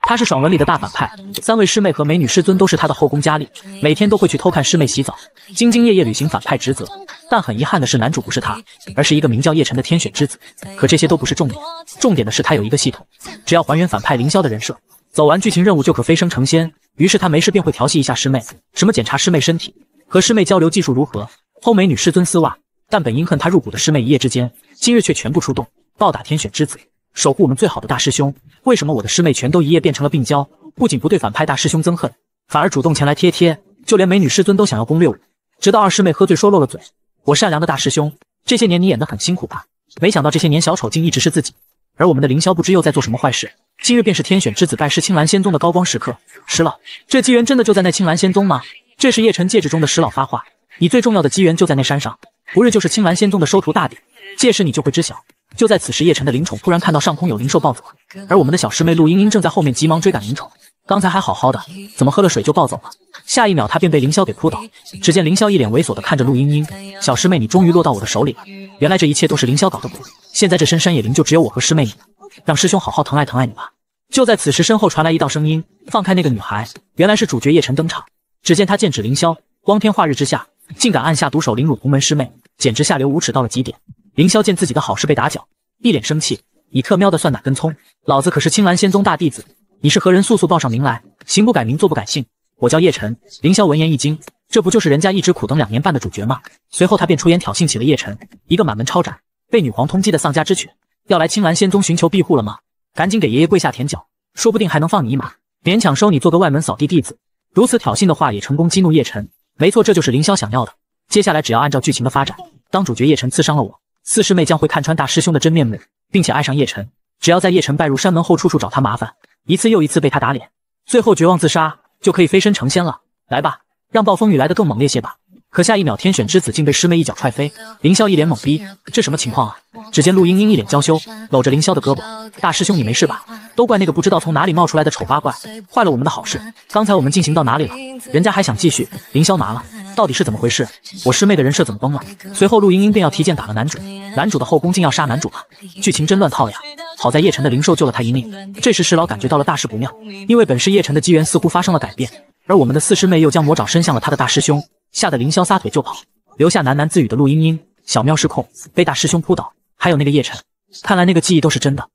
他是爽文里的大反派，三位师妹和美女师尊都是他的后宫佳丽，每天都会去偷看师妹洗澡，兢兢业业履行反派职责。但很遗憾的是，男主不是他，而是一个名叫叶晨的天选之子。可这些都不是重点，重点的是他有一个系统，只要还原反派凌霄的人设，走完剧情任务就可飞升成仙。于是他没事便会调戏一下师妹，什么检查师妹身体，和师妹交流技术如何，偷美女师尊丝袜。但本应恨他入骨的师妹，一夜之间，今日却全部出动，暴打天选之子，守护我们最好的大师兄。为什么我的师妹全都一夜变成了病娇？不仅不对反派大师兄憎恨，反而主动前来贴贴，就连美女师尊都想要攻略我。直到二师妹喝醉说漏了嘴：“我善良的大师兄，这些年你演得很辛苦吧？没想到这些年小丑竟一直是自己。而我们的凌霄不知又在做什么坏事。今日便是天选之子拜师青蓝仙宗的高光时刻。师老，这机缘真的就在那青蓝仙宗吗？这是叶晨戒指中的石老发话，你最重要的机缘就在那山上。”不日就是青蓝仙宗的收徒大典，届时你就会知晓。就在此时，叶晨的灵宠突然看到上空有灵兽暴走，而我们的小师妹陆英英正在后面急忙追赶灵宠。刚才还好好的，怎么喝了水就暴走了？下一秒，她便被凌霄给扑倒。只见凌霄一脸猥琐的看着陆英英：“小师妹，你终于落到我的手里了。原来这一切都是凌霄搞的鬼。现在这深山野林就只有我和师妹你了，让师兄好好疼爱疼爱你吧。”就在此时，身后传来一道声音：“放开那个女孩！”原来是主角叶晨登场。只见他剑指凌霄，光天化日之下，竟敢暗下毒手凌辱同门师妹。简直下流无耻到了极点！凌霄见自己的好事被打搅，一脸生气。你特喵的算哪根葱？老子可是青蓝仙宗大弟子，你是何人？速速报上名来！行不改名，坐不改姓，我叫叶晨。凌霄闻言一惊，这不就是人家一直苦等两年半的主角吗？随后他便出言挑衅起了叶晨，一个满门抄斩，被女皇通缉的丧家之犬，要来青蓝仙宗寻求庇护了吗？赶紧给爷爷跪下舔脚，说不定还能放你一马，勉强收你做个外门扫地弟子。如此挑衅的话也成功激怒叶晨。没错，这就是凌霄想要的。接下来只要按照剧情的发展。当主角叶晨刺伤了我，四师妹将会看穿大师兄的真面目，并且爱上叶晨。只要在叶晨拜入山门后，处处找他麻烦，一次又一次被他打脸，最后绝望自杀，就可以飞身成仙了。来吧，让暴风雨来得更猛烈些吧！可下一秒，天选之子竟被师妹一脚踹飞。凌霄一脸懵逼，这什么情况啊？只见陆茵茵一脸娇羞，搂着凌霄的胳膊：“大师兄，你没事吧？都怪那个不知道从哪里冒出来的丑八怪，坏了我们的好事。刚才我们进行到哪里了？人家还想继续。”凌霄麻了。到底是怎么回事？我师妹的人设怎么崩了？随后陆英英便要提剑打了男主，男主的后宫竟要杀男主了，剧情真乱套呀！好在叶晨的灵兽救了他一命。这时石老感觉到了大事不妙，因为本是叶晨的机缘似乎发生了改变，而我们的四师妹又将魔爪伸向了他的大师兄，吓得凌霄撒腿就跑，留下喃喃自语的陆茵茵。小喵失控被大师兄扑倒，还有那个叶晨，看来那个记忆都是真的。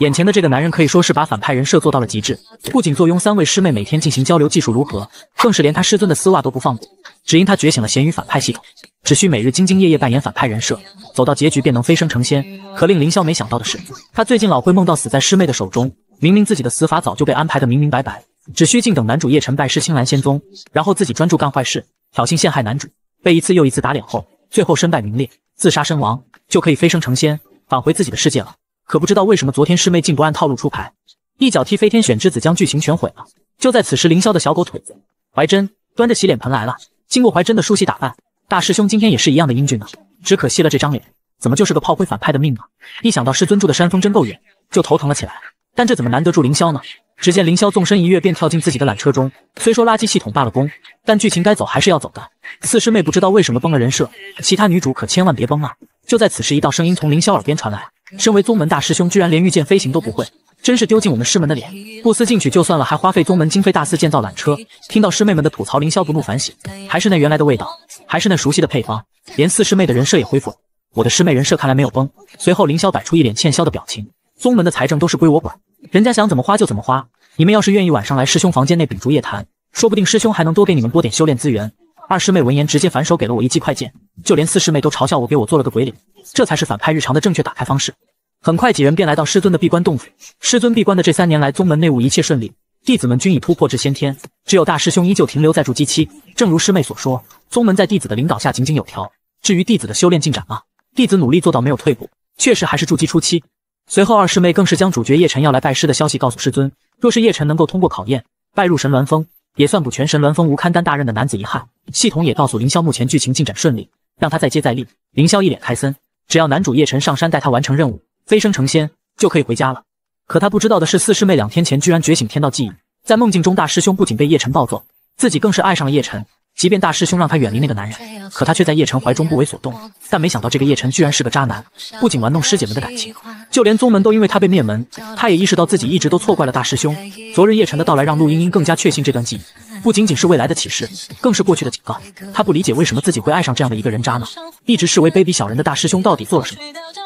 眼前的这个男人可以说是把反派人设做到了极致，不仅坐拥三位师妹每天进行交流技术如何，更是连他师尊的丝袜都不放过。只因他觉醒了咸鱼反派系统，只需每日兢兢业业扮演反派人设，走到结局便能飞升成仙。可令凌霄没想到的是，他最近老会梦到死在师妹的手中，明明自己的死法早就被安排的明明白白，只需静等男主叶晨拜师青蓝仙宗，然后自己专注干坏事，挑衅陷害男主，被一次又一次打脸后，最后身败名裂，自杀身亡，就可以飞升成仙，返回自己的世界了。可不知道为什么昨天师妹竟不按套路出牌，一脚踢飞天选之子，将剧情全毁了。就在此时，凌霄的小狗腿子怀真端着洗脸盆来了。经过怀真的梳洗打扮，大师兄今天也是一样的英俊呢。只可惜了这张脸，怎么就是个炮灰反派的命啊！一想到师尊住的山峰真够远，就头疼了起来。但这怎么难得住凌霄呢？只见凌霄纵身一跃，便跳进自己的缆车中。虽说垃圾系统罢了功，但剧情该走还是要走的。四师妹不知道为什么崩了人设，其他女主可千万别崩啊！就在此时，一道声音从凌霄耳边传来：身为宗门大师兄，居然连御剑飞行都不会。真是丢尽我们师门的脸，不思进取就算了，还花费宗门经费大肆建造缆车。听到师妹们的吐槽，凌霄不怒反喜，还是那原来的味道，还是那熟悉的配方，连四师妹的人设也恢复了。我的师妹人设看来没有崩。随后凌霄摆出一脸欠削的表情，宗门的财政都是归我管，人家想怎么花就怎么花。你们要是愿意晚上来师兄房间内秉烛夜谈，说不定师兄还能多给你们拨点修炼资源。二师妹闻言直接反手给了我一记快剑，就连四师妹都嘲笑我给我做了个鬼脸，这才是反派日常的正确打开方式。很快，几人便来到师尊的闭关洞府。师尊闭关的这三年来，宗门内务一切顺利，弟子们均已突破至先天，只有大师兄依旧停留在筑基期。正如师妹所说，宗门在弟子的领导下井井有条。至于弟子的修炼进展啊，弟子努力做到没有退步，确实还是筑基初期。随后，二师妹更是将主角叶晨要来拜师的消息告诉师尊。若是叶晨能够通过考验，拜入神鸾峰，也算补全神鸾峰无堪担大任的男子遗憾。系统也告诉凌霄，目前剧情进展顺利，让他再接再厉。凌霄一脸开森，只要男主叶晨上山带他完成任务。飞升成仙就可以回家了。可他不知道的是，四师妹两天前居然觉醒天道记忆，在梦境中，大师兄不仅被叶晨暴揍，自己更是爱上了叶晨。即便大师兄让他远离那个男人，可他却在叶晨怀中不为所动。但没想到这个叶晨居然是个渣男，不仅玩弄师姐们的感情，就连宗门都因为他被灭门。他也意识到自己一直都错怪了大师兄。昨日叶晨的到来让陆茵茵更加确信这段记忆不仅仅是未来的启示，更是过去的警告。他不理解为什么自己会爱上这样的一个人渣呢？一直视为卑鄙小人的大师兄到底做了什么？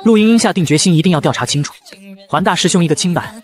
陆茵茵下定决心，一定要调查清楚，还大师兄一个清白。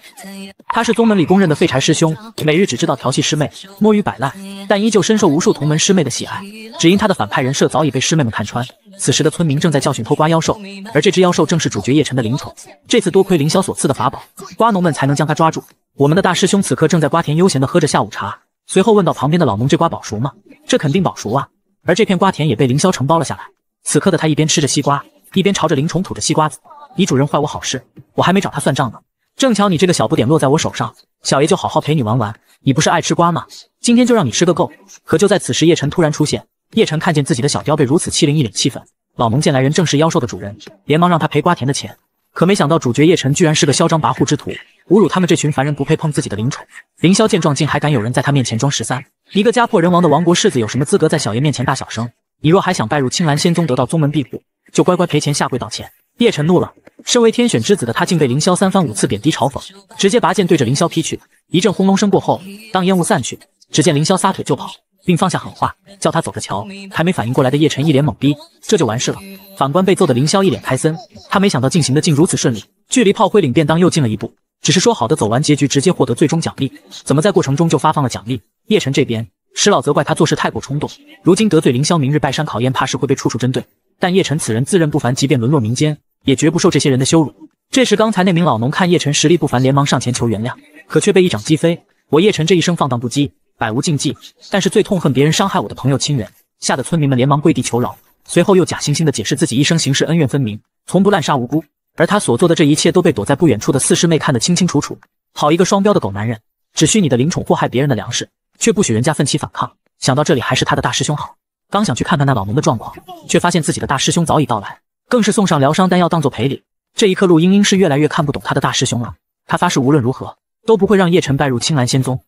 他是宗门里公认的废柴师兄，每日只知道调戏师妹、摸鱼摆烂，但依旧深受无数同门师妹的喜爱。只因他的反派人设早已被师妹们看穿。此时的村民正在教训偷瓜妖兽，而这只妖兽正是主角叶晨的灵宠。这次多亏凌霄所赐的法宝，瓜农们才能将他抓住。我们的大师兄此刻正在瓜田悠闲地喝着下午茶，随后问到旁边的老农：“这瓜保熟吗？”“这肯定保熟啊！”而这片瓜田也被凌霄承包了下来。此刻的他一边吃着西瓜，一边朝着灵宠吐着西瓜子。你主人坏我好事，我还没找他算账呢。正巧你这个小不点落在我手上，小爷就好好陪你玩玩。你不是爱吃瓜吗？今天就让你吃个够。可就在此时，叶晨突然出现。叶晨看见自己的小雕被如此欺凌，一脸气愤。老农见来人正是妖兽的主人，连忙让他赔瓜田的钱。可没想到主角叶晨居然是个嚣张跋扈之徒，侮辱他们这群凡人不配碰自己的灵宠。凌霄见状，竟还敢有人在他面前装十三？一个家破人亡的亡国世子，有什么资格在小爷面前大小声？你若还想拜入青蓝仙宗，得到宗门庇护，就乖乖赔钱下跪道歉。叶晨怒了。身为天选之子的他，竟被凌霄三番五次贬低嘲讽，直接拔剑对着凌霄劈去。一阵轰隆声过后，当烟雾散去，只见凌霄撒腿就跑，并放下狠话，叫他走着瞧。还没反应过来的叶晨一脸懵逼，这就完事了。反观被揍的凌霄一脸开森，他没想到进行的竟如此顺利，距离炮灰领便当又近了一步。只是说好的走完结局直接获得最终奖励，怎么在过程中就发放了奖励？叶晨这边，石老责怪他做事太过冲动，如今得罪凌霄，明日拜山考验，怕是会被处处针对。但叶晨此人自认不凡，即便沦落民间。也绝不受这些人的羞辱。这时，刚才那名老农看叶晨实力不凡，连忙上前求原谅，可却被一掌击飞。我叶晨这一生放荡不羁，百无禁忌，但是最痛恨别人伤害我的朋友亲人，吓得村民们连忙跪地求饶。随后又假惺惺的解释自己一生行事恩怨分明，从不滥杀无辜。而他所做的这一切都被躲在不远处的四师妹看得清清楚楚。好一个双标的狗男人，只许你的灵宠祸害别人的粮食，却不许人家奋起反抗。想到这里，还是他的大师兄好。刚想去看看那老农的状况，却发现自己的大师兄早已到来。更是送上疗伤丹药当做赔礼。这一刻，陆英英是越来越看不懂他的大师兄了。他发誓无论如何都不会让叶晨拜入青蓝仙宗。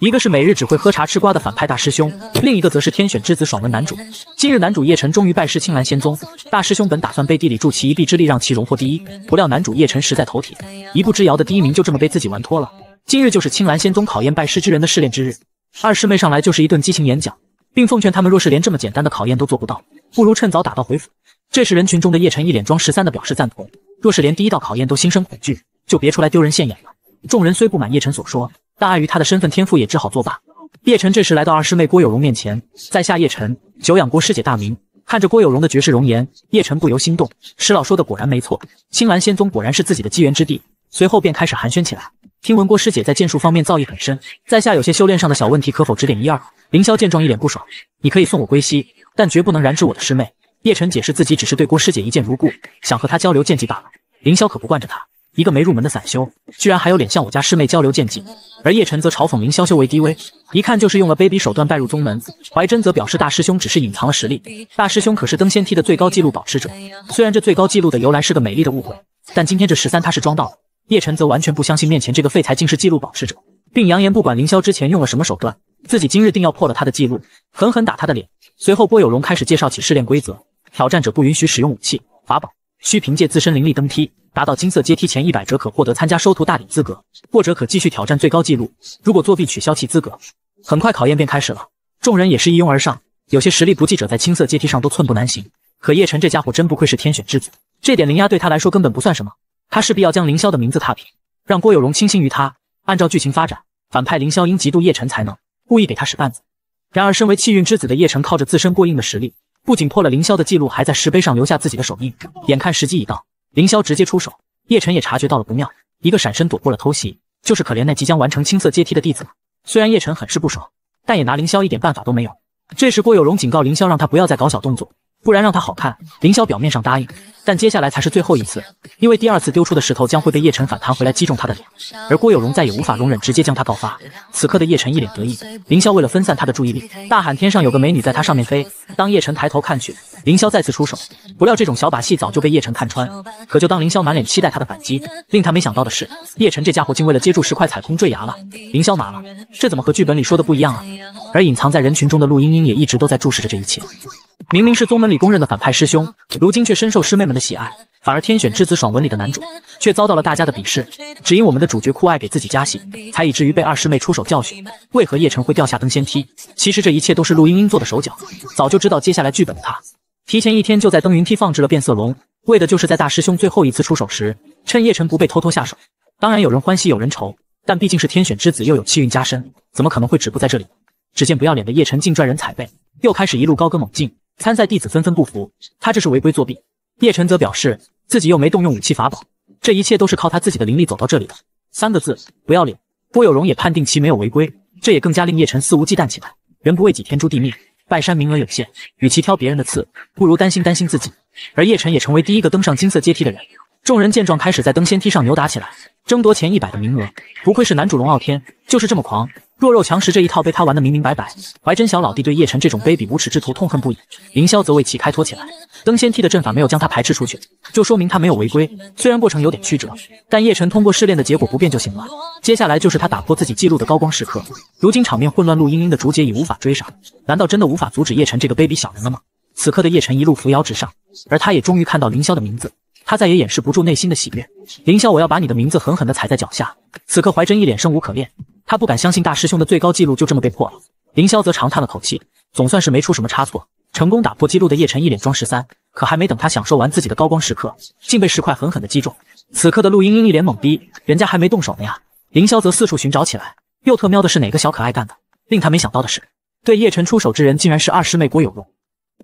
一个是每日只会喝茶吃瓜的反派大师兄，另一个则是天选之子爽文男主。今日男主叶晨终于拜师青蓝仙宗，大师兄本打算背地里助其一臂之力，让其荣获第一。不料男主叶晨实在头铁，一步之遥的第一名就这么被自己玩脱了。今日就是青蓝仙宗考验拜师之人的试炼之日。二师妹上来就是一顿激情演讲，并奉劝他们，若是连这么简单的考验都做不到，不如趁早打道回府。这时，人群中的叶晨一脸装十三的表示赞同。若是连第一道考验都心生恐惧，就别出来丢人现眼了。众人虽不满叶晨所说，但碍于他的身份天赋，也只好作罢。叶晨这时来到二师妹郭有容面前，在下叶晨，久仰郭师姐大名。看着郭有容的绝世容颜，叶晨不由心动。石老说的果然没错，青蓝仙宗果然是自己的机缘之地。随后便开始寒暄起来。听闻郭师姐在剑术方面造诣很深，在下有些修炼上的小问题，可否指点一二？凌霄见状一脸不爽，你可以送我归西，但绝不能染指我的师妹。叶晨解释自己只是对郭师姐一见如故，想和她交流剑技罢了。凌霄可不惯着他，一个没入门的散修，居然还有脸向我家师妹交流剑技。而叶晨则嘲讽凌霄修为低微，一看就是用了卑鄙手段拜入宗门。怀真则表示大师兄只是隐藏了实力，大师兄可是登仙梯的最高纪录保持者。虽然这最高纪录的由来是个美丽的误会，但今天这十三他是装到了。叶晨则完全不相信面前这个废材竟是纪录保持者，并扬言不管凌霄之前用了什么手段，自己今日定要破了他的记录，狠狠打他的脸。随后郭有荣开始介绍起试炼规则。挑战者不允许使用武器、法宝，需凭借自身灵力登梯，达到金色阶梯前一百者可获得参加收徒大礼资格，或者可继续挑战最高纪录。如果作弊，取消其资格。很快考验便开始了，众人也是一拥而上。有些实力不济者在青色阶梯上都寸步难行。可叶晨这家伙真不愧是天选之子，这点灵压对他来说根本不算什么。他势必要将凌霄的名字踏平，让郭有荣倾心于他。按照剧情发展，反派凌霄因嫉妒叶晨才能故意给他使绊子。然而，身为气运之子的叶晨，靠着自身过硬的实力。不仅破了凌霄的记录，还在石碑上留下自己的手印。眼看时机已到，凌霄直接出手，叶晨也察觉到了不妙，一个闪身躲过了偷袭。就是可怜那即将完成青色阶梯的弟子。虽然叶晨很是不爽，但也拿凌霄一点办法都没有。这时郭有荣警告凌霄，让他不要再搞小动作。不然让他好看。凌霄表面上答应，但接下来才是最后一次，因为第二次丢出的石头将会被叶晨反弹回来击中他的脸，而郭有容再也无法容忍，直接将他告发。此刻的叶晨一脸得意，凌霄为了分散他的注意力，大喊天上有个美女在他上面飞。当叶晨抬头看去，凌霄再次出手，不料这种小把戏早就被叶晨看穿。可就当凌霄满脸期待他的反击，令他没想到的是，叶晨这家伙竟为了接住石块踩空坠崖了。凌霄麻了，这怎么和剧本里说的不一样啊？而隐藏在人群中的陆茵茵也一直都在注视着这一切。明明是宗门里公认的反派师兄，如今却深受师妹们的喜爱，反而天选之子爽文里的男主却遭到了大家的鄙视。只因我们的主角酷爱给自己加戏，才以至于被二师妹出手教训。为何叶晨会掉下登仙梯？其实这一切都是陆茵茵做的手脚。早就知道接下来剧本的他。提前一天就在登云梯放置了变色龙，为的就是在大师兄最后一次出手时，趁叶晨不备偷偷下手。当然有人欢喜有人愁，但毕竟是天选之子，又有气运加身，怎么可能会止步在这里？只见不要脸的叶晨竟拽人踩背，又开始一路高歌猛进。参赛弟子纷纷不服，他这是违规作弊。叶晨则表示自己又没动用武器法宝，这一切都是靠他自己的灵力走到这里的。三个字，不要脸。郭有荣也判定其没有违规，这也更加令叶晨肆无忌惮起来。人不为己，天诛地灭。拜山名额有限，与其挑别人的刺，不如担心担心自己。而叶晨也成为第一个登上金色阶梯的人。众人见状，开始在登仙梯上扭打起来，争夺前一百的名额。不愧是男主龙傲天，就是这么狂。弱肉强食这一套被他玩得明明白白。怀真小老弟对叶晨这种卑鄙无耻之徒痛恨不已。凌霄则为其开脱起来。登仙梯的阵法没有将他排斥出去，就说明他没有违规。虽然过程有点曲折，但叶晨通过试炼的结果不变就行了。接下来就是他打破自己记录的高光时刻。如今场面混乱，陆茵茵的竹节已无法追上。难道真的无法阻止叶晨这个卑鄙小人了吗？此刻的叶晨一路扶摇直上，而他也终于看到凌霄的名字。他再也掩饰不住内心的喜悦。凌霄，我要把你的名字狠狠地踩在脚下。此刻，怀真一脸生无可恋，他不敢相信大师兄的最高纪录就这么被破了。凌霄则长叹了口气，总算是没出什么差错，成功打破纪录的叶晨一脸装十三，可还没等他享受完自己的高光时刻，竟被石块狠狠的击中。此刻的陆茵茵一脸懵逼，人家还没动手呢呀。凌霄则四处寻找起来，又特喵的是哪个小可爱干的？令他没想到的是，对叶晨出手之人竟然是二师妹郭有容。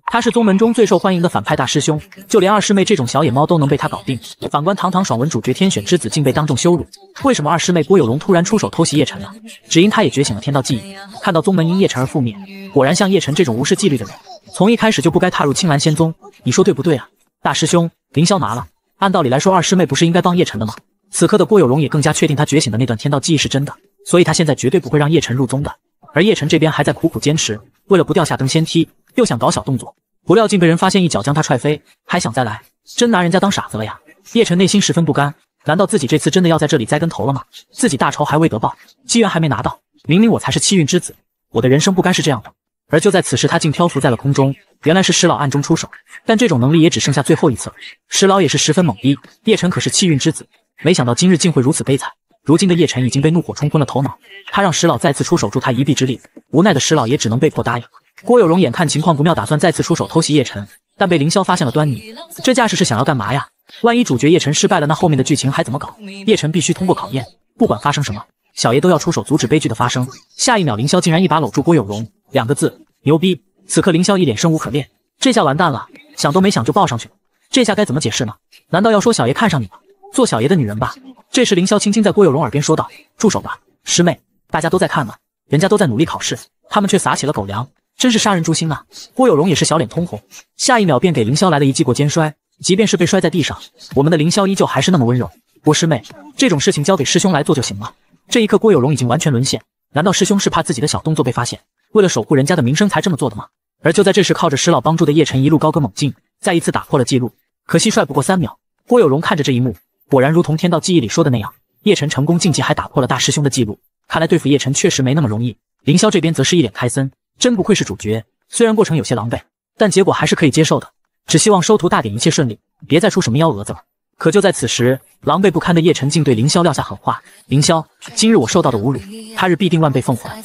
他是宗门中最受欢迎的反派大师兄，就连二师妹这种小野猫都能被他搞定。反观堂堂爽文主角天选之子，竟被当众羞辱。为什么二师妹郭有荣突然出手偷袭叶晨了？只因他也觉醒了天道记忆，看到宗门因叶晨而覆灭。果然像叶晨这种无视纪律的人，从一开始就不该踏入青蓝仙宗。你说对不对啊？大师兄，凌霄麻了。按道理来说，二师妹不是应该帮叶晨的吗？此刻的郭有荣也更加确定他觉醒的那段天道记忆是真的，所以他现在绝对不会让叶晨入宗的。而叶晨这边还在苦苦坚持，为了不掉下登仙梯。又想搞小动作，不料竟被人发现，一脚将他踹飞，还想再来，真拿人家当傻子了呀！叶晨内心十分不甘，难道自己这次真的要在这里栽跟头了吗？自己大仇还未得报，机缘还没拿到，明明我才是气运之子，我的人生不该是这样的。而就在此时，他竟漂浮在了空中，原来是石老暗中出手，但这种能力也只剩下最后一次了。石老也是十分懵逼，叶晨可是气运之子，没想到今日竟会如此悲惨。如今的叶晨已经被怒火冲昏了头脑，他让石老再次出手助他一臂之力，无奈的石老也只能被迫答应。郭有容眼看情况不妙，打算再次出手偷袭叶晨，但被凌霄发现了端倪。这架势是想要干嘛呀？万一主角叶晨失败了，那后面的剧情还怎么搞？叶晨必须通过考验，不管发生什么，小爷都要出手阻止悲剧的发生。下一秒，凌霄竟然一把搂住郭有容，两个字：牛逼！此刻凌霄一脸生无可恋，这下完蛋了，想都没想就抱上去。这下该怎么解释呢？难道要说小爷看上你了？做小爷的女人吧？这时，凌霄轻轻在郭有荣耳边说道：“住手吧，师妹，大家都在看呢，人家都在努力考试，他们却撒起了狗粮。”真是杀人诛心啊！郭有荣也是小脸通红，下一秒便给凌霄来了一记过肩摔。即便是被摔在地上，我们的凌霄依旧还是那么温柔。郭师妹，这种事情交给师兄来做就行了。这一刻，郭有荣已经完全沦陷。难道师兄是怕自己的小动作被发现，为了守护人家的名声才这么做的吗？而就在这时，靠着石老帮助的叶晨一路高歌猛进，再一次打破了记录。可惜帅不过三秒。郭有荣看着这一幕，果然如同天道记忆里说的那样，叶晨成功晋级，还打破了大师兄的记录。看来对付叶晨确实没那么容易。凌霄这边则是一脸开森。真不愧是主角，虽然过程有些狼狈，但结果还是可以接受的。只希望收徒大典一切顺利，别再出什么幺蛾子了。可就在此时，狼狈不堪的叶晨竟对凌霄撂下狠话：“凌霄，今日我受到的侮辱，他日必定万倍奉还。”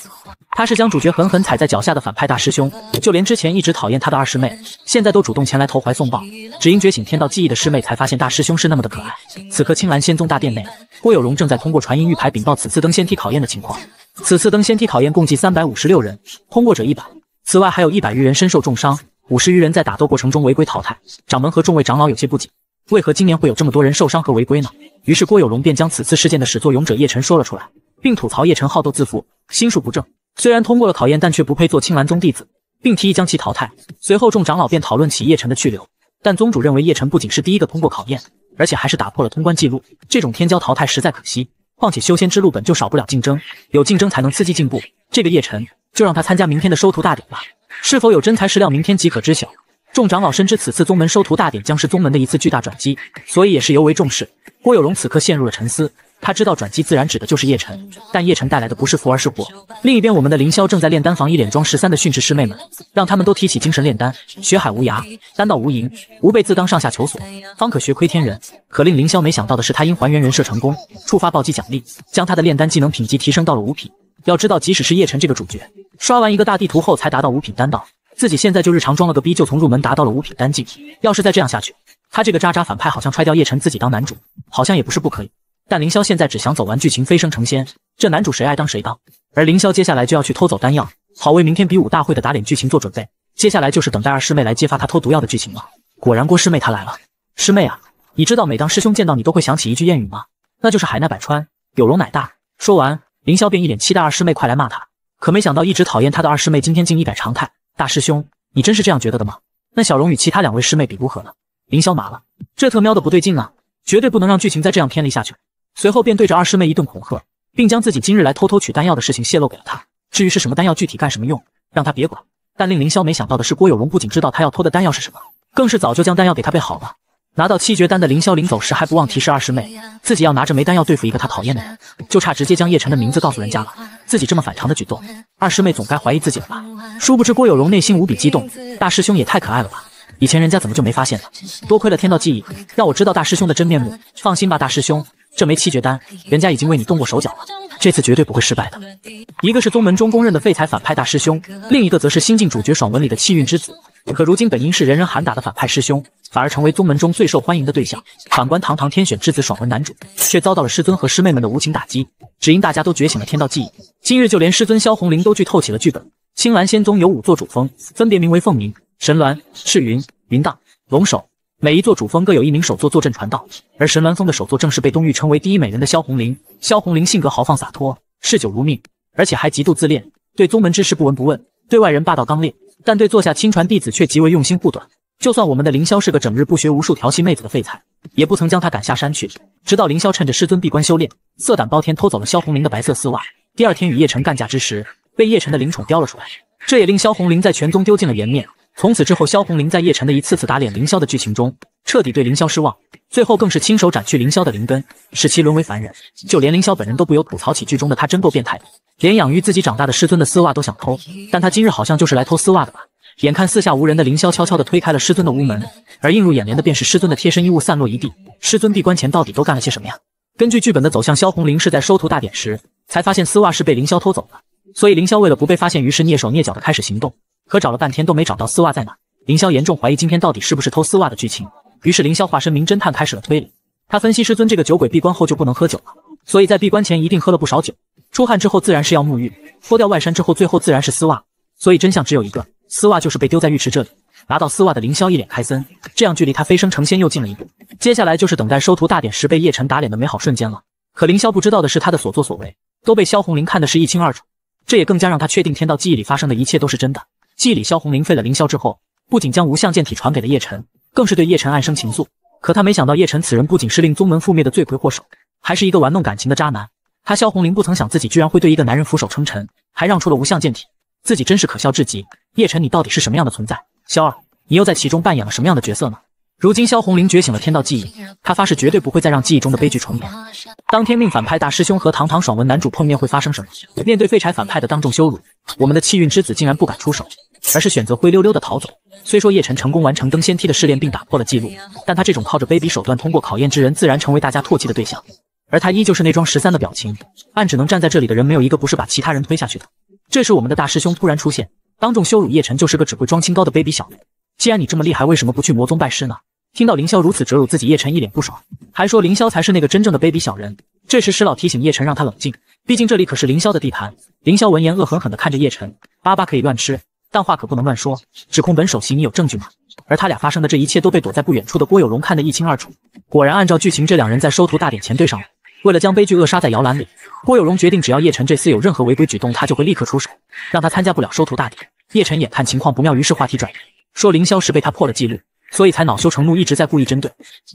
他是将主角狠狠踩在脚下的反派大师兄，就连之前一直讨厌他的二师妹，现在都主动前来投怀送抱。只因觉醒天道记忆的师妹才发现大师兄是那么的可爱。此刻，青蓝仙宗大殿内，郭有荣正在通过传音玉牌禀报此次登仙梯考验的情况。此次登仙梯考验共计三百五十六人，通过者一百。此外，还有一百余人身受重伤，五十余人在打斗过程中违规淘汰。掌门和众位长老有些不解，为何今年会有这么多人受伤和违规呢？于是郭有荣便将此次事件的始作俑者叶晨说了出来，并吐槽叶晨好斗自负，心术不正。虽然通过了考验，但却不配做青蓝宗弟子，并提议将其淘汰。随后众长老便讨论起叶晨的去留，但宗主认为叶晨不仅是第一个通过考验，而且还是打破了通关记录，这种天骄淘汰实在可惜。况且修仙之路本就少不了竞争，有竞争才能刺激进步。这个叶晨就让他参加明天的收徒大典吧，是否有真材实料，明天即可知晓。众长老深知此次宗门收徒大典将是宗门的一次巨大转机，所以也是尤为重视。郭有荣此刻陷入了沉思。他知道转机自然指的就是叶晨，但叶晨带来的不是福而是祸。另一边，我们的凌霄正在炼丹房一脸装十三的训斥师妹们，让他们都提起精神炼丹。学海无涯，丹道无垠，吾辈自当上下求索，方可学窥天人。可令凌霄没想到的是，他因还原人设成功，触发暴击奖励，将他的炼丹技能品级提升到了五品。要知道，即使是叶晨这个主角，刷完一个大地图后才达到五品丹道，自己现在就日常装了个逼，就从入门达到了五品丹境。要是再这样下去，他这个渣渣反派好像踹掉叶晨自己当男主，好像也不是不可以。但凌霄现在只想走完剧情，飞升成仙。这男主谁爱当谁当。而凌霄接下来就要去偷走丹药，好为明天比武大会的打脸剧情做准备。接下来就是等待二师妹来揭发他偷毒药的剧情了。果然，郭师妹她来了。师妹啊，你知道每当师兄见到你都会想起一句谚语吗？那就是海纳百川，有容乃大。说完，凌霄便一脸期待二师妹快来骂他。可没想到，一直讨厌他的二师妹今天竟一改常态。大师兄，你真是这样觉得的吗？那小荣与其他两位师妹比如何呢？凌霄麻了，这特喵的不对劲啊！绝对不能让剧情再这样偏离下去。随后便对着二师妹一顿恐吓，并将自己今日来偷偷取丹药的事情泄露给了她。至于是什么丹药，具体干什么用，让他别管。但令凌霄没想到的是，郭有荣不仅知道他要偷的丹药是什么，更是早就将丹药给他备好了。拿到七绝丹的凌霄临走时还不忘提示二师妹，自己要拿着没丹药对付一个他讨厌的人，就差直接将叶晨的名字告诉人家了。自己这么反常的举动，二师妹总该怀疑自己了吧？殊不知郭有荣内心无比激动，大师兄也太可爱了吧！以前人家怎么就没发现呢？多亏了天道记忆，让我知道大师兄的真面目。放心吧，大师兄。这枚七绝丹，人家已经为你动过手脚了，这次绝对不会失败的。一个是宗门中公认的废材反派大师兄，另一个则是新晋主角爽文里的气运之子。可如今本应是人人喊打的反派师兄，反而成为宗门中最受欢迎的对象。反观堂堂天选之子爽文男主，却遭到了师尊和师妹们的无情打击。只因大家都觉醒了天道记忆，今日就连师尊萧红灵都剧透起了剧本。青蓝仙宗有五座主峰，分别名为凤鸣、神鸾、赤云、云荡、龙首。每一座主峰各有一名首座坐镇传道，而神鸾峰的首座正是被东域称为第一美人的萧红灵。萧红灵性格豪放洒脱，嗜酒如命，而且还极度自恋，对宗门之事不闻不问，对外人霸道刚烈，但对座下亲传弟子却极为用心护短。就算我们的凌霄是个整日不学无术调戏妹子的废材，也不曾将他赶下山去。直到凌霄趁着师尊闭关修炼，色胆包天偷走了萧红灵的白色丝袜，第二天与叶晨干架之时，被叶晨的灵宠叼了出来，这也令萧红灵在全宗丢尽了颜面。从此之后，萧红灵在叶晨的一次次打脸凌霄的剧情中，彻底对凌霄失望，最后更是亲手斩去凌霄的灵根，使其沦为凡人。就连凌霄本人都不由吐槽起剧中的他真够变态的，连养育自己长大的师尊的丝袜都想偷。但他今日好像就是来偷丝袜的吧？眼看四下无人的凌霄悄悄地推开了师尊的屋门，而映入眼帘的便是师尊的贴身衣物散落一地。师尊闭关前到底都干了些什么呀？根据剧本的走向，萧红灵是在收徒大典时才发现丝袜是被凌霄偷走的，所以凌霄为了不被发现，于是蹑手蹑脚地开始行动。可找了半天都没找到丝袜在哪，凌霄严重怀疑今天到底是不是偷丝袜的剧情。于是凌霄化身名侦探开始了推理。他分析师尊这个酒鬼闭关后就不能喝酒了，所以在闭关前一定喝了不少酒。出汗之后自然是要沐浴，脱掉外衫之后最后自然是丝袜。所以真相只有一个，丝袜就是被丢在浴池这里。拿到丝袜的凌霄一脸开森，这样距离他飞升成仙又近了一步。接下来就是等待收徒大典时被叶晨打脸的美好瞬间了。可凌霄不知道的是，他的所作所为都被萧红灵看的是一清二楚，这也更加让他确定天道记忆里发生的一切都是真的。记忆里，萧红灵废了凌霄之后，不仅将无相剑体传给了叶晨，更是对叶晨暗生情愫。可他没想到，叶晨此人不仅是令宗门覆灭的罪魁祸首，还是一个玩弄感情的渣男。他萧红灵不曾想自己居然会对一个男人俯首称臣，还让出了无相剑体，自己真是可笑至极。叶晨，你到底是什么样的存在？萧二，你又在其中扮演了什么样的角色呢？如今萧红灵觉醒了天道记忆，他发誓绝对不会再让记忆中的悲剧重演。当天命反派大师兄和堂堂爽文男主碰面会发生什么？面对废柴反派的当众羞辱，我们的气运之子竟然不敢出手，而是选择灰溜溜的逃走。虽说叶晨成功完成登仙梯的试炼并打破了记录，但他这种靠着卑鄙手段通过考验之人，自然成为大家唾弃的对象。而他依旧是那桩十三的表情，暗指能站在这里的人没有一个不是把其他人推下去的。这时我们的大师兄突然出现，当众羞辱叶晨，就是个只会装清高的卑鄙小人。既然你这么厉害，为什么不去魔宗拜师呢？听到凌霄如此折辱自己，叶晨一脸不爽，还说凌霄才是那个真正的卑鄙小人。这时石老提醒叶晨让他冷静，毕竟这里可是凌霄的地盘。凌霄闻言恶狠狠地看着叶晨，粑粑可以乱吃，但话可不能乱说。指控本首席，你有证据吗？而他俩发生的这一切都被躲在不远处的郭有荣看得一清二楚。果然，按照剧情，这两人在收徒大典前对上了。为了将悲剧扼杀在摇篮里，郭有荣决定，只要叶晨这次有任何违规举动，他就会立刻出手，让他参加不了收徒大典。叶晨眼看情况不妙，于是话题转移。说凌霄是被他破了纪录，所以才恼羞成怒，一直在故意针对。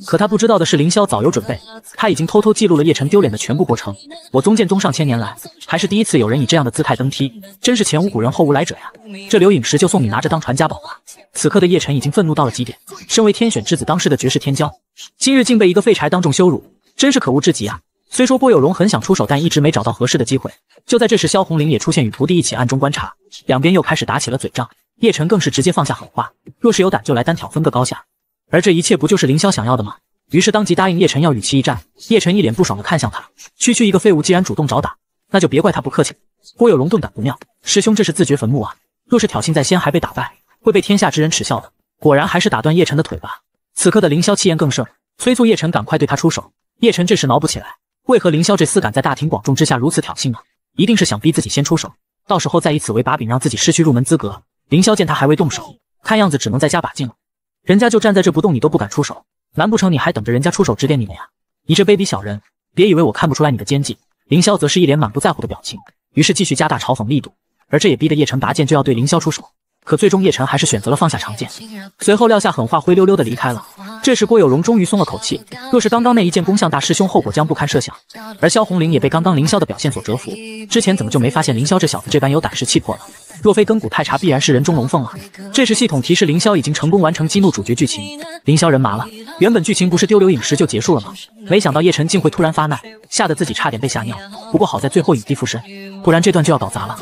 可他不知道的是，凌霄早有准备，他已经偷偷记录了叶晨丢脸的全部过程。我宗剑宗上千年来，还是第一次有人以这样的姿态登梯，真是前无古人后无来者呀！这刘影石就送你拿着当传家宝吧。此刻的叶晨已经愤怒到了极点，身为天选之子，当世的绝世天骄，今日竟被一个废柴当众羞辱，真是可恶至极啊！虽说波有龙很想出手，但一直没找到合适的机会。就在这时，萧红玲也出现，与徒弟一起暗中观察，两边又开始打起了嘴仗。叶晨更是直接放下狠话，若是有胆就来单挑，分个高下。而这一切不就是凌霄想要的吗？于是当即答应叶晨要与其一战。叶晨一脸不爽的看向他，区区一个废物，既然主动找打，那就别怪他不客气。郭有龙顿感不妙，师兄这是自掘坟墓啊！若是挑衅在先还被打败，会被天下之人耻笑的。果然还是打断叶晨的腿吧。此刻的凌霄气焰更盛，催促叶晨赶快对他出手。叶晨这时挠不起来，为何凌霄这厮敢在大庭广众之下如此挑衅呢？一定是想逼自己先出手，到时候再以此为把柄，让自己失去入门资格。凌霄见他还未动手，看样子只能再加把劲了。人家就站在这不动，你都不敢出手，难不成你还等着人家出手指点你们呀？你这卑鄙小人，别以为我看不出来你的奸计。凌霄则是一脸满不在乎的表情，于是继续加大嘲讽力度，而这也逼得叶辰拔剑就要对凌霄出手。可最终叶晨还是选择了放下长剑，随后撂下狠话，灰溜溜的离开了。这时郭有荣终于松了口气，若是刚刚那一剑攻向大师兄，后果将不堪设想。而萧红玲也被刚刚凌霄的表现所折服，之前怎么就没发现凌霄这小子这般有胆识气魄了？若非根骨太差，必然是人中龙凤了！这时系统提示凌霄已经成功完成激怒主角剧情，凌霄人麻了。原本剧情不是丢留影石就结束了吗？没想到叶晨竟会突然发难，吓得自己差点被吓尿。不过好在最后影帝附身，不然这段就要搞砸了。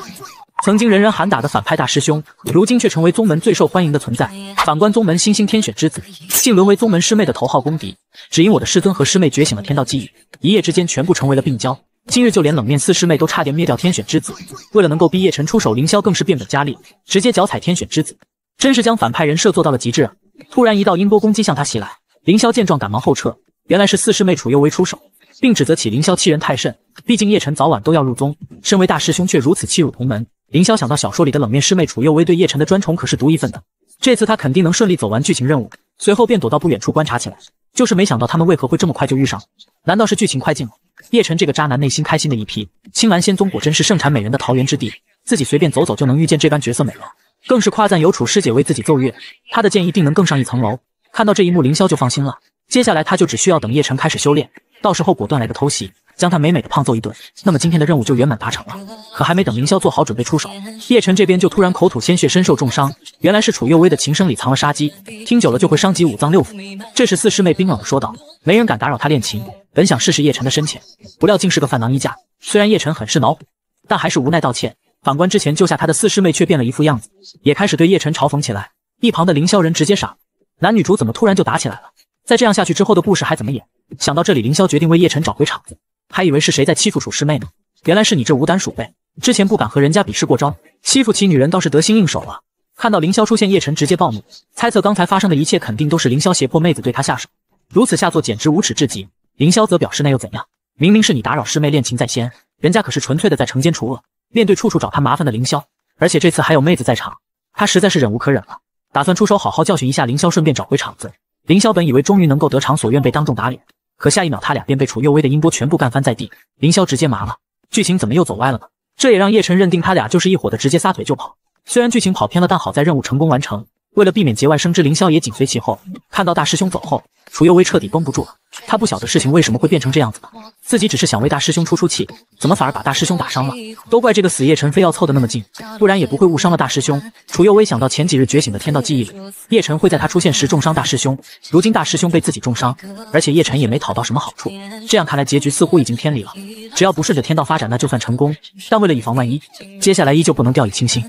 曾经人人喊打的反派大师兄，如今却成为宗门最受欢迎的存在。反观宗门新兴天选之子，竟沦为宗门师妹的头号公敌。只因我的师尊和师妹觉醒了天道记忆，一夜之间全部成为了病娇。今日就连冷面四师妹都差点灭掉天选之子。为了能够逼叶晨出手，凌霄更是变本加厉，直接脚踩天选之子，真是将反派人设做到了极致啊。突然一道音波攻击向他袭来，凌霄见状赶忙后撤。原来是四师妹楚幽微出手，并指责起凌霄欺人太甚。毕竟叶晨早晚都要入宗，身为大师兄却如此欺辱同门。凌霄想到小说里的冷面师妹楚幼薇对叶晨的专宠可是独一份的，这次他肯定能顺利走完剧情任务。随后便躲到不远处观察起来，就是没想到他们为何会这么快就遇上？难道是剧情快进了？叶晨这个渣男内心开心的一批，青兰仙宗果真是盛产美人的桃源之地，自己随便走走就能遇见这般绝色美人，更是夸赞有楚师姐为自己奏乐，他的剑一定能更上一层楼。看到这一幕，凌霄就放心了，接下来他就只需要等叶晨开始修炼，到时候果断来个偷袭。将他美美的胖揍一顿，那么今天的任务就圆满达成了。可还没等凌霄做好准备出手，叶晨这边就突然口吐鲜血，身受重伤。原来是楚幼薇的琴声里藏了杀机，听久了就会伤及五脏六腑。这时四师妹冰冷的说道：“没人敢打扰她练琴。”本想试试叶晨的深浅，不料竟是个饭囊衣架。虽然叶晨很是恼火，但还是无奈道歉。反观之前救下他的四师妹，却变了一副样子，也开始对叶晨嘲讽起来。一旁的凌霄人直接傻了，男女主怎么突然就打起来了？再这样下去之后的故事还怎么演？想到这里，凌霄决定为叶晨找回场子。还以为是谁在欺负楚师妹呢，原来是你这无胆鼠辈！之前不敢和人家比试过招，欺负起女人倒是得心应手了。看到凌霄出现，叶晨直接暴怒，猜测刚才发生的一切肯定都是凌霄胁迫妹子对他下手，如此下作简直无耻至极。凌霄则表示那又怎样？明明是你打扰师妹练琴在先，人家可是纯粹的在惩奸除恶。面对处处找他麻烦的凌霄，而且这次还有妹子在场，他实在是忍无可忍了，打算出手好好教训一下凌霄，顺便找回场子。凌霄本以为终于能够得偿所愿，被当众打脸。可下一秒，他俩便被楚幼薇的音波全部干翻在地，凌霄直接麻了。剧情怎么又走歪了呢？这也让叶晨认定他俩就是一伙的，直接撒腿就跑。虽然剧情跑偏了，但好在任务成功完成。为了避免节外生枝，凌霄也紧随其后。看到大师兄走后，楚幼薇彻底绷不住了。他不晓得事情为什么会变成这样子吧，自己只是想为大师兄出出气，怎么反而把大师兄打伤了？都怪这个死叶晨非要凑得那么近，不然也不会误伤了大师兄。楚幼薇想到前几日觉醒的天道记忆里，叶晨会在他出现时重伤大师兄，如今大师兄被自己重伤，而且叶晨也没讨到什么好处，这样看来结局似乎已经偏离了。只要不顺着天道发展，那就算成功。但为了以防万一，接下来依旧不能掉以轻心。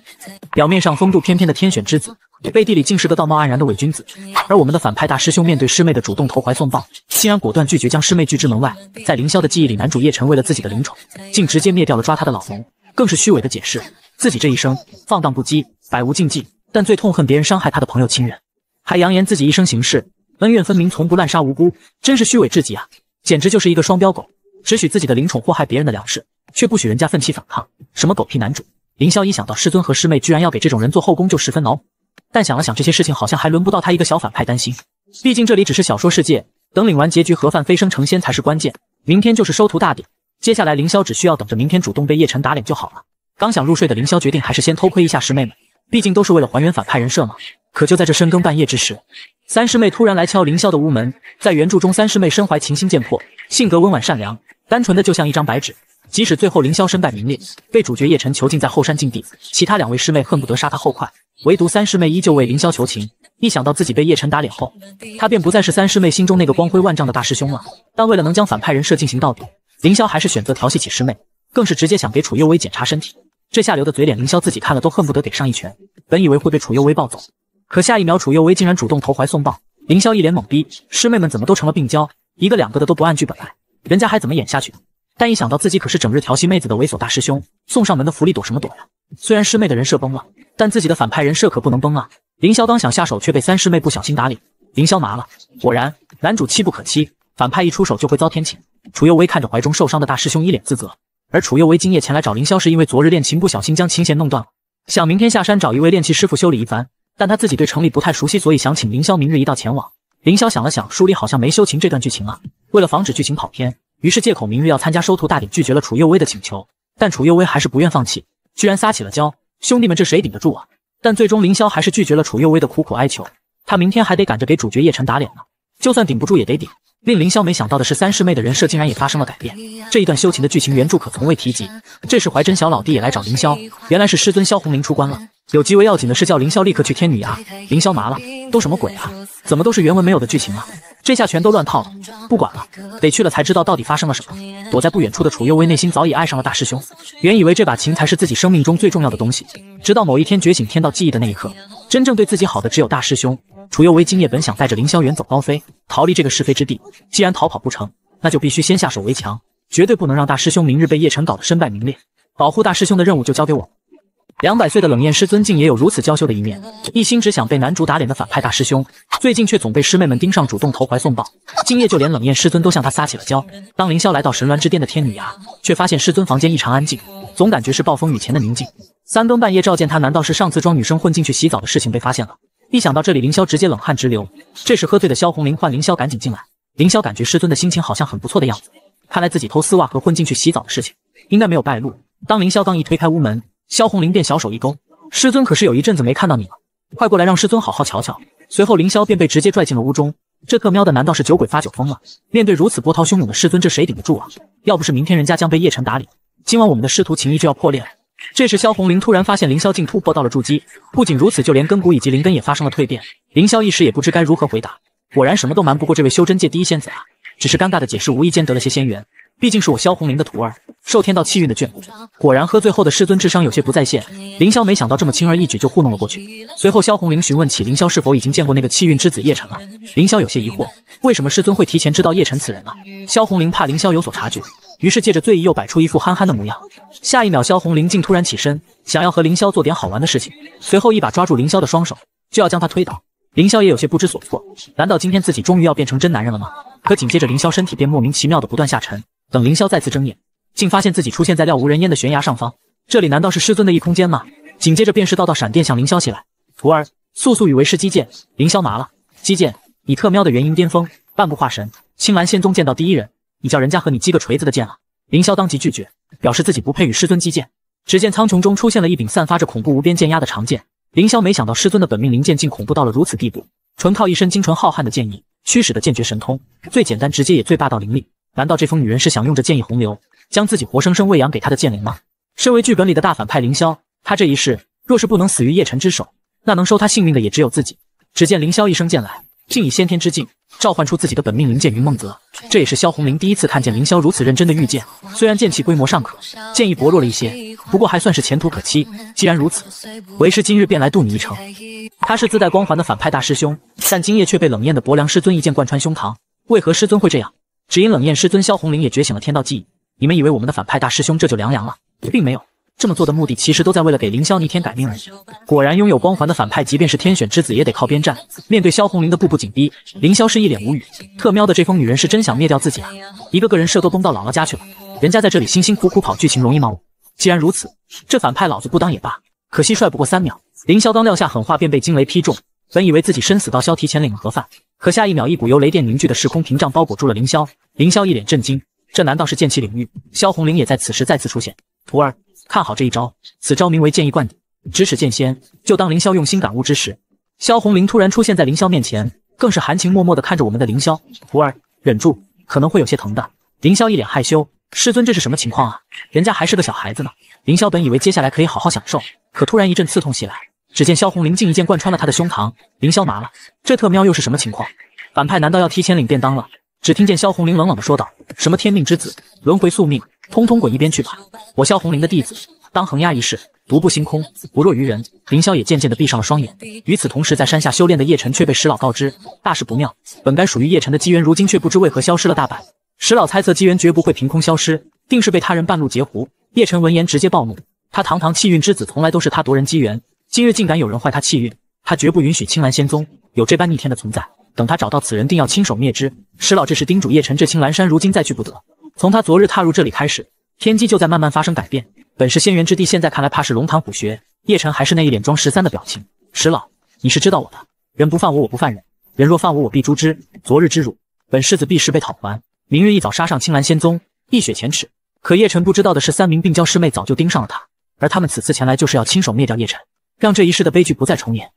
表面上风度翩翩的天选之子。背地里竟是个道貌岸然的伪君子，而我们的反派大师兄面对师妹的主动投怀送抱，竟然果断拒绝将师妹拒之门外。在凌霄的记忆里，男主叶晨为了自己的灵宠，竟直接灭掉了抓他的老龙，更是虚伪的解释自己这一生放荡不羁，百无禁忌，但最痛恨别人伤害他的朋友亲人，还扬言自己一生行事恩怨分明，从不滥杀无辜，真是虚伪至极啊！简直就是一个双标狗，只许自己的灵宠祸害别人的粮食，却不许人家奋起反抗，什么狗屁男主！凌霄一想到师尊和师妹居然要给这种人做后宫，就十分恼火。但想了想，这些事情好像还轮不到他一个小反派担心。毕竟这里只是小说世界，等领完结局，盒饭飞升成仙才是关键。明天就是收徒大典，接下来凌霄只需要等着明天主动被叶晨打脸就好了。刚想入睡的凌霄决定还是先偷窥一下师妹们，毕竟都是为了还原反派人设嘛。可就在这深更半夜之时，三师妹突然来敲凌霄的屋门。在原著中，三师妹身怀琴心剑魄，性格温婉善良，单纯的就像一张白纸。即使最后凌霄身败名裂，被主角叶晨囚禁在后山禁地，其他两位师妹恨不得杀他后快，唯独三师妹依旧为凌霄求情。一想到自己被叶晨打脸后，她便不再是三师妹心中那个光辉万丈的大师兄了。但为了能将反派人设进行到底，凌霄还是选择调戏起师妹，更是直接想给楚幽微检查身体。这下流的嘴脸，凌霄自己看了都恨不得给上一拳。本以为会被楚幽微抱走，可下一秒楚幽微竟然主动投怀送抱。凌霄一脸懵逼，师妹们怎么都成了病娇，一个两个的都不按剧本来，人家还怎么演下去？但一想到自己可是整日调戏妹子的猥琐大师兄，送上门的福利躲什么躲呀？虽然师妹的人设崩了，但自己的反派人设可不能崩啊！凌霄刚想下手，却被三师妹不小心打脸，凌霄麻了。果然，男主妻不可欺，反派一出手就会遭天谴。楚幼薇看着怀中受伤的大师兄，一脸自责。而楚幼薇今夜前来找凌霄，是因为昨日练琴不小心将琴弦弄断了，想明天下山找一位练气师傅修理一番。但他自己对城里不太熟悉，所以想请凌霄明日一道前往。凌霄想了想，书里好像没修琴这段剧情啊。为了防止剧情跑偏。于是借口明日要参加收徒大典，拒绝了楚幼薇的请求。但楚幼薇还是不愿放弃，居然撒起了娇。兄弟们，这谁顶得住啊？但最终凌霄还是拒绝了楚幼薇的苦苦哀求。他明天还得赶着给主角叶晨打脸呢，就算顶不住也得顶。令凌霄没想到的是，三师妹的人设竟然也发生了改变。这一段修琴的剧情原著可从未提及。这时怀真小老弟也来找凌霄，原来是师尊萧红林出关了。有极为要紧的事，叫凌霄立刻去天女崖。凌霄麻了，都什么鬼啊？怎么都是原文没有的剧情啊？这下全都乱套了。不管了，得去了才知道到底发生了什么。躲在不远处的楚幽微内心早已爱上了大师兄，原以为这把琴才是自己生命中最重要的东西，直到某一天觉醒天道记忆的那一刻，真正对自己好的只有大师兄。楚幽微今夜本想带着凌霄远走高飞，逃离这个是非之地。既然逃跑不成，那就必须先下手为强，绝对不能让大师兄明日被叶晨搞得身败名裂。保护大师兄的任务就交给我。两百岁的冷艳师尊竟也有如此娇羞的一面，一心只想被男主打脸的反派大师兄，最近却总被师妹们盯上，主动投怀送抱。今夜就连冷艳师尊都向他撒起了娇。当凌霄来到神鸾之巅的天女崖，却发现师尊房间异常安静，总感觉是暴风雨前的宁静。三更半夜召见他，难道是上次装女生混进去洗澡的事情被发现了？一想到这里，凌霄直接冷汗直流。这时喝醉的萧红林唤凌霄赶紧进来。凌霄感觉师尊的心情好像很不错的样子，看来自己偷丝袜和混进去洗澡的事情应该没有败露。当凌霄刚一推开屋门，萧红林便小手一勾，师尊可是有一阵子没看到你了，快过来让师尊好好瞧瞧。随后凌霄便被直接拽进了屋中。这特喵的难道是酒鬼发酒疯了？面对如此波涛汹涌的师尊，这谁顶得住啊？要不是明天人家将被叶晨打脸，今晚我们的师徒情谊就要破裂了。这时萧红林突然发现凌霄竟突破到了筑基，不仅如此，就连根骨以及灵根也发生了蜕变。凌霄一时也不知该如何回答，果然什么都瞒不过这位修真界第一仙子啊！只是尴尬的解释，无意间得了些仙缘。毕竟是我萧红林的徒儿，受天道气运的眷顾。果然喝醉后的师尊智商有些不在线。凌霄没想到这么轻而易举就糊弄了过去。随后萧红林询问起凌霄是否已经见过那个气运之子叶晨了。凌霄有些疑惑，为什么师尊会提前知道叶晨此人呢？萧红林怕凌霄有所察觉，于是借着醉意又摆出一副憨憨的模样。下一秒，萧红林竟突然起身，想要和凌霄做点好玩的事情。随后一把抓住凌霄的双手，就要将他推倒。凌霄也有些不知所措，难道今天自己终于要变成真男人了吗？可紧接着凌霄身体便莫名其妙的不断下沉。等凌霄再次睁眼，竟发现自己出现在了无人烟的悬崖上方。这里难道是师尊的异空间吗？紧接着便是道道闪电向凌霄袭来。徒儿，速速与为师击剑！凌霄麻了。击剑？你特喵的元婴巅峰，半步化神，青蓝仙宗剑道第一人，你叫人家和你击个锤子的剑啊！凌霄当即拒绝，表示自己不配与师尊击剑。只见苍穹中出现了一柄散发着恐怖无边剑压的长剑。凌霄没想到师尊的本命灵剑竟恐怖到了如此地步，纯靠一身精纯浩瀚的剑意驱使的剑诀神通，最简单直接也最霸道凌厉。难道这疯女人是想用着剑意洪流，将自己活生生喂养给她的剑灵吗？身为剧本里的大反派凌霄，他这一世若是不能死于叶晨之手，那能收他性命的也只有自己。只见凌霄一声剑来，竟以先天之境召唤出自己的本命灵剑云梦泽。这也是萧红林第一次看见凌霄如此认真的御剑。虽然剑气规模尚可，剑意薄弱了一些，不过还算是前途可期。既然如此，为师今日便来渡你一程。他是自带光环的反派大师兄，但今夜却被冷艳的薄凉师尊一剑贯穿胸膛。为何师尊会这样？只因冷艳师尊萧红林也觉醒了天道记忆，你们以为我们的反派大师兄这就凉凉了，并没有这么做的目的，其实都在为了给凌霄逆天改命而已。果然，拥有光环的反派，即便是天选之子，也得靠边站。面对萧红林的步步紧逼，凌霄是一脸无语。特喵的，这疯女人是真想灭掉自己啊！一个个人设都崩到姥姥家去了，人家在这里辛辛苦苦跑剧情容易吗？既然如此，这反派老子不当也罢。可惜帅不过三秒，凌霄刚撂下狠话，便被惊雷劈中。本以为自己生死道消，提前领了盒饭，可下一秒，一股由雷电凝聚的时空屏障包裹住了凌霄。凌霄一脸震惊，这难道是剑气领域？萧红林也在此时再次出现。徒儿，看好这一招，此招名为剑意灌顶，咫尺剑仙。就当凌霄用心感悟之时，萧红林突然出现在凌霄面前，更是含情脉脉的看着我们的凌霄。徒儿，忍住，可能会有些疼的。凌霄一脸害羞，师尊这是什么情况啊？人家还是个小孩子呢。凌霄本以为接下来可以好好享受，可突然一阵刺痛袭来，只见萧红玲竟一剑贯穿了他的胸膛。凌霄麻了，这特喵又是什么情况？反派难道要提前领便当了？只听见萧红玲冷冷的说道：“什么天命之子，轮回宿命，通通滚一边去吧！我萧红玲的弟子，当横压一世。”独步星空，不弱于人。凌霄也渐渐的闭上了双眼。与此同时，在山下修炼的叶晨却被石老告知大事不妙，本该属于叶晨的机缘，如今却不知为何消失了大半。石老猜测机缘绝不会凭空消失，定是被他人半路截胡。叶晨闻言直接暴怒，他堂堂气运之子，从来都是他夺人机缘，今日竟敢有人坏他气运，他绝不允许青兰仙宗有这般逆天的存在。等他找到此人，定要亲手灭之。石老这时叮嘱叶晨，这青兰山如今再去不得。从他昨日踏入这里开始，天机就在慢慢发生改变。本是仙源之地，现在看来怕是龙潭虎穴。叶晨还是那一脸装十三的表情。石老，你是知道我的，人不犯我，我不犯人；人若犯我，我必诛之。昨日之辱，本世子必是被讨还。明日一早杀上青兰仙宗，一雪前耻。可叶晨不知道的是，三名病娇师妹早就盯上了他，而他们此次前来，就是要亲手灭掉叶晨，让这一世的悲剧不再重演。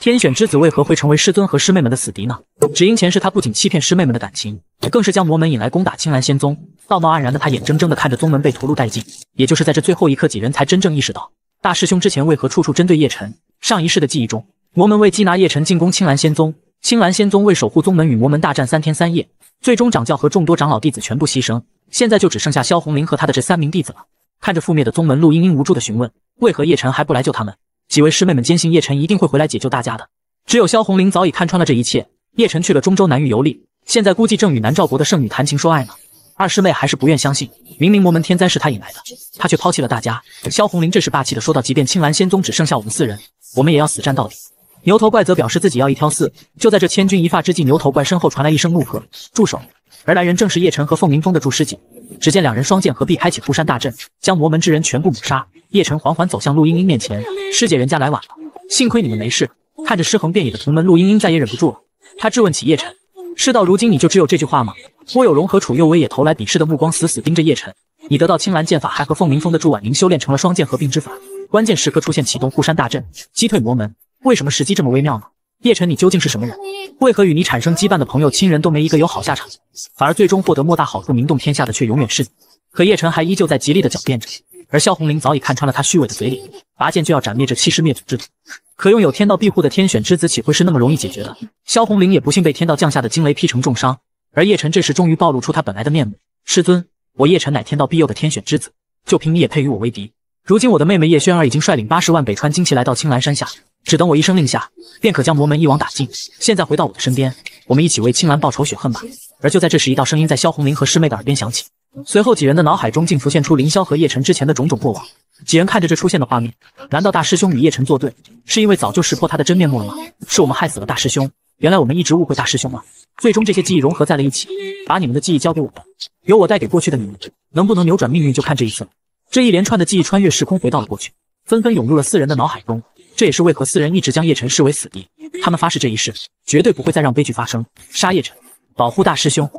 天选之子为何会成为师尊和师妹们的死敌呢？只因前世他不仅欺骗师妹们的感情，更是将魔门引来攻打青兰仙宗。道貌岸然的他，眼睁睁地看着宗门被屠戮殆尽。也就是在这最后一刻，几人才真正意识到，大师兄之前为何处处针对叶晨。上一世的记忆中，魔门为缉拿叶晨进攻青兰仙宗，青兰仙宗为守护宗门与魔门大战三天三夜，最终掌教和众多长老弟子全部牺牲。现在就只剩下萧红林和他的这三名弟子了。看着覆灭的宗门，陆茵茵无助地询问：为何叶晨还不来救他们？几位师妹们坚信叶晨一定会回来解救大家的，只有萧红玲早已看穿了这一切。叶晨去了中州南域游历，现在估计正与南诏国的圣女谈情说爱呢。二师妹还是不愿相信，明明魔门天灾是他引来的，他却抛弃了大家。萧红玲这时霸气的说道：“即便青蓝仙宗只剩下我们四人，我们也要死战到底。”牛头怪则表示自己要一挑四。就在这千钧一发之际，牛头怪身后传来一声怒喝：“住手！”而来人正是叶晨和凤鸣峰的祝师姐。只见两人双剑合璧，开启护山大阵，将魔门之人全部抹杀。叶晨缓缓走向陆茵茵面前：“师姐，人家来晚了，幸亏你们没事。”看着尸横遍野的同门，陆茵茵再也忍不住了，她质问起叶晨。事到如今，你就只有这句话吗？郭有荣和楚幼薇也投来鄙视的目光，死死盯着叶晨。你得到青兰剑法，还和凤鸣峰的祝婉莹修炼成了双剑合并之法，关键时刻出现启动护山大阵，击退魔门。为什么时机这么微妙呢？叶晨，你究竟是什么人？为何与你产生羁绊的朋友、亲人都没一个有好下场，反而最终获得莫大好处、名动天下的却永远是你？可叶晨还依旧在极力的狡辩着，而萧红玲早已看穿了他虚伪的嘴脸，拔剑就要斩灭这欺师灭祖之徒。可拥有天道庇护的天选之子，岂会是那么容易解决的？萧红玲也不幸被天道降下的惊雷劈成重伤，而叶晨这时终于暴露出他本来的面目。师尊，我叶晨乃天道庇佑的天选之子，就凭你也配与我为敌？如今我的妹妹叶轩儿已经率领八十万北川精骑来到青兰山下，只等我一声令下，便可将魔门一网打尽。现在回到我的身边，我们一起为青兰报仇雪恨吧。而就在这时，一道声音在萧红林和师妹的耳边响起，随后几人的脑海中竟浮现出凌霄和叶晨之前的种种过往。几人看着这出现的画面，难道大师兄与叶晨作对，是因为早就识破他的真面目了吗？是我们害死了大师兄，原来我们一直误会大师兄了。最终这些记忆融合在了一起，把你们的记忆交给我们，由我带给过去的你们，能不能扭转命运就看这一次了。这一连串的记忆穿越时空回到了过去，纷纷涌入了四人的脑海中。这也是为何四人一直将叶晨视为死敌。他们发誓这一世绝对不会再让悲剧发生，杀叶晨，保护大师兄。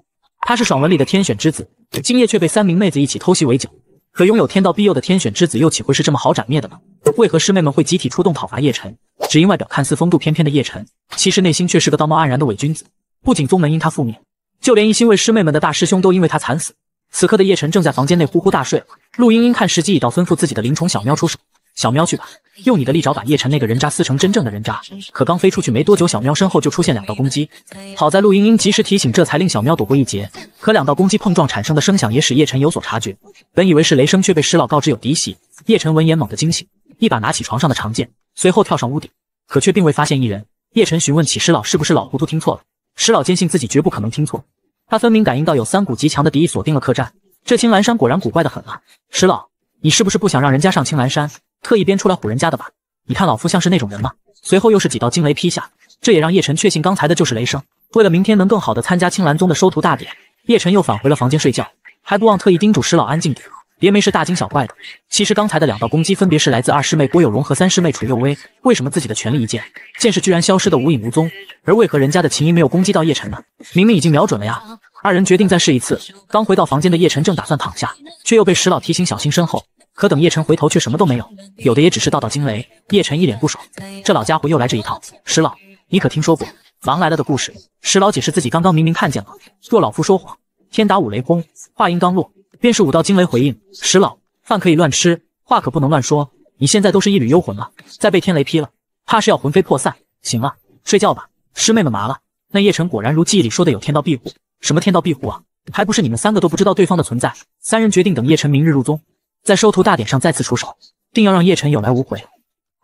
他是爽文里的天选之子，今夜却被三名妹子一起偷袭围剿。可拥有天道庇佑的天选之子，又岂会是这么好斩灭的呢？为何师妹们会集体出动讨伐叶晨？只因外表看似风度翩翩的叶晨，其实内心却是个道貌岸然的伪君子。不仅宗门因他覆灭，就连一心为师妹们的大师兄都因为他惨死。此刻的叶晨正在房间内呼呼大睡。陆茵茵看时机已到，吩咐自己的灵宠小喵出手。小喵去吧，用你的利爪把叶晨那个人渣撕成真正的人渣。可刚飞出去没多久，小喵身后就出现两道攻击。好在陆茵茵及时提醒，这才令小喵躲过一劫。可两道攻击碰撞产生的声响也使叶晨有所察觉。本以为是雷声，却被石老告知有敌袭。叶晨闻言猛地惊醒，一把拿起床上的长剑，随后跳上屋顶，可却并未发现一人。叶晨询问起石老是不是老糊涂听错了。石老坚信自己绝不可能听错，他分明感应到有三股极强的敌意锁定了客栈。这青兰山果然古怪的很啊！石老，你是不是不想让人家上青兰山？特意编出来唬人家的吧？你看老夫像是那种人吗？随后又是几道惊雷劈下，这也让叶晨确信刚才的就是雷声。为了明天能更好的参加青兰宗的收徒大典，叶晨又返回了房间睡觉，还不忘特意叮嘱石老安静点，别没事大惊小怪的。其实刚才的两道攻击分别是来自二师妹郭有容和三师妹楚幼薇。为什么自己的全力一剑，剑势居然消失的无影无踪？而为何人家的琴音没有攻击到叶晨呢？明明已经瞄准了呀！二人决定再试一次。刚回到房间的叶晨正打算躺下，却又被石老提醒小心身后。可等叶晨回头，却什么都没有，有的也只是道道惊雷。叶晨一脸不爽，这老家伙又来这一套。石老，你可听说过狼来了的故事，石老解释自己刚刚明明看见了。若老夫说谎，天打五雷轰！话音刚落，便是五道惊雷回应：石老，饭可以乱吃，话可不能乱说。你现在都是一缕幽魂了，再被天雷劈了，怕是要魂飞魄散。行了，睡觉吧。师妹们麻了。那叶晨果然如记忆里说的有天道庇护。什么天道庇护啊？还不是你们三个都不知道对方的存在。三人决定等叶晨明日入宗，在收徒大典上再次出手，定要让叶晨有来无回。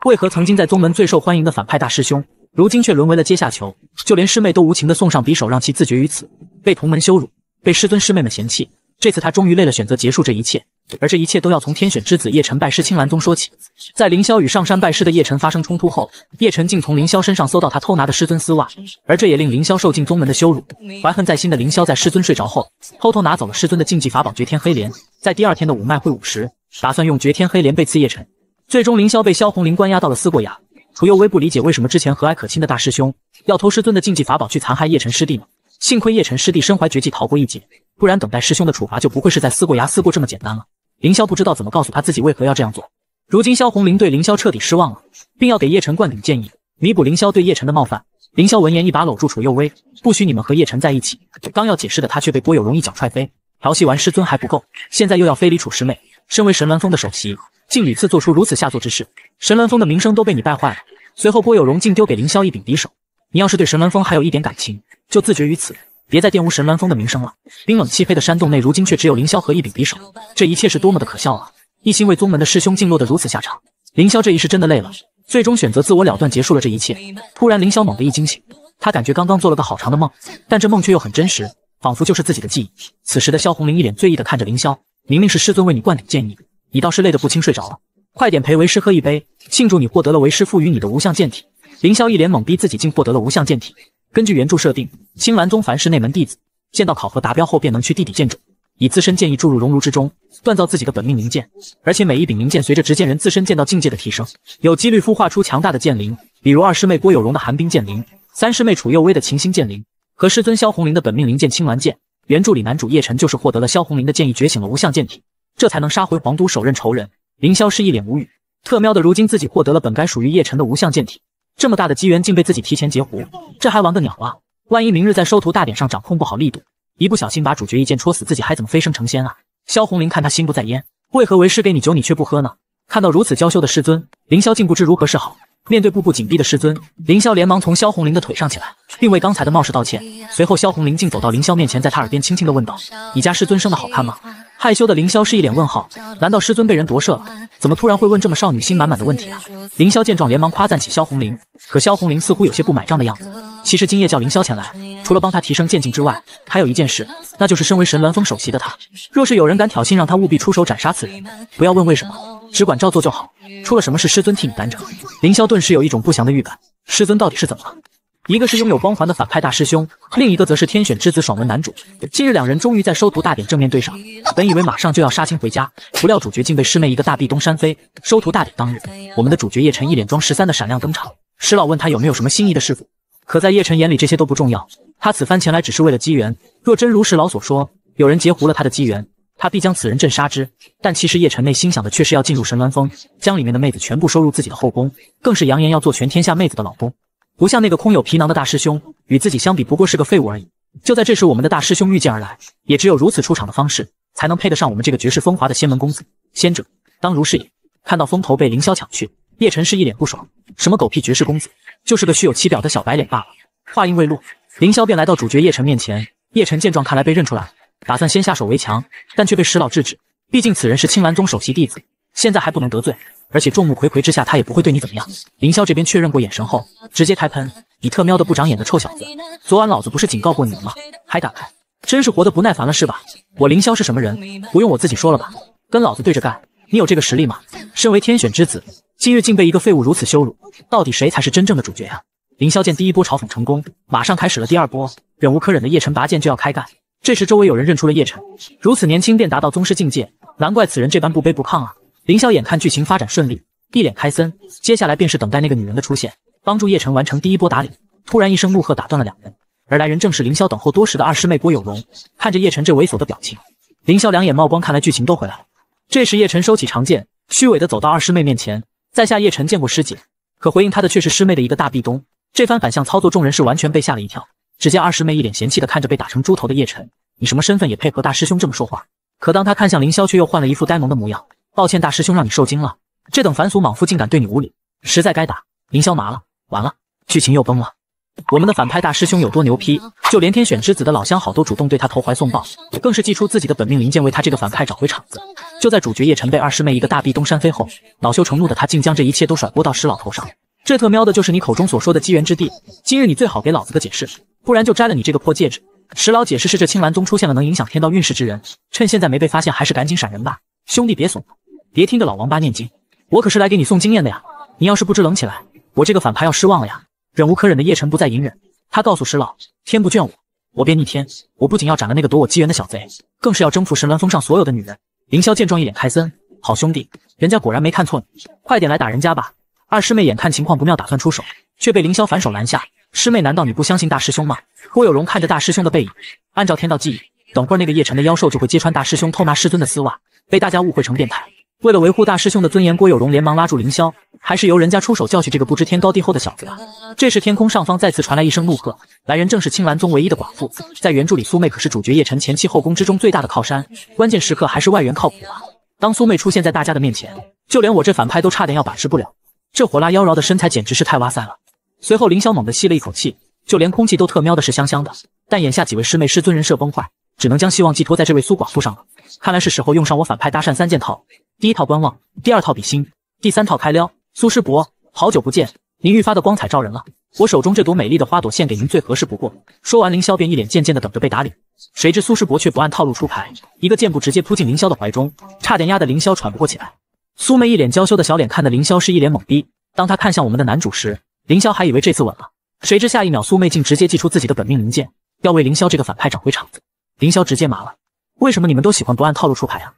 为何曾经在宗门最受欢迎的反派大师兄，如今却沦为了阶下囚？就连师妹都无情的送上匕首，让其自绝于此，被同门羞辱，被师尊师妹们嫌弃。这次他终于累了，选择结束这一切。而这一切都要从天选之子叶晨拜师青兰宗说起。在凌霄与上山拜师的叶晨发生冲突后，叶晨竟从凌霄身上搜到他偷拿的师尊丝袜，而这也令凌霄受尽宗门的羞辱。怀恨在心的凌霄在师尊睡着后，偷偷拿走了师尊的禁忌法宝绝天黑莲。在第二天的五脉会武时，打算用绝天黑莲背刺叶晨。最终，凌霄被萧红林关押到了思过崖。楚幼薇不理解为什么之前和蔼可亲的大师兄要偷师尊的禁忌法宝去残害叶晨师弟呢？幸亏叶晨师弟身怀绝技逃过一劫。不然，等待师兄的处罚就不会是在思过崖思过这么简单了。凌霄不知道怎么告诉他自己为何要这样做。如今萧红林对凌霄彻底失望了，并要给叶晨灌顶建议，弥补凌霄对叶晨的冒犯。凌霄闻言，一把搂住楚幼薇，不许你们和叶晨在一起。刚要解释的他，却被郭有容一脚踹飞。调戏完师尊还不够，现在又要非礼楚师妹。身为神鸾峰的首席，竟屡次做出如此下作之事，神鸾峰的名声都被你败坏了。随后，郭有容竟丢给凌霄一柄匕首。你要是对神鸾峰还有一点感情，就自绝于此。别再玷污神鸾峰的名声了。冰冷漆黑的山洞内，如今却只有凌霄和一柄匕首，这一切是多么的可笑啊！一心为宗门的师兄，竟落得如此下场。凌霄这一世真的累了，最终选择自我了断，结束了这一切。突然，凌霄猛地一惊醒，他感觉刚刚做了个好长的梦，但这梦却又很真实，仿佛就是自己的记忆。此时的萧红林一脸醉意的看着凌霄，明明是师尊为你灌顶建议，你倒是累得不轻，睡着了。快点陪为师喝一杯，庆祝你获得了为师赋予你的无相剑体。凌霄一脸懵逼，自己竟获得了无相剑体。根据原著设定，青兰宗凡是内门弟子，剑道考核达标后便能去地底剑冢，以自身剑意注入熔炉之中，锻造自己的本命灵剑。而且每一柄灵剑随着执剑人自身剑道境界的提升，有几率孵化出强大的剑灵。比如二师妹郭有荣的寒冰剑灵，三师妹楚幼薇的琴心剑灵，和师尊萧红林的本命灵剑青鸾剑。原著里男主叶晨就是获得了萧红林的剑意，觉醒了无相剑体，这才能杀回皇都手刃仇人。凌霄是一脸无语，特喵的，如今自己获得了本该属于叶晨的无相剑体。这么大的机缘竟被自己提前截胡，这还玩个鸟啊！万一明日在收徒大典上掌控不好力度，一不小心把主角一剑戳死自己，还怎么飞升成仙啊？萧红林看他心不在焉，为何为师给你酒你却不喝呢？看到如此娇羞的师尊，凌霄竟不知如何是好。面对步步紧逼的师尊，凌霄连忙从萧红林的腿上起来，并为刚才的冒失道歉。随后，萧红林竟走到凌霄面前，在他耳边轻轻的问道：“你家师尊生的好看吗？”害羞的凌霄是一脸问号，难道师尊被人夺舍了？怎么突然会问这么少女心满满的问题啊？凌霄见状，连忙夸赞起萧红林，可萧红林似乎有些不买账的样子。其实今夜叫凌霄前来，除了帮他提升剑境之外，还有一件事，那就是身为神鸾峰首席的他，若是有人敢挑衅，让他务必出手斩杀此人，不要问为什么。只管照做就好，出了什么事，师尊替你担着。凌霄顿时有一种不祥的预感，师尊到底是怎么了？一个是拥有光环的反派大师兄，另一个则是天选之子爽文男主。今日两人终于在收徒大典正面对上，本以为马上就要杀青回家，不料主角竟被师妹一个大壁咚扇飞。收徒大典当日，我们的主角叶晨一脸装十三的闪亮登场。石老问他有没有什么心仪的师傅，可在叶晨眼里这些都不重要，他此番前来只是为了机缘。若真如石老所说，有人截胡了他的机缘。他必将此人镇杀之，但其实叶晨内心想的却是要进入神鸾峰，将里面的妹子全部收入自己的后宫，更是扬言要做全天下妹子的老公。不像那个空有皮囊的大师兄，与自己相比不过是个废物而已。就在这时，我们的大师兄御剑而来，也只有如此出场的方式，才能配得上我们这个绝世风华的仙门公子。仙者当如是也。看到风头被凌霄抢去，叶晨是一脸不爽，什么狗屁绝世公子，就是个虚有其表的小白脸罢了。话音未落，凌霄便来到主角叶晨面前。叶晨见状，看来被认出来了。打算先下手为强，但却被石老制止。毕竟此人是青兰宗首席弟子，现在还不能得罪。而且众目睽睽之下，他也不会对你怎么样。凌霄这边确认过眼神后，直接开喷：“你特喵的不长眼的臭小子！昨晚老子不是警告过你了吗？还敢来？真是活得不耐烦了是吧？我凌霄是什么人，不用我自己说了吧？跟老子对着干，你有这个实力吗？身为天选之子，今日竟被一个废物如此羞辱，到底谁才是真正的主角呀？”凌霄见第一波嘲讽成功，马上开始了第二波。忍无可忍的叶晨拔剑就要开干。这时，周围有人认出了叶晨，如此年轻便达到宗师境界，难怪此人这般不卑不亢啊！凌霄眼看剧情发展顺利，一脸开森，接下来便是等待那个女人的出现，帮助叶晨完成第一波打理。突然一声怒喝打断了两人，而来人正是凌霄等候多时的二师妹郭有容。看着叶晨这猥琐的表情，凌霄两眼冒光，看来剧情都回来了。这时，叶晨收起长剑，虚伪的走到二师妹面前，在下叶晨见过师姐，可回应他的却是师妹的一个大壁咚。这番反向操作，众人是完全被吓了一跳。只见二师妹一脸嫌弃的看着被打成猪头的叶晨：“你什么身份也配和大师兄这么说话？”可当他看向凌霄，却又换了一副呆萌的模样。抱歉，大师兄让你受惊了。这等凡俗莽夫竟敢对你无礼，实在该打。凌霄麻了，完了，剧情又崩了。我们的反派大师兄有多牛批？就连天选之子的老相好都主动对他投怀送抱，更是祭出自己的本命灵剑为他这个反派找回场子。就在主角叶晨被二师妹一个大臂东山飞后，恼羞成怒的他竟将这一切都甩锅到石老头上。这特喵的就是你口中所说的机缘之地，今日你最好给老子个解释。不然就摘了你这个破戒指！石老解释是这青兰宗出现了能影响天道运势之人，趁现在没被发现，还是赶紧闪人吧。兄弟别怂，别听着老王八念经，我可是来给你送经验的呀！你要是不知冷起来，我这个反派要失望了呀！忍无可忍的叶晨不再隐忍，他告诉石老，天不眷我，我便逆天。我不仅要斩了那个夺我机缘的小贼，更是要征服神鸾峰上所有的女人。凌霄见状一脸开森，好兄弟，人家果然没看错你，快点来打人家吧！二师妹眼看情况不妙，打算出手，却被凌霄反手拦下。师妹，难道你不相信大师兄吗？郭有荣看着大师兄的背影，按照天道记忆，等会儿那个叶晨的妖兽就会揭穿大师兄偷拿师尊的丝袜，被大家误会成变态。为了维护大师兄的尊严，郭有容连忙拉住凌霄，还是由人家出手教训这个不知天高地厚的小子吧。这时天空上方再次传来一声怒喝，来人正是青兰宗唯一的寡妇，在原著里苏妹可是主角叶晨前期后宫之中最大的靠山，关键时刻还是外援靠谱啊。当苏妹出现在大家的面前，就连我这反派都差点要把持不了，这火辣妖娆的身材简直是太哇塞了。随后，凌霄猛地吸了一口气，就连空气都特喵的是香香的。但眼下几位师妹师尊人设崩坏，只能将希望寄托在这位苏寡妇上了。看来是时候用上我反派搭讪三件套：第一套观望，第二套比心，第三套开撩。苏师伯，好久不见，您愈发的光彩照人了。我手中这朵美丽的花朵献给您最合适不过。说完，凌霄便一脸贱贱的等着被打脸。谁知苏师伯却不按套路出牌，一个箭步直接扑进凌霄的怀中，差点压得凌霄喘不过气来。苏妹一脸娇羞的小脸看得凌霄是一脸懵逼。当他看向我们的男主时，凌霄还以为这次稳了，谁知下一秒苏妹竟直接祭出自己的本命灵剑，要为凌霄这个反派找回场子。凌霄直接麻了，为什么你们都喜欢不按套路出牌啊？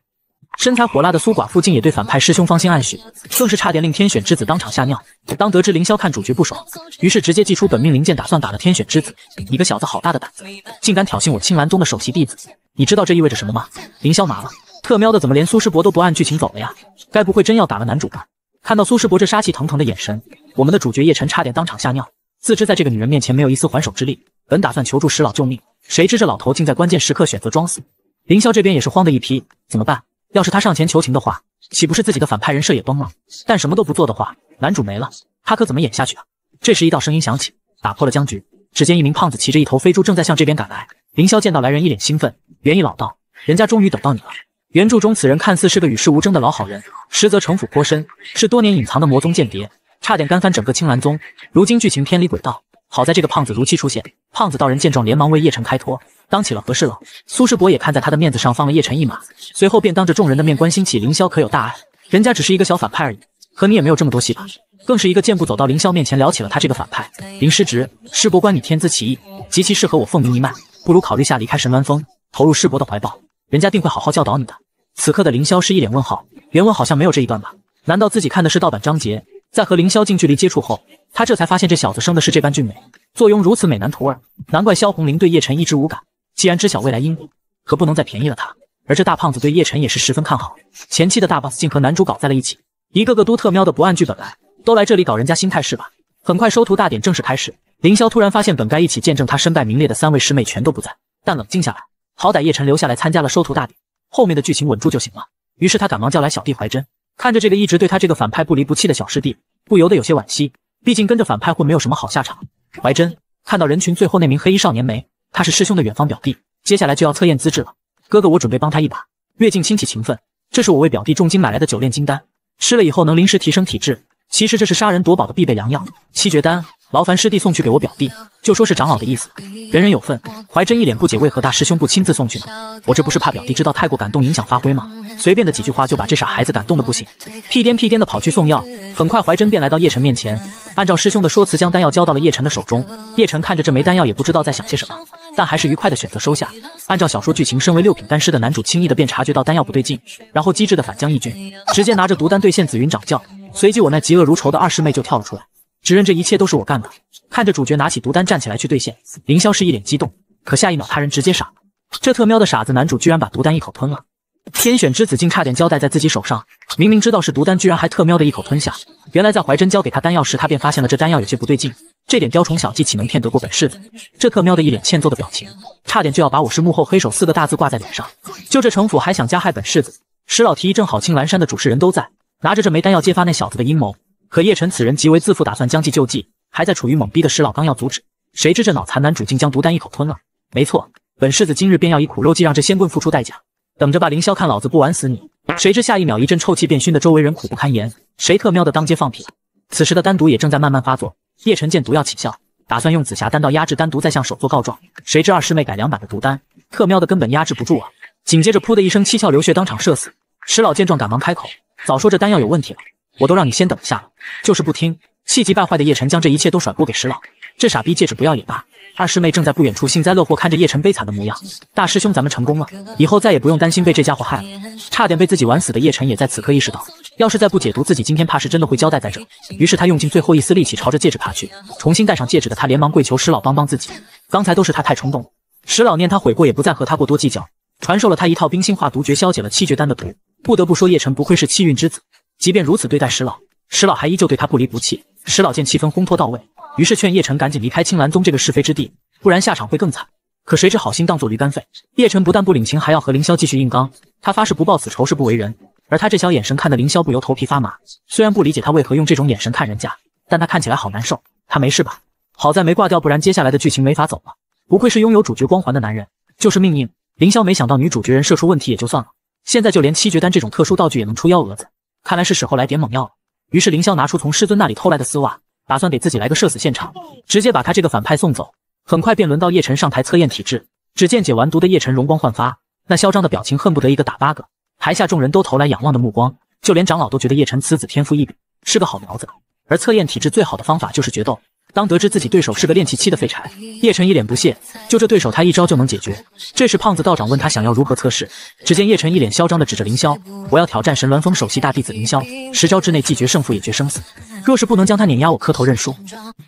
身材火辣的苏寡妇竟也对反派师兄芳心暗许，更是差点令天选之子当场吓尿。当得知凌霄看主角不爽，于是直接祭出本命灵剑，打算打了天选之子。你个小子好大的胆子，竟敢挑衅我青兰宗的首席弟子！你知道这意味着什么吗？凌霄麻了，特喵的怎么连苏师伯都不按剧情走了呀？该不会真要打了男主吧？看到苏师伯这杀气腾腾的眼神，我们的主角叶晨差点当场吓尿。自知在这个女人面前没有一丝还手之力，本打算求助石老救命，谁知这老头竟在关键时刻选择装死。凌霄这边也是慌的一批，怎么办？要是他上前求情的话，岂不是自己的反派人设也崩了？但什么都不做的话，男主没了，他可怎么演下去啊？这时一道声音响起，打破了僵局。只见一名胖子骑着一头飞猪正在向这边赶来。凌霄见到来人，一脸兴奋，原意老道，人家终于等到你了。原著中，此人看似是个与世无争的老好人，实则城府颇深，是多年隐藏的魔宗间谍，差点干翻整个青兰宗。如今剧情偏离轨道，好在这个胖子如期出现。胖子道人见状，连忙为叶晨开脱，当起了和事佬。苏师伯也看在他的面子上，放了叶晨一马，随后便当着众人的面关心起凌霄可有大碍。人家只是一个小反派而已，和你也没有这么多戏吧？更是一个箭步走到凌霄面前，聊起了他这个反派。林师侄，师伯观你天资奇异，极其适合我凤鸣一脉，不如考虑下离开神鸾峰，投入师伯的怀抱，人家定会好好教导你的。此刻的凌霄是一脸问号，原文好像没有这一段吧？难道自己看的是盗版章节？在和凌霄近距离接触后，他这才发现这小子生的是这般俊美，坐拥如此美男徒儿，难怪萧红林对叶晨一直无感。既然知晓未来因果，可不能再便宜了他。而这大胖子对叶晨也是十分看好，前期的大 boss 竟和男主搞在了一起，一个个都特喵的不按剧本来，都来这里搞人家心态是吧？很快收徒大典正式开始，凌霄突然发现本该一起见证他身败名裂的三位师妹全都不在，但冷静下来，好歹叶晨留下来参加了收徒大典。后面的剧情稳住就行了。于是他赶忙叫来小弟怀真，看着这个一直对他这个反派不离不弃的小师弟，不由得有些惋惜。毕竟跟着反派混没有什么好下场。怀真看到人群最后那名黑衣少年没？他是师兄的远方表弟，接下来就要测验资质了。哥哥，我准备帮他一把。跃进亲戚情分，这是我为表弟重金买来的九炼金丹，吃了以后能临时提升体质。其实这是杀人夺宝的必备良药，七绝丹。劳烦师弟送去给我表弟，就说是长老的意思，人人有份。怀真一脸不解，为何大师兄不亲自送去呢？我这不是怕表弟知道太过感动影响发挥吗？随便的几句话就把这傻孩子感动的不行，屁颠屁颠的跑去送药。很快怀真便来到叶晨面前，按照师兄的说辞将丹药交到了叶晨的手中。叶晨看着这枚丹药，也不知道在想些什么，但还是愉快的选择收下。按照小说剧情，身为六品丹师的男主轻易的便察觉到丹药不对劲，然后机智的反将一军，直接拿着毒丹兑现紫云掌教。随即我那嫉恶如仇的二师妹就跳了出来。指认这一切都是我干的。看着主角拿起毒丹站起来去兑现，凌霄是一脸激动。可下一秒他人直接傻了，这特喵的傻子男主居然把毒丹一口吞了。天选之子竟差点交代在自己手上，明明知道是毒丹，居然还特喵的一口吞下。原来在怀真交给他丹药时，他便发现了这丹药有些不对劲，这点雕虫小技岂能骗得过本世子？这特喵的一脸欠揍的表情，差点就要把我是幕后黑手四个大字挂在脸上。就这城府还想加害本世子？石老提议正好青蓝山的主事人都在，拿着这枚丹药揭发那小子的阴谋。可叶晨此人极为自负，打算将计就计，还在处于懵逼的石老刚要阻止，谁知这脑残男主竟将毒丹一口吞了。没错，本世子今日便要以苦肉计让这仙棍付出代价，等着吧！凌霄看老子不玩死你！谁知下一秒一阵臭气便熏得周围人苦不堪言，谁特喵的当街放屁？此时的丹毒也正在慢慢发作。叶晨见毒药起效，打算用紫霞丹道压制丹毒，再向首座告状。谁知二师妹改良版的毒丹，特喵的根本压制不住啊！紧接着噗的一声，七窍流血，当场射死。石老见状，赶忙开口：“早说这丹药有问题了，我都让你先等一下了，就是不听。”气急败坏的叶晨将这一切都甩锅给石老。这傻逼戒指不要也罢。二师妹正在不远处幸灾乐祸，看着叶晨悲惨的模样。大师兄，咱们成功了，以后再也不用担心被这家伙害了。差点被自己玩死的叶晨也在此刻意识到，要是再不解毒，自己今天怕是真的会交代在这。于是他用尽最后一丝力气朝着戒指爬去。重新戴上戒指的他连忙跪求石老帮帮自己。刚才都是他太冲动。石老念他悔过，也不再和他过多计较，传授了他一套冰心化毒诀，消解了七绝丹的毒。不得不说，叶晨不愧是气运之子。即便如此对待石老，石老还依旧对他不离不弃。石老见气氛烘托到位。于是劝叶晨赶紧离开青兰宗这个是非之地，不然下场会更惨。可谁知好心当做驴肝肺，叶晨不但不领情，还要和凌霄继续硬刚。他发誓不报此仇誓不为人。而他这小眼神看得凌霄不由头皮发麻。虽然不理解他为何用这种眼神看人家，但他看起来好难受。他没事吧？好在没挂掉，不然接下来的剧情没法走了。不愧是拥有主角光环的男人，就是命硬。凌霄没想到女主角人设出问题也就算了，现在就连七绝丹这种特殊道具也能出幺蛾子，看来是时候来点猛药了。于是凌霄拿出从师尊那里偷来的丝袜。打算给自己来个社死现场，直接把他这个反派送走。很快便轮到叶晨上台测验体质。只见解完毒的叶晨容光焕发，那嚣张的表情恨不得一个打八个。台下众人都投来仰望的目光，就连长老都觉得叶晨此子天赋异禀，是个好苗子。而测验体质最好的方法就是决斗。当得知自己对手是个练气期的废柴，叶晨一脸不屑。就这对手，他一招就能解决。这时，胖子道长问他想要如何测试。只见叶晨一脸嚣张的指着凌霄：“我要挑战神鸾峰首席大弟子凌霄，十招之内既决胜负也决生死。若是不能将他碾压，我磕头认输。”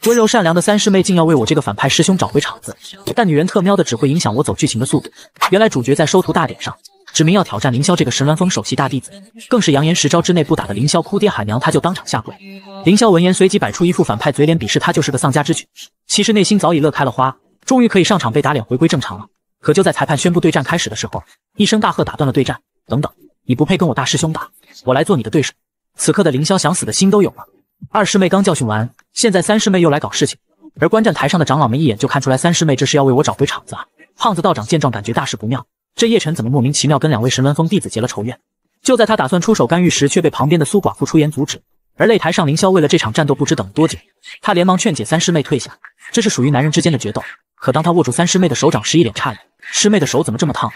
温柔善良的三师妹竟要为我这个反派师兄找回场子，但女人特喵的只会影响我走剧情的速度。原来主角在收徒大典上指明要挑战凌霄这个神鸾峰首席大弟子，更是扬言十招之内不打的凌霄哭爹喊娘，他就当场下跪。凌霄闻言，随即摆出一副反派嘴脸，鄙视他就是个丧家之犬。其实内心早已乐开了花，终于可以上场被打脸，回归正常了。可就在裁判宣布对战开始的时候，一声大喝打断了对战。等等，你不配跟我大师兄打，我来做你的对手。此刻的凌霄想死的心都有了。二师妹刚教训完，现在三师妹又来搞事情。而观战台上的长老们一眼就看出来，三师妹这是要为我找回场子啊！胖子道长见状，感觉大事不妙，这叶晨怎么莫名其妙跟两位神鸾峰弟子结了仇怨？就在他打算出手干预时，却被旁边的苏寡妇出言阻止。而擂台上，凌霄为了这场战斗，不知等了多久。他连忙劝解三师妹退下，这是属于男人之间的决斗。可当他握住三师妹的手掌时，一脸诧异：师妹的手怎么这么烫？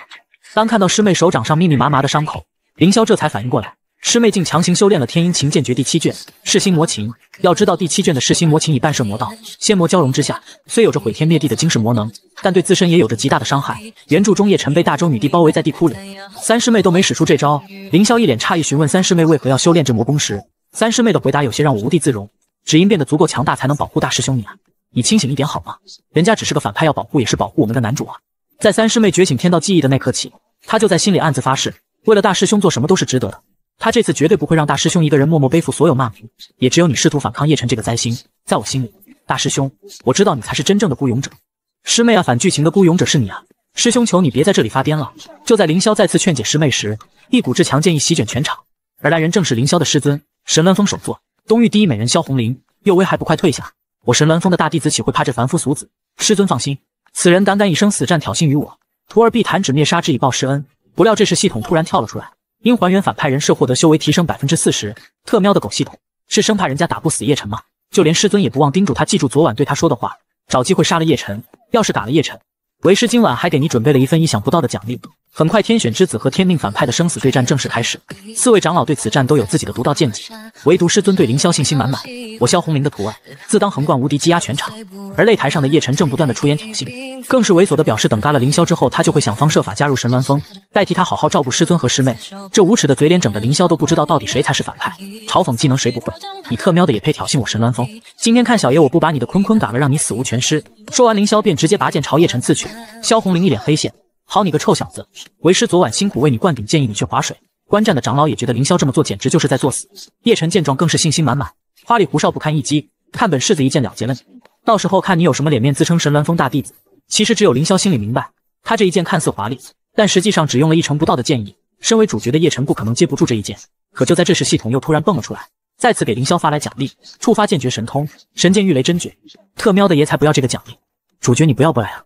当看到师妹手掌上密密麻麻的伤口，凌霄这才反应过来，师妹竟强行修炼了天阴琴剑诀第七卷噬心魔琴。要知道，第七卷的噬心魔琴以半圣魔道、仙魔交融之下，虽有着毁天灭地的惊世魔能，但对自身也有着极大的伤害。原著中，叶晨被大周女帝包围在地窟里，三师妹都没使出这招。凌霄一脸诧异，询问三师妹为何要修炼这魔功时。三师妹的回答有些让我无地自容，只因变得足够强大才能保护大师兄你啊！你清醒一点好吗？人家只是个反派，要保护也是保护我们的男主啊！在三师妹觉醒天道记忆的那刻起，他就在心里暗自发誓，为了大师兄做什么都是值得的。他这次绝对不会让大师兄一个人默默背负所有骂名，也只有你试图反抗叶晨这个灾星，在我心里，大师兄，我知道你才是真正的孤勇者。师妹啊，反剧情的孤勇者是你啊！师兄，求你别在这里发癫了。就在凌霄再次劝解师妹时，一股至强剑意席卷全场，而来人正是凌霄的师尊。神鸾峰首座，东域第一美人萧红玲，幼薇还不快退下！我神鸾峰的大弟子岂会怕这凡夫俗子？师尊放心，此人胆敢以生死战挑衅于我，徒儿必弹指灭杀之以报师恩。不料这时系统突然跳了出来，因还原反派人设获得修为提升百分之四十。特喵的狗系统，是生怕人家打不死叶晨吗？就连师尊也不忘叮嘱他记住昨晚对他说的话，找机会杀了叶晨。要是打了叶晨，为师今晚还给你准备了一份意想不到的奖励。很快，天选之子和天命反派的生死对战正式开始。四位长老对此战都有自己的独到见解，唯独师尊对凌霄信心满满。我萧红林的徒儿，自当横贯无敌，击压全场。而擂台上的叶晨正不断的出言挑衅，更是猥琐的表示，等嘎了凌霄之后，他就会想方设法加入神鸾峰，代替他好好照顾师尊和师妹。这无耻的嘴脸，整的凌霄都不知道到底谁才是反派。嘲讽技能谁不会？你特喵的也配挑衅我神鸾峰？今天看小爷我不把你的坤坤嘎了，让你死无全尸！说完，凌霄便直接拔剑朝叶晨刺去。萧红林一脸黑线。好你个臭小子！为师昨晚辛苦为你灌顶，建议你去划水。观战的长老也觉得凌霄这么做简直就是在作死。叶晨见状更是信心满满，花里胡哨不堪一击，看本世子一剑了结了你！到时候看你有什么脸面自称神鸾峰大弟子。其实只有凌霄心里明白，他这一剑看似华丽，但实际上只用了一成不到的剑意。身为主角的叶晨不可能接不住这一剑。可就在这时，系统又突然蹦了出来，再次给凌霄发来奖励：触发剑诀神通，神剑御雷真诀。特喵的爷才不要这个奖励！主角你不要不来啊！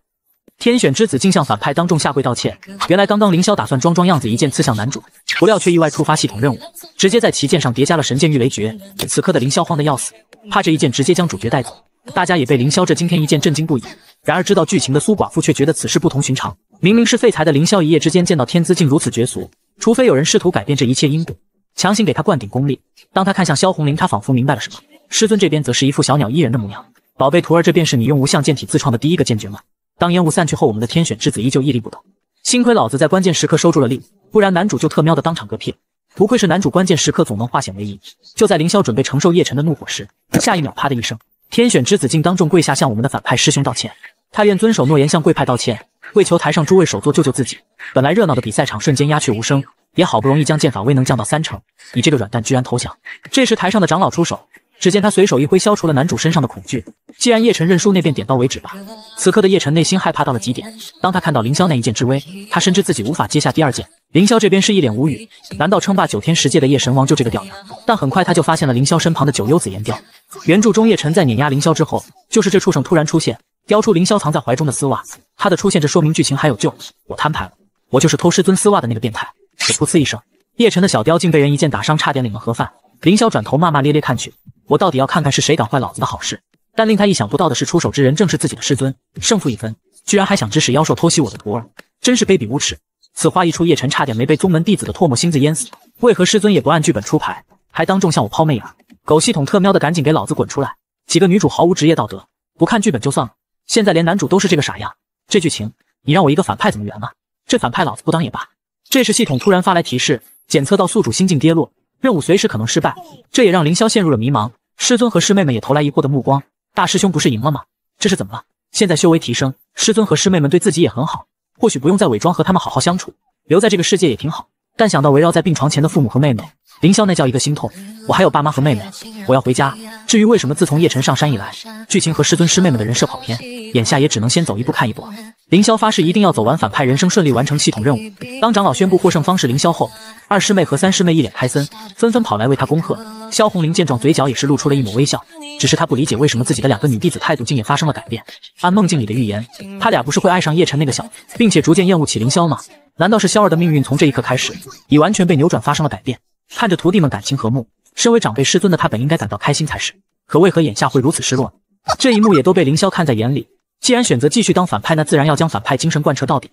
天选之子竟向反派当众下跪道歉。原来刚刚凌霄打算装装样子，一剑刺向男主，不料却意外触发系统任务，直接在其剑上叠加了神剑御雷诀。此刻的凌霄慌得要死，怕这一剑直接将主角带走。大家也被凌霄这惊天一剑震惊不已。然而知道剧情的苏寡妇却觉得此事不同寻常。明明是废材的凌霄，一夜之间见到天资竟如此绝俗。除非有人试图改变这一切因果，强行给他灌顶功力。当他看向萧红林，他仿佛明白了什么。师尊这边则是一副小鸟依人的模样。宝贝徒儿，这便是你用无相剑体自创的第一个剑诀吗？当烟雾散去后，我们的天选之子依旧屹立不倒。幸亏老子在关键时刻收住了力，不然男主就特喵的当场嗝屁。不愧是男主，关键时刻总能化险为夷。就在凌霄准备承受叶晨的怒火时，下一秒，啪的一声。天选之子竟当众跪下向我们的反派师兄道歉，他愿遵守诺言向贵派道歉，为求台上诸位首座救救自己。本来热闹的比赛场瞬间鸦雀无声，也好不容易将剑法威能降到三成，你这个软蛋居然投降。这时台上的长老出手，只见他随手一挥，消除了男主身上的恐惧。既然叶晨认输，那便点到为止吧。此刻的叶晨内心害怕到了极点，当他看到凌霄那一剑之威，他深知自己无法接下第二剑。凌霄这边是一脸无语，难道称霸九天十界的叶神王就这个屌样？但很快他就发现了凌霄身旁的九幽紫炎雕。原著中，叶晨在碾压凌霄之后，就是这畜生突然出现，叼出凌霄藏在怀中的丝袜。他的出现，这说明剧情还有救。我摊牌了，我就是偷师尊丝袜的那个变态。只噗呲一声，叶晨的小雕竟被人一剑打伤，差点领了盒饭。凌霄转头骂骂咧咧看去，我到底要看看是谁敢坏老子的好事。但令他意想不到的是，出手之人正是自己的师尊。胜负已分，居然还想指使妖兽偷袭我的徒儿，真是卑鄙无耻！此话一出，叶晨差点没被宗门弟子的唾沫星子淹死。为何师尊也不按剧本出牌，还当众向我抛媚眼？狗系统特喵的，赶紧给老子滚出来！几个女主毫无职业道德，不看剧本就算了，现在连男主都是这个傻样。这剧情，你让我一个反派怎么圆啊？这反派老子不当也罢。这时系统突然发来提示，检测到宿主心境跌落，任务随时可能失败。这也让凌霄陷入了迷茫。师尊和师妹们也投来疑惑的目光。大师兄不是赢了吗？这是怎么了？现在修为提升，师尊和师妹们对自己也很好，或许不用再伪装和他们好好相处，留在这个世界也挺好。但想到围绕在病床前的父母和妹妹，凌霄那叫一个心痛。我还有爸妈和妹妹，我要回家。至于为什么自从叶晨上山以来，剧情和师尊师妹们的人设跑偏，眼下也只能先走一步看一步。凌霄发誓一定要走完反派人生，顺利完成系统任务。当长老宣布获胜方是凌霄后，二师妹和三师妹一脸开森，纷纷跑来为他恭贺。萧红林见状，嘴角也是露出了一抹微笑，只是她不理解为什么自己的两个女弟子态度竟也发生了改变。按梦境里的预言，他俩不是会爱上叶晨那个小子，并且逐渐厌恶起凌霄吗？难道是萧儿的命运从这一刻开始已完全被扭转，发生了改变？看着徒弟们感情和睦，身为长辈师尊的他本应该感到开心才是，可为何眼下会如此失落呢？这一幕也都被凌霄看在眼里。既然选择继续当反派，那自然要将反派精神贯彻到底。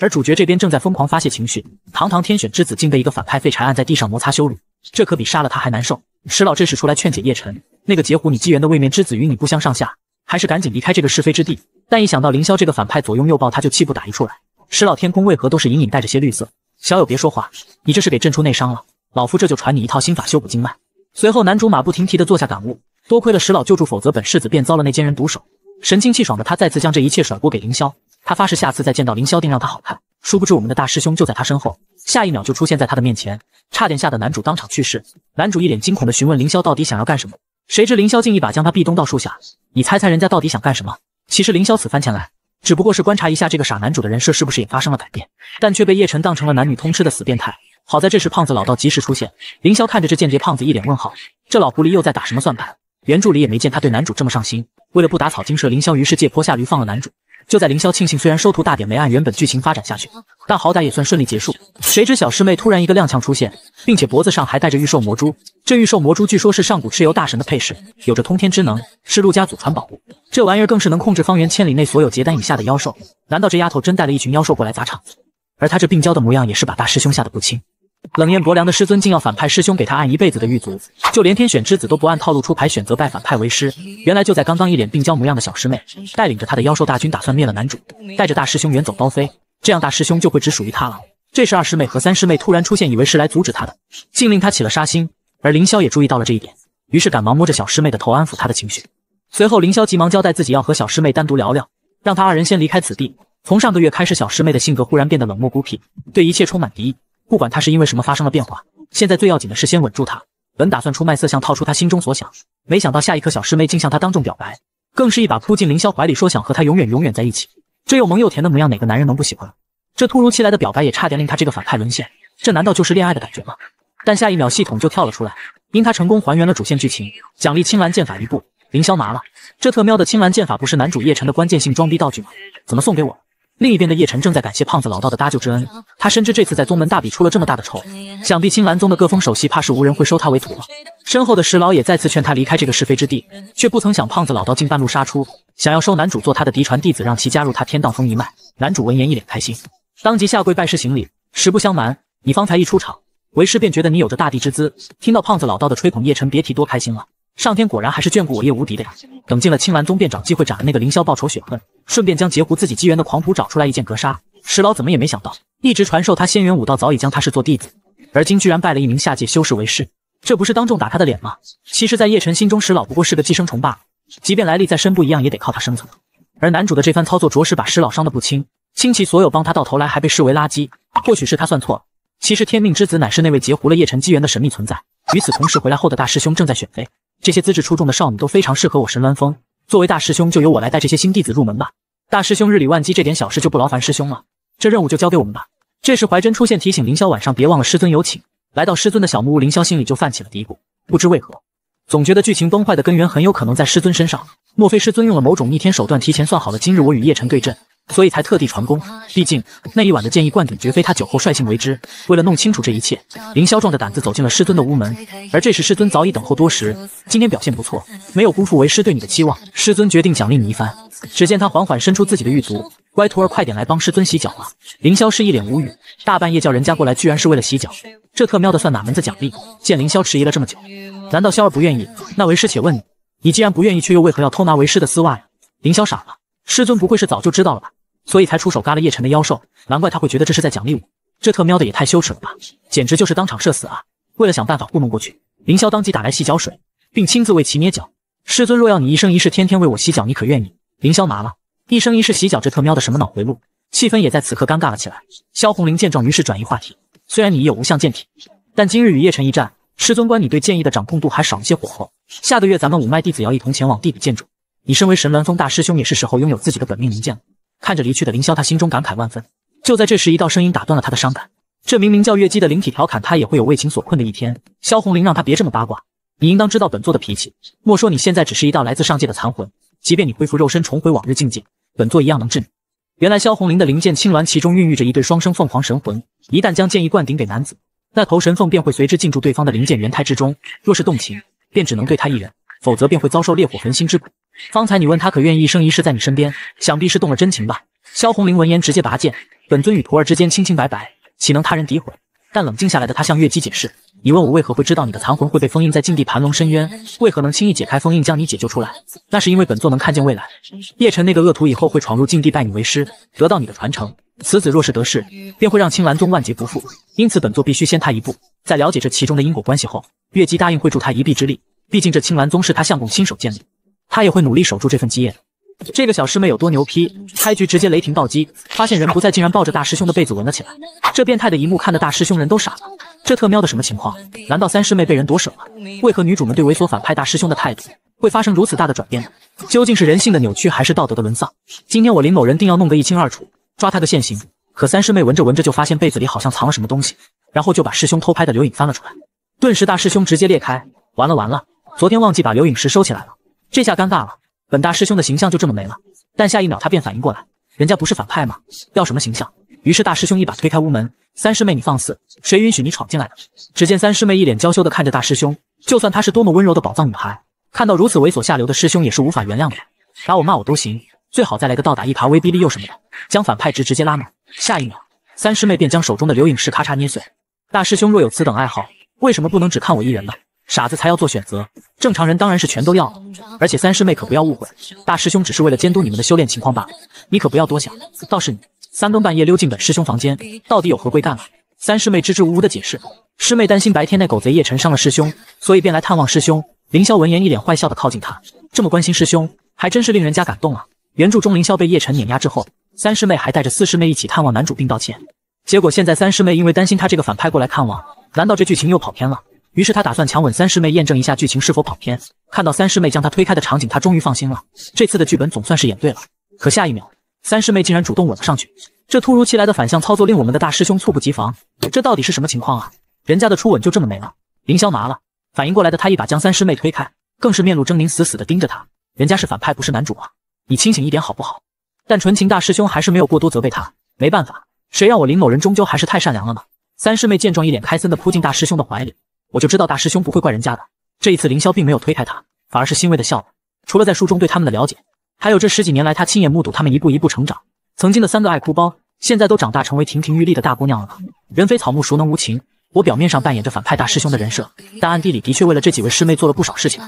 而主角这边正在疯狂发泄情绪，堂堂天选之子竟被一个反派废柴按在地上摩擦羞辱，这可比杀了他还难受。石老这时出来劝解叶晨，那个截胡你机缘的位面之子与你不相上下，还是赶紧离开这个是非之地。但一想到凌霄这个反派左拥右抱，他就气不打一处来。石老天空为何都是隐隐带着些绿色？小友别说话，你这是给朕出内伤了。老夫这就传你一套心法修补经脉。随后男主马不停蹄的做下感悟，多亏了石老救助，否则本世子便遭了那奸人毒手。神清气爽的他再次将这一切甩锅给凌霄，他发誓下次再见到凌霄定让他好看。殊不知我们的大师兄就在他身后，下一秒就出现在他的面前，差点吓得男主当场去世。男主一脸惊恐的询问凌霄到底想要干什么，谁知凌霄竟一把将他壁咚到树下。你猜猜人家到底想干什么？其实凌霄此番前来，只不过是观察一下这个傻男主的人设是不是也发生了改变，但却被叶晨当成了男女通吃的死变态。好在这时胖子老道及时出现，凌霄看着这间谍胖子一脸问号，这老狐狸又在打什么算盘？原著里也没见他对男主这么上心。为了不打草惊蛇，凌霄于是借坡下驴放了男主。就在凌霄庆幸，虽然收徒大典没按原本剧情发展下去，但好歹也算顺利结束。谁知小师妹突然一个踉跄出现，并且脖子上还带着御兽魔珠。这御兽魔珠据说是上古蚩尤大神的配饰，有着通天之能，是陆家祖传宝物。这玩意儿更是能控制方圆千里内所有结丹以下的妖兽。难道这丫头真带了一群妖兽过来砸场子？而她这病娇的模样，也是把大师兄吓得不轻。冷艳薄凉的师尊竟要反派师兄给他按一辈子的狱卒，就连天选之子都不按套路出牌，选择拜反派为师。原来就在刚刚，一脸病娇模样的小师妹带领着他的妖兽大军，打算灭了男主，带着大师兄远走高飞，这样大师兄就会只属于他了。这时二师妹和三师妹突然出现，以为是来阻止他的，竟令他起了杀心。而凌霄也注意到了这一点，于是赶忙摸着小师妹的头安抚她的情绪。随后凌霄急忙交代自己要和小师妹单独聊聊，让他二人先离开此地。从上个月开始，小师妹的性格忽然变得冷漠孤僻，对一切充满敌意。不管他是因为什么发生了变化，现在最要紧的是先稳住他。本打算出卖色相套出他心中所想，没想到下一刻小师妹竟向他当众表白，更是一把扑进凌霄怀里，说想和他永远永远在一起。这又萌又甜的模样，哪个男人能不喜欢？这突如其来的表白也差点令他这个反派沦陷。这难道就是恋爱的感觉吗？但下一秒系统就跳了出来，因他成功还原了主线剧情，奖励青蓝剑法一部。凌霄麻了，这特喵的青蓝剑法不是男主叶晨的关键性装逼道具吗？怎么送给我？另一边的叶晨正在感谢胖子老道的搭救之恩，他深知这次在宗门大比出了这么大的丑，想必青蓝宗的各峰首席怕是无人会收他为徒了。身后的石老也再次劝他离开这个是非之地，却不曾想胖子老道竟半路杀出，想要收男主做他的嫡传弟子，让其加入他天荡峰一脉。男主闻言一脸开心，当即下跪拜师行礼。实不相瞒，你方才一出场，为师便觉得你有着大帝之姿。听到胖子老道的吹捧，叶晨别提多开心了。上天果然还是眷顾我叶无敌的呀！等进了青蓝宗，便找机会斩了那个凌霄报仇雪恨，顺便将截胡自己机缘的狂徒找出来一剑格杀。石老怎么也没想到，一直传授他仙元武道，早已将他视作弟子，而今居然拜了一名下界修士为师，这不是当众打他的脸吗？其实，在叶晨心中，石老不过是个寄生虫罢了，即便来历再深不一样，也得靠他生存。而男主的这番操作，着实把石老伤得不轻，倾其所有帮他，到头来还被视为垃圾。或许是他算错了，其实天命之子乃是那位截胡了叶晨机缘的神秘存在。与此同时，回来后的大师兄正在选妃。这些资质出众的少女都非常适合我神鸾峰。作为大师兄，就由我来带这些新弟子入门吧。大师兄日理万机，这点小事就不劳烦师兄了。这任务就交给我们吧。这时，怀真出现提醒凌霄，晚上别忘了师尊有请。来到师尊的小木屋，凌霄心里就泛起了嘀咕。不知为何，总觉得剧情崩坏的根源很有可能在师尊身上。莫非师尊用了某种逆天手段，提前算好了今日我与叶晨对阵？所以才特地传功。毕竟那一晚的剑意灌顶，绝非他酒后率性为之。为了弄清楚这一切，凌霄壮着胆子走进了师尊的屋门。而这时师尊早已等候多时。今天表现不错，没有辜负为师对你的期望。师尊决定奖励你一番。只见他缓缓伸出自己的玉足，乖徒儿，快点来帮师尊洗脚啊。凌霄是一脸无语，大半夜叫人家过来，居然是为了洗脚？这特喵的算哪门子奖励？见凌霄迟疑了这么久，难道霄儿不愿意？那为师且问你，你既然不愿意，却又为何要偷拿为师的丝袜呀？凌霄傻了，师尊不会是早就知道了吧？所以才出手嘎了叶晨的妖兽，难怪他会觉得这是在奖励我。这特喵的也太羞耻了吧，简直就是当场社死啊！为了想办法糊弄过去，凌霄当即打来洗脚水，并亲自为其捏脚。师尊若要你一生一世天天为我洗脚，你可愿意？凌霄麻了，一生一世洗脚，这特喵的什么脑回路？气氛也在此刻尴尬了起来。萧红林见状，于是转移话题。虽然你已有无相剑体，但今日与叶晨一战，师尊观你对剑意的掌控度还少一些火候。下个月咱们五脉弟子要一同前往地底见主，你身为神鸾峰大师兄，也是时候拥有自己的本命灵剑了。看着离去的凌霄，他心中感慨万分。就在这时，一道声音打断了他的伤感。这名名叫月姬的灵体调侃他也会有为情所困的一天。萧红林让他别这么八卦，你应当知道本座的脾气。莫说你现在只是一道来自上界的残魂，即便你恢复肉身，重回往日境界，本座一样能治你。原来萧红林的灵剑青鸾其中孕育着一对双生凤凰神魂，一旦将剑意灌顶给男子，那头神凤便会随之进驻对方的灵剑元胎之中。若是动情，便只能对他一人，否则便会遭受烈火焚心之苦。方才你问他可愿意一生一世在你身边，想必是动了真情吧？萧红林闻言直接拔剑，本尊与徒儿之间清清白白，岂能他人诋毁？但冷静下来的他向月姬解释：“你问我为何会知道你的残魂会被封印在禁地盘龙深渊，为何能轻易解开封印将你解救出来？那是因为本座能看见未来。叶晨那个恶徒以后会闯入禁地拜你为师，得到你的传承。此子若是得势，便会让青蓝宗万劫不复。因此本座必须先他一步，在了解这其中的因果关系后，月姬答应会助他一臂之力。毕竟这青蓝宗是他相公亲手建立，他也会努力守住这份基业的。”这个小师妹有多牛批？开局直接雷霆暴击，发现人不在，竟然抱着大师兄的被子闻了起来。这变态的一幕看得大师兄人都傻了。这特喵的什么情况？难道三师妹被人夺舍了？为何女主们对猥琐反派大师兄的态度会发生如此大的转变呢？究竟是人性的扭曲，还是道德的沦丧？今天我林某人定要弄个一清二楚，抓他个现行。可三师妹闻着闻着就发现被子里好像藏了什么东西，然后就把师兄偷拍的留影翻了出来。顿时大师兄直接裂开，完了完了，昨天忘记把留影石收起来了，这下尴尬了。本大师兄的形象就这么没了，但下一秒他便反应过来，人家不是反派吗？要什么形象？于是大师兄一把推开屋门，三师妹你放肆，谁允许你闯进来的？只见三师妹一脸娇羞的看着大师兄，就算她是多么温柔的宝藏女孩，看到如此猥琐下流的师兄也是无法原谅的。打我骂我都行，最好再来个倒打一耙威逼利诱什么的，将反派值直接拉满。下一秒，三师妹便将手中的留影石咔嚓捏碎。大师兄若有此等爱好，为什么不能只看我一人呢？傻子才要做选择，正常人当然是全都要了。而且三师妹可不要误会，大师兄只是为了监督你们的修炼情况罢了，你可不要多想。倒是你三更半夜溜进本师兄房间，到底有何贵干啊？三师妹支支吾吾的解释，师妹担心白天那狗贼叶晨伤了师兄，所以便来探望师兄。凌霄闻言一脸坏笑的靠近他，这么关心师兄，还真是令人家感动啊。原著中凌霄被叶晨碾压之后，三师妹还带着四师妹一起探望男主并道歉，结果现在三师妹因为担心他这个反派过来看望，难道这剧情又跑偏了？于是他打算强吻三师妹，验证一下剧情是否跑偏。看到三师妹将他推开的场景，他终于放心了。这次的剧本总算是演对了。可下一秒，三师妹竟然主动吻了上去。这突如其来的反向操作令我们的大师兄猝不及防。这到底是什么情况啊？人家的初吻就这么没了？凌霄麻了，反应过来的他一把将三师妹推开，更是面露狰狞，死死的盯着他。人家是反派，不是男主啊！你清醒一点好不好？但纯情大师兄还是没有过多责备他。没办法，谁让我林某人终究还是太善良了呢？三师妹见状，一脸开森的扑进大师兄的怀里。我就知道大师兄不会怪人家的。这一次凌霄并没有推开他，反而是欣慰的笑了。除了在书中对他们的了解，还有这十几年来他亲眼目睹他们一步一步成长。曾经的三个爱哭包，现在都长大成为亭亭玉立的大姑娘了。人非草木，孰能无情？我表面上扮演着反派大师兄的人设，但暗地里的确为了这几位师妹做了不少事情。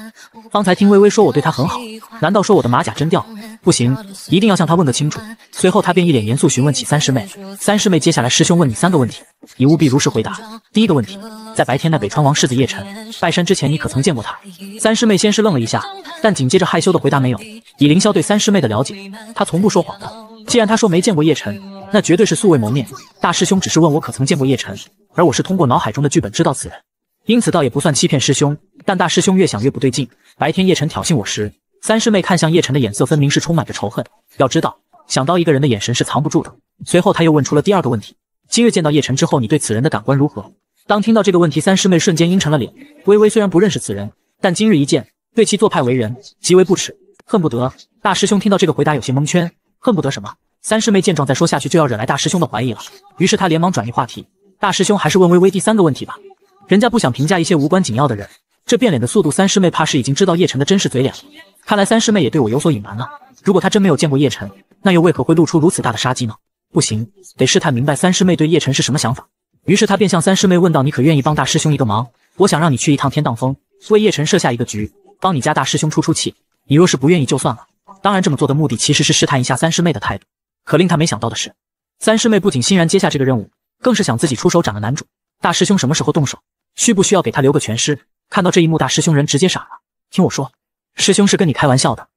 方才听微微说我对她很好，难道说我的马甲真掉了？不行，一定要向她问个清楚。随后他便一脸严肃询问起三师妹。三师妹，接下来师兄问你三个问题，你务必如实回答。第一个问题，在白天那北川王世子叶辰拜山之前，你可曾见过他？三师妹先是愣了一下，但紧接着害羞的回答没有。以凌霄对三师妹的了解，她从不说谎的。既然他说没见过叶晨，那绝对是素未谋面。大师兄只是问我可曾见过叶晨。而我是通过脑海中的剧本知道此人，因此倒也不算欺骗师兄。但大师兄越想越不对劲。白天叶晨挑衅我时，三师妹看向叶晨的眼色分明是充满着仇恨。要知道，想到一个人的眼神是藏不住的。随后他又问出了第二个问题：今日见到叶晨之后，你对此人的感官如何？当听到这个问题，三师妹瞬间阴沉了脸。微微虽然不认识此人，但今日一见，对其做派为人极为不耻，恨不得。大师兄听到这个回答有些蒙圈，恨不得什么？三师妹见状再说下去就要惹来大师兄的怀疑了，于是他连忙转移话题。大师兄还是问微微第三个问题吧，人家不想评价一些无关紧要的人。这变脸的速度，三师妹怕是已经知道叶晨的真实嘴脸了。看来三师妹也对我有所隐瞒了。如果她真没有见过叶晨，那又为何会露出如此大的杀机呢？不行，得试探明白三师妹对叶晨是什么想法。于是他便向三师妹问道：“你可愿意帮大师兄一个忙？我想让你去一趟天荡峰，为叶晨设下一个局，帮你家大师兄出出气。你若是不愿意就算了。当然，这么做的目的其实是试探一下三师妹的态度。可令他没想到的是，三师妹不仅欣然接下这个任务。更是想自己出手斩了男主大师兄，什么时候动手？需不需要给他留个全尸？看到这一幕，大师兄人直接傻了。听我说，师兄是跟你开玩笑的。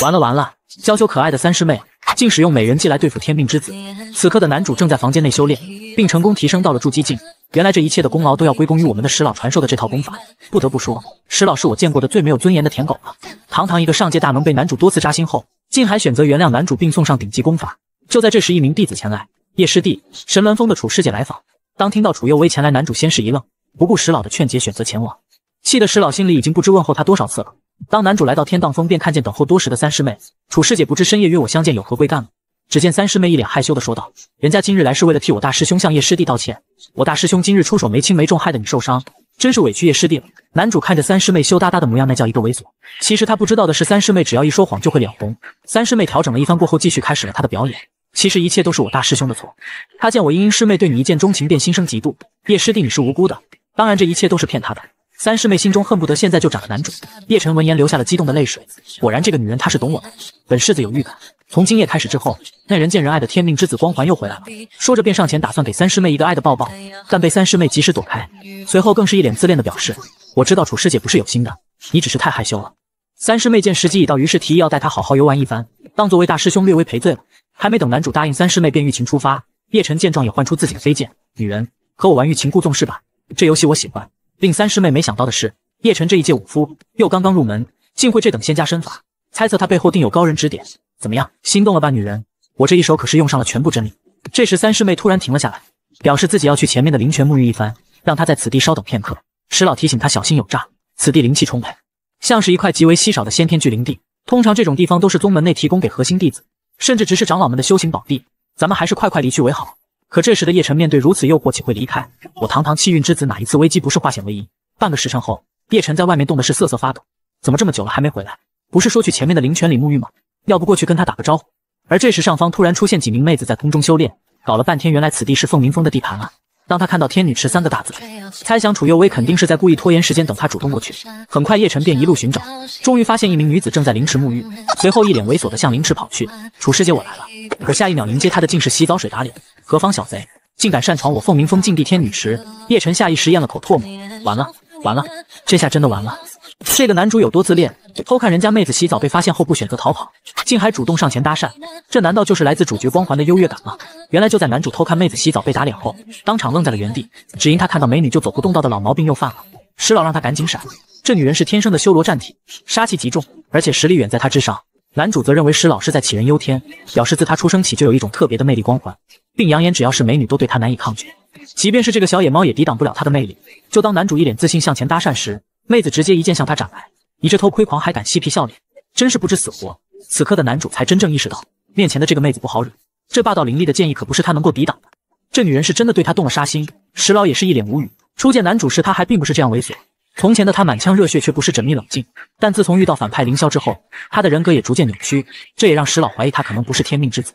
完了完了，娇羞可爱的三师妹竟使用美人计来对付天命之子。此刻的男主正在房间内修炼，并成功提升到了筑基境。原来这一切的功劳都要归功于我们的石老传授的这套功法。不得不说，石老是我见过的最没有尊严的舔狗了。堂堂一个上界大能，被男主多次扎心后，竟还选择原谅男主，并送上顶级功法。就在这时，一名弟子前来。叶师弟，神鸾峰的楚师姐来访。当听到楚幼薇前来，男主先是一愣，不顾石老的劝解，选择前往。气得石老心里已经不知问候他多少次了。当男主来到天荡峰，便看见等候多时的三师妹。楚师姐不知深夜约我相见有何贵干吗？只见三师妹一脸害羞的说道：“人家今日来是为了替我大师兄向叶师弟道歉。我大师兄今日出手没轻没重，害得你受伤，真是委屈叶师弟了。”男主看着三师妹羞答答的模样，那叫一个猥琐。其实他不知道的是，三师妹只要一说谎就会脸红。三师妹调整了一番过后，继续开始了她的表演。其实一切都是我大师兄的错。他见我英英师妹对你一见钟情，便心生嫉妒。叶师弟，你是无辜的。当然，这一切都是骗他的。三师妹心中恨不得现在就斩了男主。叶晨闻言流下了激动的泪水。果然，这个女人她是懂我的。本世子有预感，从今夜开始之后，那人见人爱的天命之子光环又回来了。说着便上前打算给三师妹一个爱的抱抱，但被三师妹及时躲开。随后更是一脸自恋的表示：“我知道楚师姐不是有心的，你只是太害羞了。”三师妹见时机已到，于是提议要带她好好游玩一番，当作为大师兄略微赔罪了。还没等男主答应，三师妹便欲擒出发。叶晨见状也唤出自己的飞剑。女人和我玩欲擒故纵是吧？这游戏我喜欢。令三师妹没想到的是，叶晨这一介武夫，又刚刚入门，竟会这等仙家身法。猜测他背后定有高人指点。怎么样，心动了吧，女人？我这一手可是用上了全部真力。这时三师妹突然停了下来，表示自己要去前面的灵泉沐浴一番，让他在此地稍等片刻。石老提醒他小心有诈，此地灵气充沛，像是一块极为稀少的先天巨灵地。通常这种地方都是宗门内提供给核心弟子。甚至只是长老们的修行宝地，咱们还是快快离去为好。可这时的叶晨面对如此诱惑，岂会离开？我堂堂气运之子，哪一次危机不是化险为夷？半个时辰后，叶晨在外面冻的是瑟瑟发抖。怎么这么久了还没回来？不是说去前面的灵泉里沐浴吗？要不过去跟他打个招呼？而这时上方突然出现几名妹子在空中修炼，搞了半天，原来此地是凤鸣峰的地盘啊。当他看到“天女池”三个大字，猜想楚幼薇肯定是在故意拖延时间，等他主动过去。很快，叶晨便一路寻找，终于发现一名女子正在灵池沐浴，随后一脸猥琐的向灵池跑去。楚师姐，我来了。可下一秒迎接他的竟是洗澡水打脸。何方小贼，竟敢擅闯我凤鸣峰禁地天女池？叶晨下意识咽了口唾沫，完了完了，这下真的完了。这个男主有多自恋，偷看人家妹子洗澡被发现后不选择逃跑，竟还主动上前搭讪，这难道就是来自主角光环的优越感吗？原来就在男主偷看妹子洗澡被打脸后，当场愣在了原地，只因他看到美女就走不动道的老毛病又犯了。石老让他赶紧闪。这女人是天生的修罗战体，杀气极重，而且实力远在他之上。男主则认为石老是在杞人忧天，表示自他出生起就有一种特别的魅力光环，并扬言只要是美女都对他难以抗拒。即便是这个小野猫也抵挡不了他的魅力。就当男主一脸自信向前搭讪时，妹子直接一剑向他斩来。你这偷窥狂还敢嬉皮笑脸，真是不知死活！此刻的男主才真正意识到，面前的这个妹子不好惹。这霸道凌厉的剑意可不是他能够抵挡的。这女人是真的对他动了杀心。石老也是一脸无语。初见男主时，他还并不是这样猥琐。从前的他满腔热血，却不是缜密冷静。但自从遇到反派凌霄之后，他的人格也逐渐扭曲。这也让石老怀疑他可能不是天命之子，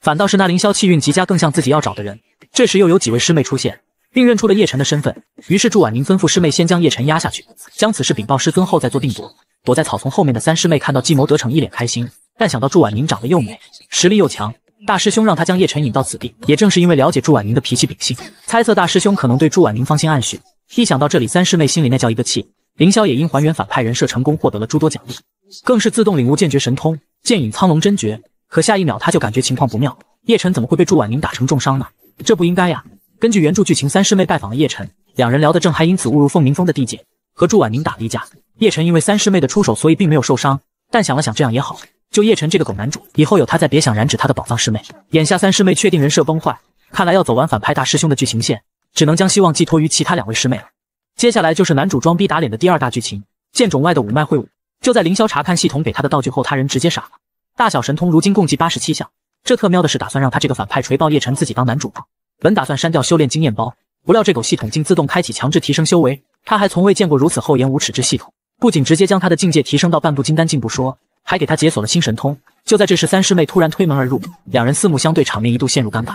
反倒是那凌霄气运极佳，更像自己要找的人。这时又有几位师妹出现，并认出了叶晨的身份。于是祝婉宁吩咐师妹先将叶晨压下去，将此事禀报师尊后再做定夺。躲在草丛后面的三师妹看到计谋得逞，一脸开心。但想到祝婉宁长得又美，实力又强，大师兄让他将叶晨引到此地，也正是因为了解祝婉宁的脾气秉性，猜测大师兄可能对祝婉宁芳心暗许。一想到这里，三师妹心里那叫一个气。凌霄也因还原反派人设成功，获得了诸多奖励，更是自动领悟剑诀神通，剑影苍龙真诀。可下一秒他就感觉情况不妙，叶晨怎么会被祝婉宁打成重伤呢？这不应该呀！根据原著剧情，三师妹拜访了叶晨，两人聊得正嗨，因此误入凤鸣峰的地界，和祝婉宁打了一架。叶晨因为三师妹的出手，所以并没有受伤。但想了想，这样也好，就叶晨这个狗男主，以后有他再别想染指他的宝藏师妹。眼下三师妹确定人设崩坏，看来要走完反派大师兄的剧情线。只能将希望寄托于其他两位师妹了。接下来就是男主装逼打脸的第二大剧情，剑冢外的五脉会武。就在凌霄查看系统给他的道具后，他人直接傻了。大小神通如今共计八十七项，这特喵的是打算让他这个反派锤爆叶晨自己当男主吗？本打算删掉修炼经验包，不料这狗系统竟自动开启强制提升修为。他还从未见过如此厚颜无耻之系统，不仅直接将他的境界提升到半步金丹境不说，还给他解锁了新神通。就在这时，三师妹突然推门而入，两人四目相对，场面一度陷入尴尬。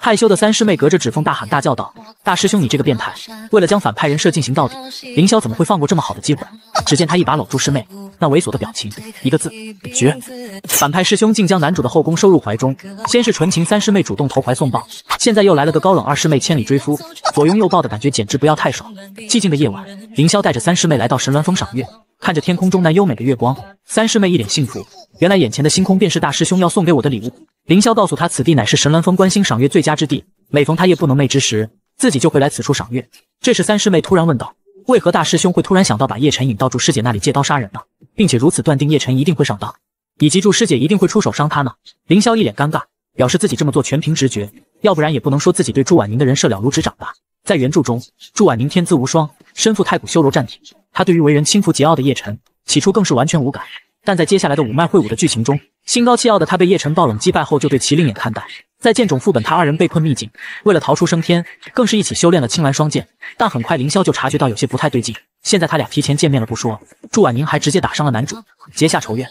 害羞的三师妹隔着指缝大喊大叫道：“大师兄，你这个变态！为了将反派人设进行到底，凌霄怎么会放过这么好的机会？”只见他一把搂住师妹，那猥琐的表情，一个字绝。反派师兄竟将男主的后宫收入怀中，先是纯情三师妹主动投怀送抱，现在又来了个高冷二师妹千里追夫，左拥右抱的感觉简直不要太爽。寂静的夜晚，凌霄带着三师妹来到神鸾峰赏月，看着天空中那优美的月光，三师妹一脸幸福。原来眼前的星空便是大师兄要送给我的礼物。凌霄告诉他，此地乃是神鸾峰观星赏月最佳之地，每逢他夜不能寐之时，自己就会来此处赏月。这时，三师妹突然问道：“为何大师兄会突然想到把叶晨引到祝师姐那里借刀杀人呢？并且如此断定叶晨一定会上当，以及祝师姐一定会出手伤他呢？”凌霄一脸尴尬，表示自己这么做全凭直觉，要不然也不能说自己对祝婉宁的人设了如指掌吧。在原著中，祝婉宁天资无双，身负太古修罗战体，她对于为人轻浮桀骜的叶晨，起初更是完全无感。但在接下来的五脉会武的剧情中，心高气傲的他被叶晨爆冷击败后，就对其另眼看待。在剑种副本，他二人被困秘境，为了逃出升天，更是一起修炼了青蓝双剑。但很快凌霄就察觉到有些不太对劲。现在他俩提前见面了不说，祝婉宁还直接打伤了男主，结下仇怨。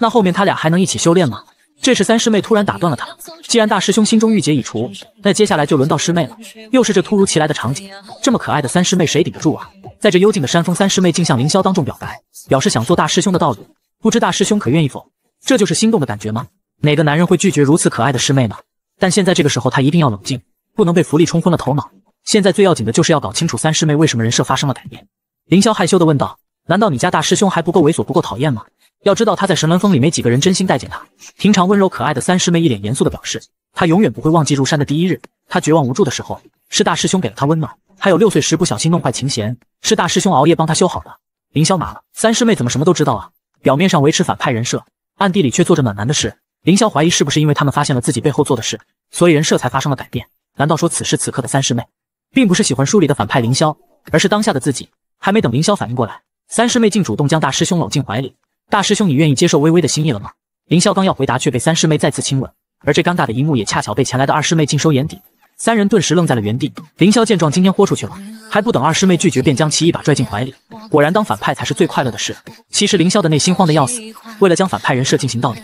那后面他俩还能一起修炼吗？这时三师妹突然打断了他。既然大师兄心中郁结已除，那接下来就轮到师妹了。又是这突如其来的场景，这么可爱的三师妹谁顶得住啊？在这幽静的山峰，三师妹竟向凌霄当众表白，表示想做大师兄的道侣。不知大师兄可愿意否？这就是心动的感觉吗？哪个男人会拒绝如此可爱的师妹呢？但现在这个时候，他一定要冷静，不能被福利冲昏了头脑。现在最要紧的就是要搞清楚三师妹为什么人设发生了改变。凌霄害羞地问道：“难道你家大师兄还不够猥琐，不够讨厌吗？”要知道他在神门峰里没几个人真心待见他。平常温柔可爱的三师妹一脸严肃地表示：“她永远不会忘记入山的第一日，她绝望无助的时候，是大师兄给了她温暖；还有六岁时不小心弄坏琴弦，是大师兄熬夜帮她修好的。”凌霄麻了，三师妹怎么什么都知道啊？表面上维持反派人设，暗地里却做着暖男的事。凌霄怀疑是不是因为他们发现了自己背后做的事，所以人设才发生了改变？难道说此时此刻的三师妹，并不是喜欢书里的反派凌霄，而是当下的自己？还没等凌霄反应过来，三师妹竟主动将大师兄搂进怀里。大师兄，你愿意接受微微的心意了吗？凌霄刚要回答，却被三师妹再次亲吻。而这尴尬的一幕，也恰巧被前来的二师妹尽收眼底。三人顿时愣在了原地。凌霄见状，今天豁出去了，还不等二师妹拒绝，便将其一把拽进怀里。果然，当反派才是最快乐的事。其实凌霄的内心慌得要死，为了将反派人设进行到底，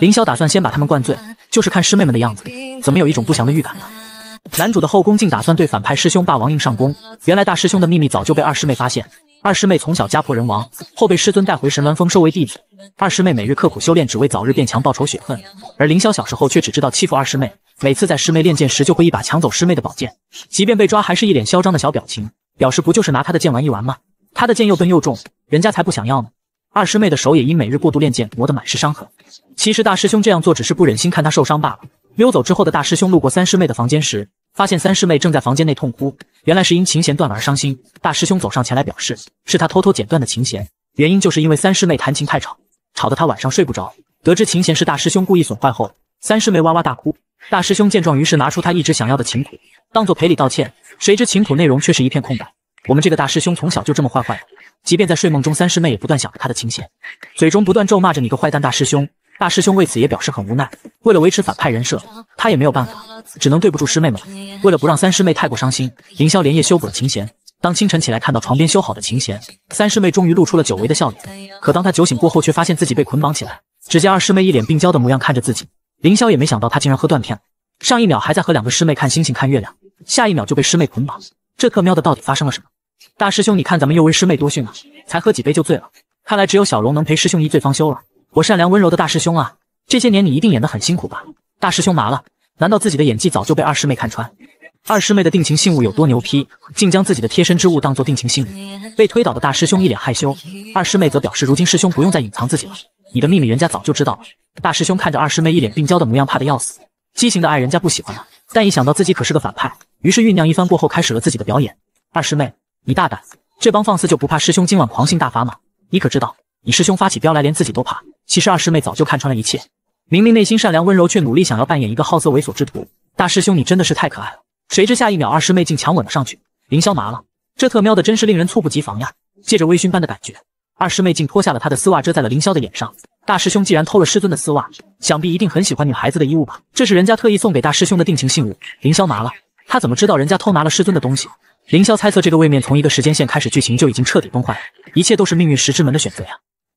凌霄打算先把他们灌醉，就是看师妹们的样子，怎么有一种不祥的预感呢？男主的后宫竟打算对反派师兄霸王硬上弓。原来大师兄的秘密早就被二师妹发现。二师妹从小家破人亡，后被师尊带回神鸾峰收为弟子。二师妹每日刻苦修炼，只为早日变强报仇雪恨。而凌霄小时候却只知道欺负二师妹，每次在师妹练剑时，就会一把抢走师妹的宝剑，即便被抓，还是一脸嚣张的小表情，表示不就是拿他的剑玩一玩吗？他的剑又笨又重，人家才不想要呢。二师妹的手也因每日过度练剑磨得满是伤痕。其实大师兄这样做只是不忍心看他受伤罢了。溜走之后的大师兄路过三师妹的房间时，发现三师妹正在房间内痛哭，原来是因琴弦断了而伤心。大师兄走上前来表示，是他偷偷剪断的琴弦，原因就是因为三师妹弹琴太吵，吵得他晚上睡不着。得知琴弦是大师兄故意损坏后，三师妹哇哇大哭。大师兄见状，于是拿出他一直想要的琴谱，当做赔礼道歉。谁知琴谱内容却是一片空白。我们这个大师兄从小就这么坏坏的，即便在睡梦中，三师妹也不断想着他的琴弦，嘴中不断咒骂着你个坏蛋大师兄。大师兄为此也表示很无奈，为了维持反派人设，他也没有办法，只能对不住师妹们。为了不让三师妹太过伤心，凌霄连夜修补了琴弦。当清晨起来看到床边修好的琴弦，三师妹终于露出了久违的笑脸。可当她酒醒过后，却发现自己被捆绑起来。只见二师妹一脸病娇的模样看着自己，凌霄也没想到他竟然喝断片了。上一秒还在和两个师妹看星星看月亮，下一秒就被师妹捆绑，这特喵的到底发生了什么？大师兄，你看咱们又为师妹多训啊，才喝几杯就醉了。看来只有小龙能陪师兄一醉方休了。我善良温柔的大师兄啊，这些年你一定演得很辛苦吧？大师兄麻了，难道自己的演技早就被二师妹看穿？二师妹的定情信物有多牛批，竟将自己的贴身之物当做定情信物？被推倒的大师兄一脸害羞，二师妹则表示，如今师兄不用再隐藏自己了，你的秘密人家早就知道了。大师兄看着二师妹一脸病娇的模样，怕得要死，畸形的爱人家不喜欢了，但一想到自己可是个反派，于是酝酿一番过后，开始了自己的表演。二师妹，你大胆，这帮放肆就不怕师兄今晚狂性大发吗？你可知道，你师兄发起飙来，连自己都怕。其实二师妹早就看穿了一切，明明内心善良温柔，却努力想要扮演一个好色猥琐之徒。大师兄，你真的是太可爱了。谁知下一秒，二师妹竟强吻了上去。凌霄麻了，这特喵的真是令人猝不及防呀！借着微醺般的感觉，二师妹竟脱下了她的丝袜，遮在了凌霄的眼上。大师兄既然偷了师尊的丝袜，想必一定很喜欢女孩子的衣物吧？这是人家特意送给大师兄的定情信物。凌霄麻了，他怎么知道人家偷拿了师尊的东西？凌霄猜测，这个位面从一个时间线开始，剧情就已经彻底崩坏，一切都是命运石之门的选择呀！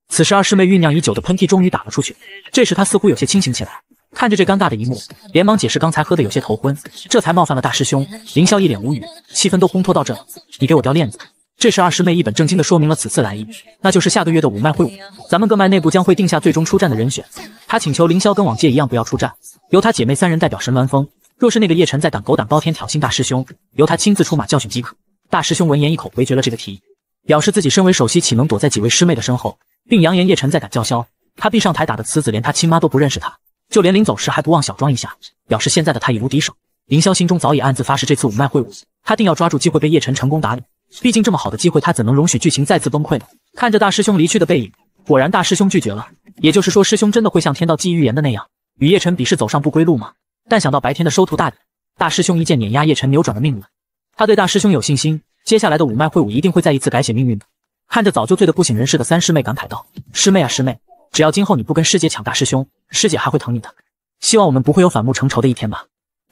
此时，二师妹酝酿已久的喷嚏终于打了出去。这时，她似乎有些清醒起来，看着这尴尬的一幕，连忙解释刚才喝的有些头昏，这才冒犯了大师兄。凌霄一脸无语，气氛都烘托到这了，你给我掉链子！这时，二师妹一本正经的说明了此次来意，那就是下个月的五脉会武，咱们各脉内部将会定下最终出战的人选。她请求凌霄跟往届一样不要出战，由她姐妹三人代表神鸾峰。若是那个叶晨再敢狗胆包天挑衅大师兄，由他亲自出马教训即可。大师兄闻言一口回绝了这个提议，表示自己身为首席，岂能躲在几位师妹的身后？并扬言叶晨再敢叫嚣，他必上台打的此子，连他亲妈都不认识他。就连临走时还不忘小装一下，表示现在的他已无敌手。凌霄心中早已暗自发誓，这次五脉会武，他定要抓住机会被叶晨成功打脸。毕竟这么好的机会，他怎能容许剧情再次崩溃呢？看着大师兄离去的背影，果然大师兄拒绝了。也就是说，师兄真的会像天道祭预言的那样，与叶晨比试走上不归路吗？但想到白天的收徒大典，大师兄一剑碾压叶晨，扭转了命运。他对大师兄有信心，接下来的五脉会武一定会再一次改写命运的。看着早就醉得不省人事的三师妹，感慨道：“师妹啊，师妹，只要今后你不跟师姐抢大师兄，师姐还会疼你的。希望我们不会有反目成仇的一天吧。”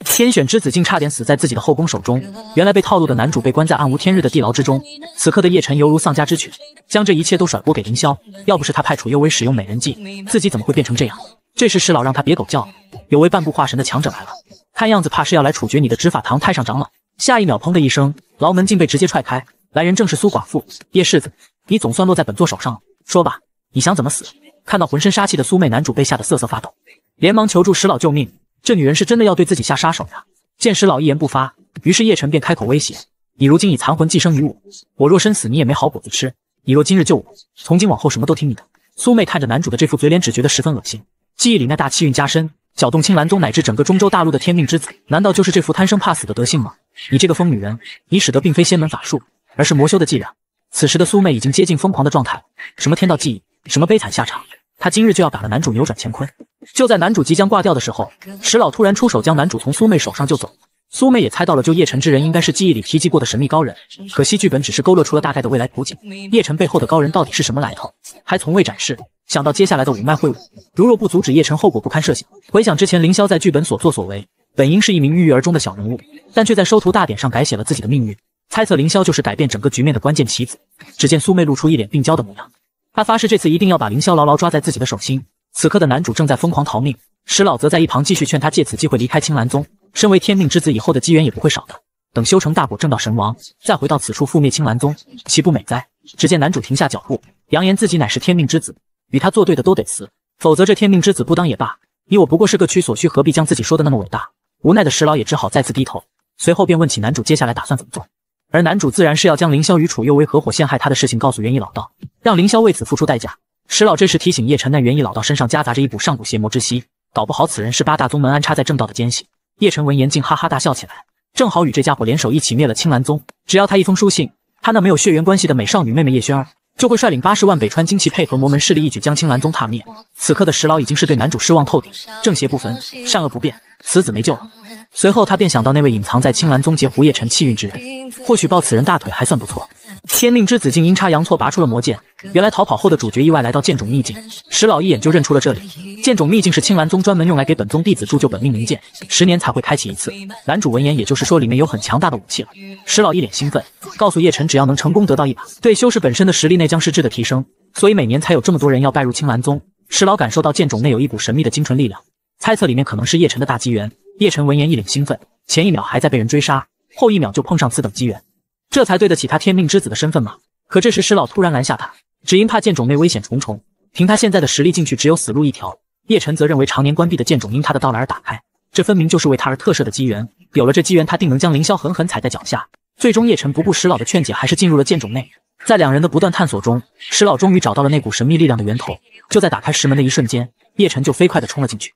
天选之子竟差点死在自己的后宫手中。原来被套路的男主被关在暗无天日的地牢之中。此刻的叶晨犹如丧家之犬，将这一切都甩锅给凌霄。要不是他派楚幽微使用美人计，自己怎么会变成这样？这时石老让他别狗叫，有位半步化神的强者来了，看样子怕是要来处决你的执法堂太上长老。下一秒，砰的一声，牢门竟被直接踹开。来人正是苏寡妇叶世子，你总算落在本座手上了。说吧，你想怎么死？看到浑身杀气的苏妹，男主被吓得瑟瑟发抖，连忙求助石老救命。这女人是真的要对自己下杀手呀！见石老一言不发，于是叶晨便开口威胁：你如今已残魂寄生于我，我若身死，你也没好果子吃。你若今日救我，从今往后什么都听你的。苏妹看着男主的这副嘴脸，只觉得十分恶心，记忆里那大气运加深，搅动青兰宗乃至整个中州大陆的天命之子，难道就是这副贪生怕死的德性吗？你这个疯女人，你使得并非仙门法术。而是魔修的伎俩。此时的苏妹已经接近疯狂的状态，什么天道记忆，什么悲惨下场，她今日就要打了男主扭转乾坤。就在男主即将挂掉的时候，石老突然出手将男主从苏妹手上救走。苏妹也猜到了救叶晨之人应该是记忆里提及过的神秘高人，可惜剧本只是勾勒出了大概的未来图景。叶晨背后的高人到底是什么来头，还从未展示。想到接下来的五脉会武，如若不阻止叶晨，后果不堪设想。回想之前凌霄在剧本所作所为，本应是一名郁郁而终的小人物，但却在收徒大典上改写了自己的命运。猜测凌霄就是改变整个局面的关键棋子。只见苏妹露出一脸病娇的模样，她发誓这次一定要把凌霄牢牢抓在自己的手心。此刻的男主正在疯狂逃命，石老则在一旁继续劝他借此机会离开青兰宗。身为天命之子，以后的机缘也不会少的。等修成大果，正道神王，再回到此处覆灭青兰宗，岂不美哉？只见男主停下脚步，扬言自己乃是天命之子，与他作对的都得死，否则这天命之子不当也罢。你我不过是各取所需，何必将自己说的那么伟大？无奈的石老也只好再次低头，随后便问起男主接下来打算怎么做。而男主自然是要将凌霄与楚幽微合伙陷害他的事情告诉元一老道，让凌霄为此付出代价。石老这时提醒叶晨，那元义老道身上夹杂着一股上古邪魔之息，搞不好此人是八大宗门安插在正道的奸细。叶晨闻言竟哈哈大笑起来，正好与这家伙联手一起灭了青兰宗。只要他一封书信，他那没有血缘关系的美少女妹妹叶轩儿就会率领八十万北川精气配合魔门势力一举将青兰宗踏灭。此刻的石老已经是对男主失望透顶，正邪不分，善恶不辨，此子没救了。随后他便想到那位隐藏在青兰宗劫胡叶辰气运之人，或许抱此人大腿还算不错。天命之子竟阴差阳错拔出了魔剑，原来逃跑后的主角意外来到剑种秘境，石老一眼就认出了这里。剑种秘境是青兰宗专门用来给本宗弟子铸就本命灵剑，十年才会开启一次。男主闻言，也就是说里面有很强大的武器了。石老一脸兴奋，告诉叶晨，只要能成功得到一把，对修士本身的实力内将是质的提升，所以每年才有这么多人要拜入青兰宗。石老感受到剑种内有一股神秘的精纯力量，猜测里面可能是叶晨的大机缘。叶晨闻言一脸兴奋，前一秒还在被人追杀，后一秒就碰上此等机缘。这才对得起他天命之子的身份吗？可这时石老突然拦下他，只因怕剑种内危险重重，凭他现在的实力进去只有死路一条。叶晨则认为常年关闭的剑种因他的到来而打开，这分明就是为他而特设的机缘。有了这机缘，他定能将凌霄狠狠踩在脚下。最终，叶晨不顾石老的劝解，还是进入了剑种内。在两人的不断探索中，石老终于找到了那股神秘力量的源头。就在打开石门的一瞬间，叶晨就飞快地冲了进去。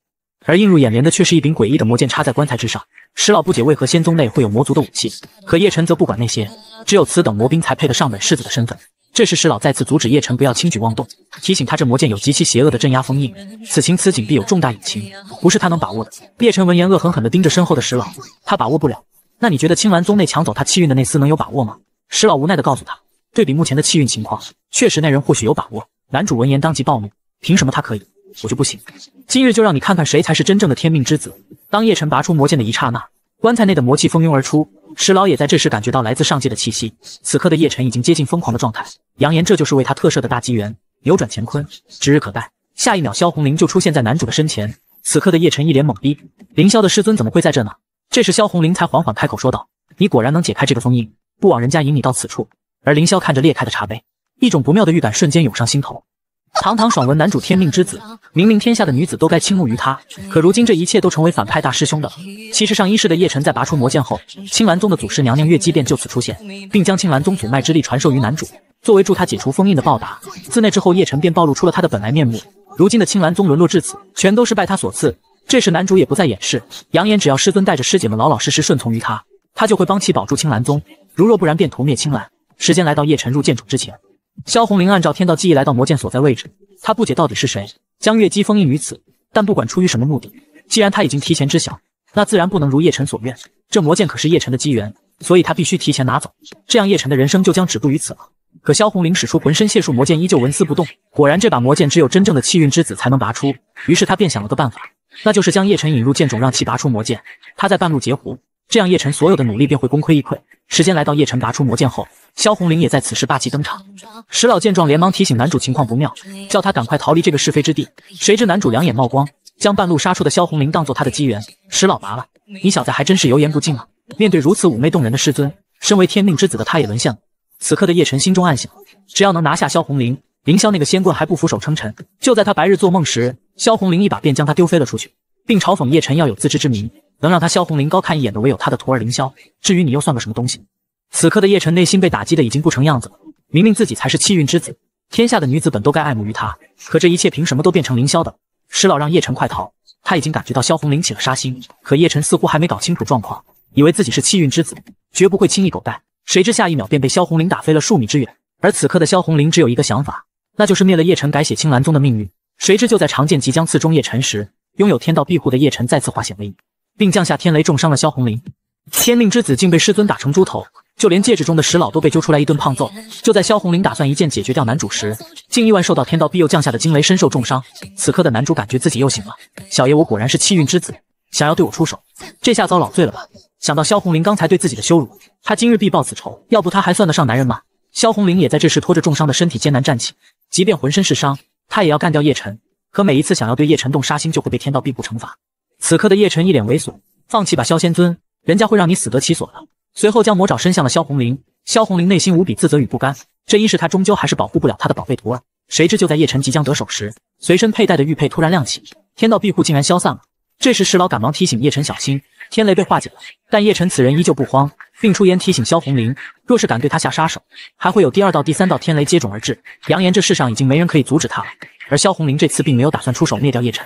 而映入眼帘的却是一柄诡异的魔剑插在棺材之上。石老不解为何仙宗内会有魔族的武器，可叶晨则不管那些，只有此等魔兵才配得上本世子的身份。这时石老再次阻止叶晨不要轻举妄动，提醒他这魔剑有极其邪恶的镇压封印，此情此景必有重大隐情，不是他能把握的。叶晨闻言恶狠狠地盯着身后的石老，他把握不了。那你觉得青兰宗内抢走他气运的那厮能有把握吗？石老无奈地告诉他，对比目前的气运情况，确实那人或许有把握。男主闻言当即暴怒，凭什么他可以？我就不行，今日就让你看看谁才是真正的天命之子。当叶晨拔出魔剑的一刹那，棺材内的魔气蜂拥而出，石老也在这时感觉到来自上界的气息。此刻的叶晨已经接近疯狂的状态，扬言这就是为他特设的大机缘，扭转乾坤，指日可待。下一秒，萧红林就出现在男主的身前。此刻的叶晨一脸懵逼，凌霄的师尊怎么会在这呢？这时，萧红林才缓缓开口说道：“你果然能解开这个封印，不枉人家引你到此处。”而凌霄看着裂开的茶杯，一种不妙的预感瞬间涌上心头。堂堂爽文男主天命之子，明明天下的女子都该倾慕于他，可如今这一切都成为反派大师兄的了。其实上一世的叶晨在拔出魔剑后，青兰宗的祖师娘娘月姬便就此出现，并将青兰宗祖脉之力传授于男主，作为助他解除封印的报答。自那之后，叶晨便暴露出了他的本来面目。如今的青兰宗沦落至此，全都是拜他所赐。这时男主也不再掩饰，扬言只要师尊带着师姐们老老实实顺从于他，他就会帮其保住青兰宗；如若不然，便屠灭青兰。时间来到叶晨入剑种之前。萧红林按照天道记忆来到魔剑所在位置，他不解到底是谁将月姬封印于此，但不管出于什么目的，既然他已经提前知晓，那自然不能如叶晨所愿。这魔剑可是叶晨的机缘，所以他必须提前拿走，这样叶晨的人生就将止步于此了。可萧红林使出浑身解数，魔剑依旧纹丝不动。果然，这把魔剑只有真正的气运之子才能拔出。于是他便想了个办法，那就是将叶晨引入剑种，让其拔出魔剑，他在半路截胡，这样叶晨所有的努力便会功亏一篑。时间来到叶晨拔出魔剑后。萧红林也在此时霸气登场，石老见状连忙提醒男主情况不妙，叫他赶快逃离这个是非之地。谁知男主两眼冒光，将半路杀出的萧红林当做他的机缘。石老拔了，你小子还真是油盐不进啊！面对如此妩媚动人的师尊，身为天命之子的他也沦陷了。此刻的叶晨心中暗想，只要能拿下萧红林，凌霄那个仙棍还不俯首称臣。就在他白日做梦时，萧红林一把便将他丢飞了出去，并嘲讽叶晨要有自知之明，能让他萧红林高看一眼的唯有他的徒儿凌霄，至于你又算个什么东西？此刻的叶晨内心被打击的已经不成样子了。明明自己才是气运之子，天下的女子本都该爱慕于他，可这一切凭什么都变成凌霄的？石老让叶晨快逃，他已经感觉到萧红林起了杀心。可叶晨似乎还没搞清楚状况，以为自己是气运之子，绝不会轻易狗带。谁知下一秒便被萧红林打飞了数米之远。而此刻的萧红林只有一个想法，那就是灭了叶晨，改写青兰宗的命运。谁知就在长剑即将刺中叶晨时，拥有天道庇护的叶晨再次化险为夷，并降下天雷重伤了萧红林。天命之子竟被师尊打成猪头。就连戒指中的石老都被揪出来一顿胖揍。就在萧红林打算一剑解决掉男主时，竟意外受到天道庇佑降下的惊雷，身受重伤。此刻的男主感觉自己又醒了。小爷我果然是气运之子，想要对我出手，这下遭老罪了吧？想到萧红林刚才对自己的羞辱，他今日必报此仇。要不他还算得上男人吗？萧红林也在这时拖着重伤的身体艰难站起，即便浑身是伤，他也要干掉叶晨。可每一次想要对叶晨动杀心，就会被天道庇护惩罚。此刻的叶晨一脸猥琐，放弃吧，萧仙尊，人家会让你死得其所的。随后将魔爪伸向了萧红林，萧红林内心无比自责与不甘。这一世他终究还是保护不了他的宝贝徒儿。谁知就在叶晨即将得手时，随身佩戴的玉佩突然亮起，天道庇护竟然消散了。这时石老赶忙提醒叶晨小心，天雷被化解了。但叶晨此人依旧不慌，并出言提醒萧红林，若是敢对他下杀手，还会有第二道、第三道天雷接踵而至，扬言这世上已经没人可以阻止他了。而萧红林这次并没有打算出手灭掉叶晨。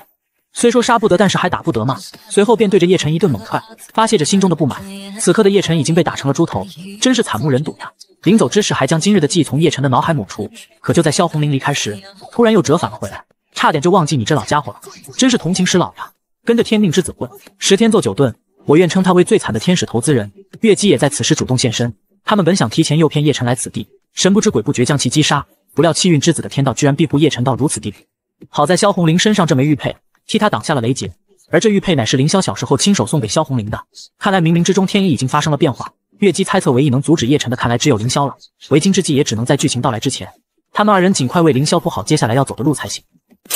虽说杀不得，但是还打不得嘛。随后便对着叶晨一顿猛踹，发泄着心中的不满。此刻的叶晨已经被打成了猪头，真是惨不忍睹呀！临走之时还将今日的记忆从叶晨的脑海抹除，可就在萧红林离开时，突然又折返了回来，差点就忘记你这老家伙了。真是同情师老呀！跟着天命之子混，十天做九顿，我愿称他为最惨的天使投资人。月姬也在此时主动现身，他们本想提前诱骗叶晨来此地，神不知鬼不觉将其击杀，不料气运之子的天道居然庇护叶晨到如此地步。好在萧红林身上这枚玉佩。替他挡下了雷劫，而这玉佩乃是凌霄小时候亲手送给萧红林的。看来冥冥之中天意已经发生了变化。月姬猜测，唯一能阻止叶晨的，看来只有凌霄了。为今之计，也只能在剧情到来之前，他们二人尽快为凌霄铺好接下来要走的路才行。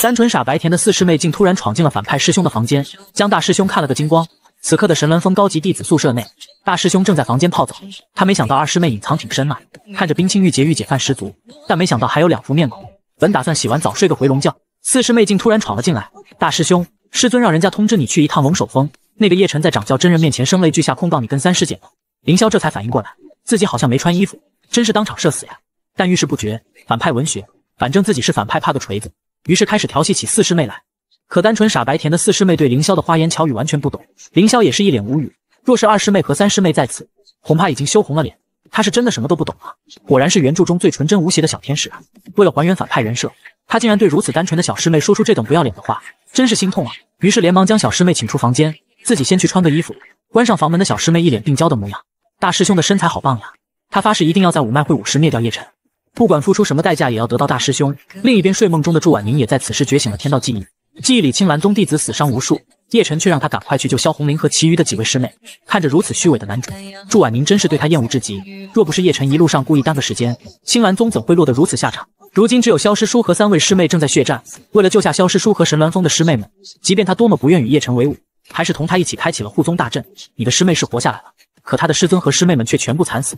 单纯傻白甜的四师妹竟突然闯进了反派师兄的房间，将大师兄看了个精光。此刻的神鸾峰高级弟子宿舍内，大师兄正在房间泡澡。他没想到二师妹隐藏挺深啊，看着冰清玉洁，御姐范十足，但没想到还有两副面孔。本打算洗完澡睡个回笼觉。四师妹竟突然闯了进来，大师兄，师尊让人家通知你去一趟龙首峰。那个叶晨在掌教真人面前声泪俱下控告你跟三师姐了。凌霄这才反应过来，自己好像没穿衣服，真是当场社死呀！但遇事不决，反派文学，反正自己是反派，怕个锤子。于是开始调戏起四师妹来。可单纯傻白甜的四师妹对凌霄的花言巧语完全不懂，凌霄也是一脸无语。若是二师妹和三师妹在此，恐怕已经羞红了脸。他是真的什么都不懂啊！果然是原著中最纯真无邪的小天使啊！为了还原反派人设。他竟然对如此单纯的小师妹说出这等不要脸的话，真是心痛啊！于是连忙将小师妹请出房间，自己先去穿个衣服。关上房门的小师妹一脸病娇的模样。大师兄的身材好棒呀！他发誓一定要在五脉会武时灭掉叶晨，不管付出什么代价也要得到大师兄。另一边睡梦中的祝婉宁也在此时觉醒了天道记忆，记忆里青蓝宗弟子死伤无数，叶晨却让他赶快去救萧红林和其余的几位师妹。看着如此虚伪的男主，祝婉宁真是对他厌恶至极。若不是叶晨一路上故意耽搁时间，青蓝宗怎会落得如此下场？如今只有萧师叔和三位师妹正在血战，为了救下萧师叔和神鸾峰的师妹们，即便他多么不愿与叶晨为伍，还是同他一起开启了护宗大阵。你的师妹是活下来了，可他的师尊和师妹们却全部惨死。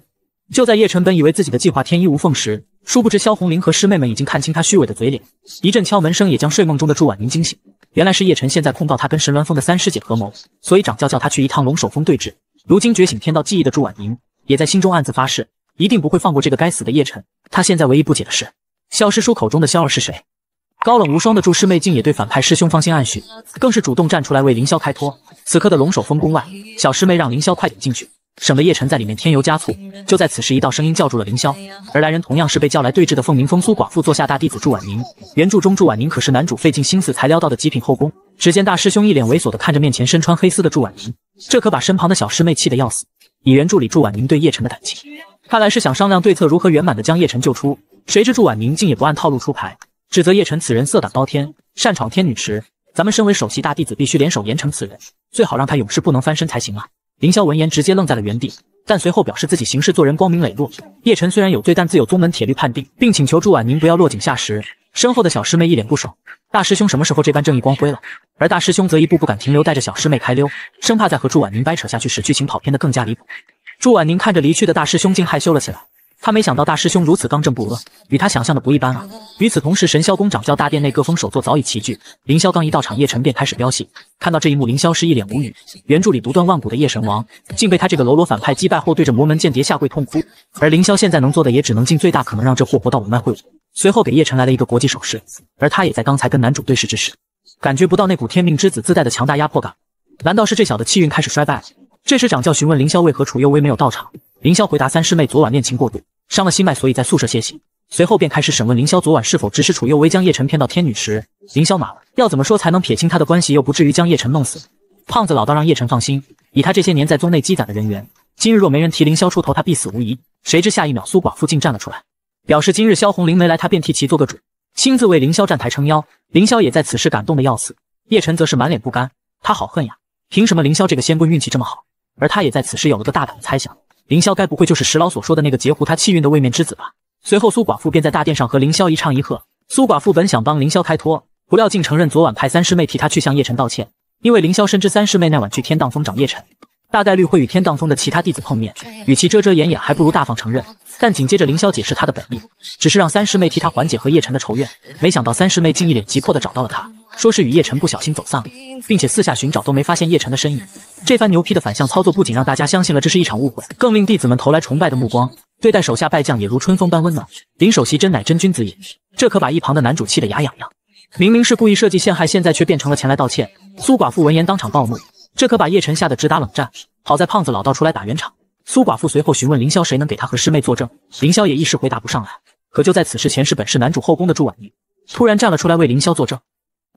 就在叶晨本以为自己的计划天衣无缝时，殊不知萧红林和师妹们已经看清他虚伪的嘴脸。一阵敲门声也将睡梦中的祝婉宁惊醒。原来是叶晨现在控告他跟神鸾峰的三师姐合谋，所以掌教叫他去一趟龙首峰对峙。如今觉醒天道记忆的祝婉宁也在心中暗自发誓，一定不会放过这个该死的叶晨。他现在唯一不解的是。萧师叔口中的萧儿是谁？高冷无双的祝师妹竟也对反派师兄芳心暗许，更是主动站出来为凌霄开脱。此刻的龙首峰宫外，小师妹让凌霄快点进去，省得叶晨在里面添油加醋。就在此时，一道声音叫住了凌霄，而来人同样是被叫来对峙的凤鸣风苏寡妇座下大弟子祝婉宁。原著中祝婉宁可是男主费尽心思才撩到的极品后宫。只见大师兄一脸猥琐的看着面前身穿黑丝的祝婉宁，这可把身旁的小师妹气得要死。以原著里祝婉宁对叶晨的感情，看来是想商量对策如何圆满的将叶晨救出。谁知祝婉宁竟也不按套路出牌，指责叶晨此人色胆包天，擅闯天女池。咱们身为首席大弟子，必须联手严惩此人，最好让他永世不能翻身才行啊！凌霄闻言直接愣在了原地，但随后表示自己行事做人光明磊落。叶晨虽然有罪，但自有宗门铁律判定，并请求祝婉宁不要落井下石。身后的小师妹一脸不爽，大师兄什么时候这般正义光辉了？而大师兄则一步不敢停留，带着小师妹开溜，生怕再和祝婉宁掰扯下去，使剧情跑偏的更加离谱。祝婉宁看着离去的大师兄，竟害羞了起来。他没想到大师兄如此刚正不阿，与他想象的不一般啊！与此同时，神霄宫掌教大殿内各峰首座早已齐聚。凌霄刚一到场，叶晨便开始飙戏。看到这一幕，凌霄是一脸无语。原著里独断万古的夜神王，竟被他这个喽啰反派击败后，对着魔门间谍下跪痛哭。而凌霄现在能做的，也只能尽最大可能让这货活到五脉会武。随后给叶晨来了一个国际手势，而他也在刚才跟男主对视之时，感觉不到那股天命之子自带的强大压迫感。难道是这小的气运开始衰败了？这时掌教询问凌霄为何楚幼薇没有到场。凌霄回答：“三师妹昨晚恋情过度，伤了心脉，所以在宿舍歇息。”随后便开始审问凌霄昨晚是否指使楚幼薇将叶晨骗到天女池。凌霄马了，要怎么说才能撇清他的关系，又不至于将叶晨弄死？胖子老道让叶晨放心，以他这些年在宗内积攒的人缘，今日若没人提凌霄出头，他必死无疑。谁知下一秒，苏寡妇竟站了出来，表示今日萧红林没来，他便替其做个主，亲自为凌霄站台撑腰。凌霄也在此时感动的要死，叶晨则是满脸不甘，他好恨呀，凭什么凌霄这个仙棍运气这么好？而他也在此时有了个大胆的猜想。凌霄该不会就是石老所说的那个截胡他气运的位面之子吧？随后苏寡妇便在大殿上和凌霄一唱一和。苏寡妇本想帮凌霄开脱，不料竟承认昨晚派三师妹替他去向叶晨道歉。因为凌霄深知三师妹那晚去天荡峰找叶晨，大概率会与天荡峰的其他弟子碰面，与其遮遮掩掩，还不如大方承认。但紧接着凌霄解释他的本意，只是让三师妹替他缓解和叶晨的仇怨。没想到三师妹竟一脸急迫地找到了他。说是与叶晨不小心走散了，并且四下寻找都没发现叶晨的身影。这番牛批的反向操作，不仅让大家相信了这是一场误会，更令弟子们投来崇拜的目光，对待手下败将也如春风般温暖。林首席真乃真君子也，这可把一旁的男主气得牙痒痒。明明是故意设计陷害，现在却变成了前来道歉。苏寡妇闻言当场暴怒，这可把叶晨吓得直打冷战。好在胖子老道出来打圆场。苏寡妇随后询问凌霄谁能给她和师妹作证，凌霄也一时回答不上来。可就在此时，前世本是男主后宫的祝婉宁突然站了出来为凌霄作证。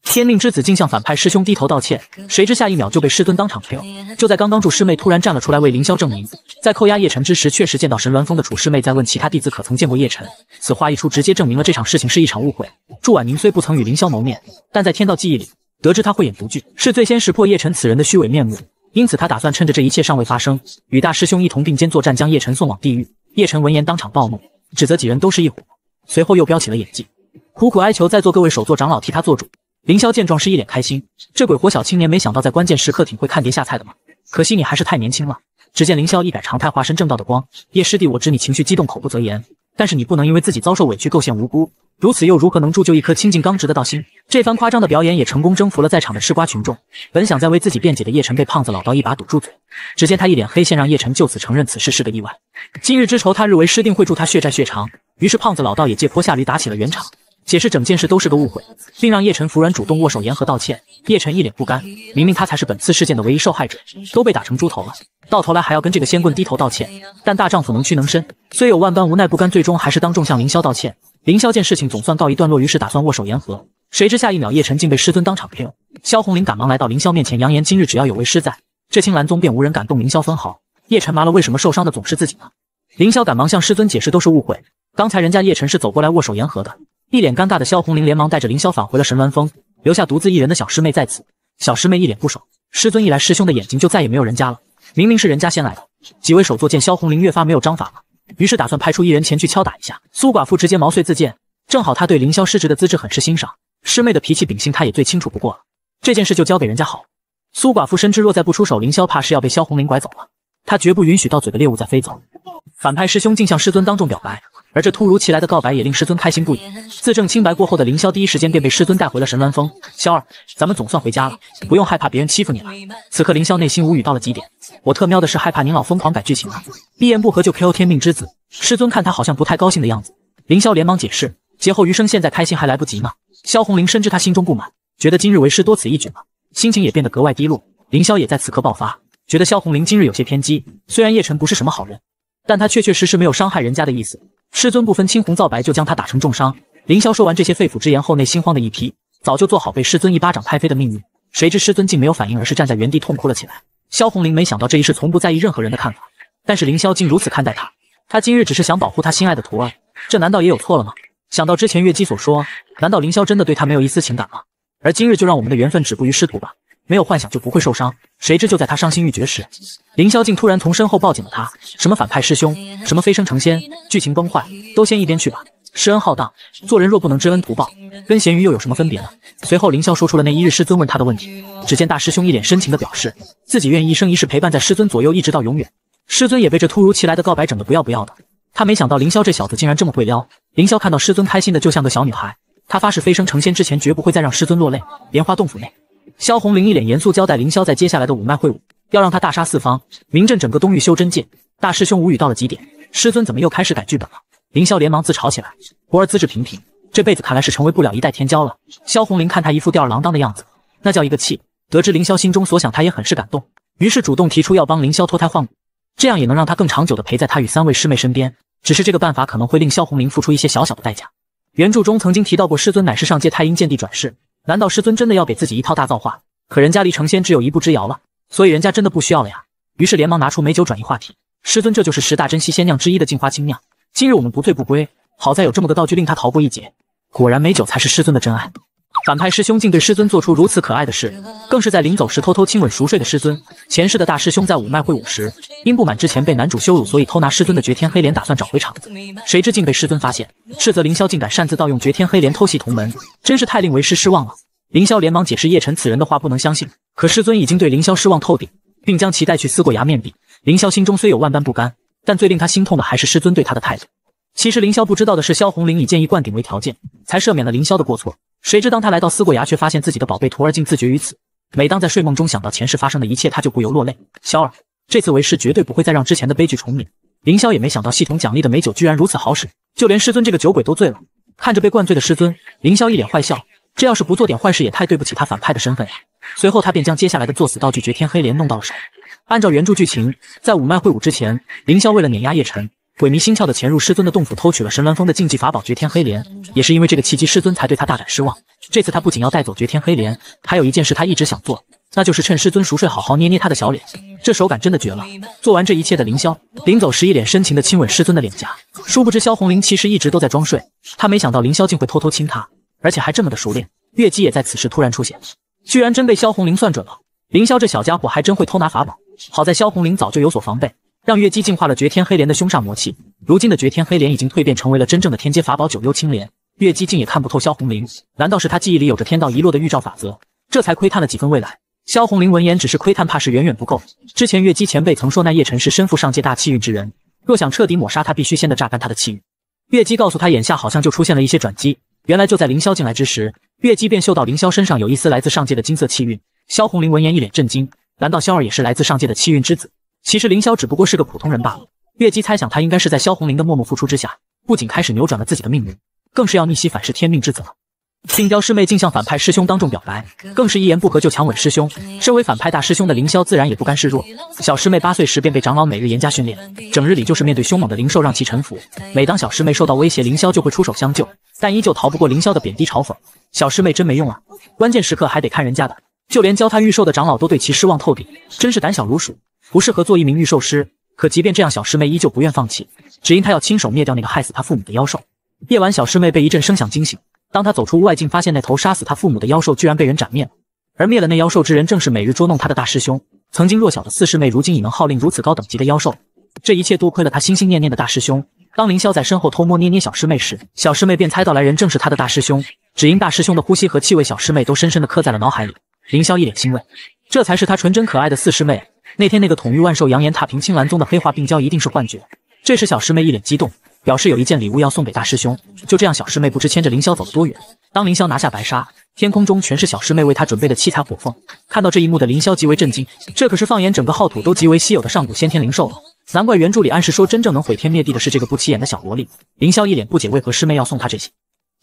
天命之子竟向反派师兄低头道歉，谁知下一秒就被师尊当场 KO。就在刚刚，祝师妹突然站了出来为凌霄证明，在扣押叶晨之时，确实见到神鸾峰的楚师妹在问其他弟子可曾见过叶晨。此话一出，直接证明了这场事情是一场误会。祝婉宁虽不曾与凌霄谋面，但在天道记忆里得知他慧眼独具，是最先识破叶晨此人的虚伪面目，因此他打算趁着这一切尚未发生，与大师兄一同并肩作战，将叶晨送往地狱。叶晨闻言当场暴怒，指责几人都是一伙，随后又飙起了演技，苦苦哀求在座各位首座长老替他做主。凌霄见状是一脸开心，这鬼火小青年没想到在关键时刻挺会看碟下菜的嘛。可惜你还是太年轻了。只见凌霄一改常态，化身正道的光。叶师弟，我知你情绪激动，口不择言，但是你不能因为自己遭受委屈构陷无辜，如此又如何能铸就一颗清净刚直的道心？这番夸张的表演也成功征服了在场的吃瓜群众。本想再为自己辩解的叶晨被胖子老道一把堵住嘴，只见他一脸黑线，让叶晨就此承认此事是个意外。今日之仇，他日为师定会助他血债血偿。于是胖子老道也借坡下驴，打起了圆场。解释整件事都是个误会，并让叶晨服软，主动握手言和道歉。叶晨一脸不甘，明明他才是本次事件的唯一受害者，都被打成猪头了，到头来还要跟这个仙棍低头道歉。但大丈夫能屈能伸，虽有万般无奈不甘，最终还是当众向凌霄道歉。凌霄见事情总算告一段落，于是打算握手言和。谁知下一秒，叶晨竟被师尊当场 k。萧红林赶忙来到凌霄面前，扬言今日只要有为师在，这青兰宗便无人敢动凌霄分毫。叶晨麻了，为什么受伤的总是自己呢？凌霄赶忙向师尊解释，都是误会，刚才人家叶晨是走过来握手言和的。一脸尴尬的萧红林连忙带着凌霄返回了神鸾峰，留下独自一人的小师妹在此。小师妹一脸不爽，师尊一来，师兄的眼睛就再也没有人家了。明明是人家先来的。几位首座见萧红林越发没有章法了，于是打算派出一人前去敲打一下。苏寡妇直接毛遂自荐，正好他对凌霄师侄的资质很是欣赏，师妹的脾气秉性他也最清楚不过了。这件事就交给人家好。苏寡妇深知若再不出手，凌霄怕是要被萧红林拐走了，他绝不允许到嘴的猎物再飞走。反派师兄竟向师尊当众表白。而这突如其来的告白也令师尊开心不已。自证清白过后的凌霄第一时间便被师尊带回了神鸾峰。霄儿，咱们总算回家了，不用害怕别人欺负你了。此刻凌霄内心无语到了极点。我特喵的是害怕您老疯狂改剧情了，一言不合就 KO 天命之子。师尊看他好像不太高兴的样子，凌霄连忙解释，劫后余生，现在开心还来不及呢。萧红林深知他心中不满，觉得今日为师多此一举了，心情也变得格外低落。凌霄也在此刻爆发，觉得萧红林今日有些偏激。虽然叶晨不是什么好人，但他确确实实没有伤害人家的意思。师尊不分青红皂白就将他打成重伤。凌霄说完这些肺腑之言后，内心慌的一批，早就做好被师尊一巴掌拍飞的命运。谁知师尊竟没有反应，而是站在原地痛哭了起来。萧红林没想到这一世从不在意任何人的看法，但是凌霄竟如此看待他。他今日只是想保护他心爱的徒儿，这难道也有错了吗？想到之前月姬所说，难道凌霄真的对他没有一丝情感吗？而今日就让我们的缘分止步于师徒吧。没有幻想就不会受伤。谁知就在他伤心欲绝时，凌霄竟突然从身后抱紧了他。什么反派师兄，什么飞升成仙，剧情崩坏，都先一边去吧。施恩浩荡，做人若不能知恩图报，跟咸鱼又有什么分别呢？随后凌霄说出了那一日师尊问他的问题。只见大师兄一脸深情的表示，自己愿意一生一世陪伴在师尊左右，一直到永远。师尊也被这突如其来的告白整得不要不要的。他没想到凌霄这小子竟然这么会撩。凌霄看到师尊开心的就像个小女孩，他发誓飞升成仙之前绝不会再让师尊落泪。莲花洞府内。萧红林一脸严肃交代凌霄，在接下来的五脉会武，要让他大杀四方，名震整个东域修真界。大师兄无语到了极点，师尊怎么又开始改剧本了？凌霄连忙自嘲起来，徒儿资质平平，这辈子看来是成为不了一代天骄了。萧红林看他一副吊儿郎当的样子，那叫一个气。得知凌霄心中所想，他也很是感动，于是主动提出要帮凌霄脱胎换骨，这样也能让他更长久的陪在他与三位师妹身边。只是这个办法可能会令萧红林付出一些小小的代价。原著中曾经提到过，师尊乃是上界太阴剑帝转世。难道师尊真的要给自己一套大造化？可人家离成仙只有一步之遥了，所以人家真的不需要了呀。于是连忙拿出美酒转移话题。师尊，这就是十大珍稀仙酿之一的镜花清酿。今日我们不醉不归，好在有这么个道具令他逃过一劫。果然美酒才是师尊的真爱。反派师兄竟对师尊做出如此可爱的事，更是在临走时偷偷亲吻熟睡的师尊。前世的大师兄在五脉会武时，因不满之前被男主羞辱，所以偷拿师尊的绝天黑莲，打算找回场子。谁知竟被师尊发现，斥责凌霄竟敢擅自盗用绝天黑莲偷袭同门，真是太令为师失望了。凌霄连忙解释叶晨此人的话不能相信，可师尊已经对凌霄失望透顶，并将其带去思过崖面壁。凌霄心中虽有万般不甘，但最令他心痛的还是师尊对他的态度。其实凌霄不知道的是，萧红林以建议灌顶为条件，才赦免了凌霄的过错。谁知当他来到思过崖，却发现自己的宝贝徒儿竟自绝于此。每当在睡梦中想到前世发生的一切，他就不由落泪。萧儿，这次为师绝对不会再让之前的悲剧重演。凌霄也没想到系统奖励的美酒居然如此好使，就连师尊这个酒鬼都醉了。看着被灌醉的师尊，凌霄一脸坏笑。这要是不做点坏事，也太对不起他反派的身份呀。随后他便将接下来的作死道具绝天黑莲弄到了手。按照原著剧情，在五脉会武之前，凌霄为了碾压叶晨，鬼迷心窍的潜入师尊的洞府，偷取了神鸾峰的禁忌法宝绝天黑莲。也是因为这个契机，师尊才对他大感失望。这次他不仅要带走绝天黑莲，还有一件事他一直想做，那就是趁师尊熟睡，好好捏捏他的小脸。这手感真的绝了。做完这一切的凌霄，临走时一脸深情的亲吻师尊的脸颊。殊不知萧红玲其实一直都在装睡，他没想到凌霄竟会偷偷亲她，而且还这么的熟练。月姬也在此时突然出现，居然真被萧红玲算准了。凌霄这小家伙还真会偷拿法宝。好在萧红玲早就有所防备，让月姬净化了绝天黑莲的凶煞魔气。如今的绝天黑莲已经蜕变成为了真正的天阶法宝九幽青莲。月姬竟也看不透萧红玲，难道是他记忆里有着天道遗落的预兆法则？这才窥探了几分未来。萧红玲闻言，只是窥探，怕是远远不够。之前月姬前辈曾说，那叶辰是身负上界大气运之人，若想彻底抹杀他，必须先的榨干他的气运。月姬告诉他，眼下好像就出现了一些转机。原来就在凌霄进来之时，月姬便嗅到凌霄身上有一丝来自上界的金色气运。萧红玲闻言，一脸震惊，难道萧儿也是来自上界的气运之子？其实凌霄只不过是个普通人罢了。月姬猜想，他应该是在萧红玲的默默付出之下，不仅开始扭转了自己的命运，更是要逆袭反噬天命之子了。病雕师妹竟向反派师兄当众表白，更是一言不合就强吻师兄。身为反派大师兄的凌霄自然也不甘示弱。小师妹八岁时便被长老每日严加训练，整日里就是面对凶猛的灵兽让其臣服。每当小师妹受到威胁，凌霄就会出手相救，但依旧逃不过凌霄的贬低嘲讽。小师妹真没用啊，关键时刻还得看人家的。就连教他御兽的长老都对其失望透顶，真是胆小如鼠，不适合做一名御兽师。可即便这样，小师妹依旧不愿放弃，只因她要亲手灭掉那个害死她父母的妖兽。夜晚，小师妹被一阵声响惊醒。当她走出屋外，竟发现那头杀死她父母的妖兽居然被人斩灭了，而灭了那妖兽之人正是每日捉弄她的大师兄。曾经弱小的四师妹，如今已能号令如此高等级的妖兽。这一切多亏了她心心念念的大师兄。当凌霄在身后偷摸捏捏小师妹时，小师妹便猜到来人正是他的大师兄。只因大师兄的呼吸和气味，小师妹都深深的刻在了脑海里。凌霄一脸欣慰，这才是他纯真可爱的四师妹。那天那个统御万兽、扬言踏平青兰宗的黑化病娇，一定是幻觉。这时小师妹一脸激动。表示有一件礼物要送给大师兄，就这样，小师妹不知牵着凌霄走了多远。当凌霄拿下白沙，天空中全是小师妹为他准备的七彩火凤。看到这一幕的凌霄极为震惊，这可是放眼整个浩土都极为稀有的上古先天灵兽了。难怪原著里暗示说，真正能毁天灭地的是这个不起眼的小萝莉。凌霄一脸不解，为何师妹要送他这些？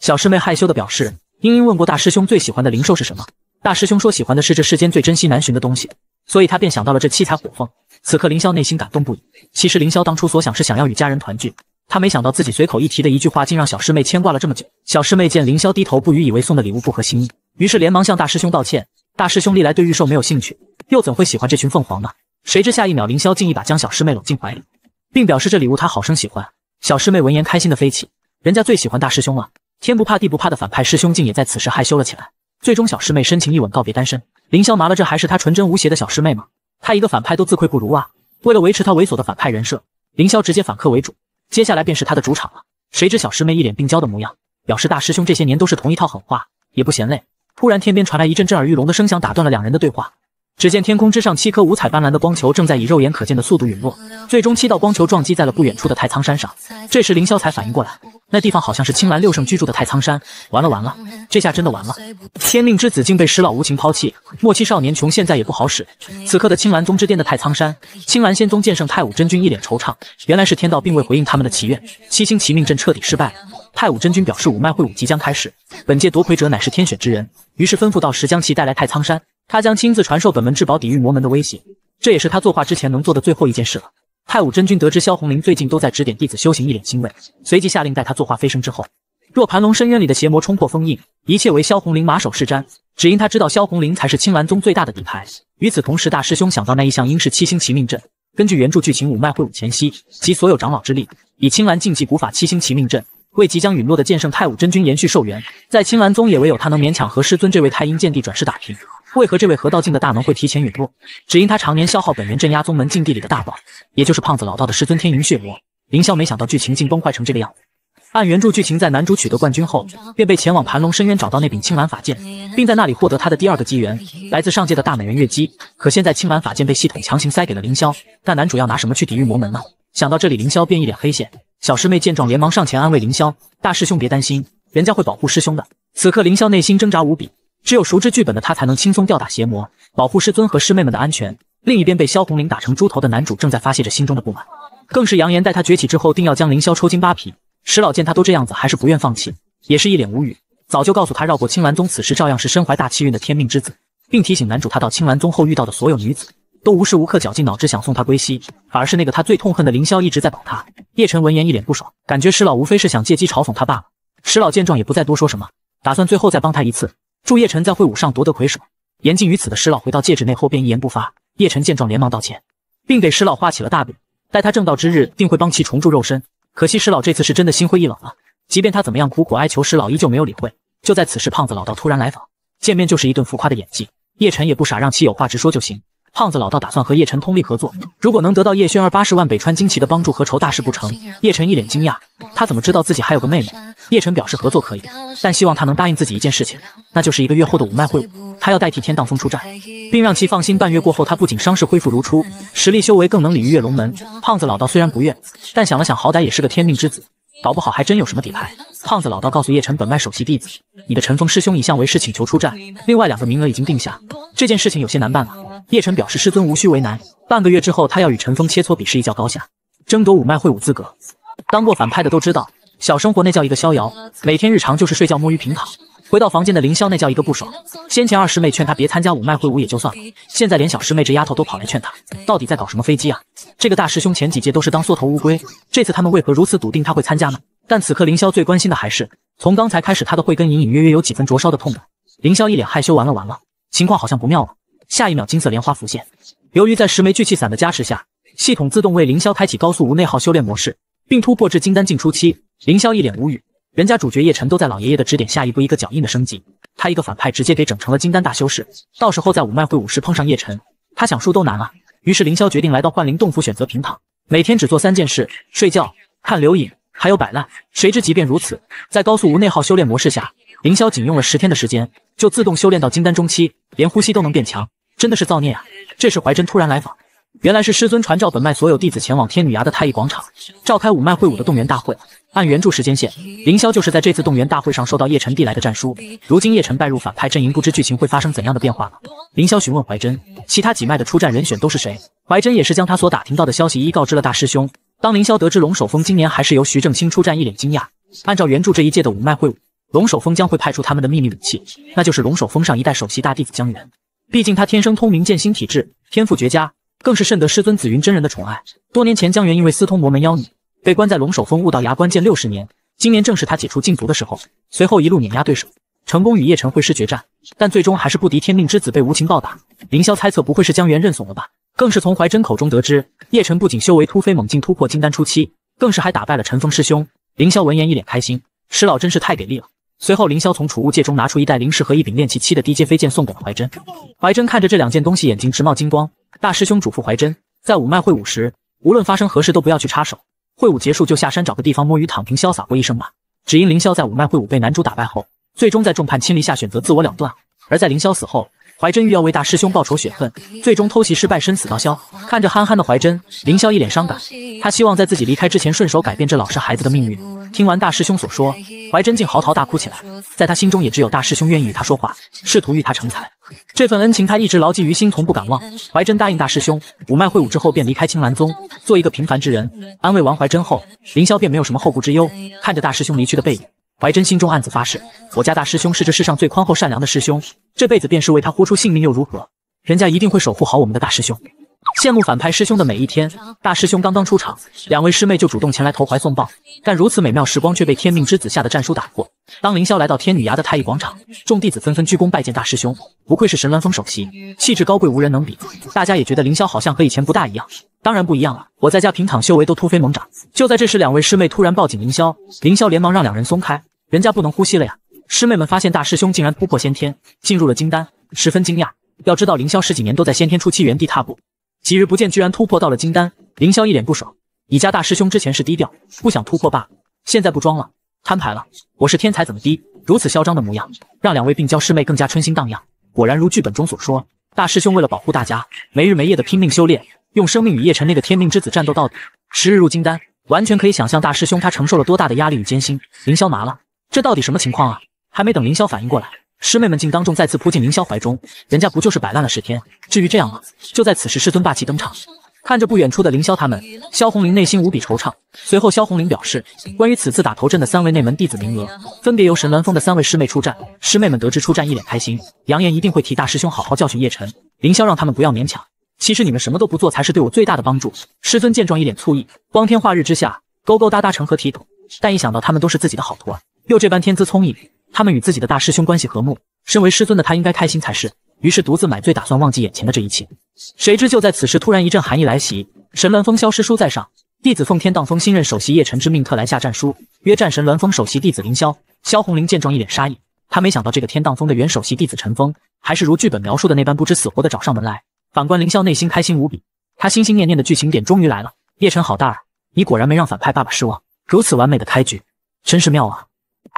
小师妹害羞的表示，英英问过大师兄最喜欢的灵兽是什么，大师兄说喜欢的是这世间最珍惜难寻的东西，所以他便想到了这七彩火凤。此刻凌霄内心感动不已。其实凌霄当初所想是想要与家人团聚。他没想到自己随口一提的一句话，竟让小师妹牵挂了这么久。小师妹见凌霄低头不语，以为送的礼物不合心意，于是连忙向大师兄道歉。大师兄历来对玉兽没有兴趣，又怎会喜欢这群凤凰呢？谁知下一秒，凌霄竟一把将小师妹搂进怀里，并表示这礼物他好生喜欢。小师妹闻言开心的飞起，人家最喜欢大师兄了。天不怕地不怕的反派师兄竟也在此时害羞了起来。最终，小师妹深情一吻告别单身。凌霄麻了，这还是他纯真无邪的小师妹吗？他一个反派都自愧不如啊！为了维持他猥琐的反派人设，凌霄直接反客为主。接下来便是他的主场了。谁知小师妹一脸病娇的模样，表示大师兄这些年都是同一套狠话，也不嫌累。突然，天边传来一阵震耳欲聋的声响，打断了两人的对话。只见天空之上，七颗五彩斑斓的光球正在以肉眼可见的速度陨落，最终七道光球撞击在了不远处的太仓山上。这时，凌霄才反应过来，那地方好像是青蓝六圣居住的太仓山。完了完了，这下真的完了！天命之子竟被石老无情抛弃，莫欺少年穷，现在也不好使。此刻的青蓝宗之巅的太仓山，青蓝仙宗剑圣太武真君一脸惆怅，原来是天道并未回应他们的祈愿，七星奇命阵彻底失败了。太武真君表示，五脉会武即将开始，本届夺魁者乃是天选之人，于是吩咐道时将其带来太仓山。他将亲自传授本门至宝，抵御魔门的威胁，这也是他作画之前能做的最后一件事了。太武真君得知萧红林最近都在指点弟子修行，一脸欣慰，随即下令带他作画飞升之后。若盘龙深渊里的邪魔冲破封印，一切为萧红林马首是瞻。只因他知道萧红林才是青蓝宗最大的底牌。与此同时，大师兄想到那一项应是七星齐命阵。根据原著剧情，五脉会武前夕，集所有长老之力，以青蓝禁忌古法七星齐命阵。为即将陨落的剑圣太武真君延续寿元，在青蓝宗也唯有他能勉强和师尊这位太阴剑帝转世打平。为何这位河道境的大能会提前陨落？只因他常年消耗本源镇压宗门禁地里的大宝，也就是胖子老道的师尊天云血魔。凌霄没想到剧情竟崩坏成这个样子。按原著剧情，在男主取得冠军后，便被前往盘龙深渊找到那柄青蓝法剑，并在那里获得他的第二个机缘，来自上界的大美人月姬。可现在青蓝法剑被系统强行塞给了凌霄，但男主要拿什么去抵御魔门呢？想到这里，凌霄便一脸黑线。小师妹见状，连忙上前安慰凌霄：“大师兄别担心，人家会保护师兄的。”此刻，凌霄内心挣扎无比，只有熟知剧本的他才能轻松吊打邪魔，保护师尊和师妹们的安全。另一边，被萧红玲打成猪头的男主正在发泄着心中的不满，更是扬言待他崛起之后，定要将凌霄抽筋扒皮。石老见他都这样子，还是不愿放弃，也是一脸无语。早就告诉他绕过青鸾宗，此时照样是身怀大气运的天命之子，并提醒男主他到青鸾宗后遇到的所有女子，都无时无刻绞尽脑汁想送他归西，反而是那个他最痛恨的凌霄一直在保他。叶晨闻言一脸不爽，感觉石老无非是想借机嘲讽他罢了。石老见状也不再多说什么，打算最后再帮他一次，祝叶晨在会武上夺得魁首。言尽于此的石老回到戒指内后便一言不发。叶晨见状连忙道歉，并给石老画起了大饼，待他正道之日定会帮其重铸肉身。可惜石老这次是真的心灰意冷了，即便他怎么样苦苦哀求，石老依旧没有理会。就在此时，胖子老道突然来访，见面就是一顿浮夸的演技。叶晨也不傻，让其有话直说就行。胖子老道打算和叶晨通力合作，如果能得到叶轩儿八十万北川旌旗的帮助，何愁大事不成？叶晨一脸惊讶，他怎么知道自己还有个妹妹？叶晨表示合作可以，但希望他能答应自己一件事情，那就是一个月后的五脉会武，他要代替天荡峰出战，并让其放心，半月过后他不仅伤势恢复如初，实力修为更能鲤鱼跃龙门。胖子老道虽然不愿，但想了想，好歹也是个天命之子，搞不好还真有什么底牌。胖子老道告诉叶晨，本脉首席弟子，你的陈峰师兄已向为师，请求出战，另外两个名额已经定下，这件事情有些难办了。叶晨表示：“师尊无需为难，半个月之后，他要与陈峰切磋比试一较高下，争夺五脉会武资格。当过反派的都知道，小生活那叫一个逍遥，每天日常就是睡觉摸鱼平躺。回到房间的凌霄那叫一个不爽。先前二师妹劝他别参加五脉会武也就算了，现在连小师妹这丫头都跑来劝他，到底在搞什么飞机啊？这个大师兄前几届都是当缩头乌龟，这次他们为何如此笃定他会参加呢？但此刻凌霄最关心的还是，从刚才开始他的慧根隐隐约约有几分灼烧的痛感。凌霄一脸害羞，完了完了，情况好像不妙了。”下一秒，金色莲花浮现。由于在十枚聚气散的加持下，系统自动为凌霄开启高速无内耗修炼模式，并突破至金丹境初期。凌霄一脸无语，人家主角叶晨都在老爷爷的指点下，一步一个脚印的升级，他一个反派直接给整成了金丹大修士。到时候在五脉会武时碰上叶晨，他想输都难啊。于是凌霄决定来到幻灵洞府，选择平躺，每天只做三件事：睡觉、看流影，还有摆烂。谁知即便如此，在高速无内耗修炼模式下，凌霄仅用了十天的时间，就自动修炼到金丹中期，连呼吸都能变强。真的是造孽啊！这时怀真突然来访，原来是师尊传召本脉所有弟子前往天女崖的太一广场，召开五脉会武的动员大会。按原著时间线，凌霄就是在这次动员大会上收到叶晨递来的战书。如今叶晨拜入反派阵营，不知剧情会发生怎样的变化了。凌霄询问怀真，其他几脉的出战人选都是谁？怀真也是将他所打听到的消息一告知了大师兄。当凌霄得知龙首峰今年还是由徐正清出战，一脸惊讶。按照原著这一届的五脉会武，龙首峰将会派出他们的秘密武器，那就是龙首峰上一代首席大弟子江源。毕竟他天生通明剑心体质，天赋绝佳，更是甚得师尊紫云真人的宠爱。多年前，江源因为私通魔门妖女，被关在龙首峰悟道崖关键六十年。今年正是他解除禁足的时候，随后一路碾压对手，成功与叶晨会师决战，但最终还是不敌天命之子，被无情暴打。凌霄猜测不会是江源认怂了吧？更是从怀真口中得知，叶晨不仅修为突飞猛进，突破金丹初期，更是还打败了陈峰师兄。凌霄闻言一脸开心，师老真是太给力了。随后，凌霄从储物戒中拿出一袋灵石和一柄炼气期的低阶飞剑，送给了怀真。怀真看着这两件东西，眼睛直冒金光。大师兄嘱咐怀真，在五脉会武时，无论发生何事都不要去插手。会武结束就下山找个地方摸鱼躺平，潇洒过一生吧。只因凌霄在五脉会武被男主打败后，最终在众叛亲离下选择自我了断。而在凌霄死后，怀真欲要为大师兄报仇雪恨，最终偷袭失败，生死道消。看着憨憨的怀真，凌霄一脸伤感。他希望在自己离开之前，顺手改变这老实孩子的命运。听完大师兄所说，怀真竟嚎啕大哭起来。在他心中，也只有大师兄愿意与他说话，试图育他成才。这份恩情，他一直牢记于心，从不敢忘。怀真答应大师兄，五脉会武之后便离开青兰宗，做一个平凡之人。安慰完怀真后，凌霄便没有什么后顾之忧。看着大师兄离去的背影，怀真心中暗自发誓：我家大师兄是这世上最宽厚善良的师兄，这辈子便是为他豁出性命又如何？人家一定会守护好我们的大师兄。羡慕反派师兄的每一天，大师兄刚刚出场，两位师妹就主动前来投怀送抱，但如此美妙时光却被天命之子下的战书打破。当凌霄来到天女崖的太乙广场，众弟子纷纷鞠躬拜见大师兄，不愧是神鸾峰首席，气质高贵无人能比。大家也觉得凌霄好像和以前不大一样，当然不一样了，我在家平躺修为都突飞猛涨。就在这时，两位师妹突然抱紧凌霄，凌霄连忙让两人松开，人家不能呼吸了呀。师妹们发现大师兄竟然突破先天，进入了金丹，十分惊讶。要知道凌霄十几年都在先天初期原地踏步。几日不见，居然突破到了金丹，凌霄一脸不爽。你家大师兄之前是低调，不想突破罢了，现在不装了，摊牌了。我是天才，怎么低？如此嚣张的模样，让两位病娇师妹更加春心荡漾。果然如剧本中所说，大师兄为了保护大家，没日没夜的拼命修炼，用生命与叶晨那个天命之子战斗到底，十日入金丹，完全可以想象大师兄他承受了多大的压力与艰辛。凌霄麻了，这到底什么情况啊？还没等凌霄反应过来。师妹们竟当众再次扑进凌霄怀中，人家不就是摆烂了十天，至于这样吗？就在此时，师尊霸气登场，看着不远处的凌霄他们，萧红林内心无比惆怅。随后，萧红林表示，关于此次打头阵的三位内门弟子名额，分别由神鸾峰的三位师妹出战。师妹们得知出战，一脸开心，扬言一定会替大师兄好好教训叶晨。凌霄让他们不要勉强，其实你们什么都不做，才是对我最大的帮助。师尊见状，一脸醋意，光天化日之下，勾勾搭搭成何体统？但一想到他们都是自己的好徒儿，又这般天资聪颖，他们与自己的大师兄关系和睦，身为师尊的他应该开心才是。于是独自买醉，打算忘记眼前的这一切。谁知就在此时，突然一阵寒意来袭。神鸾峰消失书在上，弟子奉天荡峰新任首席叶晨之命，特来下战书，约战神鸾峰首席弟子凌霄。萧红林见状，一脸杀意。他没想到这个天荡峰的原首席弟子陈峰，还是如剧本描述的那般不知死活的找上门来。反观凌霄，内心开心无比。他心心念念的剧情点终于来了。叶晨好大儿，你果然没让反派爸爸失望。如此完美的开局，真是妙啊！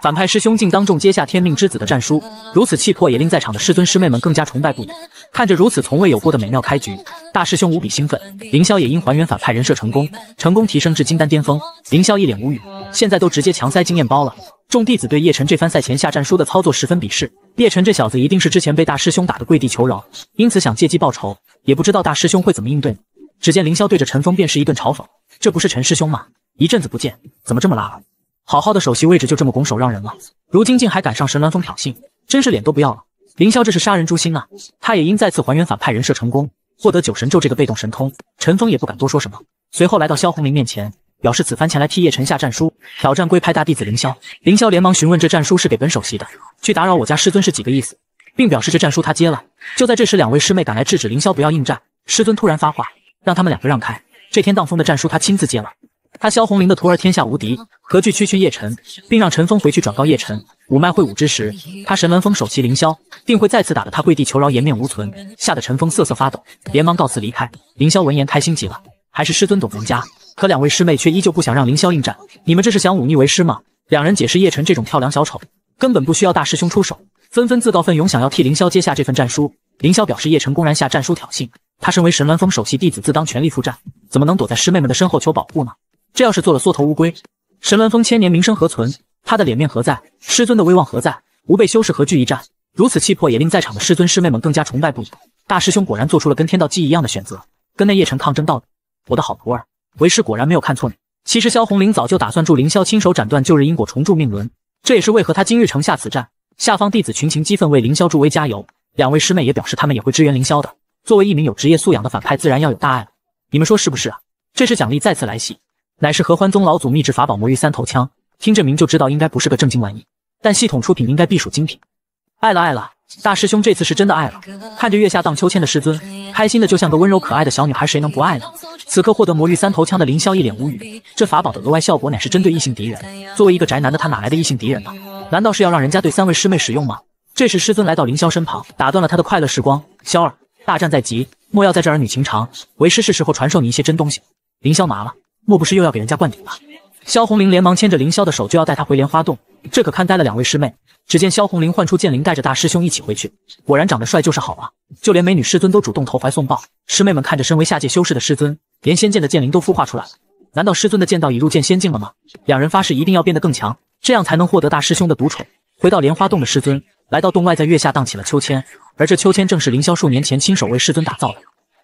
反派师兄竟当众接下天命之子的战书，如此气魄也令在场的师尊师妹们更加崇拜不已。看着如此从未有过的美妙开局，大师兄无比兴奋。凌霄也因还原反派人设成功，成功提升至金丹巅峰。凌霄一脸无语，现在都直接强塞经验包了。众弟子对叶晨这番赛前下战书的操作十分鄙视。叶晨这小子一定是之前被大师兄打得跪地求饶，因此想借机报仇，也不知道大师兄会怎么应对。只见凌霄对着陈峰便是一顿嘲讽：“这不是陈师兄吗？一阵子不见，怎么这么拉了？”好好的首席位置就这么拱手让人了，如今竟还敢上神鸾峰挑衅，真是脸都不要了。凌霄这是杀人诛心啊！他也因再次还原反派人设成功，获得九神咒这个被动神通。陈峰也不敢多说什么，随后来到萧红林面前，表示此番前来替叶晨下战书，挑战龟派大弟子凌霄。凌霄连忙询问这战书是给本首席的，去打扰我家师尊是几个意思，并表示这战书他接了。就在这时，两位师妹赶来制止凌霄不要应战。师尊突然发话，让他们两个让开，这天荡风的战书他亲自接了。他萧红林的徒儿天下无敌，何惧区区叶晨，并让陈峰回去转告叶晨，五脉会武之时，他神鸾峰首席凌霄定会再次打得他跪地求饶，颜面无存，吓得陈峰瑟瑟发抖，连忙告辞离开。凌霄闻言开心极了，还是师尊懂人家。可两位师妹却依旧不想让凌霄应战，你们这是想忤逆为师吗？两人解释，叶晨这种跳梁小丑根本不需要大师兄出手，纷纷自告奋勇想要替凌霄接下这份战书。凌霄表示，叶晨公然下战书挑衅，他身为神鸾峰首席弟子，自当全力赴战，怎么能躲在师妹们的身后求保护呢？这要是做了缩头乌龟，神鸾峰千年名声何存？他的脸面何在？师尊的威望何在？吾辈修士何惧一战？如此气魄也令在场的师尊师妹们更加崇拜不已。大师兄果然做出了跟天道机一样的选择，跟那叶辰抗争到底。我的好徒儿，为师果然没有看错你。其实萧红林早就打算助凌霄亲手斩断旧日因果，重铸命轮。这也是为何他今日城下此战。下方弟子群情激愤，为凌霄助威加油。两位师妹也表示他们也会支援凌霄的。作为一名有职业素养的反派，自然要有大爱了。你们说是不是啊？这时奖励再次来袭。乃是合欢宗老祖秘制法宝魔域三头枪，听这名就知道应该不是个正经玩意，但系统出品应该必属精品。爱了爱了，大师兄这次是真的爱了。看着月下荡秋千的师尊，开心的就像个温柔可爱的小女孩，谁能不爱呢？此刻获得魔域三头枪的凌霄一脸无语，这法宝的额外效果乃是针对异性敌人。作为一个宅男的他哪来的异性敌人呢？难道是要让人家对三位师妹使用吗？这时师尊来到凌霄身旁，打断了他的快乐时光。霄儿，大战在即，莫要在这儿女情长。为师是时候传授你一些真东西。凌霄麻了。莫不是又要给人家灌顶了？萧红林连忙牵着凌霄的手，就要带他回莲花洞。这可看呆了两位师妹。只见萧红林唤出剑灵，带着大师兄一起回去。果然长得帅就是好啊！就连美女师尊都主动投怀送抱。师妹们看着身为下界修士的师尊，连仙剑的剑灵都孵化出来了。难道师尊的剑道已入剑仙境了吗？两人发誓一定要变得更强，这样才能获得大师兄的独宠。回到莲花洞的师尊来到洞外，在月下荡起了秋千，而这秋千正是凌霄数年前亲手为师尊打造的。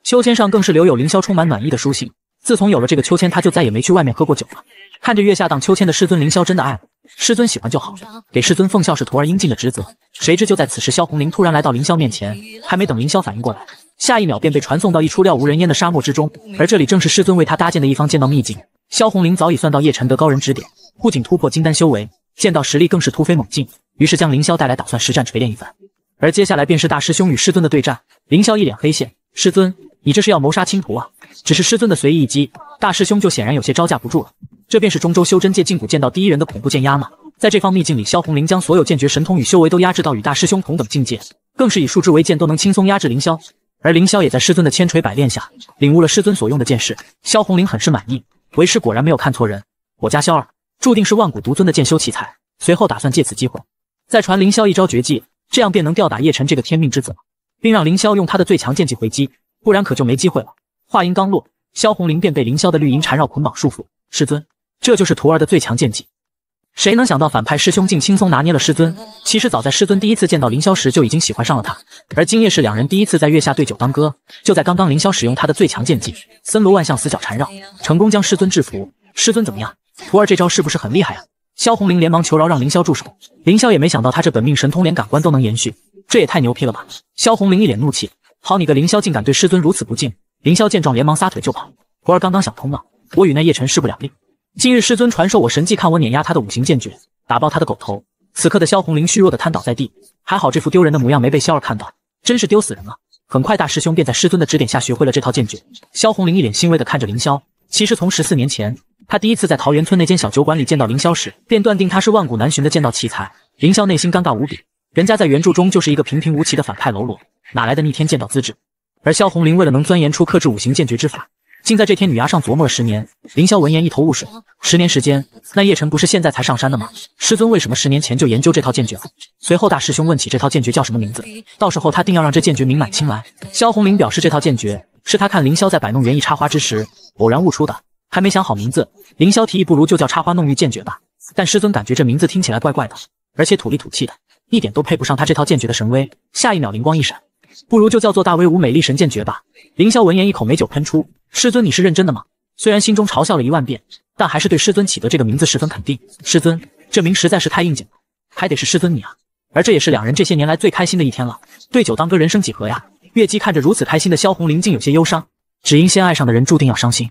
秋千上更是留有凌霄充满暖意的书信。自从有了这个秋千，他就再也没去外面喝过酒了。看着月下荡秋千的师尊凌霄，真的爱了。师尊喜欢就好，给师尊奉孝是徒儿应尽的职责。谁知就在此时，萧红林突然来到凌霄面前，还没等凌霄反应过来，下一秒便被传送到一处料无人烟的沙漠之中。而这里正是师尊为他搭建的一方剑道秘境。萧红林早已算到叶晨得高人指点，不仅突破金丹修为，剑道实力更是突飞猛进。于是将凌霄带来，打算实战锤炼一番。而接下来便是大师兄与师尊的对战。凌霄一脸黑线，师尊。你这是要谋杀亲徒啊！只是师尊的随意一击，大师兄就显然有些招架不住了。这便是中州修真界禁古剑道第一人的恐怖剑压吗？在这方秘境里，萧红林将所有剑诀神通与修为都压制到与大师兄同等境界，更是以数之为剑都能轻松压制凌霄。而凌霄也在师尊的千锤百炼下，领悟了师尊所用的剑式。萧红林很是满意，为师果然没有看错人，我家萧儿注定是万古独尊的剑修奇才。随后打算借此机会，再传凌霄一招绝技，这样便能吊打叶晨这个天命之子，并让凌霄用他的最强剑技回击。不然可就没机会了。话音刚落，萧红林便被凌霄的绿银缠绕捆绑束缚。师尊，这就是徒儿的最强剑技。谁能想到反派师兄竟轻松拿捏了师尊？其实早在师尊第一次见到凌霄时就已经喜欢上了他，而今夜是两人第一次在月下对酒当歌。就在刚刚，凌霄使用他的最强剑技森罗万象死角缠绕，成功将师尊制服。师尊怎么样？徒儿这招是不是很厉害啊？萧红林连忙求饶，让凌霄住手。凌霄也没想到他这本命神通连感官都能延续，这也太牛批了吧！萧红林一脸怒气，好你个凌霄，竟敢对师尊如此不敬！凌霄见状连忙撒腿就跑。徒儿刚刚想通了，我与那叶辰势不两立。今日师尊传授我神技，看我碾压他的五行剑诀，打爆他的狗头。此刻的萧红林虚弱的瘫倒在地，还好这副丢人的模样没被萧儿看到，真是丢死人了。很快大师兄便在师尊的指点下学会了这套剑诀。萧红林一脸欣慰的看着凌霄。其实从十四年前，他第一次在桃源村那间小酒馆里见到凌霄时，便断定他是万古难寻的剑道奇才。凌霄内心尴尬无比，人家在原著中就是一个平平无奇的反派喽啰，哪来的逆天剑道资质？而萧红林为了能钻研出克制五行剑诀之法。竟在这天女崖上琢磨了十年。凌霄闻言一头雾水。十年时间，那叶辰不是现在才上山的吗？师尊为什么十年前就研究这套剑诀了？随后大师兄问起这套剑诀叫什么名字，到时候他定要让这剑诀名满清来。萧红林表示，这套剑诀是他看凌霄在摆弄园艺插花之时偶然悟出的，还没想好名字。凌霄提议，不如就叫插花弄玉剑诀吧。但师尊感觉这名字听起来怪怪的，而且土里土气的，一点都配不上他这套剑诀的神威。下一秒灵光一闪，不如就叫做大威武美丽神剑诀吧。凌霄闻言一口美酒喷出。师尊，你是认真的吗？虽然心中嘲笑了一万遍，但还是对师尊起的这个名字十分肯定。师尊，这名实在是太应景了，还得是师尊你啊！而这也是两人这些年来最开心的一天了。对酒当歌，人生几何呀？月姬看着如此开心的萧红林，竟有些忧伤。只因先爱上的人注定要伤心。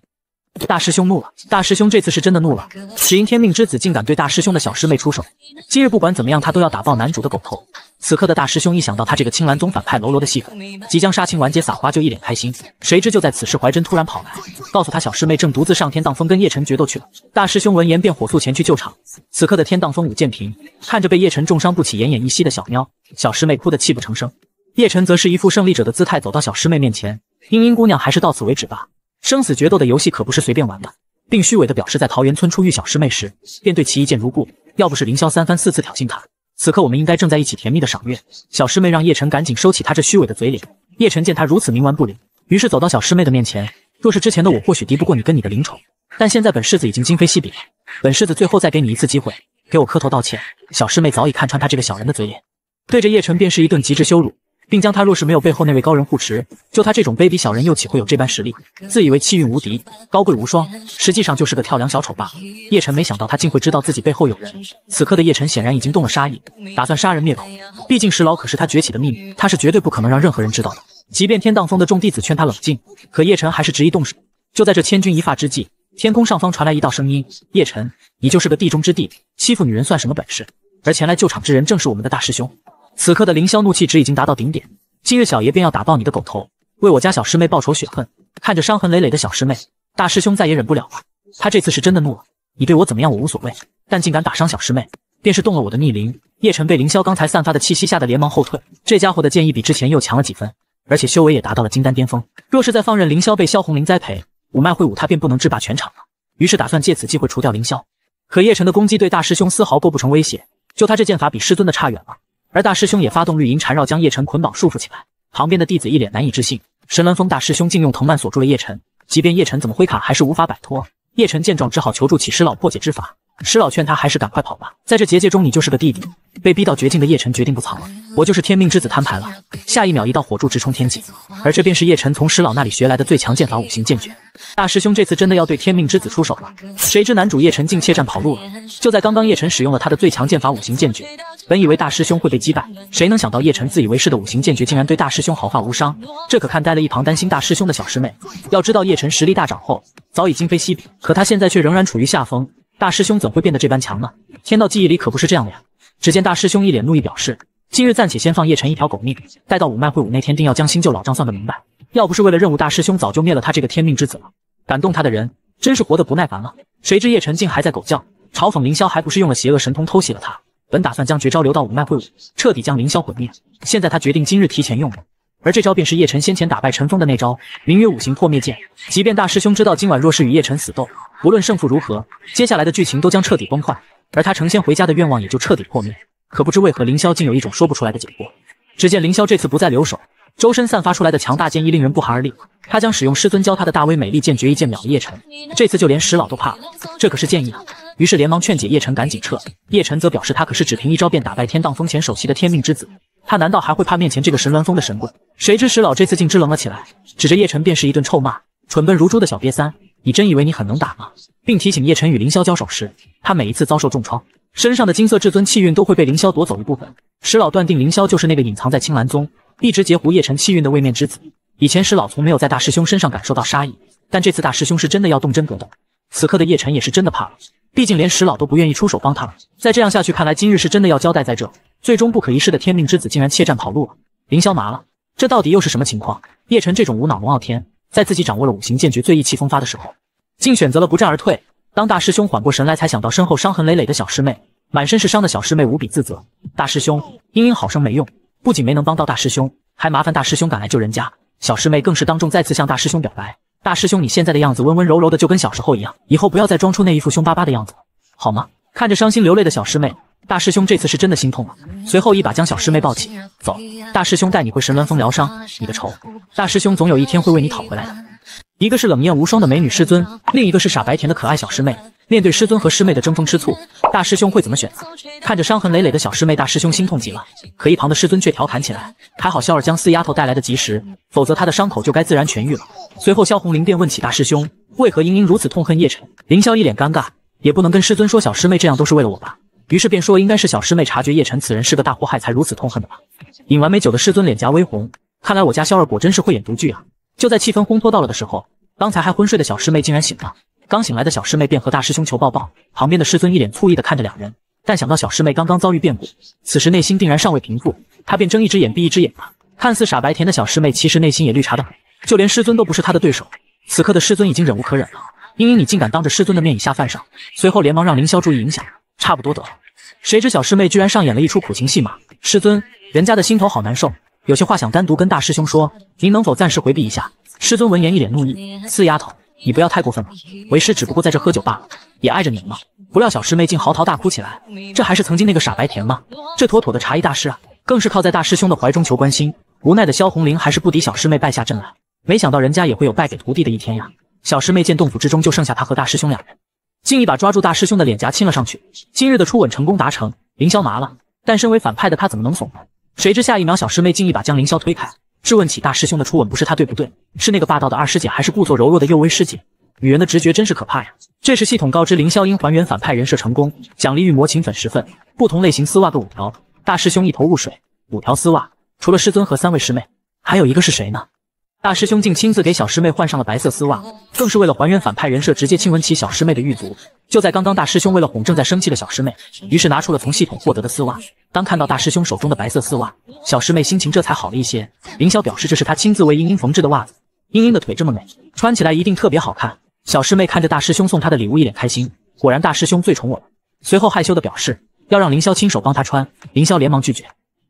大师兄怒了，大师兄这次是真的怒了。只因天命之子竟敢对大师兄的小师妹出手，今日不管怎么样，他都要打爆男主的狗头。此刻的大师兄一想到他这个青蓝宗反派喽啰的戏份即将杀青完结撒花，就一脸开心。谁知就在此时，怀真突然跑来，告诉他小师妹正独自上天荡峰跟叶辰决斗去了。大师兄闻言便火速前去救场。此刻的天荡峰舞剑平看着被叶辰重伤不起、奄奄一息的小喵，小师妹哭得泣不成声。叶辰则是一副胜利者的姿态走到小师妹面前：“茵茵姑娘，还是到此为止吧。生死决斗的游戏可不是随便玩的。”并虚伪的表示，在桃源村初遇小师妹时，便对其一见如故。要不是凌霄三番四次挑衅他。此刻我们应该正在一起甜蜜的赏月。小师妹让叶晨赶紧收起他这虚伪的嘴脸。叶晨见他如此冥顽不灵，于是走到小师妹的面前。若是之前的我，或许敌不过你跟你的灵宠，但现在本世子已经今非昔比了。本世子最后再给你一次机会，给我磕头道歉。小师妹早已看穿他这个小人的嘴脸，对着叶晨便是一顿极致羞辱，并将他若是没有背后那位高人护持，就他这种卑鄙小人又岂会有这般实力？自以为气运无敌，高贵无双，实际上就是个跳梁小丑罢了。叶晨没想到他竟会知道自己背后有人。此刻的叶晨显然已经动了杀意，打算杀人灭口。毕竟石老可是他崛起的秘密，他是绝对不可能让任何人知道的。即便天荡峰的众弟子劝他冷静，可叶晨还是执意动手。就在这千钧一发之际，天空上方传来一道声音：“叶晨，你就是个地中之地，欺负女人算什么本事？而前来救场之人正是我们的大师兄。”此刻的凌霄怒气值已经达到顶点，今日小爷便要打爆你的狗头，为我家小师妹报仇雪恨。看着伤痕累累的小师妹，大师兄再也忍不了了，他这次是真的怒了。你对我怎么样我无所谓，但竟敢打伤小师妹，便是动了我的逆鳞。叶晨被凌霄刚才散发的气息吓得连忙后退，这家伙的剑意比之前又强了几分，而且修为也达到了金丹巅峰。若是再放任凌霄被萧红林栽培，五脉会武他便不能制霸全场了。于是打算借此机会除掉凌霄。可叶晨的攻击对大师兄丝毫构不成威胁，就他这剑法比师尊的差远了。而大师兄也发动绿银缠绕，将叶辰捆绑束缚起来。旁边的弟子一脸难以置信，神鸾峰大师兄竟用藤蔓锁住了叶晨，即便叶晨怎么挥砍，还是无法摆脱。叶晨见状，只好求助起师老破解之法。石老劝他还是赶快跑吧，在这结界中，你就是个弟弟。被逼到绝境的叶辰决定不藏了，我就是天命之子，摊牌了。下一秒，一道火柱直冲天际，而这便是叶辰从石老那里学来的最强剑法——五行剑诀。大师兄这次真的要对天命之子出手了，谁知男主叶辰竟怯战跑路了。就在刚刚，叶辰使用了他的最强剑法——五行剑诀。本以为大师兄会被击败，谁能想到叶辰自以为是的五行剑诀竟然对大师兄毫发无伤，这可看呆了一旁担心大师兄的小师妹。要知道叶辰实力大涨后，早已今非昔比，可他现在却仍然处于下风，大师兄怎会变得这般强呢？天道记忆里可不是这样的呀！只见大师兄一脸怒意，表示今日暂且先放叶辰一条狗命，待到五脉会武那天，定要将新旧老账算个明白。要不是为了任务，大师兄早就灭了他这个天命之子了。敢动他的人真是活得不耐烦了。谁知叶辰竟还在狗叫，嘲讽凌霄，还不是用了邪恶神通偷袭了他？本打算将绝招留到五脉会武，彻底将凌霄毁灭。现在他决定今日提前用了，而这招便是叶辰先前打败陈峰的那招，名曰五行破灭剑。即便大师兄知道今晚若是与叶辰死斗，无论胜负如何，接下来的剧情都将彻底崩坏，而他成仙回家的愿望也就彻底破灭。可不知为何，凌霄竟有一种说不出来的紧迫。只见凌霄这次不再留手，周身散发出来的强大剑意令人不寒而栗。他将使用师尊教他的大威美丽剑诀一剑秒了叶辰，这次就连石老都怕了。这可是剑意啊！于是连忙劝解叶晨赶紧撤。叶晨则表示他可是只凭一招便打败天荡风前首席的天命之子，他难道还会怕面前这个神鸾峰的神棍？谁知石老这次竟支棱了起来，指着叶晨便是一顿臭骂：“蠢笨如猪的小瘪三，你真以为你很能打吗？”并提醒叶晨与凌霄交手时，他每一次遭受重创，身上的金色至尊气运都会被凌霄夺走一部分。石老断定凌霄就是那个隐藏在青兰宗，一直截胡叶晨气运的位面之子。以前石老从没有在大师兄身上感受到杀意，但这次大师兄是真的要动真格的。此刻的叶晨也是真的怕了，毕竟连石老都不愿意出手帮他了。再这样下去，看来今日是真的要交代在这。最终不可一世的天命之子竟然怯战跑路了，凌霄麻了，这到底又是什么情况？叶晨这种无脑龙傲天，在自己掌握了五行剑诀最意气风发的时候，竟选择了不战而退。当大师兄缓过神来，才想到身后伤痕累累的小师妹，满身是伤的小师妹无比自责。大师兄，英英好生没用，不仅没能帮到大师兄，还麻烦大师兄赶来救人家。小师妹更是当众再次向大师兄表白：“大师兄，你现在的样子温温柔柔的，就跟小时候一样，以后不要再装出那一副凶巴巴的样子，好吗？”看着伤心流泪的小师妹，大师兄这次是真的心痛了。随后一把将小师妹抱起，走，大师兄带你回神鸾峰疗伤，你的仇，大师兄总有一天会为你讨回来的。一个是冷艳无双的美女师尊，另一个是傻白甜的可爱小师妹。面对师尊和师妹的争风吃醋，大师兄会怎么选择？看着伤痕累累的小师妹，大师兄心痛极了。可一旁的师尊却调侃起来：“还好萧儿将四丫头带来的及时，否则她的伤口就该自然痊愈了。”随后萧红玲便问起大师兄：“为何英英如此痛恨叶晨？”凌霄一脸尴尬，也不能跟师尊说小师妹这样都是为了我吧，于是便说：“应该是小师妹察觉叶晨此人是个大祸害，才如此痛恨的吧。”饮完美酒的师尊脸颊微红，看来我家萧儿果真是慧眼独具啊！就在气氛烘托到了的时候，刚才还昏睡的小师妹竟然醒了。刚醒来的小师妹便和大师兄求抱抱，旁边的师尊一脸醋意的看着两人，但想到小师妹刚刚遭遇变故，此时内心定然尚未平复，他便睁一只眼闭一只眼吧。看似傻白甜的小师妹，其实内心也绿茶的很，就连师尊都不是她的对手。此刻的师尊已经忍无可忍了，英英，你竟敢当着师尊的面以下犯上！随后连忙让凌霄注意影响，差不多得了。谁知小师妹居然上演了一出苦情戏码，师尊，人家的心头好难受，有些话想单独跟大师兄说，您能否暂时回避一下？师尊闻言一脸怒意，四丫头。你不要太过分了，为师只不过在这喝酒罢了，也碍着你了。不料小师妹竟嚎啕大哭起来，这还是曾经那个傻白甜吗？这妥妥的茶艺大师啊，更是靠在大师兄的怀中求关心。无奈的萧红玲还是不敌小师妹败下阵来，没想到人家也会有败给徒弟的一天呀。小师妹见洞府之中就剩下她和大师兄两人，竟一把抓住大师兄的脸颊亲了上去。今日的初吻成功达成，凌霄麻了，但身为反派的他怎么能怂呢？谁知下一秒小师妹竟一把将凌霄推开。质问起大师兄的初吻不是他对不对？是那个霸道的二师姐，还是故作柔弱的幼薇师姐？女人的直觉真是可怕呀！这时系统告知凌霄因还原反派人设成功，奖励玉魔琴粉十份，不同类型丝袜各五条。大师兄一头雾水，五条丝袜，除了师尊和三位师妹，还有一个是谁呢？大师兄竟亲自给小师妹换上了白色丝袜，更是为了还原反派人设，直接亲吻起小师妹的玉足。就在刚刚，大师兄为了哄正在生气的小师妹，于是拿出了从系统获得的丝袜。当看到大师兄手中的白色丝袜，小师妹心情这才好了一些。凌霄表示这是他亲自为英英缝制的袜子，英英的腿这么美，穿起来一定特别好看。小师妹看着大师兄送她的礼物，一脸开心。果然大师兄最宠我了。随后害羞的表示要让凌霄亲手帮她穿，凌霄连忙拒绝，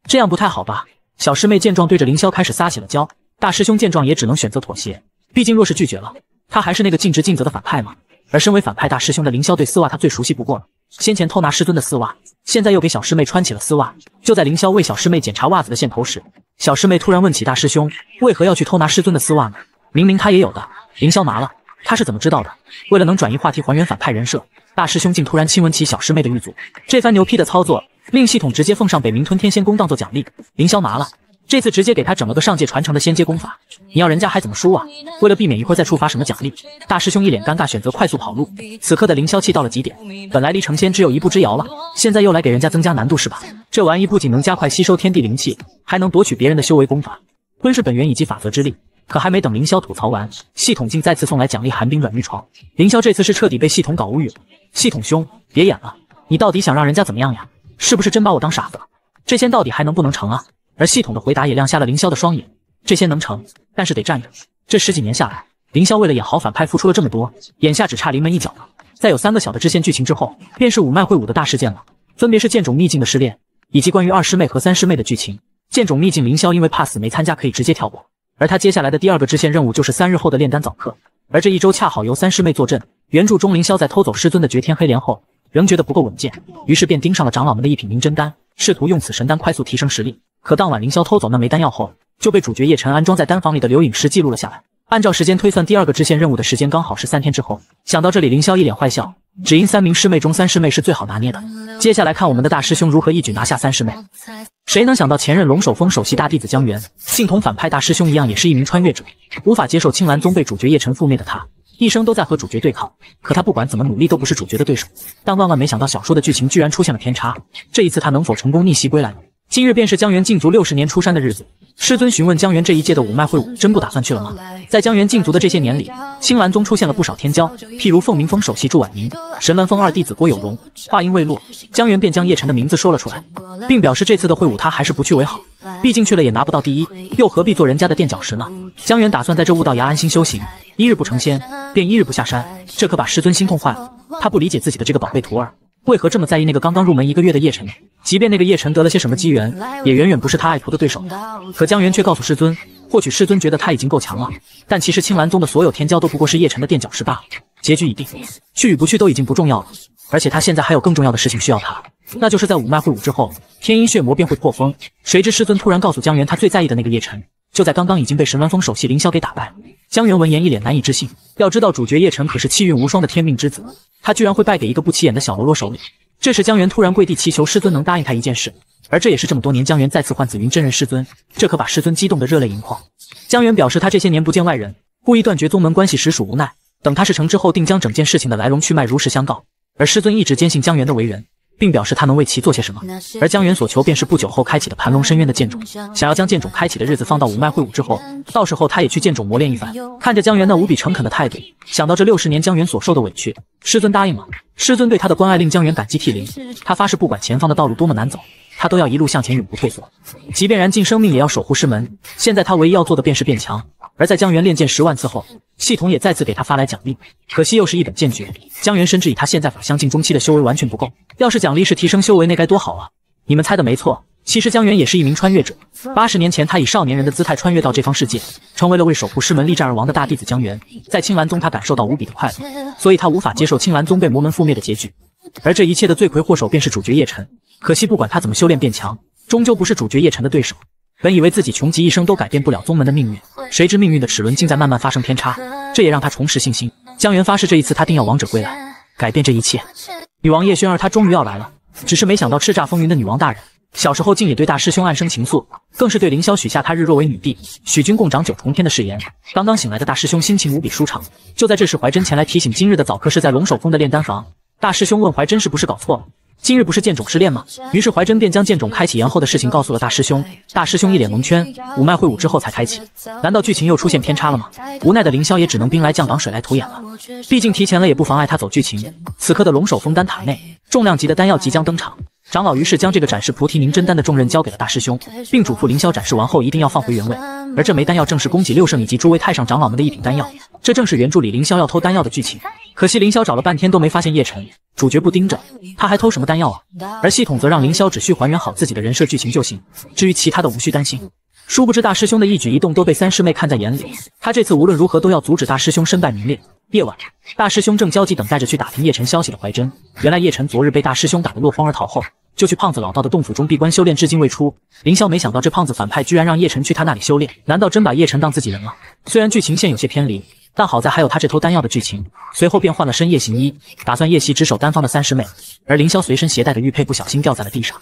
这样不太好吧？小师妹见状，对着凌霄开始撒起了娇。大师兄见状也只能选择妥协，毕竟若是拒绝了，他还是那个尽职尽责的反派嘛。而身为反派大师兄的凌霄对丝袜他最熟悉不过了，先前偷拿师尊的丝袜，现在又给小师妹穿起了丝袜。就在凌霄为小师妹检查袜子的线头时，小师妹突然问起大师兄为何要去偷拿师尊的丝袜呢？明明他也有的。凌霄麻了，他是怎么知道的？为了能转移话题还原反派人设，大师兄竟突然亲吻起小师妹的玉足，这番牛批的操作令系统直接奉上北冥吞天仙功当做奖励。凌霄麻了。这次直接给他整了个上界传承的仙阶功法，你要人家还怎么输啊？为了避免一会儿再触发什么奖励，大师兄一脸尴尬，选择快速跑路。此刻的凌霄气到了极点，本来离成仙只有一步之遥了，现在又来给人家增加难度是吧？这玩意不仅能加快吸收天地灵气，还能夺取别人的修为功法，吞噬本源以及法则之力。可还没等凌霄吐槽完，系统竟再次送来奖励寒冰软玉床。凌霄这次是彻底被系统搞无语了。系统兄，别演了，你到底想让人家怎么样呀？是不是真把我当傻子了？这仙到底还能不能成啊？而系统的回答也亮瞎了凌霄的双眼，这些能成，但是得站着。这十几年下来，凌霄为了演好反派付出了这么多，眼下只差临门一脚了。在有三个小的支线剧情之后，便是五脉会武的大事件了，分别是剑种秘境的试炼，以及关于二师妹和三师妹的剧情。剑种秘境，凌霄因为怕死没参加，可以直接跳过。而他接下来的第二个支线任务就是三日后的炼丹早课，而这一周恰好由三师妹坐镇。原著中，凌霄在偷走师尊的绝天黑莲后，仍觉得不够稳健，于是便盯上了长老们的一品明真丹，试图用此神丹快速提升实力。可当晚凌霄偷走那枚丹药后，就被主角叶晨安装在丹房里的留影师记录了下来。按照时间推算，第二个支线任务的时间刚好是三天之后。想到这里，凌霄一脸坏笑。只因三名师妹中，三师妹是最好拿捏的。接下来看我们的大师兄如何一举拿下三师妹。谁能想到前任龙首峰首席大弟子江源，竟同反派大师兄一样，也是一名穿越者，无法接受青兰宗被主角叶晨覆灭的他，一生都在和主角对抗。可他不管怎么努力，都不是主角的对手。但万万没想到，小说的剧情居然出现了偏差。这一次他能否成功逆袭归来呢？今日便是江源禁足六十年出山的日子。师尊询问江源：“这一届的五脉会武，真不打算去了吗？”在江源禁足的这些年里，青兰宗出现了不少天骄，譬如凤鸣峰首席祝婉宁、神鸾峰二弟子郭有容。话音未落，江源便将叶晨的名字说了出来，并表示这次的会武他还是不去为好，毕竟去了也拿不到第一，又何必做人家的垫脚石呢？江源打算在这悟道崖安心修行，一日不成仙，便一日不下山，这可把师尊心痛坏了。他不理解自己的这个宝贝徒儿。为何这么在意那个刚刚入门一个月的叶晨？即便那个叶晨得了些什么机缘，也远远不是他爱徒的对手。可江源却告诉师尊，或许师尊觉得他已经够强了，但其实青兰宗的所有天骄都不过是叶晨的垫脚石罢了。结局已定，去与不去都已经不重要了。而且他现在还有更重要的事情需要他，那就是在五脉会武之后，天阴血魔便会破风。谁知师尊突然告诉江源，他最在意的那个叶晨，就在刚刚已经被神鸾峰首席凌霄给打败。江源闻言一脸难以置信，要知道主角叶晨可是气运无双的天命之子。他居然会败给一个不起眼的小喽啰手里。这时，江源突然跪地祈求师尊能答应他一件事，而这也是这么多年江源再次唤紫云真人师尊，这可把师尊激动得热泪盈眶。江源表示，他这些年不见外人，故意断绝宗门关系，实属无奈。等他事成之后，定将整件事情的来龙去脉如实相告。而师尊一直坚信江源的为人。并表示他能为其做些什么，而江源所求便是不久后开启的盘龙深渊的剑种，想要将剑种开启的日子放到五脉会武之后，到时候他也去剑种磨练一番。看着江源那无比诚恳的态度，想到这六十年江源所受的委屈，师尊答应了。师尊对他的关爱令江源感激涕零，他发誓不管前方的道路多么难走，他都要一路向前，永不退缩，即便燃尽生命也要守护师门。现在他唯一要做的便是变强。而在江源练剑十万次后，系统也再次给他发来奖励，可惜又是一本剑诀。江源深知以他现在法相境中期的修为完全不够，要是奖励是提升修为，那该多好啊！你们猜的没错，其实江源也是一名穿越者。八十年前，他以少年人的姿态穿越到这方世界，成为了为守护师门立战而亡的大弟子江源。在青兰宗，他感受到无比的快乐，所以他无法接受青兰宗被魔门覆灭的结局。而这一切的罪魁祸首便是主角叶晨。可惜，不管他怎么修炼变强，终究不是主角叶晨的对手。本以为自己穷极一生都改变不了宗门的命运，谁知命运的齿轮竟在慢慢发生偏差，这也让他重拾信心。江源发誓，这一次他定要王者归来，改变这一切。女王叶轩儿，她终于要来了，只是没想到叱咤风云的女王大人，小时候竟也对大师兄暗生情愫，更是对凌霄许下他日若为女帝，许君共掌九重天的誓言。刚刚醒来的大师兄心情无比舒畅。就在这时，怀真前来提醒，今日的早课是在龙首峰的炼丹房。大师兄问怀真是不是搞错了？今日不是剑种试炼吗？于是怀真便将剑种开启延后的事情告诉了大师兄。大师兄一脸蒙圈，五脉会武之后才开启，难道剧情又出现偏差了吗？无奈的凌霄也只能兵来将挡，水来土掩了。毕竟提前了也不妨碍他走剧情。此刻的龙首峰丹塔内，重量级的丹药即将登场。长老于是将这个展示菩提凝真丹的重任交给了大师兄，并嘱咐凌霄展示完后一定要放回原位。而这枚丹药正是供给六圣以及诸位太上长老们的一品丹药。这正是原著里凌霄要偷丹药的剧情。可惜凌霄找了半天都没发现叶晨。主角不盯着他，还偷什么丹药啊？而系统则让凌霄只需还原好自己的人设剧情就行，至于其他的无需担心。殊不知大师兄的一举一动都被三师妹看在眼里，他这次无论如何都要阻止大师兄身败名裂。夜晚，大师兄正焦急等待着去打听叶晨消息的怀真，原来叶晨昨日被大师兄打得落荒而逃后，就去胖子老道的洞府中闭关修炼，至今未出。凌霄没想到这胖子反派居然让叶晨去他那里修炼，难道真把叶晨当自己人了？虽然剧情线有些偏离。但好在还有他这偷丹药的剧情，随后便换了身夜行衣，打算夜袭值守丹方的三师妹。而凌霄随身携带的玉佩不小心掉在了地上，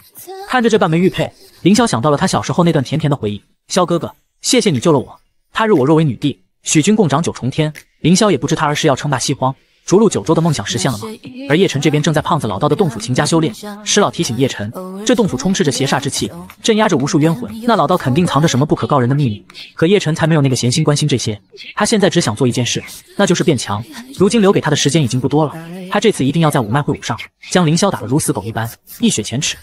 看着这半枚玉佩，凌霄想到了他小时候那段甜甜的回忆。萧哥哥，谢谢你救了我。他日我若为女帝，许君共掌九重天。凌霄也不知他儿时要称霸西荒。逐鹿九州的梦想实现了吗？而叶晨这边正在胖子老道的洞府勤加修炼。石老提醒叶晨，这洞府充斥着邪煞之气，镇压着无数冤魂，那老道肯定藏着什么不可告人的秘密。可叶晨才没有那个闲心关心这些，他现在只想做一件事，那就是变强。如今留给他的时间已经不多了，他这次一定要在五脉会武上将凌霄打得如死狗一般，一雪前耻。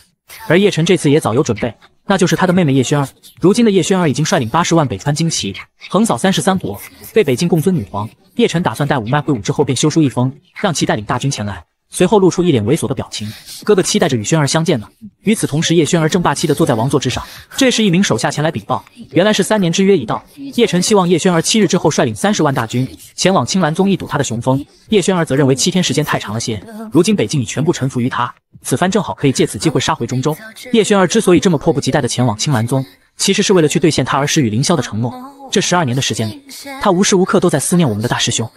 而叶晨这次也早有准备。那就是他的妹妹叶轩儿。如今的叶轩儿已经率领八十万北川精骑，横扫三十三国，被北境共尊女皇。叶辰打算待五脉会武之后便修书一封，让其带领大军前来。随后露出一脸猥琐的表情，哥哥期待着与轩儿相见呢。与此同时，叶轩儿正霸气地坐在王座之上。这时，一名手下前来禀报，原来是三年之约已到。叶晨希望叶轩儿七日之后率领三十万大军前往青兰宗一睹他的雄风。叶轩儿则认为七天时间太长了些，如今北境已全部臣服于他，此番正好可以借此机会杀回中州。叶轩儿之所以这么迫不及待地前往青兰宗，其实是为了去兑现他儿时与凌霄的承诺。这十二年的时间里，他无时无刻都在思念我们的大师兄。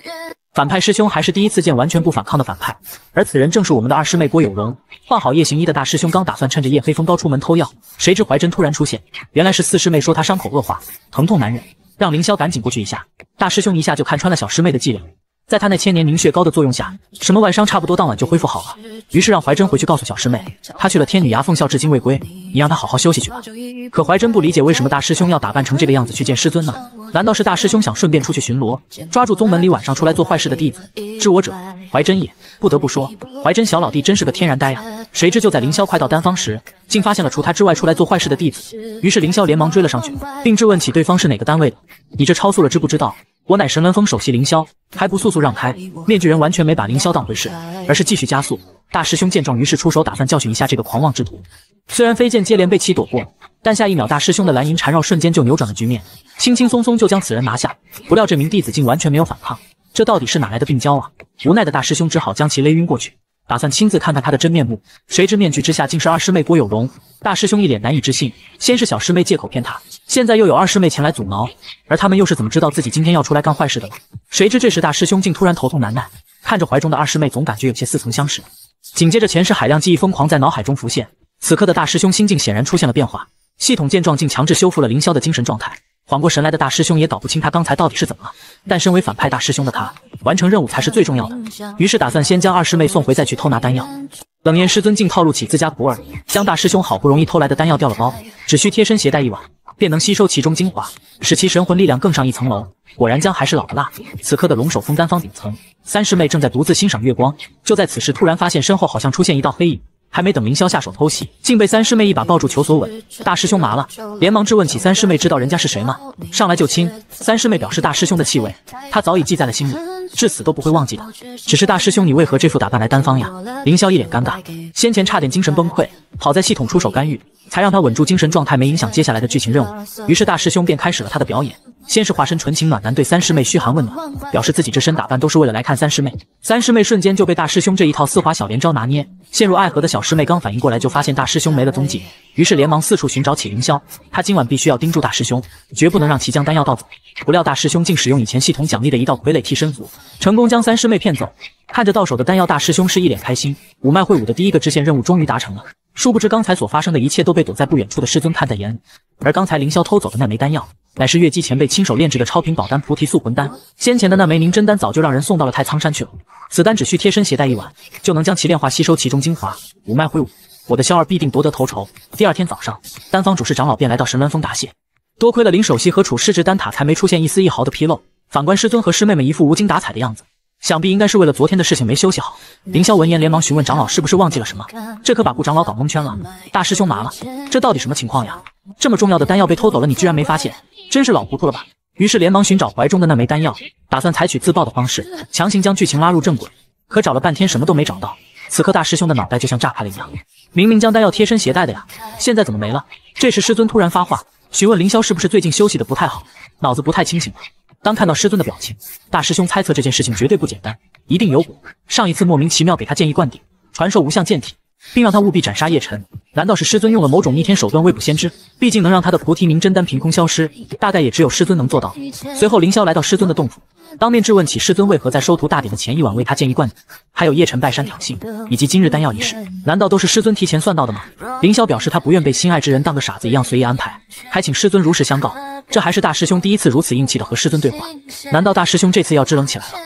反派师兄还是第一次见完全不反抗的反派，而此人正是我们的二师妹郭有容。换好夜行衣的大师兄刚打算趁着夜黑风高出门偷药，谁知怀真突然出现，原来是四师妹说她伤口恶化，疼痛难忍，让凌霄赶紧过去一下。大师兄一下就看穿了小师妹的伎俩。在他那千年凝血膏的作用下，什么外伤差不多当晚就恢复好了。于是让怀真回去告诉小师妹，他去了天女崖奉孝，至今未归，你让他好好休息去吧。可怀真不理解为什么大师兄要打扮成这个样子去见师尊呢？难道是大师兄想顺便出去巡逻，抓住宗门里晚上出来做坏事的弟子？知我者，怀真也。不得不说，怀真小老弟真是个天然呆呀。谁知就在凌霄快到丹方时，竟发现了除他之外出来做坏事的弟子。于是凌霄连忙追了上去，并质问起对方是哪个单位的。你这超速了，知不知道？我乃神鸾峰首席凌霄，还不速速让开！面具人完全没把凌霄当回事，而是继续加速。大师兄见状，于是出手打算教训一下这个狂妄之徒。虽然飞剑接连被其躲过，但下一秒大师兄的蓝银缠绕瞬间就扭转了局面，轻轻松松就将此人拿下。不料这名弟子竟完全没有反抗，这到底是哪来的病娇啊？无奈的大师兄只好将其勒晕过去。打算亲自看看他的真面目，谁知面具之下竟是二师妹郭有容。大师兄一脸难以置信，先是小师妹借口骗他，现在又有二师妹前来阻挠，而他们又是怎么知道自己今天要出来干坏事的呢？谁知这时大师兄竟突然头痛难耐，看着怀中的二师妹，总感觉有些似曾相识。紧接着前世海量记忆疯狂在脑海中浮现，此刻的大师兄心境显然出现了变化。系统见状，竟强制修复了凌霄的精神状态。缓过神来的大师兄也搞不清他刚才到底是怎么了，但身为反派大师兄的他，完成任务才是最重要的。于是打算先将二师妹送回，再去偷拿丹药。冷艳师尊竟套路起自家徒儿，将大师兄好不容易偷来的丹药掉了包，只需贴身携带一碗，便能吸收其中精华，使其神魂力量更上一层楼。果然姜还是老的辣。此刻的龙首峰丹方顶层，三师妹正在独自欣赏月光，就在此时突然发现身后好像出现一道黑影。还没等凌霄下手偷袭，竟被三师妹一把抱住求索吻。大师兄麻了，连忙质问起三师妹：“知道人家是谁吗？上来就亲。”三师妹表示大师兄的气味，他早已记在了心里，至死都不会忘记的。只是大师兄，你为何这副打扮来单方呀？凌霄一脸尴尬，先前差点精神崩溃，好在系统出手干预，才让他稳住精神状态，没影响接下来的剧情任务。于是大师兄便开始了他的表演。先是化身纯情暖男，对三师妹嘘寒问暖，表示自己这身打扮都是为了来看三师妹。三师妹瞬间就被大师兄这一套丝滑小连招拿捏，陷入爱河的小师妹刚反应过来，就发现大师兄没了踪迹，于是连忙四处寻找起凌霄。他今晚必须要盯住大师兄，绝不能让其将丹药盗走。不料大师兄竟使用以前系统奖励的一道傀儡替身符，成功将三师妹骗走。看着到手的丹药，大师兄是一脸开心。五脉会武的第一个支线任务终于达成了。殊不知刚才所发生的一切都被躲在不远处的师尊看在眼里，而刚才凌霄偷走的那枚丹药。乃是月姬前辈亲手炼制的超品宝丹菩提素魂丹，先前的那枚凝真丹早就让人送到了太仓山去了。此丹只需贴身携带一碗，就能将其炼化，吸收其中精华。五脉会武，我的萧儿必定夺得头筹。第二天早上，丹方主事长老便来到神鸾峰答谢。多亏了林首席和楚师侄丹塔，才没出现一丝一毫的纰漏。反观师尊和师妹们一副无精打采的样子，想必应该是为了昨天的事情没休息好。凌霄闻言连忙询问长老是不是忘记了什么，这可把顾长老搞蒙圈了。大师兄麻了，这到底什么情况呀？这么重要的丹药被偷走了，你居然没发现？真是老糊涂了吧！于是连忙寻找怀中的那枚丹药，打算采取自爆的方式，强行将剧情拉入正轨。可找了半天什么都没找到。此刻大师兄的脑袋就像炸开了一样，明明将丹药贴身携带的呀，现在怎么没了？这时师尊突然发话，询问凌霄是不是最近休息的不太好，脑子不太清醒了。当看到师尊的表情，大师兄猜测这件事情绝对不简单，一定有鬼。上一次莫名其妙给他建议灌顶，传授无相剑体。并让他务必斩杀叶辰，难道是师尊用了某种逆天手段未卜先知？毕竟能让他的菩提明真丹凭空消失，大概也只有师尊能做到。随后凌霄来到师尊的洞府，当面质问起师尊为何在收徒大典的前一晚为他建议灌顶，还有叶辰拜山挑衅，以及今日丹药一事，难道都是师尊提前算到的吗？凌霄表示他不愿被心爱之人当个傻子一样随意安排，还请师尊如实相告。这还是大师兄第一次如此硬气的和师尊对话，难道大师兄这次要支棱起来了？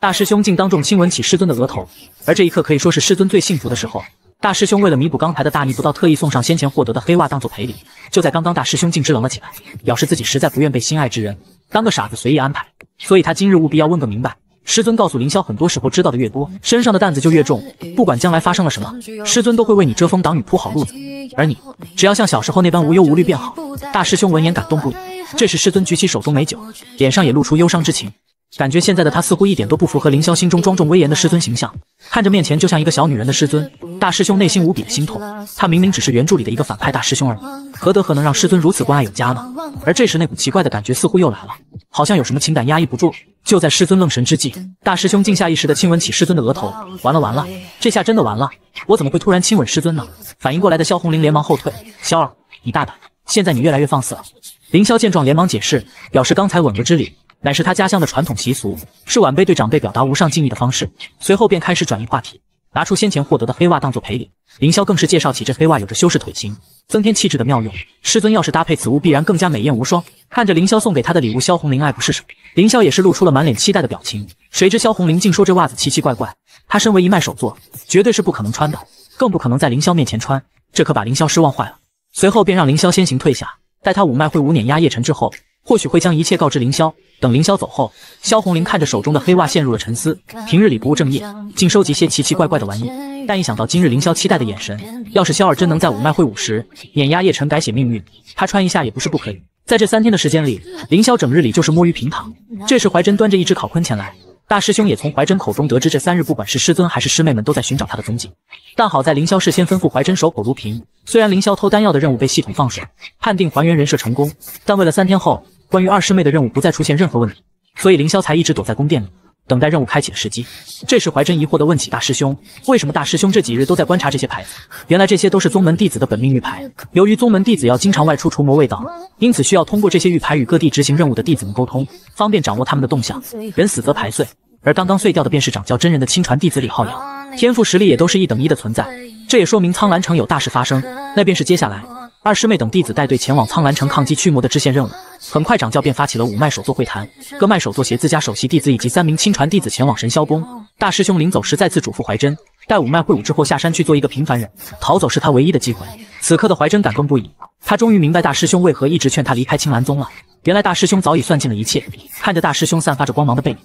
大师兄竟当众亲吻起师尊的额头，而这一刻可以说是师尊最幸福的时候。大师兄为了弥补刚才的大逆不道，特意送上先前获得的黑袜当做赔礼。就在刚刚，大师兄竟支棱了起来，表示自己实在不愿被心爱之人当个傻子随意安排，所以他今日务必要问个明白。师尊告诉凌霄，很多时候知道的越多，身上的担子就越重。不管将来发生了什么，师尊都会为你遮风挡雨，铺好路子。而你只要像小时候那般无忧无虑便好。大师兄闻言感动不已。这时，师尊举起手中美酒，脸上也露出忧伤之情。感觉现在的他似乎一点都不符合凌霄心中庄重威严的师尊形象。看着面前就像一个小女人的师尊，大师兄内心无比的心痛。他明明只是原著里的一个反派大师兄而已，何德何能让师尊如此关爱有加呢？而这时那股奇怪的感觉似乎又来了，好像有什么情感压抑不住。就在师尊愣神之际，大师兄竟下意识的亲吻起师尊的额头。完了完了，这下真的完了！我怎么会突然亲吻师尊呢？反应过来的萧红林连忙后退。萧儿，你大胆！现在你越来越放肆了。凌霄见状连忙解释，表示刚才吻额之礼乃是他家乡的传统习俗，是晚辈对长辈表达无上敬意的方式。随后便开始转移话题，拿出先前获得的黑袜当做赔礼。凌霄更是介绍起这黑袜有着修饰腿型、增添气质的妙用，师尊要是搭配此物，必然更加美艳无双。看着凌霄送给他的礼物，萧红林爱不释手，凌霄也是露出了满脸期待的表情。谁知萧红林竟说这袜子奇奇怪怪，他身为一脉首座，绝对是不可能穿的，更不可能在凌霄面前穿，这可把凌霄失望坏了。随后便让凌霄先行退下，待他五脉会武碾压叶晨之后，或许会将一切告知凌霄。等凌霄走后，萧红林看着手中的黑袜，陷入了沉思。平日里不务正业，竟收集些奇奇怪怪的玩意，但一想到今日凌霄期待的眼神，要是萧儿真能在五脉会武时碾压叶晨，改写命运，他穿一下也不是不可以。在这三天的时间里，凌霄整日里就是摸鱼平躺。这时怀真端着一只烤鲲前来，大师兄也从怀真口中得知，这三日不管是师尊还是师妹们都在寻找他的踪迹。但好在凌霄事先吩咐怀真守口如瓶，虽然凌霄偷丹药的任务被系统放水，判定还原人设成功，但为了三天后。关于二师妹的任务不再出现任何问题，所以凌霄才一直躲在宫殿里，等待任务开启的时机。这时怀真疑惑地问起大师兄：“为什么大师兄这几日都在观察这些牌子？”原来这些都是宗门弟子的本命玉牌。由于宗门弟子要经常外出除魔卫道，因此需要通过这些玉牌与各地执行任务的弟子们沟通，方便掌握他们的动向。人死则牌碎，而刚刚碎掉的便是掌教真人的亲传弟子李浩阳，天赋实力也都是一等一的存在。这也说明苍兰城有大事发生，那便是接下来。二师妹等弟子带队前往苍兰城抗击驱魔的支线任务。很快，掌教便发起了五脉首座会谈，各脉首座携自家首席弟子以及三名亲传弟子前往神霄宫。大师兄临走时再次嘱咐怀真，待五脉会武之后下山去做一个平凡人，逃走是他唯一的机会。此刻的怀真感动不已，他终于明白大师兄为何一直劝他离开青兰宗了。原来大师兄早已算尽了一切。看着大师兄散发着光芒的背影，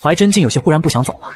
怀真竟有些忽然不想走了。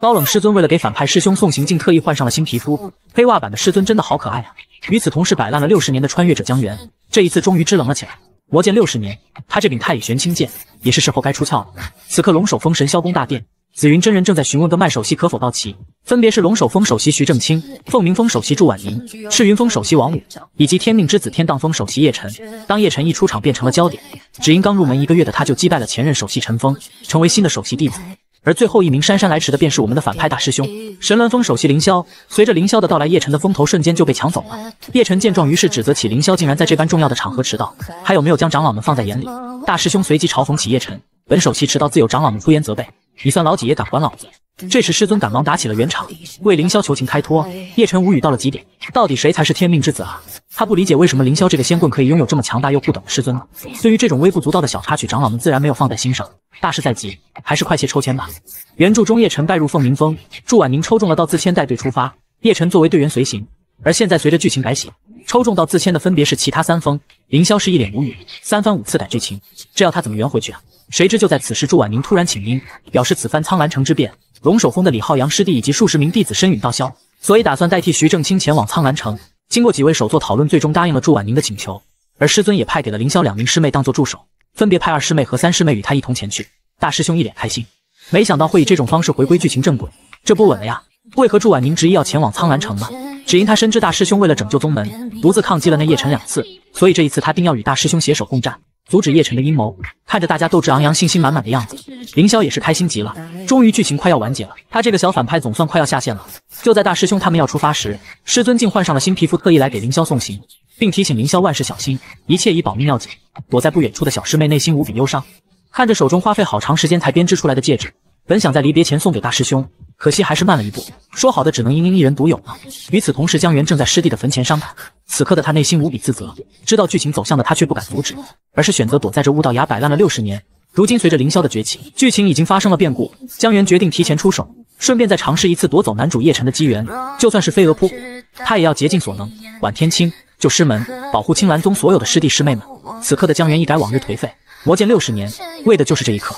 高冷师尊为了给反派师兄送行，竟特意换上了新皮肤，黑袜版的师尊真的好可爱啊！与此同时，摆烂了六十年的穿越者江源，这一次终于支棱了起来。魔剑六十年，他这柄太乙玄清剑也是时候该出鞘了。此刻龙首峰神霄宫大殿，紫云真人正在询问各脉首席可否到齐，分别是龙首峰首席徐正清、凤鸣峰首席祝婉宁、赤云峰首席王武，以及天命之子天荡峰首席叶晨。当叶晨一出场，便成了焦点，只因刚入门一个月的他就击败了前任首席陈峰，成为新的首席弟子。而最后一名姗姗来迟的，便是我们的反派大师兄神鸾峰首席凌霄。随着凌霄的到来，叶晨的风头瞬间就被抢走了。叶晨见状，于是指责起凌霄竟然在这般重要的场合迟到，还有没有将长老们放在眼里？大师兄随即嘲讽起叶晨：“本首席迟到，自有长老们出言责备，你算老几也敢管老子？”这时师尊赶忙打起了圆场，为凌霄求情开脱。叶晨无语到了极点，到底谁才是天命之子啊？他不理解为什么凌霄这个仙棍可以拥有这么强大又不等的师尊呢？对于这种微不足道的小插曲，长老们自然没有放在心上。大事在即，还是快些抽签吧。原著中叶晨拜入凤鸣峰，祝婉宁抽中了道自谦带队出发，叶晨作为队员随行。而现在随着剧情改写，抽中到自谦的分别是其他三峰。凌霄是一脸无语，三番五次逮剧情，这要他怎么圆回去啊？谁知就在此时，祝婉宁突然请缨，表示此番苍兰城之变。龙首峰的李浩洋师弟以及数十名弟子身陨道消，所以打算代替徐正清前往苍兰城。经过几位首座讨论，最终答应了祝婉宁的请求。而师尊也派给了凌霄两名师妹当做助手，分别派二师妹和三师妹与他一同前去。大师兄一脸开心，没想到会以这种方式回归剧情正轨，这不稳了呀！为何祝婉宁执意要前往苍兰城呢？只因他深知大师兄为了拯救宗门，独自抗击了那叶辰两次，所以这一次他定要与大师兄携手共战。阻止叶辰的阴谋，看着大家斗志昂扬、信心满满的样子，凌霄也是开心极了。终于剧情快要完结了，他这个小反派总算快要下线了。就在大师兄他们要出发时，师尊竟换上了新皮肤，特意来给凌霄送行，并提醒凌霄万事小心，一切以保命要紧。躲在不远处的小师妹内心无比忧伤，看着手中花费好长时间才编织出来的戒指，本想在离别前送给大师兄，可惜还是慢了一步。说好的只能英英一人独有呢？与此同时，江源正在师弟的坟前伤感。此刻的他内心无比自责，知道剧情走向的他却不敢阻止，而是选择躲在这悟道崖摆烂了六十年。如今随着凌霄的崛起，剧情已经发生了变故，江源决定提前出手，顺便再尝试一次夺走男主叶晨的机缘。就算是飞蛾扑火，他也要竭尽所能。挽天青救师门，保护青兰宗所有的师弟师妹们。此刻的江源一改往日颓废，魔剑六十年，为的就是这一刻。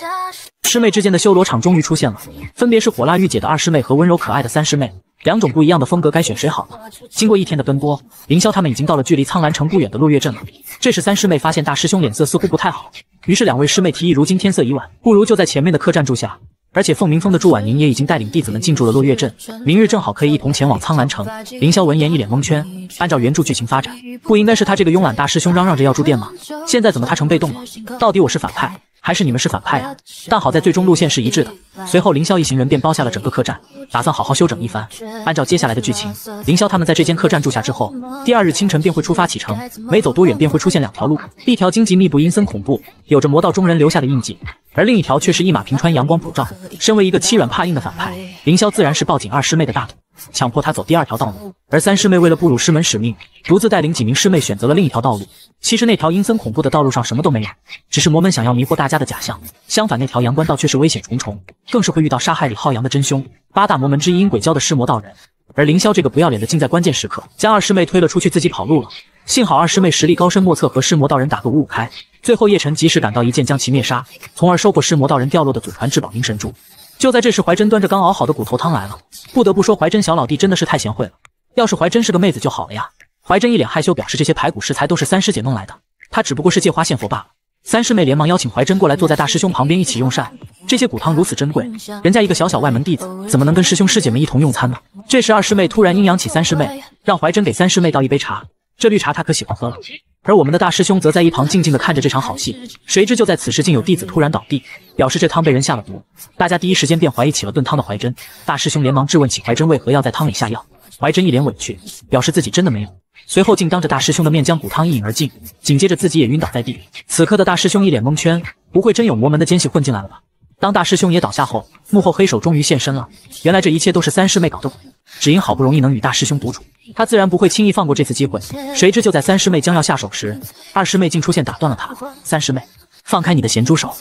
师妹之间的修罗场终于出现了，分别是火辣御姐的二师妹和温柔可爱的三师妹。两种不一样的风格，该选谁好呢？经过一天的奔波，凌霄他们已经到了距离苍兰城不远的落月镇了。这时，三师妹发现大师兄脸色似乎不太好，于是两位师妹提议：如今天色已晚，不如就在前面的客栈住下。而且凤鸣峰的祝婉宁也已经带领弟子们进驻了落月镇，明日正好可以一同前往苍兰城。凌霄闻言一脸蒙圈，按照原著剧情发展，不应该是他这个慵懒大师兄嚷嚷着要住店吗？现在怎么他成被动了？到底我是反派？还是你们是反派啊？但好在最终路线是一致的。随后，凌霄一行人便包下了整个客栈，打算好好休整一番。按照接下来的剧情，凌霄他们在这间客栈住下之后，第二日清晨便会出发启程。没走多远，便会出现两条路，一条荆棘密布、阴森恐怖，有着魔道中人留下的印记；而另一条却是一马平川、阳光普照。身为一个欺软怕硬的反派，凌霄自然是抱紧二师妹的大腿。强迫她走第二条道路，而三师妹为了不辱师门使命，独自带领几名师妹选择了另一条道路。其实那条阴森恐怖的道路上什么都没有，只是魔门想要迷惑大家的假象。相反，那条阳关道却是危险重重，更是会遇到杀害李浩洋的真凶——八大魔门之一阴鬼教的尸魔道人。而凌霄这个不要脸的，竟在关键时刻将二师妹推了出去，自己跑路了。幸好二师妹实力高深莫测，和尸魔道人打个五五开。最后叶晨及时赶到，一剑将其灭杀，从而收获尸魔道人掉落的祖传至宝凝神珠。就在这时，怀真端着刚熬好的骨头汤来了。不得不说，怀真小老弟真的是太贤惠了。要是怀真是个妹子就好了呀。怀真一脸害羞，表示这些排骨食材都是三师姐弄来的，她只不过是借花献佛罢了。三师妹连忙邀请怀真过来，坐在大师兄旁边一起用膳。这些骨汤如此珍贵，人家一个小小外门弟子怎么能跟师兄师姐们一同用餐呢？这时二师妹突然阴阳起三师妹，让怀真给三师妹倒一杯茶。这绿茶她可喜欢喝了。而我们的大师兄则在一旁静静地看着这场好戏，谁知就在此时，竟有弟子突然倒地，表示这汤被人下了毒。大家第一时间便怀疑起了炖汤的怀真。大师兄连忙质问起怀真为何要在汤里下药，怀真一脸委屈，表示自己真的没有。随后竟当着大师兄的面将骨汤一饮而尽，紧接着自己也晕倒在地。此刻的大师兄一脸蒙圈，不会真有魔门的奸细混进来了吧？当大师兄也倒下后，幕后黑手终于现身了。原来这一切都是三师妹搞的鬼。只因好不容易能与大师兄独处，他自然不会轻易放过这次机会。谁知就在三师妹将要下手时，二师妹竟出现打断了他。三师妹，放开你的咸猪手！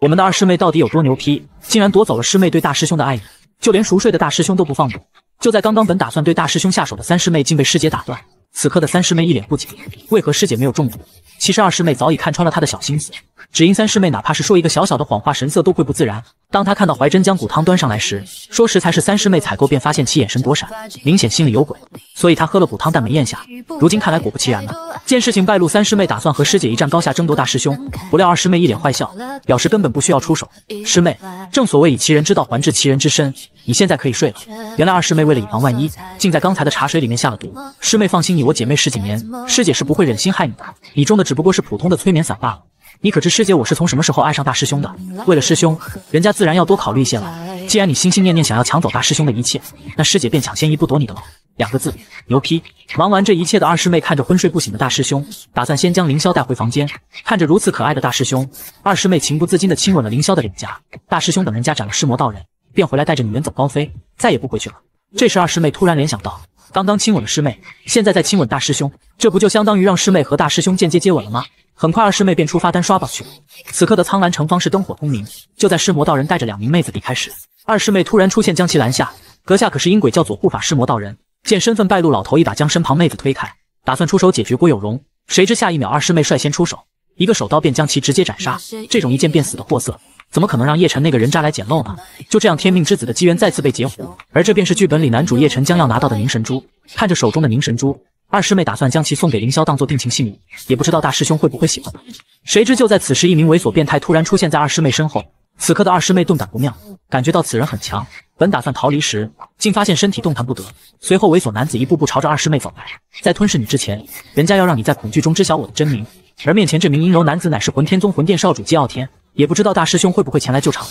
我们的二师妹到底有多牛批，竟然夺走了师妹对大师兄的爱意，就连熟睡的大师兄都不放过。就在刚刚，本打算对大师兄下手的三师妹，竟被师姐打断。此刻的三师妹一脸不解，为何师姐没有中毒？其实二师妹早已看穿了她的小心思，只因三师妹哪怕是说一个小小的谎话，神色都会不自然。当她看到怀真将骨汤端上来时，说时才是三师妹采购，便发现其眼神躲闪，明显心里有鬼，所以她喝了骨汤但没咽下。如今看来果不其然呢。见事情败露，三师妹打算和师姐一战高下，争夺大师兄。不料二师妹一脸坏笑，表示根本不需要出手。师妹，正所谓以其人之道还治其人之身，你现在可以睡了。原来二师妹为了以防万一，竟在刚才的茶水里面下了毒。师妹放心，你我姐妹十几年，师姐是不会忍心害你的。你中的只不过是普通的催眠散罢了。你可知师姐我是从什么时候爱上大师兄的？为了师兄，人家自然要多考虑一些了。既然你心心念念想要抢走大师兄的一切，那师姐便抢先一步夺你的了。两个字，牛批！忙完这一切的二师妹看着昏睡不醒的大师兄，打算先将凌霄带回房间。看着如此可爱的大师兄，二师妹情不自禁地亲吻了凌霄的脸颊。大师兄等人家斩了尸魔道人，便回来带着女人走高飞，再也不回去了。这时二师妹突然联想到，刚刚亲吻了师妹，现在再亲吻大师兄，这不就相当于让师妹和大师兄间接接吻了吗？很快，二师妹便出发单刷宝去了。此刻的苍兰城方是灯火通明。就在尸魔道人带着两名妹子离开时，二师妹突然出现，将其拦下。阁下可是阴鬼教左护法尸魔道人？见身份败露，老头一把将身旁妹子推开，打算出手解决郭有容。谁知下一秒，二师妹率先出手，一个手刀便将其直接斩杀。这种一剑便死的货色，怎么可能让叶晨那个人渣来捡漏呢？就这样，天命之子的机缘再次被截胡。而这便是剧本里男主叶晨将要拿到的凝神珠。看着手中的凝神珠。二师妹打算将其送给凌霄，当做定情信物，也不知道大师兄会不会喜欢。谁知就在此时，一名猥琐变态突然出现在二师妹身后。此刻的二师妹顿感不妙，感觉到此人很强，本打算逃离时，竟发现身体动弹不得。随后，猥琐男子一步步朝着二师妹走来。在吞噬你之前，人家要让你在恐惧中知晓我的真名。而面前这名阴柔男子乃是魂天宗魂殿少主姬傲天，也不知道大师兄会不会前来救场。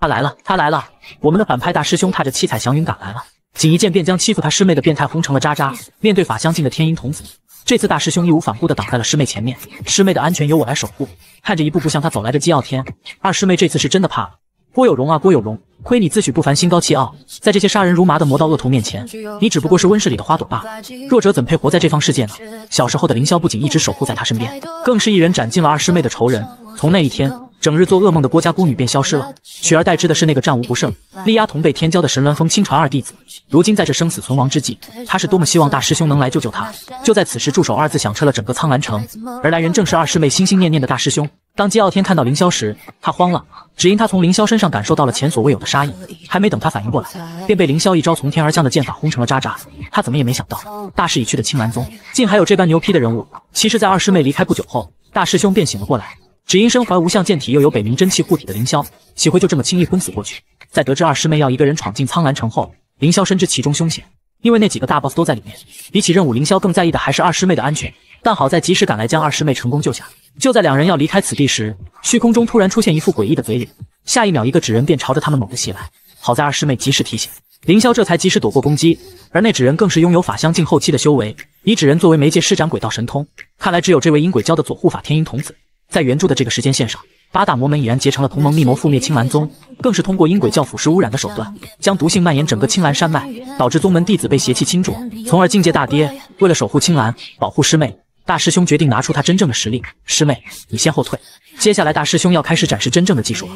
他来了，他来了！我们的反派大师兄踏着七彩祥云赶来了。仅一剑便将欺负他师妹的变态轰成了渣渣。面对法相近的天音童子，这次大师兄义无反顾地挡在了师妹前面。师妹的安全由我来守护。看着一步步向他走来的姬傲天，二师妹这次是真的怕了。郭有容啊，郭有容，亏你自诩不凡，心高气傲，在这些杀人如麻的魔道恶徒面前，你只不过是温室里的花朵罢了。弱者怎配活在这方世界呢？小时候的凌霄不仅一直守护在他身边，更是一人斩尽了二师妹的仇人。从那一天。整日做噩梦的郭家孤女便消失了，取而代之的是那个战无不胜、力压同辈天骄的神鸾峰亲传二弟子。如今在这生死存亡之际，他是多么希望大师兄能来救救他！就在此时，“助手”二字响彻了整个苍兰城，而来人正是二师妹心心念念的大师兄。当姬傲天看到凌霄时，他慌了，只因他从凌霄身上感受到了前所未有的杀意。还没等他反应过来，便被凌霄一招从天而降的剑法轰成了渣渣。他怎么也没想到，大势已去的青兰宗竟还有这般牛批的人物。其实，在二师妹离开不久后，大师兄便醒了过来。只因身怀无相剑体，又有北冥真气护体的凌霄，岂会就这么轻易昏死过去？在得知二师妹要一个人闯进苍兰城后，凌霄深知其中凶险，因为那几个大 boss 都在里面。比起任务，凌霄更在意的还是二师妹的安全。但好在及时赶来，将二师妹成功救下。就在两人要离开此地时，虚空中突然出现一副诡异的嘴脸，下一秒，一个纸人便朝着他们猛地袭来。好在二师妹及时提醒，凌霄这才及时躲过攻击。而那纸人更是拥有法相境后期的修为，以纸人作为媒介施展鬼道神通。看来只有这位阴鬼教的左护法天阴童子，在原著的这个时间线上，八大魔门已然结成了同盟，密谋覆灭青兰宗，更是通过阴鬼教腐蚀污染的手段，将毒性蔓延整个青兰山脉，导致宗门弟子被邪气侵浊，从而境界大跌。为了守护青兰，保护师妹，大师兄决定拿出他真正的实力。师妹，你先后退，接下来大师兄要开始展示真正的技术了。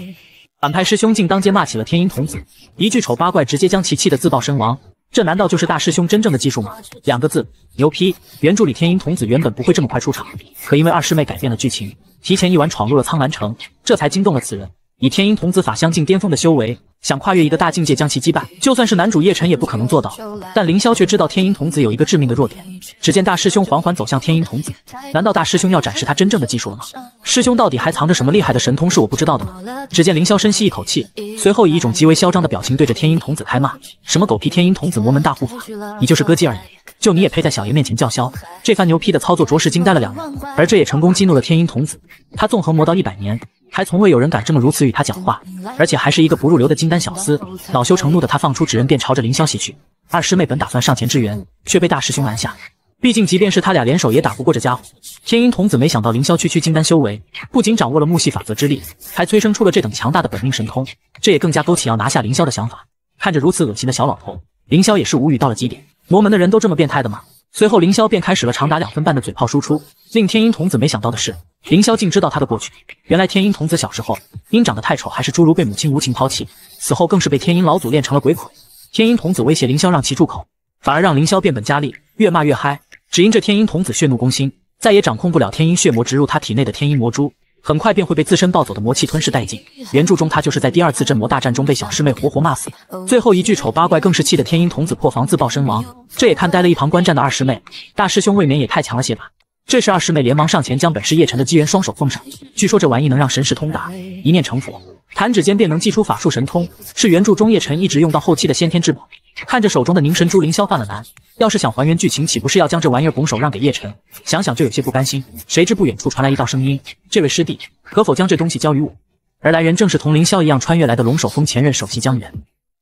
反派师兄竟当街骂起了天音童子，一句丑八怪直接将其气得自爆身亡。这难道就是大师兄真正的技术吗？两个字，牛批！原著里天音童子原本不会这么快出场，可因为二师妹改变了剧情，提前一晚闯入了苍兰城，这才惊动了此人。以天阴童子法相境巅峰的修为。想跨越一个大境界将其击败，就算是男主叶晨也不可能做到。但凌霄却知道天阴童子有一个致命的弱点。只见大师兄缓缓走向天阴童子，难道大师兄要展示他真正的技术了吗？师兄到底还藏着什么厉害的神通是我不知道的吗？只见凌霄深吸一口气，随后以一种极为嚣张的表情对着天阴童子开骂：“什么狗屁天阴童子魔门大护法，你就是歌姬而已，就你也配在小爷面前叫嚣？”这番牛批的操作着实惊呆了两人，而这也成功激怒了天阴童子。他纵横魔道一百年。还从未有人敢这么如此与他讲话，而且还是一个不入流的金丹小厮。恼羞成怒的他放出纸人，便朝着凌霄袭去。二师妹本打算上前支援，却被大师兄拦下。毕竟，即便是他俩联手，也打不过这家伙。天音童子没想到凌霄区区金丹修为，不仅掌握了木系法则之力，还催生出了这等强大的本命神通，这也更加勾起要拿下凌霄的想法。看着如此恶心的小老头，凌霄也是无语到了极点。魔门的人都这么变态的吗？随后，凌霄便开始了长达两分半的嘴炮输出。令天音童子没想到的是。凌霄竟知道他的过去。原来天音童子小时候因长得太丑，还是侏儒，被母亲无情抛弃。死后更是被天音老祖练成了鬼魁。天音童子威胁凌霄让其住口，反而让凌霄变本加厉，越骂越嗨。只因这天音童子血怒攻心，再也掌控不了天音血魔植入他体内的天音魔珠，很快便会被自身暴走的魔气吞噬殆尽。原著中他就是在第二次镇魔大战中被小师妹活活骂死。最后一句丑八怪更是气得天阴童子破防自爆身亡。这也看呆了一旁观战的二师妹，大师兄未免也太强了些吧。这时，二师妹连忙上前，将本是叶辰的机缘双手奉上。据说这玩意能让神识通达，一念成佛，弹指间便能祭出法术神通，是原著中叶晨一直用到后期的先天至宝。看着手中的凝神珠，凌霄犯了难。要是想还原剧情，岂不是要将这玩意儿拱手让给叶晨？想想就有些不甘心。谁知不远处传来一道声音：“这位师弟，可否将这东西交于我？”而来人正是同凌霄一样穿越来的龙首峰前任首席江源。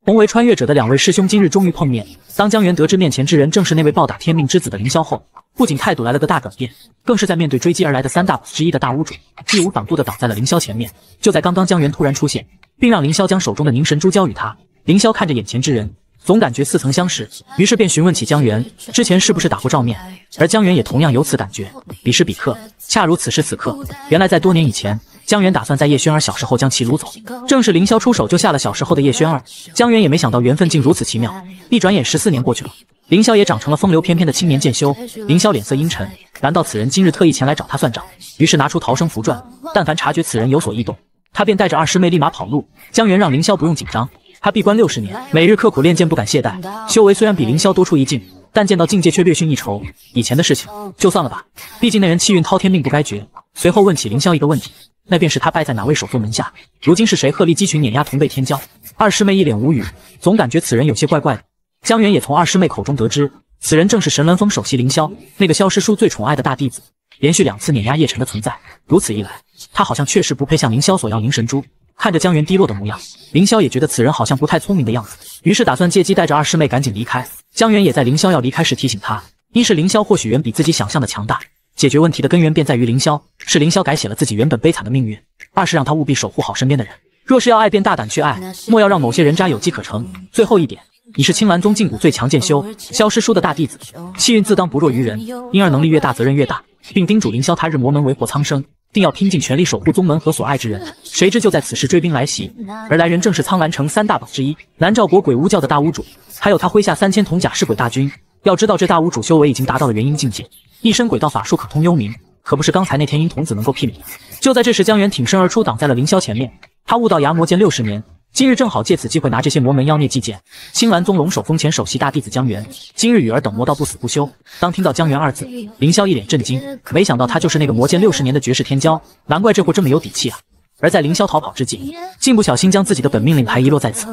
同为穿越者的两位师兄今日终于碰面。当江源得知面前之人正是那位暴打天命之子的凌霄后，不仅态度来了个大转变，更是在面对追击而来的三大子之一的大巫主，义无反顾地挡在了凌霄前面。就在刚刚，江源突然出现，并让凌霄将手中的凝神珠交与他。凌霄看着眼前之人，总感觉似曾相识，于是便询问起江源之前是不是打过照面。而江源也同样有此感觉，彼时彼刻，恰如此时此刻，原来在多年以前，江源打算在叶轩儿小时候将其掳走，正是凌霄出手救下了小时候的叶轩儿。江源也没想到缘分竟如此奇妙，一转眼十四年过去了。凌霄也长成了风流翩翩的青年剑修，凌霄脸色阴沉，难道此人今日特意前来找他算账？于是拿出逃生符传，但凡察觉此人有所异动，他便带着二师妹立马跑路。江源让凌霄不用紧张，他闭关六十年，每日刻苦练剑，不敢懈怠。修为虽然比凌霄多出一境，但见到境界却略逊一筹。以前的事情就算了吧，毕竟那人气运滔天，命不该绝。随后问起凌霄一个问题，那便是他拜在哪位首座门下？如今是谁鹤立鸡群，碾压同辈天骄？二师妹一脸无语，总感觉此人有些怪怪的。江源也从二师妹口中得知，此人正是神峦峰首席凌霄，那个萧师叔最宠爱的大弟子，连续两次碾压叶晨的存在。如此一来，他好像确实不配向凌霄索要凝神珠。看着江源低落的模样，凌霄也觉得此人好像不太聪明的样子，于是打算借机带着二师妹赶紧离开。江源也在凌霄要离开时提醒他：一是凌霄或许远比自己想象的强大，解决问题的根源便在于凌霄，是凌霄改写了自己原本悲惨的命运；二是让他务必守护好身边的人，若是要爱，便大胆去爱，莫要让某些人渣有机可乘。最后一点。你是青兰宗禁古最强剑修萧师叔的大弟子，气运自当不弱于人，因而能力越大，责任越大，并叮嘱凌霄他日魔门为祸苍生，定要拼尽全力守护宗门和所爱之人。谁知就在此时追兵来袭，而来人正是苍兰城三大宝之一南诏国鬼巫教的大巫主，还有他麾下三千铜甲尸鬼大军。要知道这大巫主修为已经达到了元婴境界，一身鬼道法术可通幽冥，可不是刚才那天阴童子能够媲美的。就在这时，江源挺身而出，挡在了凌霄前面。他悟道牙魔剑六十年。今日正好借此机会拿这些魔门妖孽祭剑。青兰宗龙首峰前首席大弟子江源，今日与尔等魔道不死不休。当听到江源二字，凌霄一脸震惊，没想到他就是那个魔剑六十年的绝世天骄，难怪这货这么有底气啊！而在凌霄逃跑之际，竟不小心将自己的本命令牌遗落在此。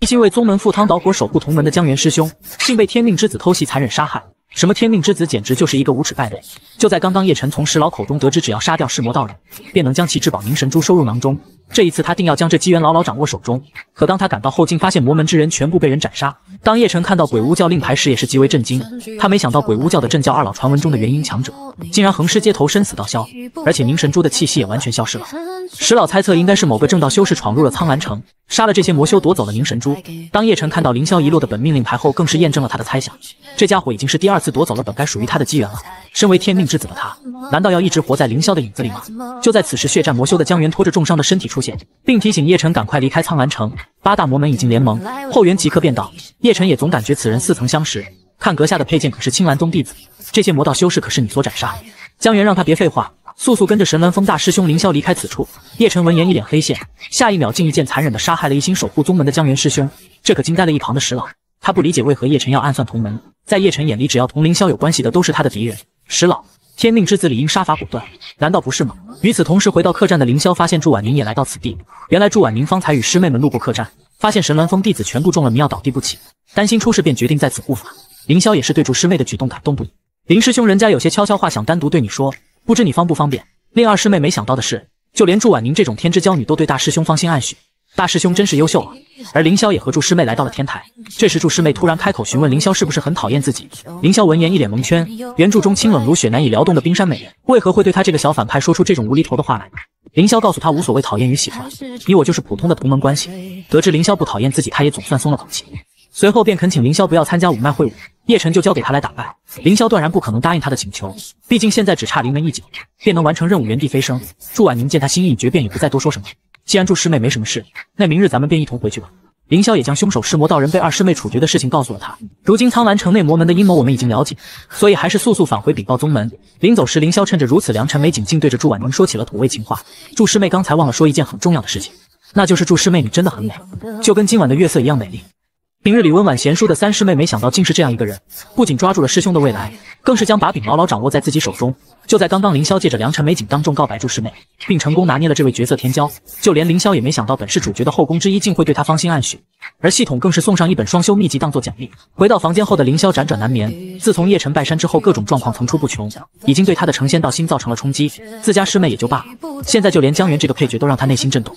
一心为宗门赴汤蹈火守护同门的江源师兄，竟被天命之子偷袭残忍杀害。什么天命之子，简直就是一个无耻败类。就在刚刚，叶晨从石老口中得知，只要杀掉噬魔道人，便能将其至宝凝神珠收入囊中。这一次，他定要将这机缘牢牢掌握手中。可当他赶到后，竟发现魔门之人全部被人斩杀。当叶晨看到鬼巫教令牌时，也是极为震惊。他没想到鬼巫教的镇教二老传闻中的元婴强者，竟然横尸街头，生死道消，而且凝神珠的气息也完全消失了。石老猜测，应该是某个正道修士闯入了苍兰城，杀了这些魔修，夺走了凝神珠。当叶晨看到凌霄遗落的本命令牌后，更是验证了他的猜想。这家伙已经是第二次次夺走了本该属于他的机缘了。身为天命之子的他，难道要一直活在凌霄的影子里吗？就在此时，血战魔修的江源拖着重伤的身体出现，并提醒叶晨赶快离开苍兰城。八大魔门已经联盟，后援即刻便到。叶晨也总感觉此人似曾相识，看阁下的佩剑可是青兰宗弟子，这些魔道修士可是你所斩杀？江源让他别废话。速速跟着神峦峰大师兄凌霄离开此处。叶晨闻言一脸黑线，下一秒竟一剑残忍的杀害了一心守护宗门的江元师兄，这可惊呆了一旁的石老。他不理解为何叶晨要暗算同门，在叶晨眼里，只要同凌霄有关系的都是他的敌人。石老，天命之子理应杀伐果断，难道不是吗？与此同时，回到客栈的凌霄发现祝婉宁也来到此地。原来祝婉宁方才与师妹们路过客栈，发现神鸾峰弟子全部中了迷药倒地不起，担心出事，便决定在此护法。凌霄也是对祝师妹的举动感动不已。林师兄，人家有些悄悄话想单独对你说。不知你方不方便？令二师妹没想到的是，就连祝婉宁这种天之娇女都对大师兄芳心暗许，大师兄真是优秀啊！而凌霄也和祝师妹来到了天台。这时祝师妹突然开口询问凌霄是不是很讨厌自己。凌霄闻言一脸蒙圈，原著中清冷如雪、难以撩动的冰山美人，为何会对他这个小反派说出这种无厘头的话来？凌霄告诉他无所谓讨厌与喜欢，你我就是普通的同门关系。得知凌霄不讨厌自己，他也总算松了口气。随后便恳请凌霄不要参加五脉会武，叶晨就交给他来打败。凌霄断然不可能答应他的请求，毕竟现在只差临门一脚，便能完成任务，原地飞升。祝婉宁见他心意决，便也不再多说什么。既然祝师妹没什么事，那明日咱们便一同回去吧。凌霄也将凶手噬魔道人被二师妹处决的事情告诉了他。如今苍兰城内魔门的阴谋我们已经了解，所以还是速速返回禀报宗门。临走时，凌霄趁着如此良辰美景，竟对着祝婉宁说起了土味情话。祝师妹刚才忘了说一件很重要的事情，那就是祝师妹你真的很美，就跟今晚的月色一样美丽。平日里温婉贤淑的三师妹，没想到竟是这样一个人，不仅抓住了师兄的未来，更是将把柄牢牢掌握在自己手中。就在刚刚，凌霄借着良辰美景当众告白祝师妹，并成功拿捏了这位绝色天骄。就连凌霄也没想到，本是主角的后宫之一竟会对他芳心暗许，而系统更是送上一本双修秘籍当做奖励。回到房间后的凌霄辗转难眠，自从叶晨拜山之后，各种状况层出不穷，已经对他的成仙道心造成了冲击。自家师妹也就罢了，现在就连江源这个配角都让他内心震动。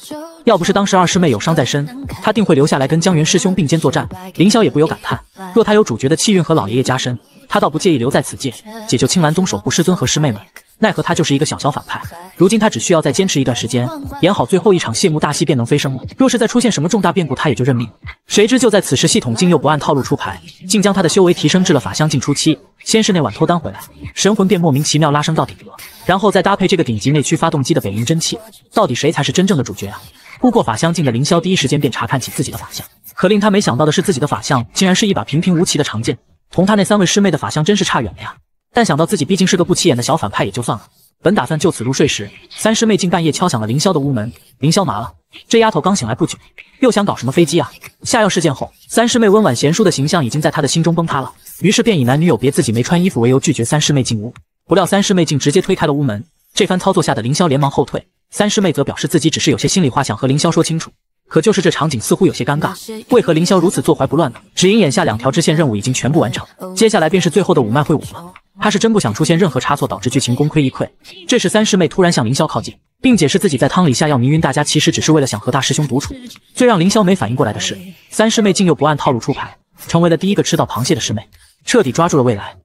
要不是当时二师妹有伤在身，他定会留下来跟江源师兄并肩作战。凌霄也不由感叹，若他有主角的气运和老爷爷加身，他倒不介意留在此界，解救青蓝宗守护师尊和师妹们。奈何他就是一个小小反派，如今他只需要再坚持一段时间，演好最后一场谢幕大戏，便能飞升了。若是再出现什么重大变故，他也就认命。谁知就在此时，系统竟又不按套路出牌，竟将他的修为提升至了法相境初期。先是那晚脱单回来，神魂便莫名其妙拉升到顶格，然后再搭配这个顶级内驱发动机的北冥真气，到底谁才是真正的主角啊？不过法相境的凌霄第一时间便查看起自己的法相，可令他没想到的是，自己的法相竟然是一把平平无奇的长剑，同他那三位师妹的法相真是差远了呀。但想到自己毕竟是个不起眼的小反派，也就算了。本打算就此入睡时，三师妹竟半夜敲响了凌霄的屋门。凌霄麻了，这丫头刚醒来不久，又想搞什么飞机啊？下药事件后，三师妹温婉贤淑的形象已经在他的心中崩塌了，于是便以男女有别、自己没穿衣服为由拒绝三师妹进屋。不料三师妹竟直接推开了屋门。这番操作下的凌霄连忙后退，三师妹则表示自己只是有些心里话想和凌霄说清楚。可就是这场景似乎有些尴尬，为何凌霄如此坐怀不乱呢？只因眼下两条支线任务已经全部完成，接下来便是最后的五脉会武了。他是真不想出现任何差错，导致剧情功亏一篑。这时三师妹突然向凌霄靠近，并解释自己在汤里下药迷晕大家，其实只是为了想和大师兄独处。最让凌霄没反应过来的是，三师妹竟又不按套路出牌，成为了第一个吃到螃蟹的师妹，彻底抓住了未来。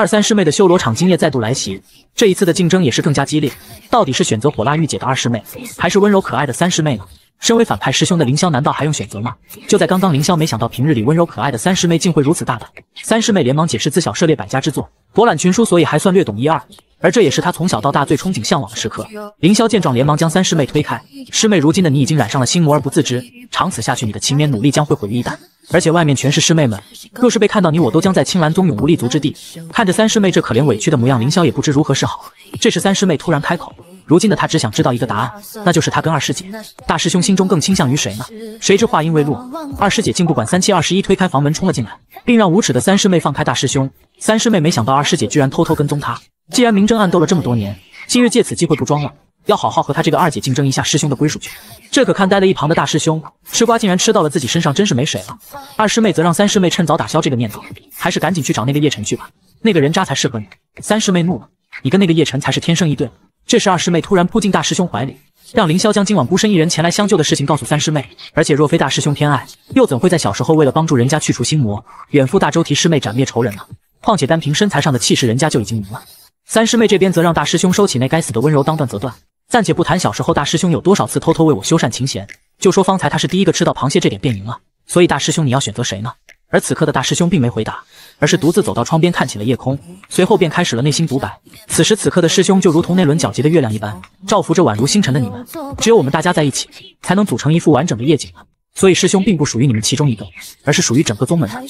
二三师妹的修罗场今夜再度来袭，这一次的竞争也是更加激烈。到底是选择火辣御姐的二师妹，还是温柔可爱的三师妹呢？身为反派师兄的凌霄，难道还用选择吗？就在刚刚，凌霄没想到平日里温柔可爱的三师妹竟会如此大胆。三师妹连忙解释，自小涉猎百家之作，博览群书，所以还算略懂一二。而这也是他从小到大最憧憬向往的时刻。凌霄见状，连忙将三师妹推开。师妹，如今的你已经染上了心魔而不自知，长此下去，你的勤勉努力将会毁于一旦。而且外面全是师妹们，若是被看到你我，都将在青兰宗永无立足之地。看着三师妹这可怜委屈的模样，凌霄也不知如何是好。这时三师妹突然开口。如今的他只想知道一个答案，那就是他跟二师姐、大师兄心中更倾向于谁呢？谁知话音未落，二师姐竟不管三七二十一，推开房门冲了进来，并让无耻的三师妹放开大师兄。三师妹没想到二师姐居然偷偷跟踪他，既然明争暗斗了这么多年，今日借此机会不装了，要好好和他这个二姐竞争一下师兄的归属权。这可看呆了一旁的大师兄，吃瓜竟然吃到了自己身上，真是没谁了。二师妹则让三师妹趁早打消这个念头，还是赶紧去找那个叶晨去吧。那个人渣才适合你。三师妹怒了，你跟那个叶晨才是天生一对。这时二师妹突然扑进大师兄怀里，让凌霄将今晚孤身一人前来相救的事情告诉三师妹。而且若非大师兄偏爱，又怎会在小时候为了帮助人家去除心魔，远赴大周提师妹斩灭仇人呢？况且单凭身材上的气势，人家就已经赢了。三师妹这边则让大师兄收起那该死的温柔，当断则断。暂且不谈小时候大师兄有多少次偷偷为我修缮琴弦，就说方才他是第一个吃到螃蟹这点便赢了。所以大师兄你要选择谁呢？而此刻的大师兄并没回答，而是独自走到窗边看起了夜空，随后便开始了内心独白。此时此刻的师兄就如同那轮皎洁的月亮一般，照拂着宛如星辰的你们。只有我们大家在一起，才能组成一幅完整的夜景啊！所以师兄并不属于你们其中一个，而是属于整个宗门的。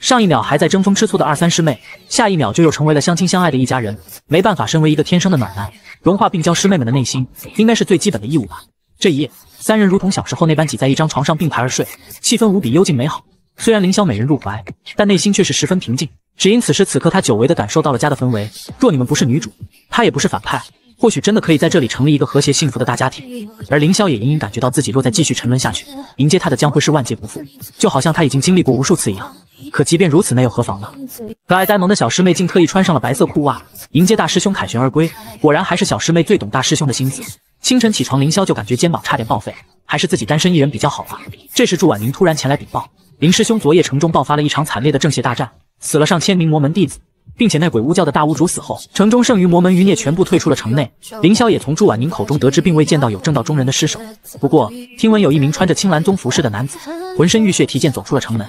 上一秒还在争风吃醋的二三师妹，下一秒就又成为了相亲相爱的一家人。没办法，身为一个天生的暖男。融化并教师妹们的内心，应该是最基本的义务吧。这一夜，三人如同小时候那般挤在一张床上并排而睡，气氛无比幽静美好。虽然凌霄美人入怀，但内心却是十分平静，只因此时此刻他久违的感受到了家的氛围。若你们不是女主，他也不是反派，或许真的可以在这里成立一个和谐幸福的大家庭。而凌霄也隐隐感觉到自己若再继续沉沦下去，迎接他的将会是万劫不复，就好像他已经经历过无数次一样。可即便如此，那又何妨呢？可爱呆萌的小师妹竟特意穿上了白色裤袜，迎接大师兄凯旋而归。果然还是小师妹最懂大师兄的心思。清晨起床，凌霄就感觉肩膀差点报废，还是自己单身一人比较好啊。这时祝婉宁突然前来禀报，林师兄昨夜城中爆发了一场惨烈的正邪大战，死了上千名魔门弟子。并且那鬼巫教的大巫主死后，城中剩余魔门余孽全部退出了城内。凌霄也从祝婉宁口中得知，并未见到有正道中人的尸首。不过听闻有一名穿着青蓝宗服饰的男子，浑身浴血提剑走出了城门。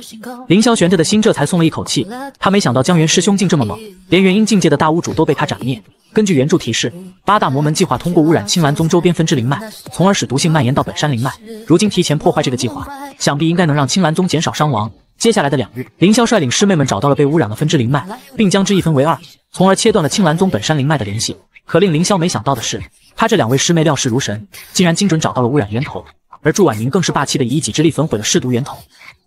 凌霄悬着的心这才松了一口气。他没想到江元师兄竟这么猛，连元婴境界的大巫主都被他斩灭。根据原著提示，八大魔门计划通过污染青蓝宗周边分支灵脉，从而使毒性蔓延到本山灵脉。如今提前破坏这个计划，想必应该能让青蓝宗减少伤亡。接下来的两日，凌霄率领师妹们找到了被污染的分支灵脉，并将之一分为二，从而切断了青蓝宗本山灵脉的联系。可令凌霄没想到的是，他这两位师妹料事如神，竟然精准找到了污染源头。而祝婉宁更是霸气的以一己之力焚毁了尸毒源头。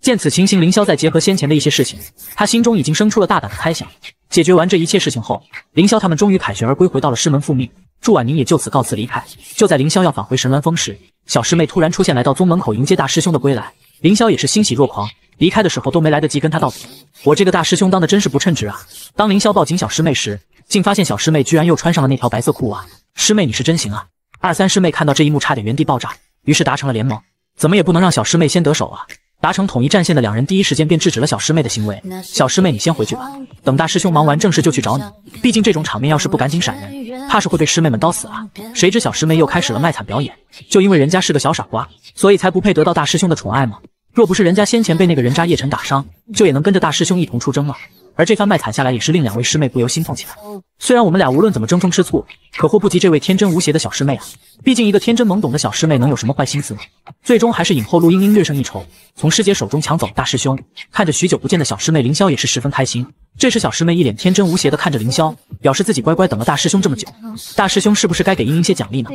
见此情形，凌霄再结合先前的一些事情，他心中已经生出了大胆的猜想。解决完这一切事情后，凌霄他们终于凯旋而归，回到了师门复命。祝婉宁也就此告辞离开。就在凌霄要返回神峦峰时，小师妹突然出现，来到宗门口迎接大师兄的归来。凌霄也是欣喜若狂。离开的时候都没来得及跟他道别，我这个大师兄当的真是不称职啊！当凌霄抱紧小师妹时，竟发现小师妹居然又穿上了那条白色裤袜。师妹你是真行啊！二三师妹看到这一幕差点原地爆炸，于是达成了联盟，怎么也不能让小师妹先得手啊！达成统一战线的两人第一时间便制止了小师妹的行为。小师妹你先回去吧，等大师兄忙完正事就去找你。毕竟这种场面要是不赶紧闪人，怕是会被师妹们刀死啊！谁知小师妹又开始了卖惨表演，就因为人家是个小傻瓜，所以才不配得到大师兄的宠爱吗？若不是人家先前被那个人渣叶晨打伤，就也能跟着大师兄一同出征了。而这番卖惨下来，也是令两位师妹不由心痛起来。虽然我们俩无论怎么争风吃醋，可或不及这位天真无邪的小师妹啊！毕竟一个天真懵懂的小师妹能有什么坏心思呢？最终还是影后陆茵茵略胜一筹，从师姐手中抢走了大师兄。看着许久不见的小师妹凌霄也是十分开心。这时小师妹一脸天真无邪的看着凌霄，表示自己乖乖等了大师兄这么久，大师兄是不是该给茵茵些奖励呢？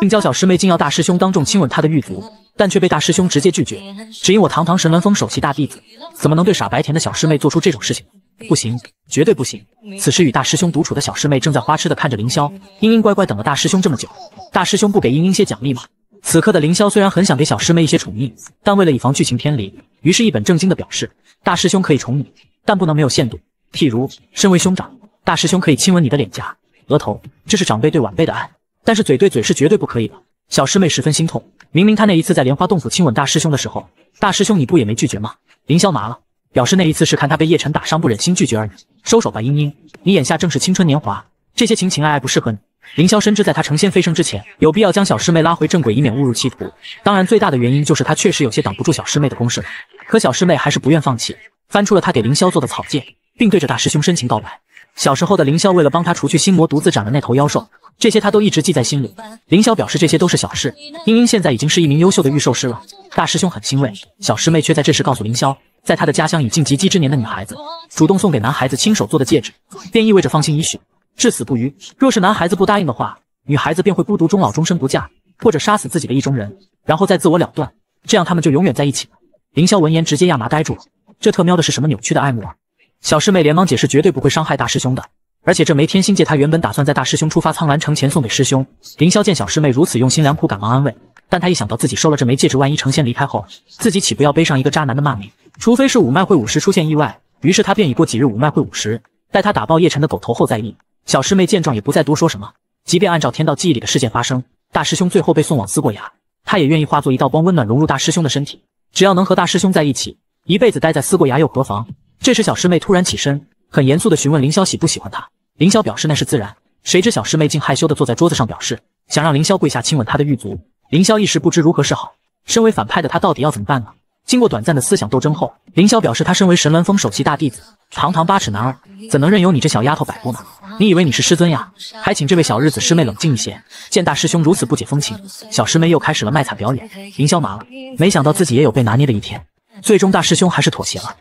并教小师妹竟要大师兄当众亲吻她的玉足，但却被大师兄直接拒绝。只因我堂堂神峦峰首席大弟子，怎么能对傻白甜的小师妹做出这种事情？不行，绝对不行！此时与大师兄独处的小师妹正在花痴的看着凌霄。英英乖乖等了大师兄这么久，大师兄不给英英些奖励吗？此刻的凌霄虽然很想给小师妹一些宠溺，但为了以防剧情偏离，于是一本正经的表示：大师兄可以宠你，但不能没有限度。譬如，身为兄长。大师兄可以亲吻你的脸颊、额头，这是长辈对晚辈的爱。但是嘴对嘴是绝对不可以的。小师妹十分心痛，明明她那一次在莲花洞府亲吻大师兄的时候，大师兄你不也没拒绝吗？凌霄麻了，表示那一次是看他被叶晨打伤，不忍心拒绝而已。收手吧，英英，你眼下正是青春年华，这些情情爱爱不适合你。凌霄深知在他成仙飞升之前，有必要将小师妹拉回正轨，以免误入歧途。当然，最大的原因就是他确实有些挡不住小师妹的攻势了。可小师妹还是不愿放弃，翻出了他给凌霄做的草戒，并对着大师兄深情告白。小时候的凌霄为了帮他除去心魔，独自斩了那头妖兽，这些他都一直记在心里。凌霄表示这些都是小事，茵茵现在已经是一名优秀的御兽师了。大师兄很欣慰，小师妹却在这时告诉凌霄，在他的家乡已近及笄之年的女孩子，主动送给男孩子亲手做的戒指，便意味着放心已许，至死不渝。若是男孩子不答应的话，女孩子便会孤独终老，终身不嫁，或者杀死自己的意中人，然后再自我了断，这样他们就永远在一起了。凌霄闻言直接亚麻呆住了，这特喵的是什么扭曲的爱慕啊！小师妹连忙解释，绝对不会伤害大师兄的。而且这枚天心戒，他原本打算在大师兄出发苍兰城前送给师兄。凌霄见小师妹如此用心良苦，赶忙安慰。但他一想到自己收了这枚戒指，万一成仙离开后，自己岂不要背上一个渣男的骂名？除非是五脉会武时出现意外。于是他便已过几日五脉会武时，待他打爆叶辰的狗头后再议。小师妹见状也不再多说什么。即便按照天道记忆里的事件发生，大师兄最后被送往思过崖，他也愿意化作一道光，温暖融入大师兄的身体。只要能和大师兄在一起，一辈子待在思过崖又何妨？这时小师妹突然起身，很严肃地询问凌霄喜不喜欢她。凌霄表示那是自然，谁知小师妹竟害羞地坐在桌子上，表示想让凌霄跪下亲吻她的玉足。凌霄一时不知如何是好，身为反派的他到底要怎么办呢？经过短暂的思想斗争后，凌霄表示他身为神鸾峰首席大弟子，堂堂八尺男儿，怎能任由你这小丫头摆布呢？你以为你是师尊呀？还请这位小日子师妹冷静一些。见大师兄如此不解风情，小师妹又开始了卖惨表演。凌霄麻了，没想到自己也有被拿捏的一天。最终大师兄还是妥协了。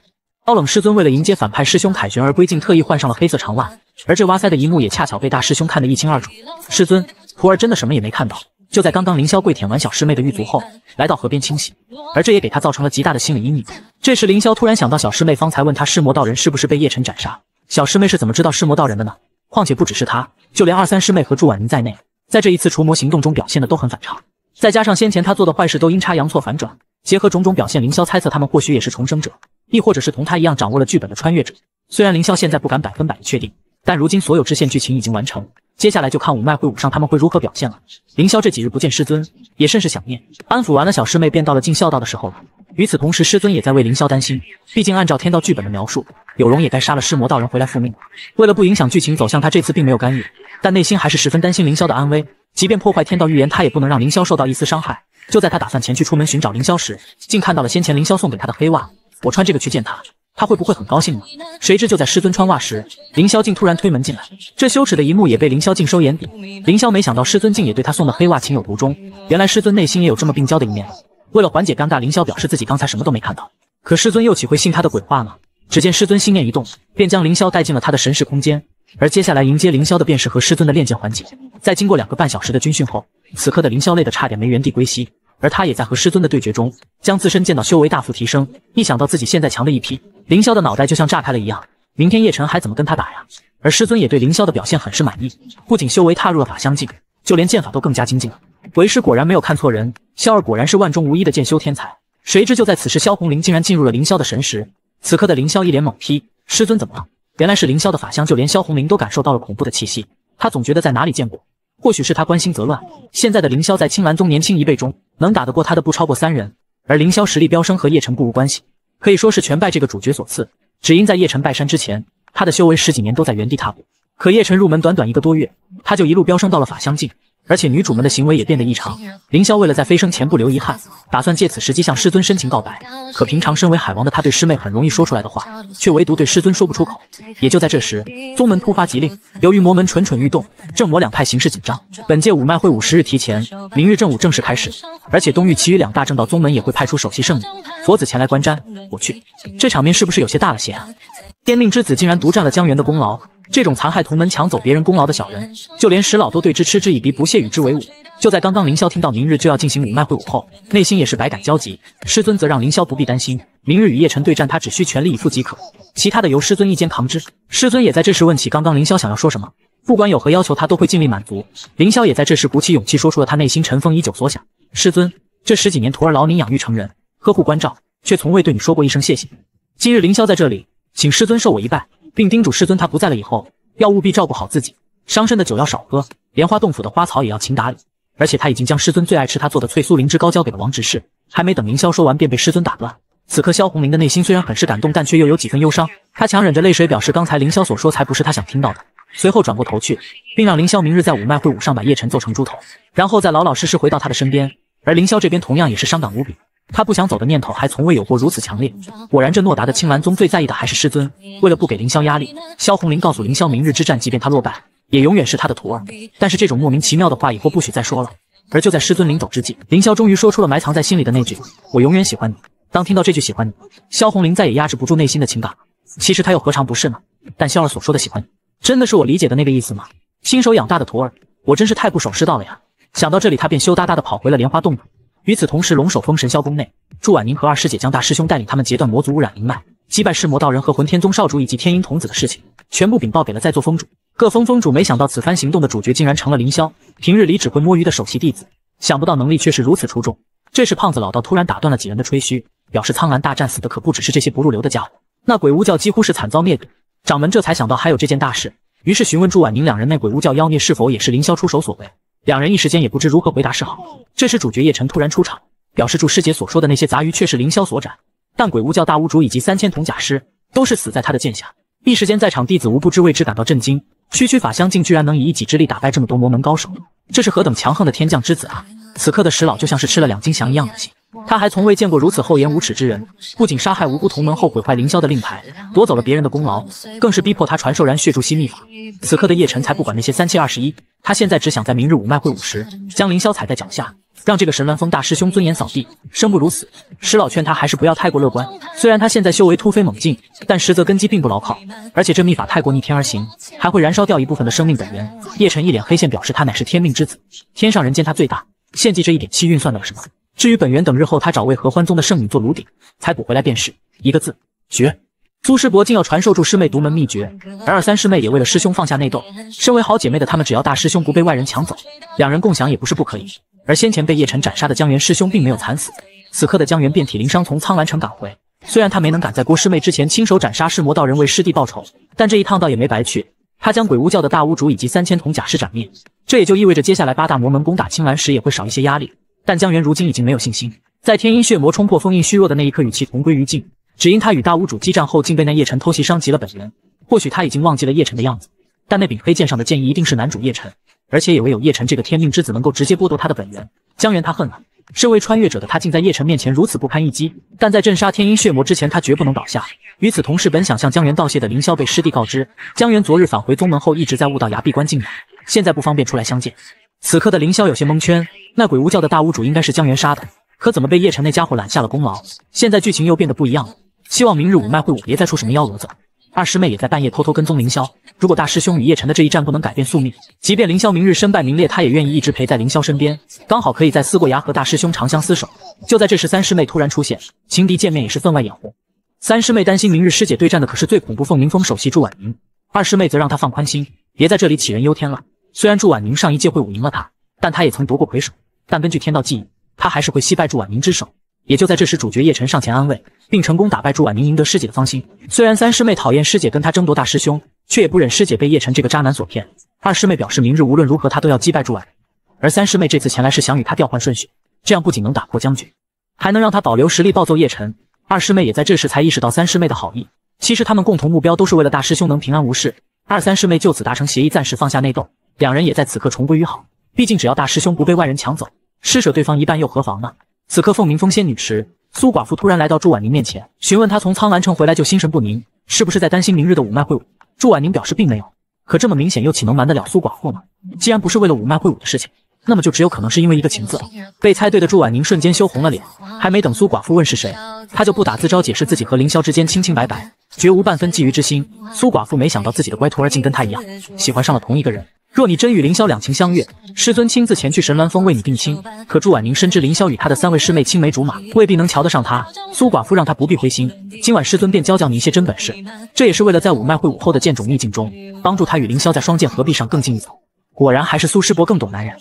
高冷师尊为了迎接反派师兄凯旋而归，竟特意换上了黑色长袜，而这哇塞的一幕也恰巧被大师兄看得一清二楚。师尊，徒儿真的什么也没看到。就在刚刚，凌霄跪舔完小师妹的玉足后，来到河边清洗，而这也给他造成了极大的心理阴影。这时，凌霄突然想到，小师妹方才问他，尸魔道人是不是被叶辰斩杀？小师妹是怎么知道尸魔道人的呢？况且不只是他，就连二三师妹和祝婉宁在内，在这一次除魔行动中表现的都很反常。再加上先前他做的坏事都阴差阳错反转，结合种种表现，凌霄猜测他们或许也是重生者。亦或者是同他一样掌握了剧本的穿越者。虽然凌霄现在不敢百分百的确定，但如今所有支线剧情已经完成，接下来就看五脉会武上他们会如何表现了。凌霄这几日不见师尊，也甚是想念。安抚完了小师妹，便到了尽孝道的时候了。与此同时，师尊也在为凌霄担心。毕竟按照天道剧本的描述，有容也该杀了尸魔道人回来复命了。为了不影响剧情走向，他这次并没有干预，但内心还是十分担心凌霄的安危。即便破坏天道预言，他也不能让凌霄受到一丝伤害。就在他打算前去出门寻找凌霄时，竟看到了先前凌霄送给他的黑袜。我穿这个去见他，他会不会很高兴呢？谁知就在师尊穿袜时，凌霄竟突然推门进来，这羞耻的一幕也被凌霄尽收眼底。凌霄没想到师尊竟也对他送的黑袜情有独钟，原来师尊内心也有这么病娇的一面。为了缓解尴尬，凌霄表示自己刚才什么都没看到。可师尊又岂会信他的鬼话呢？只见师尊心念一动，便将凌霄带进了他的神识空间。而接下来迎接凌霄的便是和师尊的练剑环节。在经过两个半小时的军训后，此刻的凌霄累得差点没原地归西。而他也在和师尊的对决中，将自身剑道修为大幅提升。一想到自己现在强的一批，凌霄的脑袋就像炸开了一样。明天叶晨还怎么跟他打呀？而师尊也对凌霄的表现很是满意，不仅修为踏入了法相境，就连剑法都更加精进了。为师果然没有看错人，萧二果然是万中无一的剑修天才。谁知就在此时，萧红林竟然进入了凌霄的神识。此刻的凌霄一脸懵批：师尊怎么了？原来是凌霄的法相，就连萧红林都感受到了恐怖的气息。他总觉得在哪里见过。或许是他关心则乱。现在的凌霄在青兰宗年轻一辈中，能打得过他的不超过三人。而凌霄实力飙升和叶辰不无关系，可以说是全拜这个主角所赐。只因在叶辰拜山之前，他的修为十几年都在原地踏步。可叶辰入门短短一个多月，他就一路飙升到了法相境。而且女主们的行为也变得异常。凌霄为了在飞升前不留遗憾，打算借此时机向师尊深情告白。可平常身为海王的他，对师妹很容易说出来的话，却唯独对师尊说不出口。也就在这时，宗门突发急令，由于魔门蠢蠢欲动，正魔两派形势紧张，本届五脉会武十日提前，明日正午正式开始。而且东域其余两大正道宗门也会派出首席圣女佛子前来观瞻。我去，这场面是不是有些大了些啊？天命之子竟然独占了江源的功劳！这种残害同门、抢走别人功劳的小人，就连石老都对之嗤之以鼻，不屑与之为伍。就在刚刚，凌霄听到明日就要进行五脉会武后，内心也是百感交集。师尊则让凌霄不必担心，明日与叶辰对战，他只需全力以赴即可，其他的由师尊一肩扛之。师尊也在这时问起刚刚凌霄想要说什么，不管有何要求，他都会尽力满足。凌霄也在这时鼓起勇气说出了他内心尘封已久所想：师尊，这十几年徒儿劳您养育成人，呵护关照，却从未对你说过一声谢谢。今日凌霄在这里，请师尊受我一拜。并叮嘱师尊，他不在了以后，要务必照顾好自己，伤身的酒要少喝，莲花洞府的花草也要勤打理。而且他已经将师尊最爱吃他做的翠酥灵芝糕交给了王执事。还没等凌霄说完，便被师尊打断。此刻萧红林的内心虽然很是感动，但却又有几分忧伤。他强忍着泪水，表示刚才凌霄所说才不是他想听到的。随后转过头去，并让凌霄明日在五脉会武上把叶辰揍成猪头，然后再老老实实回到他的身边。而凌霄这边同样也是伤感无比。他不想走的念头还从未有过如此强烈。果然，这诺达的青兰宗最在意的还是师尊。为了不给凌霄压力，萧红林告诉凌霄，明日之战，即便他落败，也永远是他的徒儿。但是这种莫名其妙的话，以后不许再说了。而就在师尊临走之际，凌霄终于说出了埋藏在心里的那句：“我永远喜欢你。”当听到这句“喜欢你”，萧红林再也压制不住内心的情感了。其实他又何尝不是呢？但萧儿所说的喜欢你，真的是我理解的那个意思吗？亲手养大的徒儿，我真是太不守师道了呀！想到这里，他便羞答答的跑回了莲花洞。与此同时，龙首峰神霄宫内，祝婉宁和二师姐将大师兄带领他们截断魔族污染灵脉、击败尸魔道人和混天宗少主以及天鹰童子的事情，全部禀报给了在座峰主。各峰峰主没想到此番行动的主角竟然成了凌霄，平日里只会摸鱼的首席弟子，想不到能力却是如此出众。这时，胖子老道突然打断了几人的吹嘘，表示苍兰大战死的可不只是这些不入流的家伙，那鬼巫教几乎是惨遭灭顶。掌门这才想到还有这件大事，于是询问祝婉宁两人那鬼巫教妖孽是否也是凌霄出手所为。两人一时间也不知如何回答是好。这时，主角叶晨突然出场，表示祝师姐所说的那些杂鱼却是凌霄所斩，但鬼巫教大巫主以及三千铜甲师都是死在他的剑下。一时间，在场弟子无不知为之感到震惊。区区法相境居然能以一己之力打败这么多魔门高手，这是何等强横的天降之子啊！此刻的石老就像是吃了两斤翔一样恶心。他还从未见过如此厚颜无耻之人，不仅杀害无辜同门后毁坏凌霄的令牌，夺走了别人的功劳，更是逼迫他传授燃血筑心秘法。此刻的叶晨才不管那些三七二十一，他现在只想在明日五脉会武时将凌霄踩在脚下，让这个神鸾峰大师兄尊严扫地。生不如死，石老劝他还是不要太过乐观。虽然他现在修为突飞猛进，但实则根基并不牢靠，而且这秘法太过逆天而行，还会燃烧掉一部分的生命本源。叶晨一脸黑线，表示他乃是天命之子，天上人间他最大，献祭这一点气运算得了什么？至于本源，等日后他找位合欢宗的圣女做炉鼎，才补回来便是。一个字，绝。苏师伯竟要传授住师妹独门秘诀，而二三师妹也为了师兄放下内斗。身为好姐妹的她们，只要大师兄不被外人抢走，两人共享也不是不可以。而先前被叶晨斩杀的江源师兄并没有惨死，此刻的江源遍体鳞伤，从苍兰城赶回。虽然他没能赶在郭师妹之前亲手斩杀噬魔道人为师弟报仇，但这一趟倒也没白去。他将鬼巫教的大巫主以及三千铜甲师斩灭，这也就意味着接下来八大魔门攻打青兰时也会少一些压力。但江源如今已经没有信心，在天阴血魔冲破封印虚弱的那一刻，与其同归于尽。只因他与大巫主激战后，竟被那叶晨偷袭伤及了本人。或许他已经忘记了叶晨的样子，但那柄黑剑上的剑意一定是男主叶晨，而且也唯有叶晨这个天命之子能够直接剥夺他的本源。江源他恨了，身为穿越者的他，竟在叶晨面前如此不堪一击。但在镇杀天阴血魔之前，他绝不能倒下。与此同时，本想向江源道谢的凌霄被师弟告知，江源昨日返回宗门后，一直在悟道崖闭关静养，现在不方便出来相见。此刻的凌霄有些蒙圈，那鬼巫教的大巫主应该是江源杀的，可怎么被叶晨那家伙揽下了功劳？现在剧情又变得不一样了。希望明日五脉会武别再出什么幺蛾子。二师妹也在半夜偷偷跟踪凌霄，如果大师兄与叶晨的这一战不能改变宿命，即便凌霄明日身败名裂，她也愿意一直陪在凌霄身边，刚好可以在思过崖和大师兄长相厮守。就在这时，三师妹突然出现，情敌见面也是分外眼红。三师妹担心明日师姐对战的可是最恐怖凤鸣峰首席祝婉宁，二师妹则让她放宽心，别在这里杞人忧天了。虽然祝婉宁上一届会武赢了他，但他也曾夺过魁首。但根据天道记忆，他还是会惜败祝婉宁之手。也就在这时，主角叶晨上前安慰，并成功打败祝婉宁，赢得师姐的芳心。虽然三师妹讨厌师姐跟他争夺大师兄，却也不忍师姐被叶晨这个渣男所骗。二师妹表示，明日无论如何，她都要击败祝婉。而三师妹这次前来是想与他调换顺序，这样不仅能打破僵局，还能让他保留实力暴揍叶晨。二师妹也在这时才意识到三师妹的好意，其实他们共同目标都是为了大师兄能平安无事。二三师妹就此达成协议，暂时放下内斗。两人也在此刻重归于好，毕竟只要大师兄不被外人抢走，施舍对方一半又何妨呢？此刻凤鸣峰仙女池，苏寡妇突然来到祝婉宁面前，询问她从苍兰城回来就心神不宁，是不是在担心明日的五脉会武？祝婉宁表示并没有，可这么明显又岂能瞒得了苏寡妇呢？既然不是为了五脉会武的事情，那么就只有可能是因为一个情字。被猜对的祝婉宁瞬间羞红了脸，还没等苏寡妇问是谁，她就不打自招解释自己和凌霄之间清清白白，绝无半分觊觎之心。苏寡妇没想到自己的乖徒儿竟跟她一样，喜欢上了同一个人。若你真与凌霄两情相悦，师尊亲自前去神鸾峰为你定亲。可祝婉宁深知凌霄与他的三位师妹青梅竹马，未必能瞧得上他。苏寡妇让他不必灰心，今晚师尊便教教你一些真本事。这也是为了在五脉会武后的剑种秘境中，帮助他与凌霄在双剑合璧上更进一层。果然还是苏师伯更懂男人。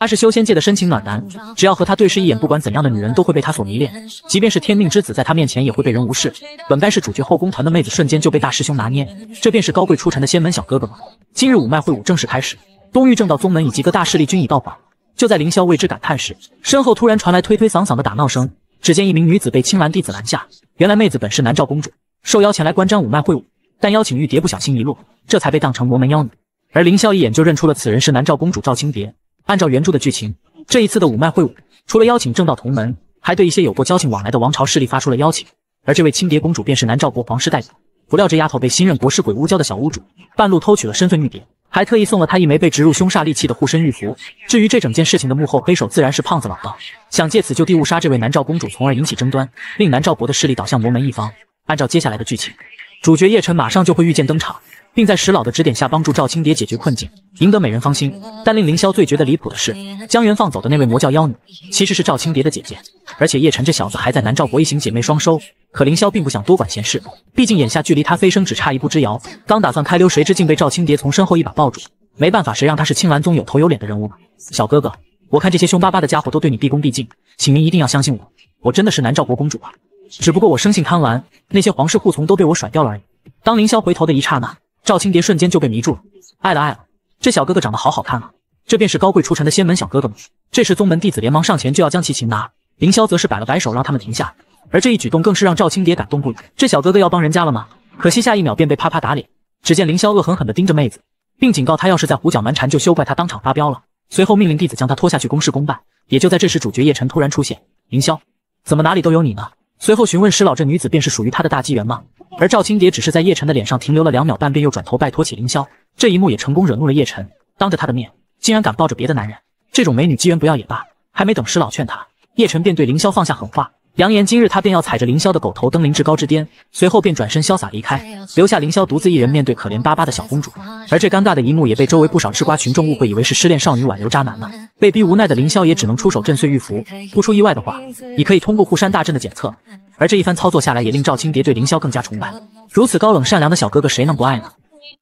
他是修仙界的深情暖男，只要和他对视一眼，不管怎样的女人都会被他所迷恋。即便是天命之子，在他面前也会被人无视。本该是主角后宫团的妹子，瞬间就被大师兄拿捏，这便是高贵出尘的仙门小哥哥吗？今日五脉会武正式开始，东域正道宗门以及各大势力均已到访。就在凌霄为之感叹时，身后突然传来推推搡搡的打闹声。只见一名女子被青兰弟子拦下，原来妹子本是南诏公主，受邀前来观瞻五脉会武，但邀请玉蝶不小心遗落，这才被当成魔门妖女。而凌霄一眼就认出了此人是南诏公主赵青蝶。按照原著的剧情，这一次的五脉会武，除了邀请正道同门，还对一些有过交情往来的王朝势力发出了邀请。而这位青蝶公主便是南诏国皇室代表。不料这丫头被新任国师鬼巫教的小巫主半路偷取了身份玉蝶，还特意送了她一枚被植入凶煞利器的护身玉符。至于这整件事情的幕后黑手，自然是胖子老道，想借此就地误杀这位南诏公主，从而引起争端，令南诏国的势力倒向魔门一方。按照接下来的剧情，主角叶辰马上就会御剑登场。并在石老的指点下帮助赵青蝶解决困境，赢得美人芳心。但令凌霄最觉得离谱的是，江元放走的那位魔教妖女，其实是赵青蝶的姐姐，而且叶晨这小子还在南诏国一行姐妹双收。可凌霄并不想多管闲事，毕竟眼下距离他飞升只差一步之遥。刚打算开溜，谁知竟被赵青蝶从身后一把抱住。没办法，谁让他是青兰宗有头有脸的人物呢？小哥哥，我看这些凶巴巴的家伙都对你毕恭毕敬，请您一定要相信我，我真的是南诏国公主啊！只不过我生性贪玩，那些皇室护从都被我甩掉了而已。当凌霄回头的一刹那，赵青蝶瞬间就被迷住了。爱了爱了，这小哥哥长得好好看啊！这便是高贵出尘的仙门小哥哥吗？这时宗门弟子连忙上前就要将其擒拿，凌霄则是摆了摆手让他们停下。而这一举动更是让赵青蝶感动不已。这小哥哥要帮人家了吗？可惜下一秒便被啪啪打脸。只见凌霄恶狠狠地盯着妹子。并警告他，要是再胡搅蛮缠，就休怪他当场发飙了。随后命令弟子将他拖下去公事公办。也就在这时，主角叶晨突然出现。凌霄，怎么哪里都有你呢？随后询问石老，这女子便是属于他的大机缘吗？而赵青蝶只是在叶晨的脸上停留了两秒半，便又转头拜托起凌霄。这一幕也成功惹怒了叶晨，当着他的面竟然敢抱着别的男人，这种美女机缘不要也罢。还没等石老劝他，叶晨便对凌霄放下狠话。扬言今日他便要踩着凌霄的狗头登临至高之巅，随后便转身潇洒离开，留下凌霄独自一人面对可怜巴巴的小公主。而这尴尬的一幕也被周围不少吃瓜群众误会，以为是失恋少女挽留渣男了。被逼无奈的凌霄也只能出手震碎玉符。不出意外的话，你可以通过护山大阵的检测。而这一番操作下来，也令赵青蝶对凌霄更加崇拜。如此高冷善良的小哥哥，谁能不爱呢？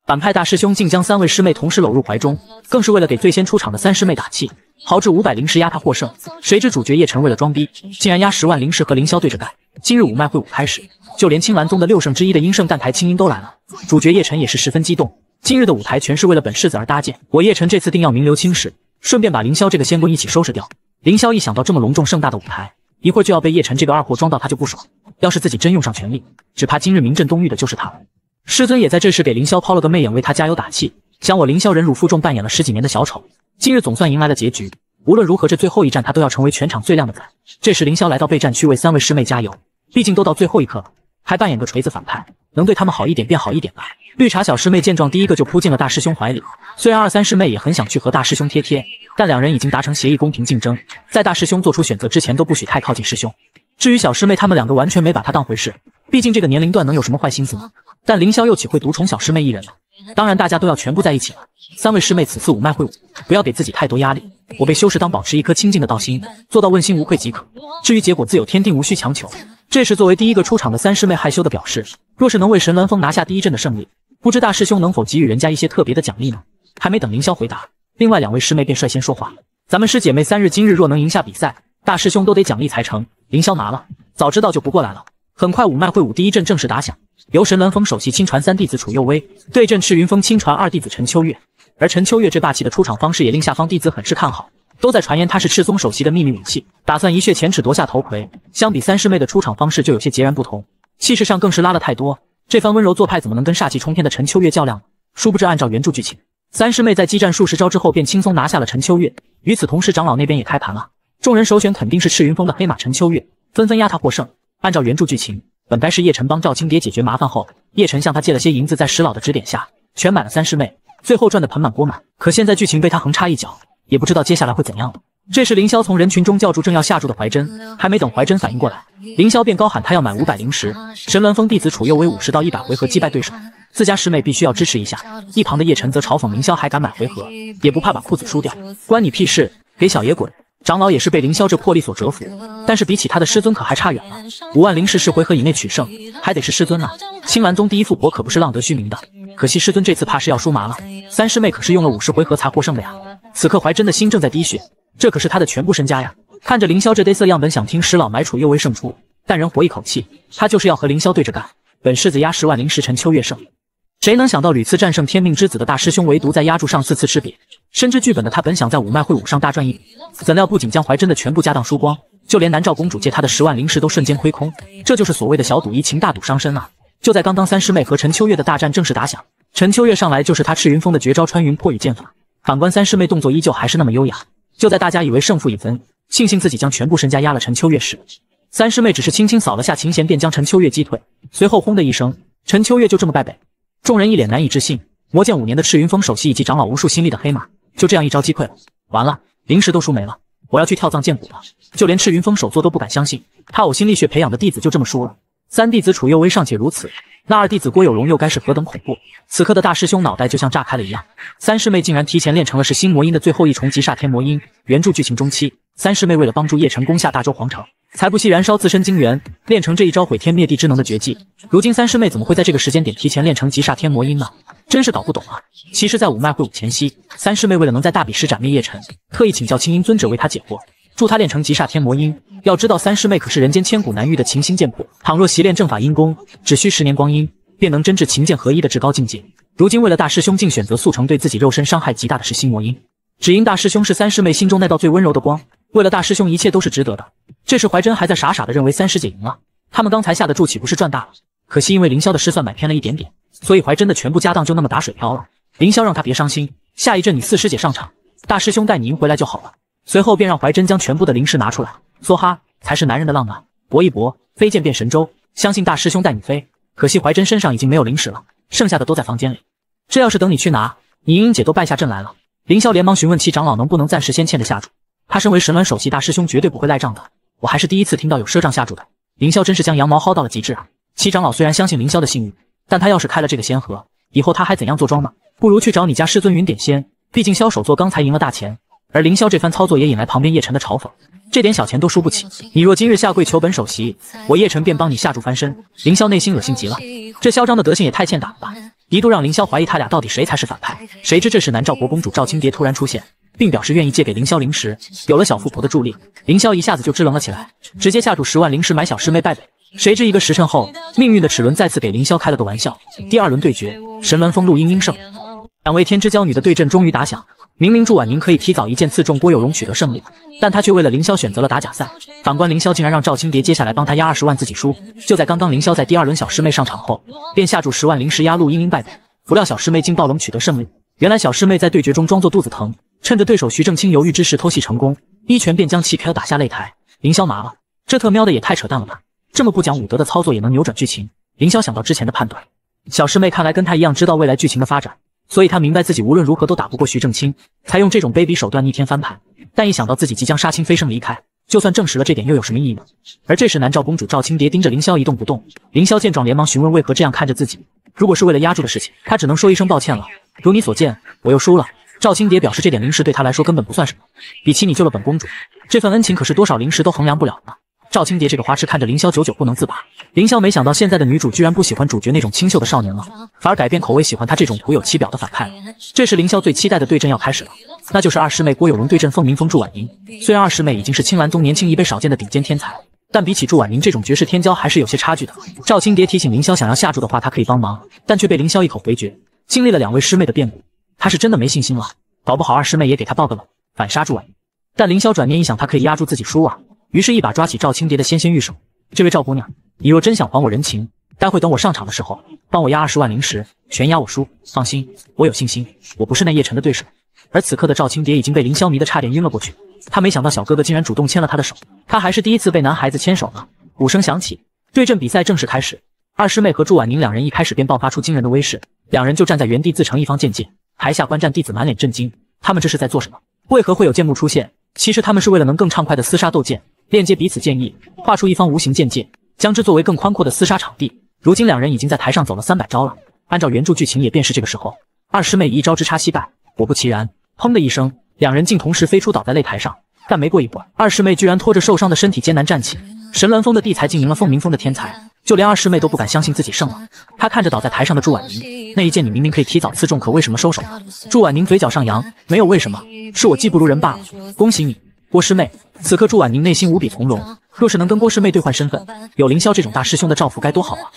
反派大师兄竟将三位师妹同时搂入怀中，更是为了给最先出场的三师妹打气。豪掷五百灵石压他获胜，谁知主角叶晨为了装逼，竟然压十万灵石和凌霄对着干。今日五脉会武开始，就连青兰宗的六圣之一的阴圣蛋台青音都来了，主角叶晨也是十分激动。今日的舞台全是为了本世子而搭建，我叶晨这次定要名留青史，顺便把凌霄这个仙棍一起收拾掉。凌霄一想到这么隆重盛大的舞台，一会儿就要被叶晨这个二货装到，他就不爽。要是自己真用上全力，只怕今日名震东域的就是他了。师尊也在这时给凌霄抛了个媚眼，为他加油打气。想我凌霄忍辱负重，扮演了十几年的小丑。今日总算迎来了结局，无论如何，这最后一战他都要成为全场最靓的仔。这时，凌霄来到备战区为三位师妹加油，毕竟都到最后一刻了，还扮演个锤子反派，能对他们好一点便好一点吧。绿茶小师妹见状，第一个就扑进了大师兄怀里。虽然二三师妹也很想去和大师兄贴贴，但两人已经达成协议，公平竞争，在大师兄做出选择之前都不许太靠近师兄。至于小师妹，他们两个完全没把他当回事，毕竟这个年龄段能有什么坏心思呢？但凌霄又岂会独宠小师妹一人呢？当然，大家都要全部在一起了。三位师妹此次五脉会武，不要给自己太多压力。我被修士当保持一颗清净的道心，做到问心无愧即可。至于结果，自有天定，无需强求。这时，作为第一个出场的三师妹害羞的表示，若是能为神鸾峰拿下第一阵的胜利，不知大师兄能否给予人家一些特别的奖励呢？还没等凌霄回答，另外两位师妹便率先说话：“咱们师姐妹三日今日若能赢下比赛，大师兄都得奖励才成。”凌霄拿了，早知道就不过来了。很快，五脉会武第一阵正式打响。由神鸾峰首席亲传三弟子楚佑威对阵赤云峰亲传二弟子陈秋月，而陈秋月这霸气的出场方式也令下方弟子很是看好，都在传言他是赤松首席的秘密武器，打算一雪前耻夺下头魁。相比三师妹的出场方式就有些截然不同，气势上更是拉了太多。这番温柔做派怎么能跟煞气冲天的陈秋月较量？殊不知按照原著剧情，三师妹在激战数十招之后便轻松拿下了陈秋月。与此同时，长老那边也开盘了，众人首选肯定是赤云峰的黑马陈秋月，纷纷压他获胜。按照原著剧情。本该是叶晨帮赵青蝶解决麻烦后，叶晨向他借了些银子，在石老的指点下全买了三师妹，最后赚得盆满钵满。可现在剧情被他横插一脚，也不知道接下来会怎样了。这时凌霄从人群中叫住正要下注的怀真，还没等怀真反应过来，凌霄便高喊他要买五百灵石。神鸾峰弟子楚佑为五十到一百回合击败对手，自家师妹必须要支持一下。一旁的叶晨则嘲讽凌霄还敢买回合，也不怕把裤子输掉，关你屁事，给小爷滚！长老也是被凌霄这魄力所折服，但是比起他的师尊可还差远了。五万灵石十回合以内取胜，还得是师尊啊！青兰宗第一富婆可不是浪得虚名的，可惜师尊这次怕是要输麻了。三师妹可是用了五十回合才获胜的呀！此刻怀真的心正在滴血，这可是他的全部身家呀！看着凌霄这得瑟样，本想听石老埋楚又为胜出，但人活一口气，他就是要和凌霄对着干。本世子压十万灵石，陈秋月胜。谁能想到屡次战胜天命之子的大师兄，唯独在压住上四次吃瘪。深知剧本的他，本想在五脉会武上大赚一笔，怎料不仅将怀真的全部家当输光，就连南诏公主借他的十万灵石都瞬间亏空。这就是所谓的小赌怡情，大赌伤身啊！就在刚刚，三师妹和陈秋月的大战正式打响，陈秋月上来就是他赤云峰的绝招穿云破雨剑法。反观三师妹，动作依旧还是那么优雅。就在大家以为胜负已分，庆幸自己将全部身家压了陈秋月时，三师妹只是轻轻扫了下琴弦，便将陈秋月击退。随后轰的一声，陈秋月就这么败北。众人一脸难以置信，魔剑五年的赤云峰首席以及长老无数心力的黑马，就这样一招击溃了。完了，灵石都输没了，我要去跳藏剑谷了。就连赤云峰首座都不敢相信，他呕心沥血培养的弟子就这么输了。三弟子楚佑威尚且如此，那二弟子郭有荣又该是何等恐怖？此刻的大师兄脑袋就像炸开了一样。三师妹竟然提前练成了是心魔音的最后一重极煞天魔音。原著剧情中期，三师妹为了帮助叶晨攻下大周皇城，才不惜燃烧自身精元，练成这一招毁天灭地之能的绝技。如今三师妹怎么会在这个时间点提前练成极煞天魔音呢？真是搞不懂啊！其实，在五脉会武前夕，三师妹为了能在大比试斩灭叶晨，特意请教青音尊者为她解惑，助她练成极煞天魔音。要知道，三师妹可是人间千古难遇的琴心剑谱，倘若习练正法阴功，只需十年光阴。便能真至琴剑合一的至高境界。如今为了大师兄，竟选择速成对自己肉身伤害极大的是心魔音，只因大师兄是三师妹心中那道最温柔的光。为了大师兄，一切都是值得的。这时怀真还在傻傻的认为三师姐赢了，他们刚才下的注岂不是赚大了？可惜因为凌霄的失算买偏了一点点，所以怀真的全部家当就那么打水漂了。凌霄让他别伤心，下一阵你四师姐上场，大师兄带你赢回来就好了。随后便让怀真将全部的灵石拿出来，梭哈，才是男人的浪漫！搏一搏，飞剑变神州，相信大师兄带你飞。可惜怀真身上已经没有灵石了，剩下的都在房间里。这要是等你去拿，你莹莹姐都败下阵来了。凌霄连忙询问七长老能不能暂时先欠着下注。他身为神鸾首席大师兄，绝对不会赖账的。我还是第一次听到有赊账下注的。凌霄真是将羊毛薅到了极致啊！七长老虽然相信凌霄的信誉，但他要是开了这个先河，以后他还怎样坐庄呢？不如去找你家师尊云点仙。毕竟萧首座刚才赢了大钱，而凌霄这番操作也引来旁边叶晨的嘲讽。这点小钱都输不起，你若今日下跪求本首席，我叶晨便帮你下注翻身。凌霄内心恶心极了，这嚣张的德性也太欠打了吧！一度让凌霄怀疑他俩到底谁才是反派。谁知这时南诏国公主赵青蝶突然出现，并表示愿意借给凌霄灵石。有了小富婆的助力，凌霄一下子就支棱了起来，直接下注十万灵石买小师妹败北。谁知一个时辰后，命运的齿轮再次给凌霄开了个玩笑。第二轮对决，神鸾峰陆英英胜，两位天之娇女的对阵终于打响。明明祝婉宁可以提早一剑刺中郭有容取得胜利，但他却为了凌霄选择了打假赛。反观凌霄竟然让赵青蝶接下来帮他压二十万自己输。就在刚刚，凌霄在第二轮小师妹上场后，便下注十万灵石压陆茵茵败北。不料小师妹竟爆冷取得胜利。原来小师妹在对决中装作肚子疼，趁着对手徐正清犹豫之时偷袭成功，一拳便将其 KO 打下擂台。凌霄麻了，这特喵的也太扯淡了吧！这么不讲武德的操作也能扭转剧情。凌霄想到之前的判断，小师妹看来跟他一样知道未来剧情的发展。所以他明白自己无论如何都打不过徐正清，才用这种卑鄙手段逆天翻盘。但一想到自己即将杀青飞升离开，就算证实了这点，又有什么意义呢？而这时南诏公主赵青蝶盯着凌霄一动不动。凌霄见状，连忙询问为何这样看着自己。如果是为了压住的事情，他只能说一声抱歉了。如你所见，我又输了。赵青蝶表示，这点灵石对他来说根本不算什么，比起你救了本公主，这份恩情可是多少灵石都衡量不了呢。赵青蝶这个花痴看着凌霄，久久不能自拔。凌霄没想到现在的女主居然不喜欢主角那种清秀的少年了，反而改变口味，喜欢他这种徒有其表的反派了。这时凌霄最期待的对阵要开始了，那就是二师妹郭有容对阵凤鸣峰祝婉宁。虽然二师妹已经是青兰宗年轻一辈少见的顶尖天才，但比起祝婉宁这种绝世天骄，还是有些差距的。赵青蝶提醒凌霄，想要下注的话，他可以帮忙，但却被凌霄一口回绝。经历了两位师妹的变故，他是真的没信心了，搞不好二师妹也给他爆个冷，反杀祝婉宁。但凌霄转念一想，他可以压住自己输啊。于是，一把抓起赵青蝶的纤纤玉手：“这位赵姑娘，你若真想还我人情，待会等我上场的时候，帮我压二十万灵石，全压我输。放心，我有信心，我不是那叶晨的对手。”而此刻的赵青蝶已经被凌霄迷得差点晕了过去。他没想到小哥哥竟然主动牵了他的手，他还是第一次被男孩子牵手呢。鼓声响起，对阵比赛正式开始。二师妹和祝婉宁两人一开始便爆发出惊人的威势，两人就站在原地自成一方剑界。台下观战弟子满脸震惊，他们这是在做什么？为何会有剑幕出现？其实他们是为了能更畅快的厮杀斗剑。链接彼此剑意，画出一方无形剑界，将之作为更宽阔的厮杀场地。如今两人已经在台上走了三百招了，按照原著剧情，也便是这个时候，二师妹以一招之差惜败。果不其然，砰的一声，两人竟同时飞出，倒在擂台上。但没过一会儿，二师妹居然拖着受伤的身体艰难站起。神鸾峰的地才竟赢了凤鸣峰的天才，就连二师妹都不敢相信自己胜了。她看着倒在台上的祝婉宁，那一剑你明明可以提早刺中，可为什么收手？祝婉宁嘴角上扬，没有为什么，是我技不如人罢了。恭喜你。郭师妹，此刻祝婉宁内心无比从容。若是能跟郭师妹兑换身份，有凌霄这种大师兄的照拂该多好啊！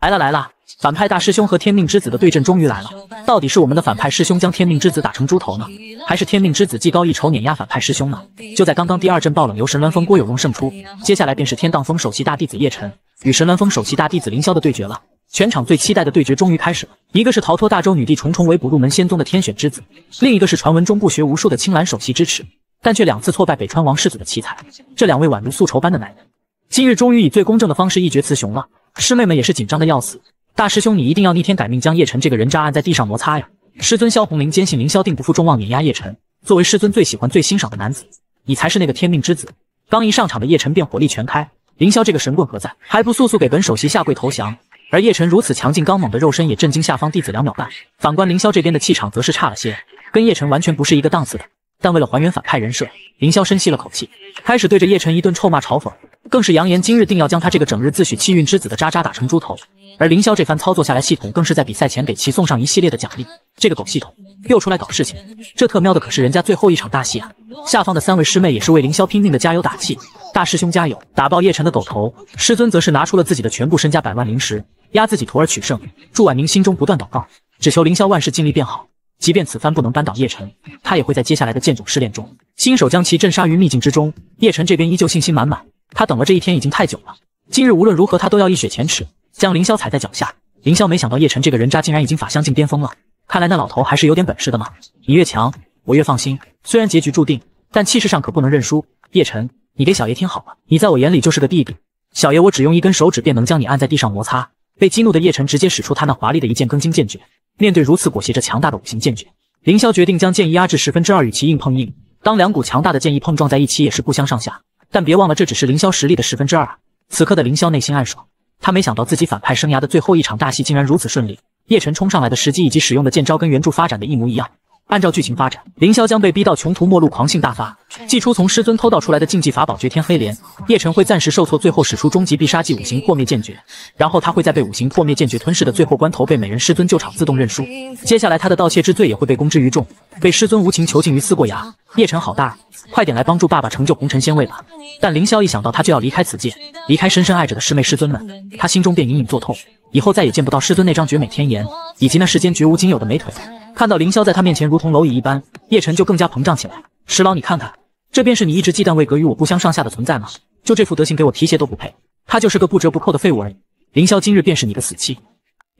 来了来了，反派大师兄和天命之子的对阵终于来了。到底是我们的反派师兄将天命之子打成猪头呢，还是天命之子技高一筹碾压反派师兄呢？就在刚刚，第二阵爆冷由神鸾峰郭有容胜出，接下来便是天荡峰首席大弟子叶晨与神鸾峰首席大弟子凌霄的对决了。全场最期待的对决终于开始了，一个是逃脱大周女帝重重围捕入门仙宗的天选之子，另一个是传闻中不学无术的青兰首席之耻。但却两次挫败北川王世子的奇才，这两位宛如素绸般的男人，今日终于以最公正的方式一决雌雄了。师妹们也是紧张的要死。大师兄，你一定要逆天改命，将叶晨这个人渣按在地上摩擦呀！师尊萧红林坚信凌霄定不负众望，碾压叶晨。作为师尊最喜欢、最欣赏的男子，你才是那个天命之子。刚一上场的叶晨便火力全开，凌霄这个神棍何在？还不速速给本首席下跪投降？而叶晨如此强劲刚猛的肉身也震惊下方弟子两秒半。反观凌霄这边的气场则是差了些，跟叶晨完全不是一个档次的。但为了还原反派人设，凌霄深吸了口气，开始对着叶晨一顿臭骂嘲讽，更是扬言今日定要将他这个整日自诩气运之子的渣渣打成猪头。而凌霄这番操作下来，系统更是在比赛前给其送上一系列的奖励。这个狗系统又出来搞事情，这特喵的可是人家最后一场大戏啊！下方的三位师妹也是为凌霄拼命的加油打气，大师兄加油，打爆叶晨的狗头！师尊则是拿出了自己的全部身家百万灵石，压自己徒儿取胜。祝婉宁心中不断祷告，只求凌霄万事尽力变好。即便此番不能扳倒叶晨，他也会在接下来的剑囧试炼中，亲手将其镇杀于秘境之中。叶晨这边依旧信心满满，他等了这一天已经太久了，今日无论如何他都要一雪前耻，将凌霄踩在脚下。凌霄没想到叶晨这个人渣竟然已经法相进巅峰了，看来那老头还是有点本事的嘛。你越强，我越放心。虽然结局注定，但气势上可不能认输。叶晨，你给小爷听好了，你在我眼里就是个弟弟。小爷我只用一根手指便能将你按在地上摩擦。被激怒的叶晨直接使出他那华丽的一剑庚金剑诀。面对如此裹挟着强大的五行剑诀，凌霄决定将剑意压制十分之二，与其硬碰硬。当两股强大的剑意碰撞在一起，也是不相上下。但别忘了，这只是凌霄实力的十分之二。此刻的凌霄内心暗爽，他没想到自己反派生涯的最后一场大戏竟然如此顺利。叶晨冲上来的时机以及使用的剑招跟原著发展的一模一样。按照剧情发展，凌霄将被逼到穷途末路，狂性大发，祭出从师尊偷盗出来的禁忌法宝绝天黑莲。叶晨会暂时受挫，最后使出终极必杀技五行破灭剑诀，然后他会在被五行破灭剑诀吞噬的最后关头，被美人师尊救场自动认输。接下来他的盗窃之罪也会被公之于众，被师尊无情囚禁于思过崖。叶晨好大，快点来帮助爸爸成就红尘仙位吧！但凌霄一想到他就要离开此界，离开深深爱着的师妹师尊们，他心中便隐隐作痛，以后再也见不到师尊那张绝美天颜，以及那世间绝无仅有的美腿。看到凌霄在他面前如同蝼蚁一般，叶晨就更加膨胀起来。石老，你看看，这便是你一直忌惮魏格与我不相上下的存在吗？就这副德行，给我提鞋都不配。他就是个不折不扣的废物而已。凌霄今日便是你的死期。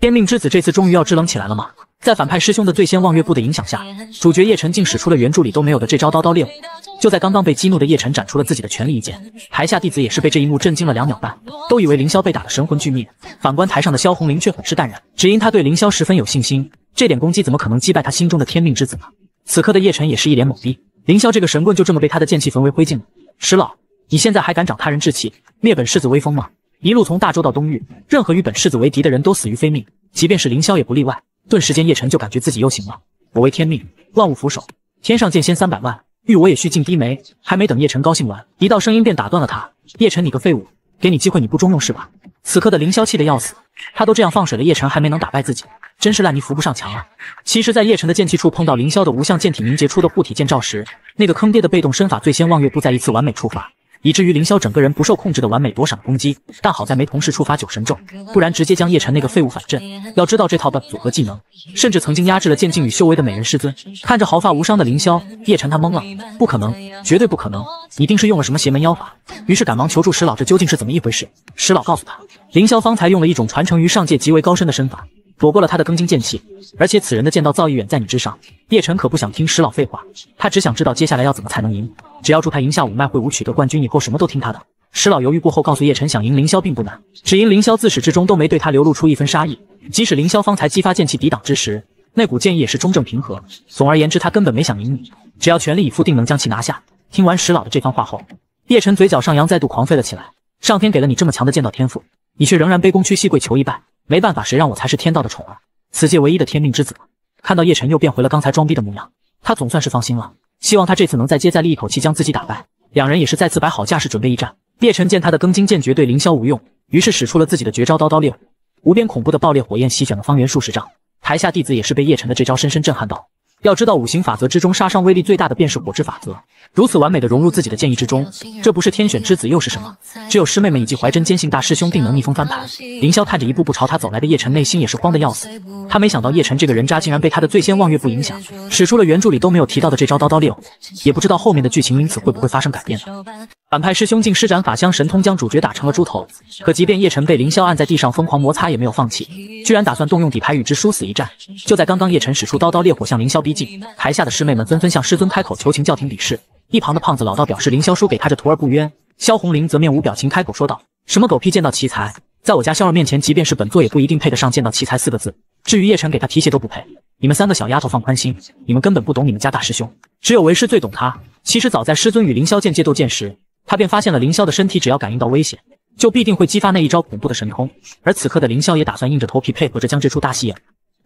天命之子这次终于要支棱起来了吗？在反派师兄的最先望月步的影响下，主角叶晨竟使出了原著里都没有的这招刀刀猎火。就在刚刚被激怒的叶晨展出了自己的全力一剑，台下弟子也是被这一幕震惊了两秒半，都以为凌霄被打得神魂俱灭。反观台上的萧红玲却很是淡然，只因他对凌霄十分有信心。这点攻击怎么可能击败他心中的天命之子呢？此刻的叶晨也是一脸懵逼，凌霄这个神棍就这么被他的剑气焚为灰烬了。石老，你现在还敢长他人志气，灭本世子威风吗？一路从大周到东域，任何与本世子为敌的人都死于非命，即便是凌霄也不例外。顿时间，叶晨就感觉自己又行了。我为天命，万物俯首，天上剑仙三百万，欲我也须尽低眉。还没等叶晨高兴完，一道声音便打断了他：叶晨，你个废物，给你机会你不中用是吧？此刻的凌霄气得要死，他都这样放水了，叶晨还没能打败自己。真是烂泥扶不上墙啊！其实，在叶晨的剑气处碰到凌霄的无相剑体凝结出的护体剑罩时，那个坑爹的被动身法最先望月步再一次完美触发，以至于凌霄整个人不受控制的完美躲闪攻击。但好在没同时触发九神咒，不然直接将叶晨那个废物反震。要知道这套 buff 组合技能，甚至曾经压制了剑境与修为的美人师尊。看着毫发无伤的凌霄，叶晨他懵了，不可能，绝对不可能，一定是用了什么邪门妖法。于是赶忙求助石老，这究竟是怎么一回事？石老告诉他，凌霄方才用了一种传承于上界极为高深的身法。躲过了他的庚金剑气，而且此人的剑道造诣远在你之上。叶晨可不想听石老废话，他只想知道接下来要怎么才能赢。只要助他赢下五脉会武取得冠军，以后什么都听他的。石老犹豫过后告诉叶晨，想赢凌霄并不难，只因凌霄自始至终都没对他流露出一分杀意。即使凌霄方才激发剑气抵挡之时，那股剑意也是中正平和。总而言之，他根本没想赢你，只要全力以赴，定能将其拿下。听完石老的这番话后，叶晨嘴角上扬，再度狂吠了起来。上天给了你这么强的剑道天赋，你却仍然卑躬屈膝跪求一拜。没办法，谁让我才是天道的宠儿，此界唯一的天命之子。看到叶晨又变回了刚才装逼的模样，他总算是放心了。希望他这次能再接再厉，一口气将自己打败。两人也是再次摆好架势，准备一战。叶晨见他的庚金剑绝对凌霄无用，于是使出了自己的绝招刀刀烈火，无边恐怖的爆裂火焰席卷了方圆数十丈。台下弟子也是被叶晨的这招深深震撼到。要知道，五行法则之中杀伤威力最大的便是火之法则，如此完美的融入自己的剑意之中，这不是天选之子又是什么？只有师妹们以及怀真坚信大师兄定能逆风翻盘。凌霄看着一步步朝他走来的叶晨，内心也是慌得要死。他没想到叶晨这个人渣竟然被他的醉仙望月步影响，使出了原著里都没有提到的这招刀刀烈火，也不知道后面的剧情因此会不会发生改变呢？反派师兄竟施展法相神通，将主角打成了猪头。可即便叶晨被凌霄按在地上疯狂摩擦，也没有放弃，居然打算动用底牌与之殊死一战。就在刚刚，叶晨使出刀刀烈火向凌霄逼近，台下的师妹们纷纷向师尊开口求情，叫停比试。一旁的胖子老道表示凌霄输给他这徒儿不冤。萧红玲则面无表情开口说道：“什么狗屁剑道奇才，在我家萧儿面前，即便是本座也不一定配得上剑道奇才四个字。至于叶晨，给他提鞋都不配。你们三个小丫头放宽心，你们根本不懂你们家大师兄，只有为师最懂他。其实早在师尊与凌霄剑界斗剑时。”他便发现了凌霄的身体，只要感应到危险，就必定会激发那一招恐怖的神通。而此刻的凌霄也打算硬着头皮配合着将这出大戏演。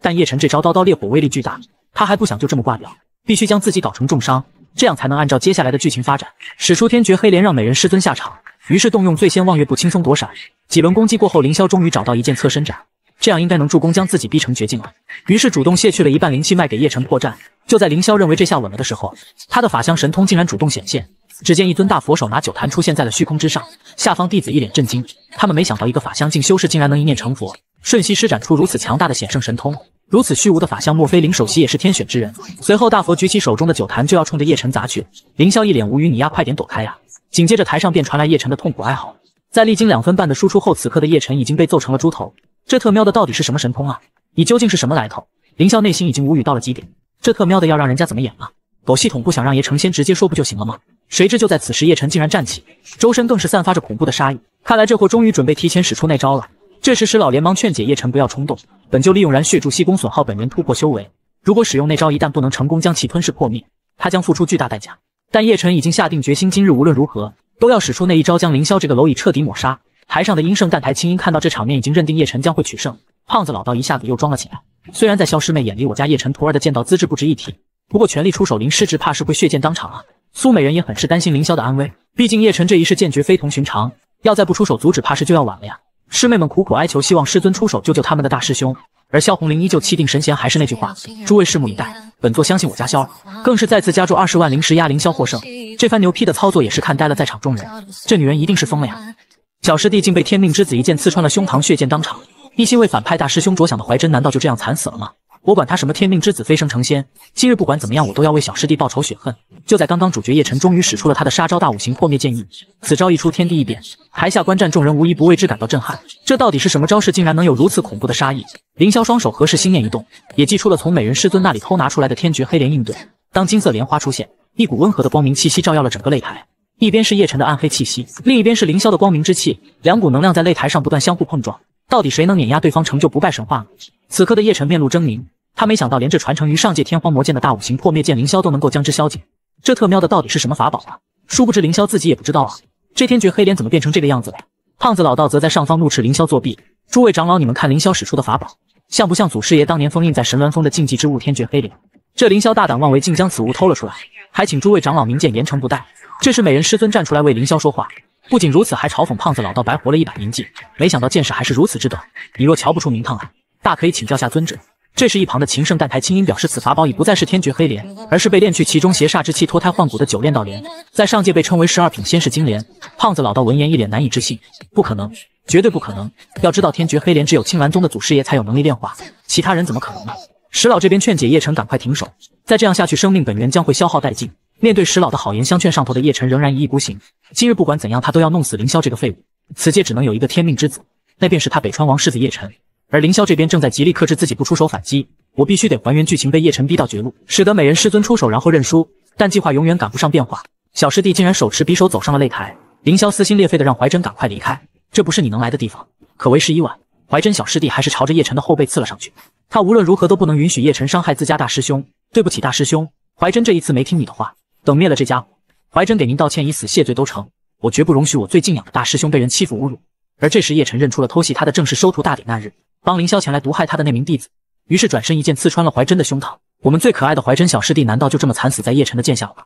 但叶晨这招刀刀烈火威力巨大，他还不想就这么挂掉，必须将自己搞成重伤，这样才能按照接下来的剧情发展，使出天绝黑莲让美人师尊下场。于是动用最先望月步轻松躲闪，几轮攻击过后，凌霄终于找到一件侧身斩，这样应该能助攻将自己逼成绝境了。于是主动卸去了一半灵气卖给叶晨破绽。就在凌霄认为这下稳了的时候，他的法相神通竟然主动显现。只见一尊大佛手拿酒坛出现在了虚空之上，下方弟子一脸震惊，他们没想到一个法相境修士竟然能一念成佛，瞬息施展出如此强大的显圣神通。如此虚无的法相，莫非灵首席也是天选之人？随后，大佛举起手中的酒坛，就要冲着叶晨砸去。凌霄一脸无语：“你丫快点躲开呀！”紧接着，台上便传来叶晨的痛苦哀嚎。在历经两分半的输出后，此刻的叶晨已经被揍成了猪头。这特喵的到底是什么神通啊？你究竟是什么来头？凌霄内心已经无语到了极点。这特喵的要让人家怎么演啊？狗系统不想让叶成仙直接说不就行了吗？谁知就在此时，叶晨竟然站起，周身更是散发着恐怖的杀意。看来这货终于准备提前使出那招了。这时石老连忙劝解叶晨不要冲动。本就利用燃血柱吸功损耗本人突破修为，如果使用那招，一旦不能成功将其吞噬破灭，他将付出巨大代价。但叶晨已经下定决心，今日无论如何都要使出那一招，将凌霄这个蝼蚁彻底抹杀。台上的阴圣蛋台青音看到这场面，已经认定叶晨将会取胜。胖子老道一下子又装了起来。虽然在萧师妹眼里，我家叶晨徒儿的剑道资质不值一提，不过全力出手，林师侄怕是会血溅当场啊。苏美人也很是担心凌霄的安危，毕竟叶晨这一世剑诀非同寻常，要再不出手阻止，怕是就要晚了呀。师妹们苦苦哀求，希望师尊出手救救他们的大师兄。而萧红林依旧气定神闲，还是那句话，诸位拭目以待。本座相信我家萧儿，更是再次加注二十万灵石压凌霄获胜。这番牛批的操作也是看呆了在场众人，这女人一定是疯了呀！小师弟竟被天命之子一剑刺穿了胸膛，血溅当场。一心为反派大师兄着想的怀真，难道就这样惨死了吗？我管他什么天命之子飞升成仙，今日不管怎么样，我都要为小师弟报仇雪恨。就在刚刚，主角叶晨终于使出了他的杀招大五行破灭剑意，此招一出，天地一变，台下观战众人无一不为之感到震撼。这到底是什么招式，竟然能有如此恐怖的杀意？凌霄双手合十，心念一动，也祭出了从美人师尊那里偷拿出来的天绝黑莲应对。当金色莲花出现，一股温和的光明气息照耀了整个擂台，一边是叶晨的暗黑气息，另一边是凌霄的光明之气，两股能量在擂台上不断相互碰撞，到底谁能碾压对方，成就不败神话呢？此刻的叶晨面露狰狞。他没想到，连这传承于上界天荒魔剑的大五行破灭剑，凌霄都能够将之消解。这特喵的到底是什么法宝啊？殊不知凌霄自己也不知道啊。这天绝黑莲怎么变成这个样子了？胖子老道则在上方怒斥凌霄作弊。诸位长老，你们看凌霄使出的法宝，像不像祖师爷当年封印在神鸾峰的禁忌之物天绝黑莲？这凌霄大胆妄为，竟将此物偷了出来，还请诸位长老明鉴，严惩不贷。这时美人师尊站出来为凌霄说话，不仅如此，还嘲讽胖子老道白活了一把年纪，没想到见识还是如此之短。你若瞧不出名堂来，大可以请教下尊者。这时，一旁的秦圣蛋台青音表示，此法宝已不再是天绝黑莲，而是被炼去其中邪煞之气、脱胎换骨的九炼道莲，在上界被称为十二品仙世金莲。胖子老道闻言，一脸难以置信：“不可能，绝对不可能！要知道，天绝黑莲只有青鸾宗的祖师爷才有能力炼化，其他人怎么可能呢？”石老这边劝解叶晨赶快停手，再这样下去，生命本源将会消耗殆尽。面对石老的好言相劝，上头的叶晨仍然一意孤行。今日不管怎样，他都要弄死凌霄这个废物。此界只能有一个天命之子，那便是他北川王世子叶晨。而凌霄这边正在极力克制自己不出手反击，我必须得还原剧情，被叶晨逼到绝路，使得美人师尊出手，然后认输。但计划永远赶不上变化，小师弟竟然手持匕首走上了擂台。凌霄撕心裂肺的让怀真赶快离开，这不是你能来的地方。可为时已晚，怀真小师弟还是朝着叶晨的后背刺了上去。他无论如何都不能允许叶晨伤害自家大师兄。对不起，大师兄，怀真这一次没听你的话，等灭了这家伙，怀真给您道歉，以死谢罪都成。我绝不容许我最敬仰的大师兄被人欺负侮辱。而这时，叶晨认出了偷袭他的正是收徒大典那日。帮凌霄前来毒害他的那名弟子，于是转身一剑刺穿了怀真的胸膛。我们最可爱的怀真小师弟，难道就这么惨死在叶晨的剑下了吗？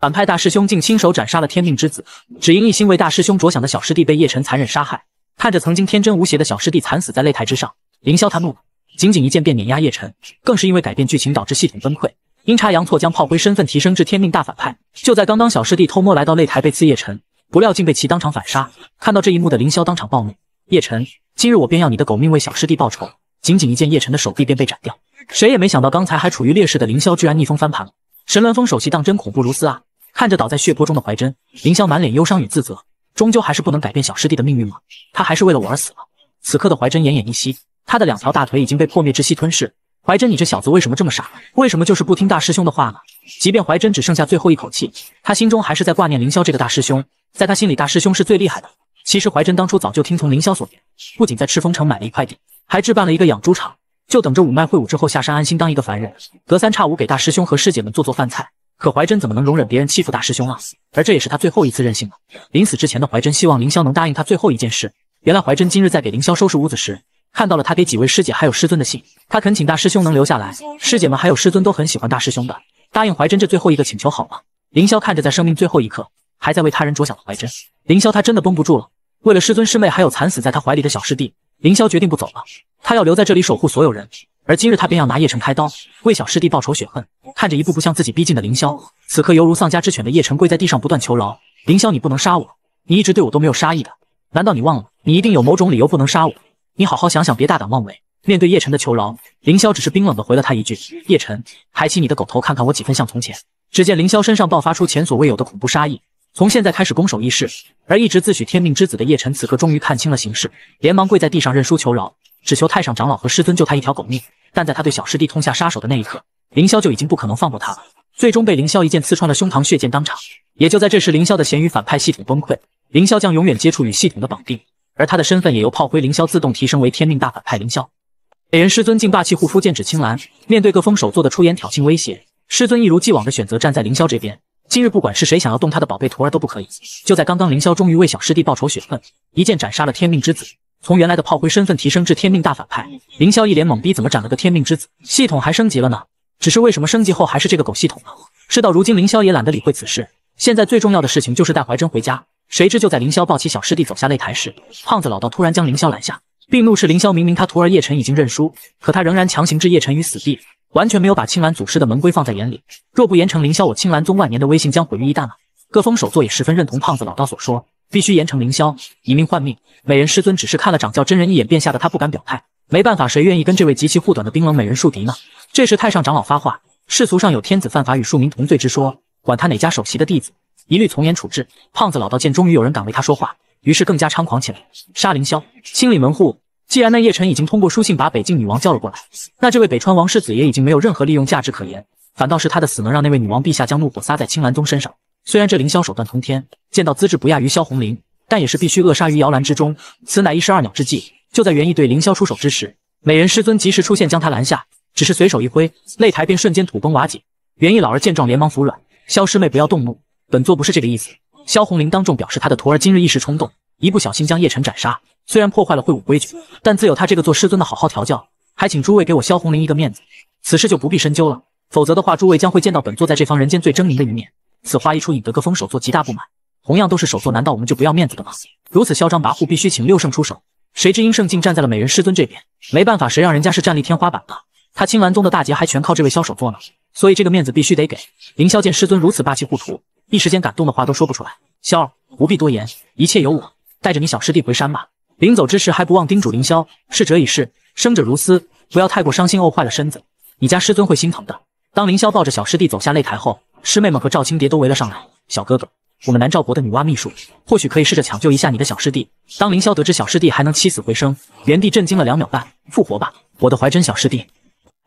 反派大师兄竟亲手斩杀了天命之子，只因一心为大师兄着想的小师弟被叶晨残忍杀害。看着曾经天真无邪的小师弟惨死在擂台之上，凌霄他怒了，仅仅一剑便碾压叶晨。更是因为改变剧情导致系统崩溃，阴差阳错将炮灰身份提升至天命大反派。就在刚刚，小师弟偷摸来到擂台被刺叶晨，不料竟被其当场反杀。看到这一幕的凌霄当场暴怒，叶晨。今日我便要你的狗命为小师弟报仇！仅仅一剑，叶晨的手臂便被斩掉。谁也没想到，刚才还处于劣势的凌霄居然逆风翻盘了。神鸾峰首席当真恐怖如斯啊！看着倒在血泊中的怀真，凌霄满脸忧伤与自责。终究还是不能改变小师弟的命运吗？他还是为了我而死了。此刻的怀真奄奄一息，他的两条大腿已经被破灭之息吞噬。怀真，你这小子为什么这么傻？为什么就是不听大师兄的话呢？即便怀真只剩下最后一口气，他心中还是在挂念凌霄这个大师兄。在他心里，大师兄是最厉害的。其实怀真当初早就听从凌霄所言，不仅在赤峰城买了一块地，还置办了一个养猪场，就等着五脉会武之后下山安心当一个凡人，隔三差五给大师兄和师姐们做做饭菜。可怀真怎么能容忍别人欺负大师兄啊？而这也是他最后一次任性了。临死之前的怀真希望凌霄能答应他最后一件事。原来怀真今日在给凌霄收拾屋子时，看到了他给几位师姐还有师尊的信，他恳请大师兄能留下来。师姐们还有师尊都很喜欢大师兄的，答应怀真这最后一个请求好吗？凌霄看着在生命最后一刻还在为他人着想的怀真，凌霄他真的绷不住了。为了师尊师妹还有惨死在他怀里的小师弟，凌霄决定不走了。他要留在这里守护所有人。而今日他便要拿叶辰开刀，为小师弟报仇雪恨。看着一步步向自己逼近的凌霄，此刻犹如丧家之犬的叶辰跪在地上不断求饶：“凌霄，你不能杀我，你一直对我都没有杀意的，难道你忘了？你一定有某种理由不能杀我。你好好想想，别大胆妄为。”面对叶辰的求饶，凌霄只是冰冷的回了他一句：“叶辰，抬起你的狗头，看看我几分像从前。”只见凌霄身上爆发出前所未有的恐怖杀意，从现在开始攻守易势。而一直自诩天命之子的叶辰，此刻终于看清了形势，连忙跪在地上认输求饶。只求太上长老和师尊救他一条狗命，但在他对小师弟痛下杀手的那一刻，凌霄就已经不可能放过他了。最终被凌霄一剑刺穿了胸膛，血溅当场。也就在这时，凌霄的咸鱼反派系统崩溃，凌霄将永远接触与系统的绑定，而他的身份也由炮灰凌霄自动提升为天命大反派凌霄。美人师尊竟霸气护肤，剑指青兰。面对各封手座的出言挑衅威胁，师尊一如既往的选择站在凌霄这边。今日不管是谁想要动他的宝贝徒儿都不可以。就在刚刚，凌霄终于为小师弟报仇雪恨，一剑斩杀了天命之子。从原来的炮灰身份提升至天命大反派，凌霄一脸懵逼，怎么斩了个天命之子？系统还升级了呢？只是为什么升级后还是这个狗系统呢？事到如今，凌霄也懒得理会此事，现在最重要的事情就是带怀真回家。谁知就在凌霄抱起小师弟走下擂台时，胖子老道突然将凌霄拦下，并怒斥凌霄：明明他徒儿叶辰已经认输，可他仍然强行置叶辰于死地，完全没有把青兰祖师的门规放在眼里。若不严惩凌霄，我青兰宗万年的威信将毁于一旦了。各峰首座也十分认同胖子老道所说。必须严惩凌霄，以命换命。美人师尊只是看了掌教真人一眼，便吓得他不敢表态。没办法，谁愿意跟这位极其护短的冰冷美人树敌呢？这时太上长老发话：世俗上有天子犯法与庶民同罪之说，管他哪家首席的弟子，一律从严处置。胖子老道见终于有人敢为他说话，于是更加猖狂起来，杀凌霄，清理门户。既然那叶辰已经通过书信把北境女王叫了过来，那这位北川王世子也已经没有任何利用价值可言，反倒是他的死能让那位女王陛下将怒火撒在青兰宗身上。虽然这凌霄手段通天，剑道资质不亚于萧红林，但也是必须扼杀于摇篮之中。此乃一石二鸟之计。就在袁毅对凌霄出手之时，美人师尊及时出现将他拦下，只是随手一挥，擂台便瞬间土崩瓦解。袁毅老儿见状连忙服软：“萧师妹不要动怒，本座不是这个意思。”萧红林当众表示他的徒儿今日一时冲动，一不小心将叶辰斩杀，虽然破坏了会武规矩，但自有他这个做师尊的好好调教，还请诸位给我萧红林一个面子。此事就不必深究了，否则的话，诸位将会见到本座在这方人间最狰狞的一面。此话一出，引得各峰首座极大不满。同样都是首座，难道我们就不要面子的吗？如此嚣张跋扈，必须请六圣出手。谁知阴圣竟站在了美人师尊这边，没办法，谁让人家是战力天花板呢？他青兰宗的大劫还全靠这位萧首座呢，所以这个面子必须得给。凌霄见师尊如此霸气护徒，一时间感动的话都说不出来。霄儿，不必多言，一切由我，带着你小师弟回山吧。临走之时还不忘叮嘱凌霄：逝者已逝，生者如斯，不要太过伤心，怄坏了身子。你家师尊会心疼的。当凌霄抱着小师弟走下擂台后。师妹们和赵青蝶都围了上来。小哥哥，我们南诏国的女娲秘术，或许可以试着抢救一下你的小师弟。当凌霄得知小师弟还能起死回生，原地震惊了两秒半。复活吧，我的怀真小师弟！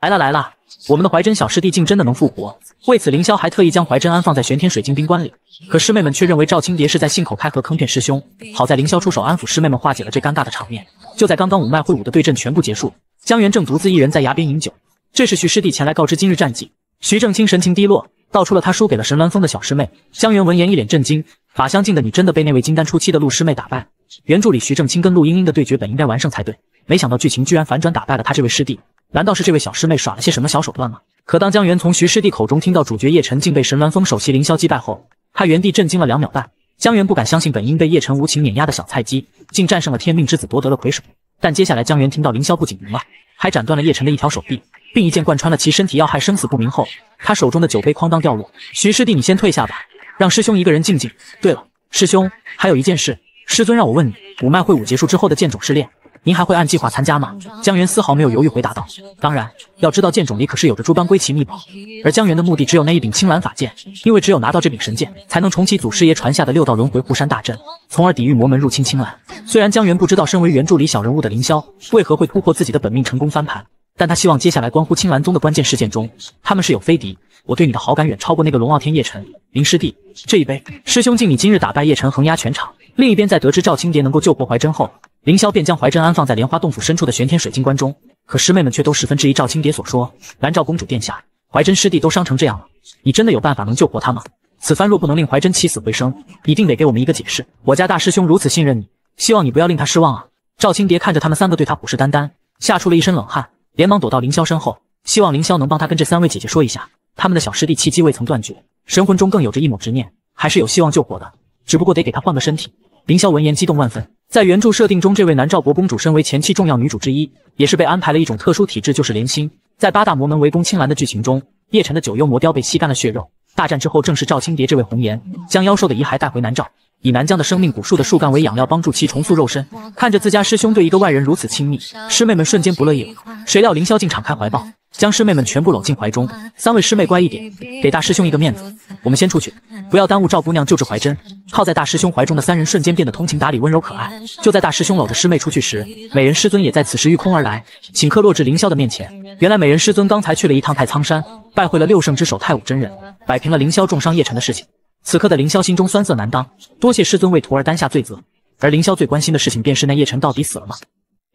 来了来了，我们的怀真小师弟竟真的能复活。为此，凌霄还特意将怀真安放在玄天水晶冰棺里。可师妹们却认为赵青蝶是在信口开河坑骗师兄。好在凌霄出手安抚师妹们，化解了这尴尬的场面。就在刚刚，五脉会武的对阵全部结束，江源正独自一人在崖边饮酒。这时，徐师弟前来告知今日战绩。徐正清神情低落。道出了他输给了神鸾峰的小师妹江源，闻言一脸震惊。法相境的你真的被那位金丹初期的陆师妹打败？原著里徐正清跟陆茵茵的对决本应该完胜才对，没想到剧情居然反转打败了他这位师弟。难道是这位小师妹耍了些什么小手段吗？可当江源从徐师弟口中听到主角叶辰竟被神鸾峰首席凌霄击败后，他原地震惊了两秒半。江源不敢相信，本应被叶辰无情碾压的小菜鸡，竟战胜了天命之子，夺得了魁首。但接下来江源听到凌霄不仅赢了，还斩断了叶辰的一条手臂。并一剑贯穿了其身体要害，生死不明后，他手中的酒杯哐当掉落。徐师弟，你先退下吧，让师兄一个人静静。对了，师兄，还有一件事，师尊让我问你，五脉会武结束之后的剑种试炼，您还会按计划参加吗？江源丝毫没有犹豫，回答道：“当然，要知道剑冢里可是有着诸般归奇秘宝，而江源的目的只有那一柄青蓝法剑，因为只有拿到这柄神剑，才能重启祖师爷传下的六道轮回护山大阵，从而抵御魔门入侵青蓝。虽然江源不知道身为原著里小人物的凌霄为何会突破自己的本命，成功翻盘。”但他希望接下来关乎青兰宗的关键事件中，他们是有非敌。我对你的好感远超过那个龙傲天叶辰。林师弟，这一杯，师兄敬你今日打败叶辰，横压全场。另一边，在得知赵青蝶能够救活怀真后，凌霄便将怀真安放在莲花洞府深处的玄天水晶棺中。可师妹们却都十分质疑赵青蝶所说。蓝赵公主殿下，怀真师弟都伤成这样了，你真的有办法能救活他吗？此番若不能令怀真起死回生，一定得给我们一个解释。我家大师兄如此信任你，希望你不要令他失望啊！赵青蝶看着他们三个对他虎视眈眈，吓出了一身冷汗，连忙躲到凌霄身后，希望凌霄能帮他跟这三位姐姐说一下，他们的小师弟气机未曾断绝，神魂中更有着一抹执念，还是有希望救活的，只不过得给他换个身体。凌霄闻言激动万分。在原著设定中，这位南诏国公主身为前期重要女主之一，也是被安排了一种特殊体质，就是莲心。在八大魔门围攻青兰的剧情中，叶辰的九幽魔雕被吸干了血肉。大战之后，正是赵青蝶这位红颜将妖兽的遗骸带回南诏，以南疆的生命古树的树干为养料，帮助其重塑肉身。看着自家师兄对一个外人如此亲密，师妹们瞬间不乐意了。谁料凌霄竟敞开怀抱。将师妹们全部搂进怀中，三位师妹乖一点，给大师兄一个面子。我们先出去，不要耽误赵姑娘救治怀真。靠在大师兄怀中的三人瞬间变得通情达理、温柔可爱。就在大师兄搂着师妹出去时，美人师尊也在此时御空而来，顷刻落至凌霄的面前。原来美人师尊刚才去了一趟太仓山，拜会了六圣之首太武真人，摆平了凌霄重伤叶辰的事情。此刻的凌霄心中酸涩难当，多谢师尊为徒儿担下罪责。而凌霄最关心的事情便是那叶辰到底死了吗？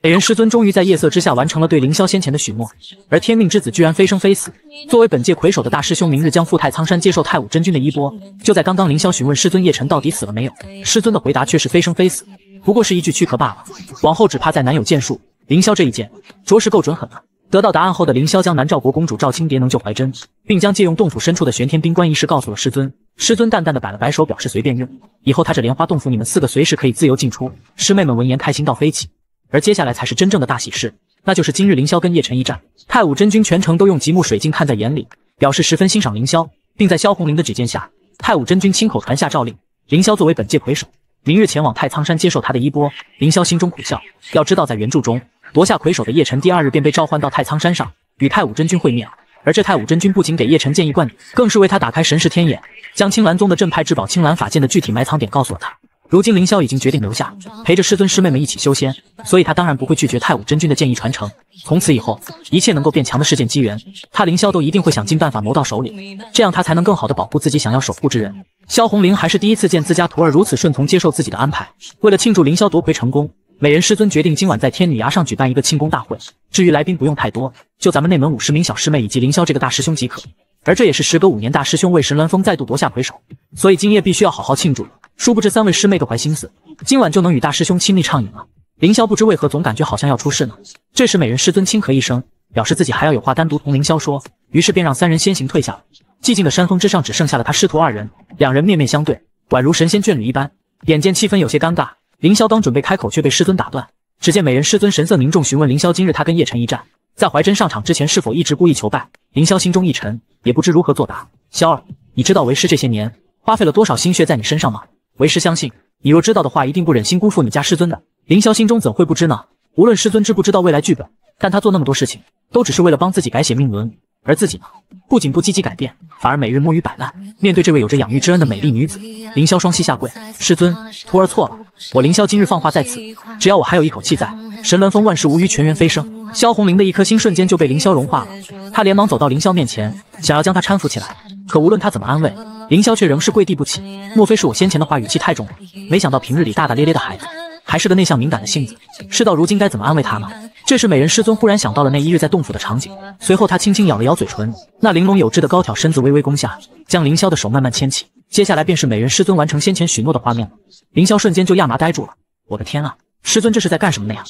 美人师尊终于在夜色之下完成了对凌霄先前的许诺，而天命之子居然非生非死。作为本届魁首的大师兄，明日将赴太仓山接受太武真君的衣钵。就在刚刚，凌霄询问师尊叶辰到底死了没有，师尊的回答却是非生非死，不过是一句躯壳罢了。往后只怕再难有建树。凌霄这一剑着实够准狠啊！得到答案后的凌霄将南诏国公主赵青蝶能救怀真，并将借用洞府深处的玄天冰棺一事告诉了师尊。师尊淡淡的摆了摆手，表示随便用。以后他这莲花洞府，你们四个随时可以自由进出。师妹们闻言开心到飞起。而接下来才是真正的大喜事，那就是今日凌霄跟叶辰一战，太武真君全程都用极目水镜看在眼里，表示十分欣赏凌霄，并在萧红林的指荐下，太武真君亲口传下诏令，凌霄作为本届魁首，明日前往太仓山接受他的衣钵。凌霄心中苦笑，要知道在原著中夺下魁首的叶辰第二日便被召唤到太仓山上与太武真君会面，而这太武真君不仅给叶辰建议灌顶，更是为他打开神识天眼，将青兰宗的镇派至宝青蓝法剑的具体埋藏点告诉了他。如今凌霄已经决定留下，陪着师尊师妹们一起修仙，所以他当然不会拒绝太武真君的建议传承。从此以后，一切能够变强的事件机缘，他凌霄都一定会想尽办法谋到手里，这样他才能更好的保护自己想要守护之人。萧红玲还是第一次见自家徒儿如此顺从接受自己的安排。为了庆祝凌霄夺魁成功，美人师尊决定今晚在天女崖上举办一个庆功大会。至于来宾不用太多，就咱们内门五十名小师妹以及凌霄这个大师兄即可。而这也是时隔五年大师兄为神鸾峰再度夺下魁首，所以今夜必须要好好庆祝。殊不知三位师妹各怀心思，今晚就能与大师兄亲密畅饮了。凌霄不知为何总感觉好像要出事呢。这时美人师尊轻咳一声，表示自己还要有话单独同凌霄说，于是便让三人先行退下了。寂静的山峰之上只剩下了他师徒二人，两人面面相对，宛如神仙眷侣一般。眼见气氛有些尴尬，凌霄刚准备开口，却被师尊打断。只见美人师尊神色凝重，询问凌霄今日他跟叶辰一战，在怀真上场之前是否一直故意求败？凌霄心中一沉，也不知如何作答。萧儿，你知道为师这些年花费了多少心血在你身上吗？为师相信，你若知道的话，一定不忍心辜负你家师尊的。凌霄心中怎会不知呢？无论师尊知不知道未来剧本，但他做那么多事情，都只是为了帮自己改写命轮。而自己呢，不仅不积极改变，反而每日摸鱼摆烂。面对这位有着养育之恩的美丽女子，凌霄双膝下跪：“师尊，徒儿错了。我凌霄今日放话在此，只要我还有一口气在，神鸾峰万事无虞，全员飞升。”萧红玲的一颗心瞬间就被凌霄融化了，她连忙走到凌霄面前，想要将他搀扶起来，可无论她怎么安慰。凌霄却仍是跪地不起，莫非是我先前的话语气太重了？没想到平日里大大咧咧的孩子，还是个内向敏感的性子。事到如今，该怎么安慰他呢？这时，美人师尊忽然想到了那一日在洞府的场景，随后他轻轻咬了咬嘴唇，那玲珑有致的高挑身子微微弓下，将凌霄的手慢慢牵起。接下来便是美人师尊完成先前许诺的画面了。凌霄瞬间就亚麻呆住了。我的天啊，师尊这是在干什么呢呀？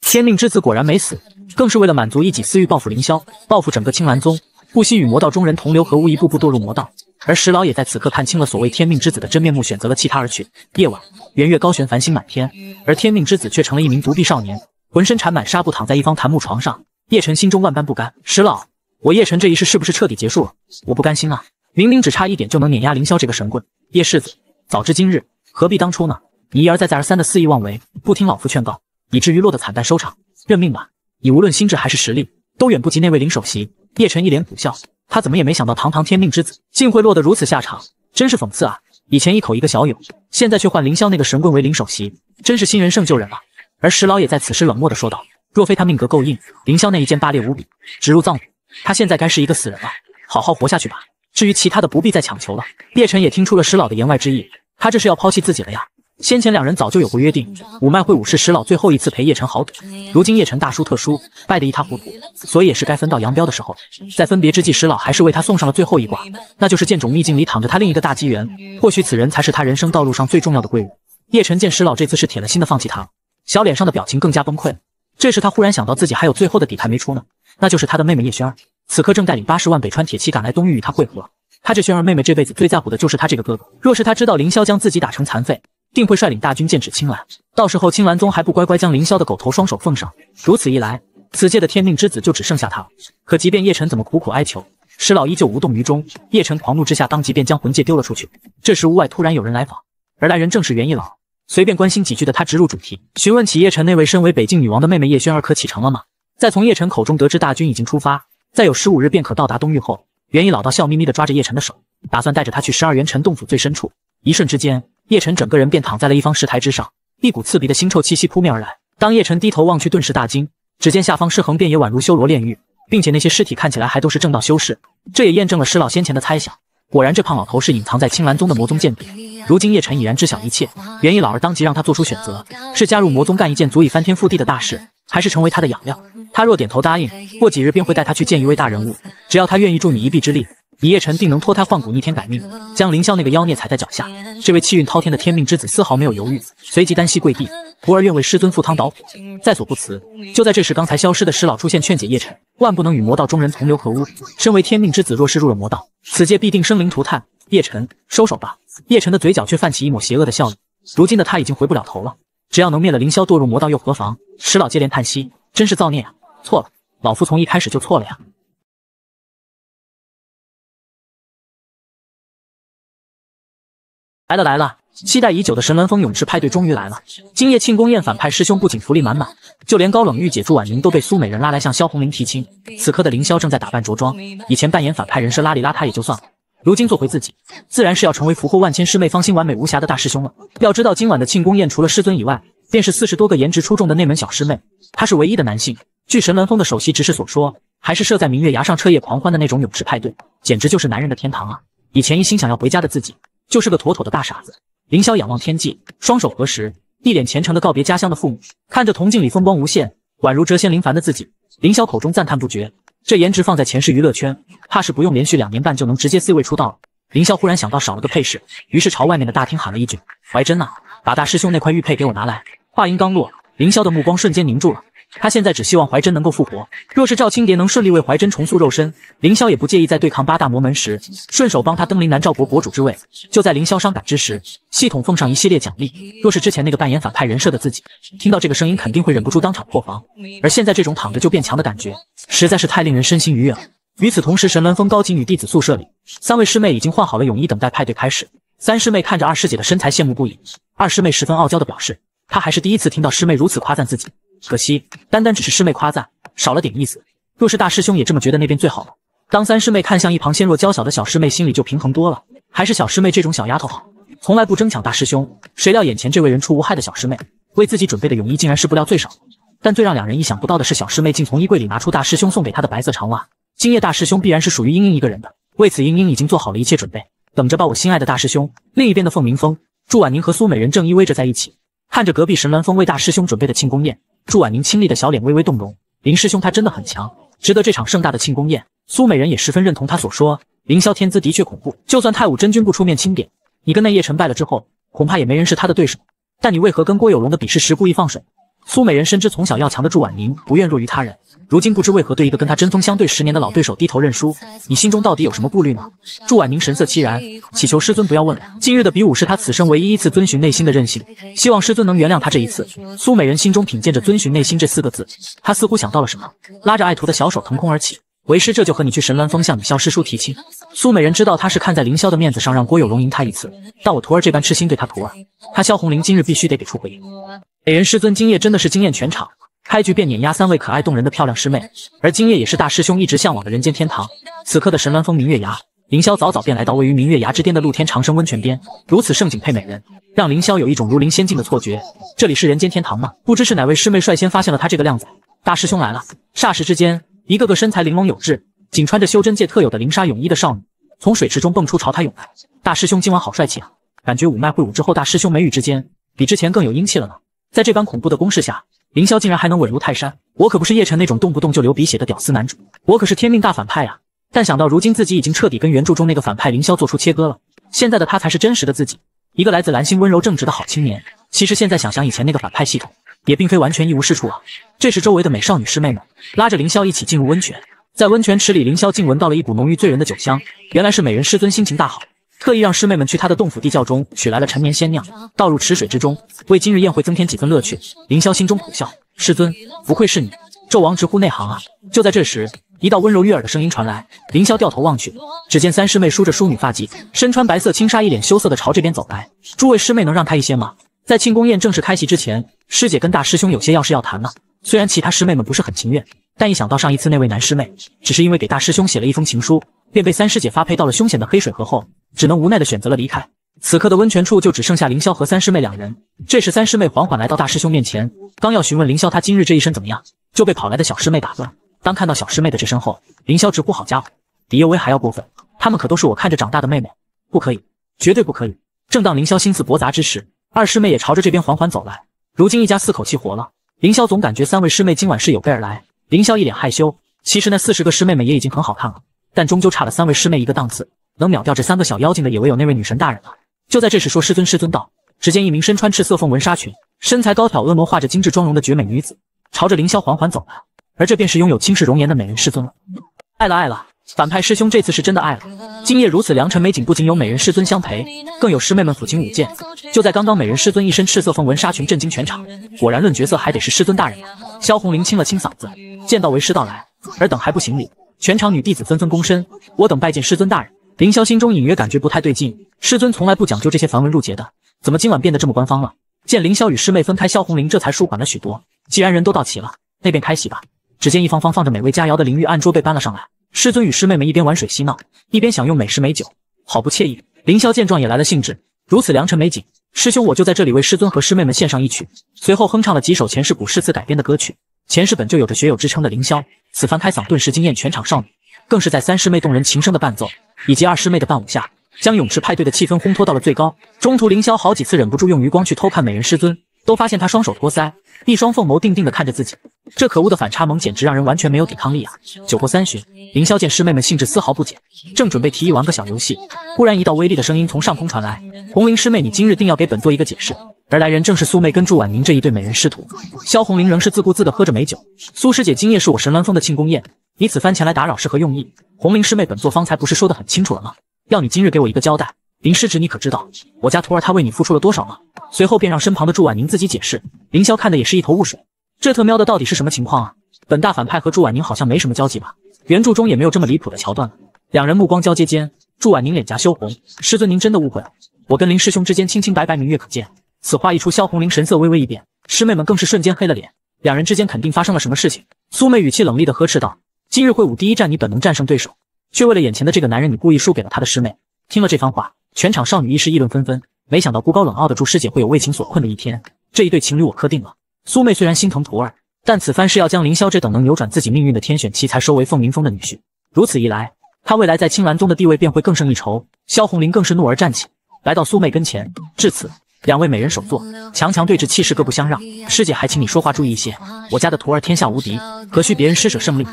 天命之子果然没死，更是为了满足一己私欲，报复凌霄，报复整个青兰宗，不惜与魔道中人同流合污，一步步堕入魔道。而石老也在此刻看清了所谓天命之子的真面目，选择了弃他而去。夜晚，圆月高悬，繁星满天，而天命之子却成了一名独臂少年，浑身缠满纱布，躺在一方檀木床上。叶晨心中万般不甘，石老，我叶晨这一世是不是彻底结束了？我不甘心啊！明明只差一点就能碾压凌霄这个神棍。叶世子，早知今日，何必当初呢？你一而再，再而三的肆意妄为，不听老夫劝告，以至于落得惨淡收场。认命吧，你无论心智还是实力，都远不及那位林首席。叶晨一脸苦笑。他怎么也没想到，堂堂天命之子竟会落得如此下场，真是讽刺啊！以前一口一个小友，现在却换凌霄那个神棍为领首席，真是新人胜旧人了。而石老也在此时冷漠的说道：“若非他命格够硬，凌霄那一剑霸裂无比，直入脏腑，他现在该是一个死人了。好好活下去吧。至于其他的，不必再强求了。”叶晨也听出了石老的言外之意，他这是要抛弃自己了呀？先前两人早就有过约定，五脉会武是石老最后一次陪叶晨豪赌，如今叶晨大输特输，败得一塌糊涂，所以也是该分道扬镳的时候了。在分别之际，石老还是为他送上了最后一卦，那就是剑冢秘境里躺着他另一个大机缘，或许此人才是他人生道路上最重要的贵人。叶晨见石老这次是铁了心的放弃他，小脸上的表情更加崩溃了。这时他忽然想到自己还有最后的底牌没出呢，那就是他的妹妹叶轩儿，此刻正带领八十万北川铁骑赶来东域与他会合。他这轩儿妹妹这辈子最在乎的就是他这个哥哥，若是他知道凌霄将自己打成残废。定会率领大军剑指青兰，到时候青兰宗还不乖乖将凌霄的狗头双手奉上？如此一来，此界的天命之子就只剩下他了。可即便叶晨怎么苦苦哀求，石老依旧无动于衷。叶晨狂怒之下，当即便将魂戒丢了出去。这时屋外突然有人来访，而来人正是袁一老。随便关心几句的他直入主题，询问起叶晨那位身为北境女王的妹妹叶轩儿可启程了吗？在从叶晨口中得知大军已经出发，再有十五日便可到达东域后，袁一老倒笑眯眯的抓着叶晨的手，打算带着他去十二元辰洞府最深处。一瞬之间。叶晨整个人便躺在了一方石台之上，一股刺鼻的腥臭气息扑面而来。当叶晨低头望去，顿时大惊，只见下方尸横遍野，宛如修罗炼狱，并且那些尸体看起来还都是正道修士。这也验证了石老先前的猜想，果然这胖老头是隐藏在青兰宗的魔宗间谍。如今叶晨已然知晓一切，元一老儿当即让他做出选择：是加入魔宗干一件足以翻天覆地的大事，还是成为他的养料？他若点头答应，过几日便会带他去见一位大人物，只要他愿意助你一臂之力。李叶晨定能脱胎换骨，逆天改命，将凌霄那个妖孽踩在脚下。这位气运滔天的天命之子丝毫没有犹豫，随即单膝跪地，徒儿愿为师尊赴汤蹈火，在所不辞。就在这时，刚才消失的师老出现，劝解叶晨，万不能与魔道中人同流合污。身为天命之子，若是入了魔道，此界必定生灵涂炭。叶晨，收手吧。叶晨的嘴角却泛起一抹邪恶的笑意。如今的他已经回不了头了，只要能灭了凌霄，堕入魔道又何妨？石老接连叹息，真是造孽啊！错了，老夫从一开始就错了呀。来了来了，期待已久的神鸾峰勇士派对终于来了。今夜庆功宴，反派师兄不仅福利满满，就连高冷御姐祝婉宁都被苏美人拉来向萧红林提亲。此刻的凌霄正在打扮着装，以前扮演反派人设邋里邋遢也就算了，如今做回自己，自然是要成为俘获万千师妹芳心完美无瑕的大师兄了。要知道今晚的庆功宴，除了师尊以外，便是四十多个颜值出众的内门小师妹，他是唯一的男性。据神鸾峰的首席执事所说，还是设在明月崖上彻夜狂欢的那种泳池派对，简直就是男人的天堂啊！以前一心想要回家的自己。就是个妥妥的大傻子。凌霄仰望天际，双手合十，一脸虔诚的告别家乡的父母，看着铜镜里风光无限，宛如谪仙临凡的自己，凌霄口中赞叹不绝。这颜值放在前世娱乐圈，怕是不用连续两年半就能直接 C 位出道了。凌霄忽然想到少了个配饰，于是朝外面的大厅喊了一句：“怀真呐，把大师兄那块玉佩给我拿来。”话音刚落，凌霄的目光瞬间凝住了。他现在只希望怀真能够复活。若是赵青蝶能顺利为怀真重塑肉身，凌霄也不介意在对抗八大魔门时，顺手帮他登临南诏国国主之位。就在凌霄伤感之时，系统奉上一系列奖励。若是之前那个扮演反派人设的自己，听到这个声音肯定会忍不住当场破防。而现在这种躺着就变强的感觉，实在是太令人身心愉悦了。与此同时，神鸾峰高级女弟子宿舍里，三位师妹已经换好了泳衣，等待派对开始。三师妹看着二师姐的身材羡慕不已，二师妹十分傲娇的表示，她还是第一次听到师妹如此夸赞自己。可惜，单单只是师妹夸赞，少了点意思。若是大师兄也这么觉得，那边最好了。当三师妹看向一旁纤弱娇小的小师妹，心里就平衡多了。还是小师妹这种小丫头好，从来不争抢大师兄。谁料眼前这位人畜无害的小师妹，为自己准备的泳衣竟然是布料最少。但最让两人意想不到的是，小师妹竟从衣柜里拿出大师兄送给她的白色长袜。今夜大师兄必然是属于英英一个人的，为此英英已经做好了一切准备，等着抱我心爱的大师兄。另一边的凤鸣峰、祝婉宁和苏美人正依偎着在一起，看着隔壁神鸾峰为大师兄准备的庆功宴。祝婉宁清丽的小脸微微动容，林师兄他真的很强，值得这场盛大的庆功宴。苏美人也十分认同他所说，凌霄天资的确恐怖，就算太武真君不出面清点，你跟那叶辰败了之后，恐怕也没人是他的对手。但你为何跟郭有龙的比试时故意放水？苏美人深知从小要强的祝婉宁不愿弱于他人，如今不知为何对一个跟他针锋相对十年的老对手低头认输，你心中到底有什么顾虑呢？祝婉宁神色凄然，祈求师尊不要问了。今日的比武是他此生唯一一次遵循内心的任性，希望师尊能原谅他这一次。苏美人心中品鉴着“遵循内心”这四个字，她似乎想到了什么，拉着爱徒的小手腾空而起。为师这就和你去神鸾峰向你萧师叔提亲。苏美人知道他是看在凌霄的面子上让郭有龙赢他一次，但我徒儿这般痴心对他徒儿，他萧红林今日必须得给出回应。美人师尊今夜真的是惊艳全场，开局便碾压三位可爱动人的漂亮师妹，而今夜也是大师兄一直向往的人间天堂。此刻的神鸾峰明月崖，凌霄早早便来到位于明月崖之巅的露天长生温泉边，如此盛景配美人，让凌霄有一种如临仙境的错觉。这里是人间天堂吗？不知是哪位师妹率先发现了他这个靓仔，大师兄来了。霎时之间，一个个身材玲珑有致，仅穿着修真界特有的灵纱泳衣的少女，从水池中蹦出朝他涌来。大师兄今晚好帅气啊！感觉五脉会武之后，大师兄眉宇之间。比之前更有英气了呢。在这般恐怖的攻势下，凌霄竟然还能稳如泰山。我可不是叶晨那种动不动就流鼻血的屌丝男主，我可是天命大反派啊！但想到如今自己已经彻底跟原著中那个反派凌霄做出切割了，现在的他才是真实的自己，一个来自蓝星温柔正直的好青年。其实现在想想以前那个反派系统，也并非完全一无是处啊。这时，周围的美少女师妹们拉着凌霄一起进入温泉。在温泉池里，凌霄竟闻到了一股浓郁醉人的酒香。原来是美人师尊心情大好，特意让师妹们去他的洞府地窖中取来了陈年仙酿，倒入池水之中，为今日宴会增添几分乐趣。凌霄心中苦笑，师尊不愧是你，纣王直呼内行啊！就在这时，一道温柔悦耳的声音传来，凌霄掉头望去，只见三师妹梳着淑女发髻，身穿白色轻纱，一脸羞涩的朝这边走来。诸位师妹能让开一些吗？在庆功宴正式开席之前，师姐跟大师兄有些要事要谈呢。虽然其他师妹们不是很情愿。但一想到上一次那位男师妹只是因为给大师兄写了一封情书，便被三师姐发配到了凶险的黑水河后，只能无奈的选择了离开。此刻的温泉处就只剩下凌霄和三师妹两人。这时三师妹缓缓来到大师兄面前，刚要询问凌霄他今日这一身怎么样，就被跑来的小师妹打断。当看到小师妹的这身后，凌霄直呼好家伙，比叶薇还要过分。她们可都是我看着长大的妹妹，不可以，绝对不可以。正当凌霄心思驳杂之时，二师妹也朝着这边缓缓走来。如今一家四口气活了，凌霄总感觉三位师妹今晚是有备而来。凌霄一脸害羞，其实那四十个师妹们也已经很好看了，但终究差了三位师妹一个档次，能秒掉这三个小妖精的也唯有那位女神大人了。就在这时，说师尊师尊道，只见一名身穿赤色凤纹纱裙、身材高挑、婀娜画着精致妆容的绝美女子，朝着凌霄缓缓走来，而这便是拥有倾世容颜的美人师尊了。爱了爱了。反派师兄这次是真的爱了。今夜如此良辰美景，不仅有美人师尊相陪，更有师妹们抚琴舞剑。就在刚刚，美人师尊一身赤色凤纹纱裙震惊全场。果然，论角色还得是师尊大人。萧红玲清了清嗓子，见到为师到来，尔等还不行礼？全场女弟子纷纷躬身，我等拜见师尊大人。凌霄心中隐约感觉不太对劲，师尊从来不讲究这些繁文缛节的，怎么今晚变得这么官方了？见凌霄与师妹分开，萧红玲这才舒缓了许多。既然人都到齐了，那便开席吧。只见一方方放着美味佳肴的淋浴案桌被搬了上来。师尊与师妹们一边玩水嬉闹，一边享用美食美酒，好不惬意。凌霄见状也来了兴致，如此良辰美景，师兄我就在这里为师尊和师妹们献上一曲。随后哼唱了几首前世古诗词改编的歌曲。前世本就有着学友之称的凌霄，此番开嗓顿时惊艳全场少女，更是在三师妹动人琴声的伴奏以及二师妹的伴舞下，将泳池派对的气氛烘托到了最高。中途凌霄好几次忍不住用余光去偷看美人师尊，都发现他双手托腮。一双凤眸定定地看着自己，这可恶的反差萌简直让人完全没有抵抗力啊！酒过三巡，凌霄见师妹们兴致丝毫不减，正准备提议玩个小游戏，忽然一道威厉的声音从上空传来：“红菱师妹，你今日定要给本座一个解释。”而来人正是苏妹跟祝婉宁这一对美人师徒。萧红菱仍是自顾自地喝着美酒。苏师姐，今夜是我神鸾峰的庆功宴，你此番前来打扰是何用意？红菱师妹，本座方才不是说得很清楚了吗？要你今日给我一个交代。林师侄，你可知道我家徒儿他为你付出了多少吗？随后便让身旁的祝婉宁自己解释。凌霄看的也是一头雾水，这特喵的到底是什么情况啊？本大反派和祝婉宁好像没什么交集吧？原著中也没有这么离谱的桥段。两人目光交接间，祝婉宁脸颊羞红。师尊，您真的误会了，我跟林师兄之间清清白白，明月可见。此话一出，萧红玲神色微微一变，师妹们更是瞬间黑了脸。两人之间肯定发生了什么事情。苏妹语气冷厉的呵斥道：“今日会武第一战，你本能战胜对手，却为了眼前的这个男人，你故意输给了他的师妹。”听了这番话。全场少女一时议论纷纷，没想到孤高冷傲的祝师姐会有为情所困的一天。这一对情侣我磕定了。苏妹虽然心疼徒儿，但此番是要将凌霄这等能扭转自己命运的天选奇才收为凤鸣峰的女婿。如此一来，他未来在青蓝宗的地位便会更胜一筹。萧红菱更是怒而站起，来到苏妹跟前。至此，两位美人首座，强强对峙，气势各不相让。师姐还请你说话注意一些，我家的徒儿天下无敌，何须别人施舍胜利？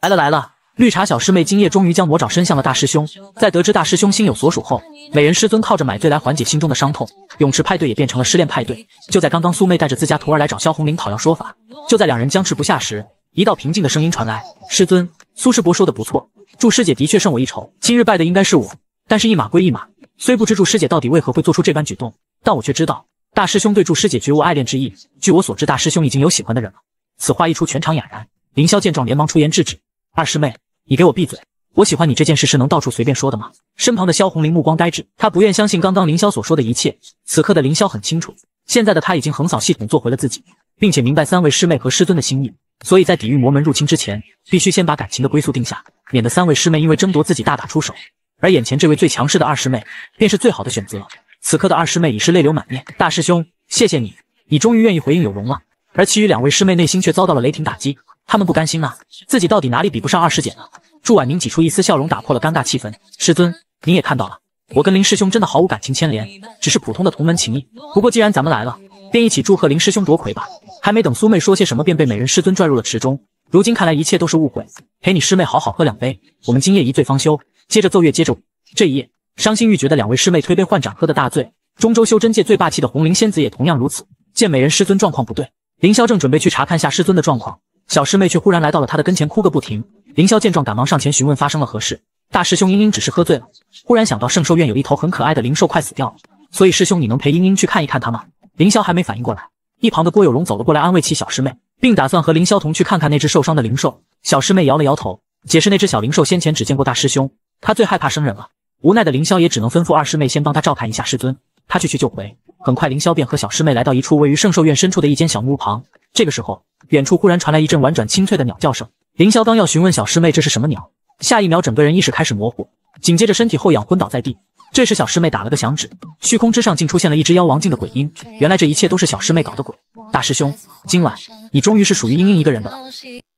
来了来了。绿茶小师妹今夜终于将魔爪伸向了大师兄，在得知大师兄心有所属后，美人师尊靠着买醉来缓解心中的伤痛。泳池派对也变成了失恋派对。就在刚刚，苏妹带着自家徒儿来找萧红玲讨要说法。就在两人僵持不下时，一道平静的声音传来：“师尊，苏师伯说的不错，祝师姐的确胜我一筹。今日败的应该是我，但是一码归一码。虽不知祝师姐到底为何会做出这般举动，但我却知道大师兄对祝师姐绝无爱恋之意。据我所知，大师兄已经有喜欢的人了。”此话一出，全场哑然。凌霄见状，连忙出言制止：“二师妹。”你给我闭嘴！我喜欢你这件事是能到处随便说的吗？身旁的萧红玲目光呆滞，她不愿相信刚刚凌霄所说的一切。此刻的凌霄很清楚，现在的他已经横扫系统，做回了自己，并且明白三位师妹和师尊的心意，所以在抵御魔门入侵之前，必须先把感情的归宿定下，免得三位师妹因为争夺自己大打出手。而眼前这位最强势的二师妹，便是最好的选择。此刻的二师妹已是泪流满面，大师兄，谢谢你，你终于愿意回应有容了。而其余两位师妹内心却遭到了雷霆打击。他们不甘心啊，自己到底哪里比不上二师姐呢？祝婉宁挤出一丝笑容，打破了尴尬气氛。师尊，您也看到了，我跟林师兄真的毫无感情牵连，只是普通的同门情谊。不过既然咱们来了，便一起祝贺林师兄夺魁吧。还没等苏妹说些什么，便被美人师尊拽入了池中。如今看来，一切都是误会。陪你师妹好好喝两杯，我们今夜一醉方休。接着奏乐，接着舞。这一夜，伤心欲绝的两位师妹推杯换盏，喝得大醉。中州修真界最霸气的红绫仙子也同样如此。见美人师尊状况不对，凌霄正准备去查看下师尊的状况，小师妹却忽然来到了他的跟前，哭个不停。凌霄见状，赶忙上前询问发生了何事。大师兄英英只是喝醉了，忽然想到圣兽院有一头很可爱的灵兽快死掉了，所以师兄你能陪英英去看一看它吗？凌霄还没反应过来，一旁的郭有荣走了过来安慰起小师妹，并打算和凌霄同去看看那只受伤的灵兽。小师妹摇了摇头，解释那只小灵兽先前只见过大师兄，他最害怕生人了。无奈的凌霄也只能吩咐二师妹先帮他照看一下师尊，他去去就回。很快，凌霄便和小师妹来到一处位于圣兽院深处的一间小木屋旁。这个时候，远处忽然传来一阵婉转清脆的鸟叫声。凌霄刚要询问小师妹这是什么鸟。下一秒，整个人意识开始模糊，紧接着身体后仰，昏倒在地。这时，小师妹打了个响指，虚空之上竟出现了一只妖王境的鬼婴。原来这一切都是小师妹搞的鬼。大师兄，今晚你终于是属于英英一个人的了。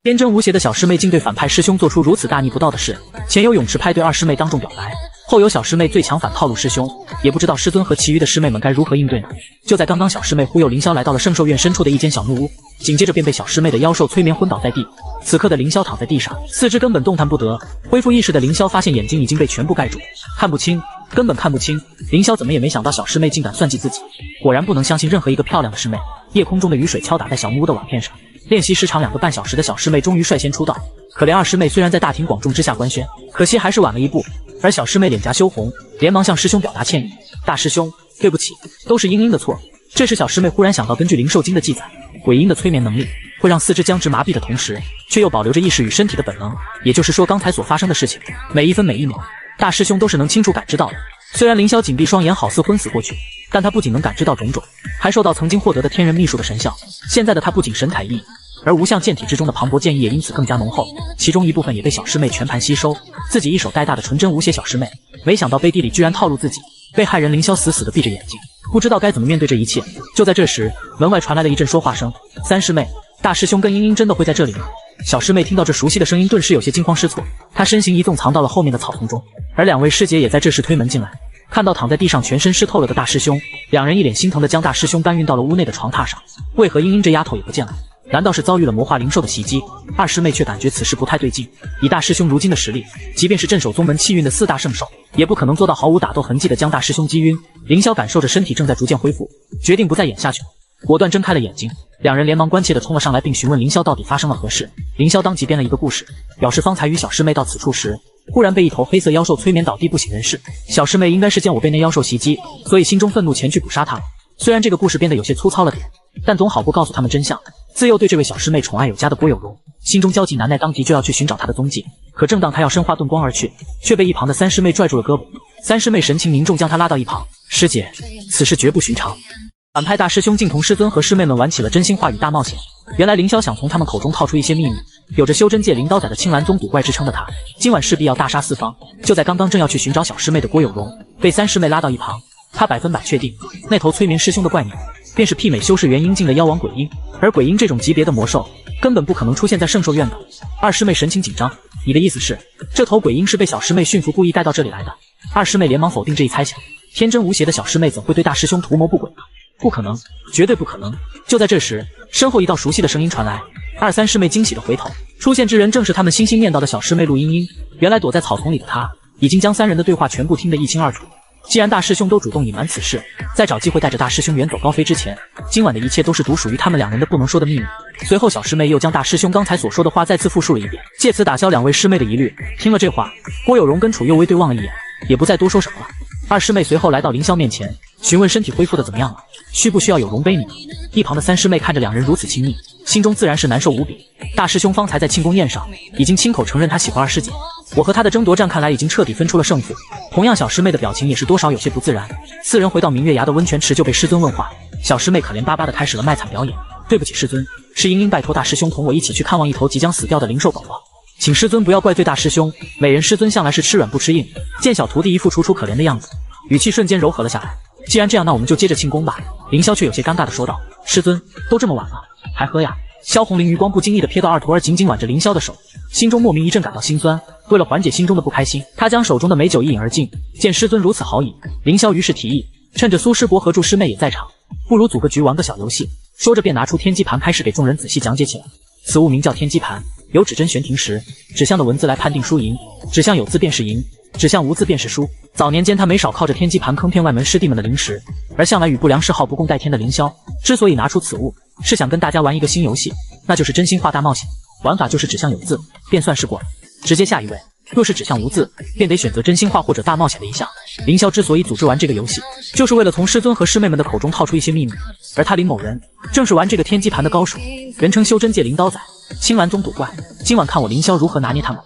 天真无邪的小师妹竟对反派师兄做出如此大逆不道的事。前有泳池派对二师妹当众表白。后有小师妹最强反套路师兄，也不知道师尊和其余的师妹们该如何应对呢？就在刚刚，小师妹忽悠凌霄来到了圣兽院深处的一间小木屋，紧接着便被小师妹的妖兽催眠昏倒在地。此刻的凌霄躺在地上，四肢根本动弹不得。恢复意识的凌霄发现眼睛已经被全部盖住，看不清，根本看不清。凌霄怎么也没想到小师妹竟敢算计自己，果然不能相信任何一个漂亮的师妹。夜空中的雨水敲打在小木屋的瓦片上，练习时长两个半小时的小师妹终于率先出道。可怜二师妹虽然在大庭广众之下官宣，可惜还是晚了一步。而小师妹脸颊羞红，连忙向师兄表达歉意：“大师兄，对不起，都是英英的错。”这时，小师妹忽然想到，根据灵兽经的记载，鬼婴的催眠能力会让四肢僵直麻痹的同时，却又保留着意识与身体的本能。也就是说，刚才所发生的事情，每一分每一秒，大师兄都是能清楚感知到的。虽然凌霄紧闭双眼，好似昏死过去，但他不仅能感知到种种，还受到曾经获得的天人秘术的神效。现在的他不仅神采奕奕。而无相剑体之中的磅礴剑意也因此更加浓厚，其中一部分也被小师妹全盘吸收。自己一手带大的纯真无邪小师妹，没想到背地里居然套路自己，被害人凌霄死死的闭着眼睛，不知道该怎么面对这一切。就在这时，门外传来了一阵说话声：“三师妹，大师兄跟英英真的会在这里吗？”小师妹听到这熟悉的声音，顿时有些惊慌失措，她身形一纵，藏到了后面的草丛中。而两位师姐也在这时推门进来，看到躺在地上全身湿透了的大师兄，两人一脸心疼的将大师兄搬运到了屋内的床榻上。为何英英这丫头也不见了？难道是遭遇了魔化灵兽的袭击？二师妹却感觉此事不太对劲。以大师兄如今的实力，即便是镇守宗门气运的四大圣兽，也不可能做到毫无打斗痕迹的将大师兄击晕。凌霄感受着身体正在逐渐恢复，决定不再演下去了，果断睁开了眼睛。两人连忙关切地冲了上来，并询问凌霄到底发生了何事。凌霄当即编了一个故事，表示方才与小师妹到此处时，忽然被一头黑色妖兽催眠倒地不省人事。小师妹应该是见我被那妖兽袭击，所以心中愤怒前去捕杀他了。虽然这个故事编得有些粗糙了点，但总好过告诉他们真相。自幼对这位小师妹宠爱有加的郭有荣，心中焦急难耐，当即就要去寻找她的踪迹。可正当他要身化遁光而去，却被一旁的三师妹拽住了胳膊。三师妹神情凝重，将他拉到一旁：“师姐，此事绝不寻常。”反派大师兄竟同师尊和师妹们玩起了真心话语大冒险。原来凌霄想从他们口中套出一些秘密。有着修真界灵刀仔的青蓝宗古怪之称的他，今晚势必要大杀四方。就在刚刚，正要去寻找小师妹的郭有荣，被三师妹拉到一旁。他百分百确定，那头催眠师兄的怪鸟。便是媲美修士元婴境的妖王鬼婴，而鬼婴这种级别的魔兽根本不可能出现在圣兽院的。二师妹神情紧张，你的意思是，这头鬼婴是被小师妹驯服，故意带到这里来的？二师妹连忙否定这一猜想。天真无邪的小师妹怎会对大师兄图谋不轨呢？不可能，绝对不可能！就在这时，身后一道熟悉的声音传来，二三师妹惊喜的回头，出现之人正是他们心心念叨的小师妹陆茵茵。原来躲在草丛里的她，已经将三人的对话全部听得一清二楚。既然大师兄都主动隐瞒此事，在找机会带着大师兄远走高飞之前，今晚的一切都是独属于他们两人的不能说的秘密。随后，小师妹又将大师兄刚才所说的话再次复述了一遍，借此打消两位师妹的疑虑。听了这话，郭有荣跟楚幼薇对望了一眼，也不再多说什么了。二师妹随后来到凌霄面前，询问身体恢复的怎么样了，需不需要有容背你？一旁的三师妹看着两人如此亲密，心中自然是难受无比。大师兄方才在庆功宴上已经亲口承认他喜欢二师姐。我和他的争夺战看来已经彻底分出了胜负。同样，小师妹的表情也是多少有些不自然。四人回到明月崖的温泉池，就被师尊问话。小师妹可怜巴巴的开始了卖惨表演。对不起，师尊，是英英拜托大师兄同我一起去看望一头即将死掉的灵兽宝宝，请师尊不要怪罪大师兄。美人师尊向来是吃软不吃硬，见小徒弟一副楚楚可怜的样子，语气瞬间柔和了下来。既然这样，那我们就接着庆功吧。凌霄却有些尴尬的说道：“师尊，都这么晚了，还喝呀？”萧红凌余光不经意的瞥到二徒儿紧紧挽着凌霄的手，心中莫名一阵感到心酸。为了缓解心中的不开心，他将手中的美酒一饮而尽。见师尊如此好饮，凌霄于是提议，趁着苏师伯和祝师妹也在场，不如组个局玩个小游戏。说着便拿出天机盘，开始给众人仔细讲解起来。此物名叫天机盘，有指针悬停时指向的文字来判定输赢，指向有字便是赢，指向无字便是输。早年间他没少靠着天机盘坑骗外门师弟们的灵石，而向来与不良嗜好不共戴天的凌霄，之所以拿出此物，是想跟大家玩一个新游戏，那就是真心话大冒险。玩法就是指向有字便算是过了，直接下一位。若是指向无字，便得选择真心话或者大冒险的一项。凌霄之所以组织玩这个游戏，就是为了从师尊和师妹们的口中套出一些秘密。而他林某人正是玩这个天机盘的高手，人称修真界灵刀仔、青蓝宗赌怪。今晚看我凌霄如何拿捏他们。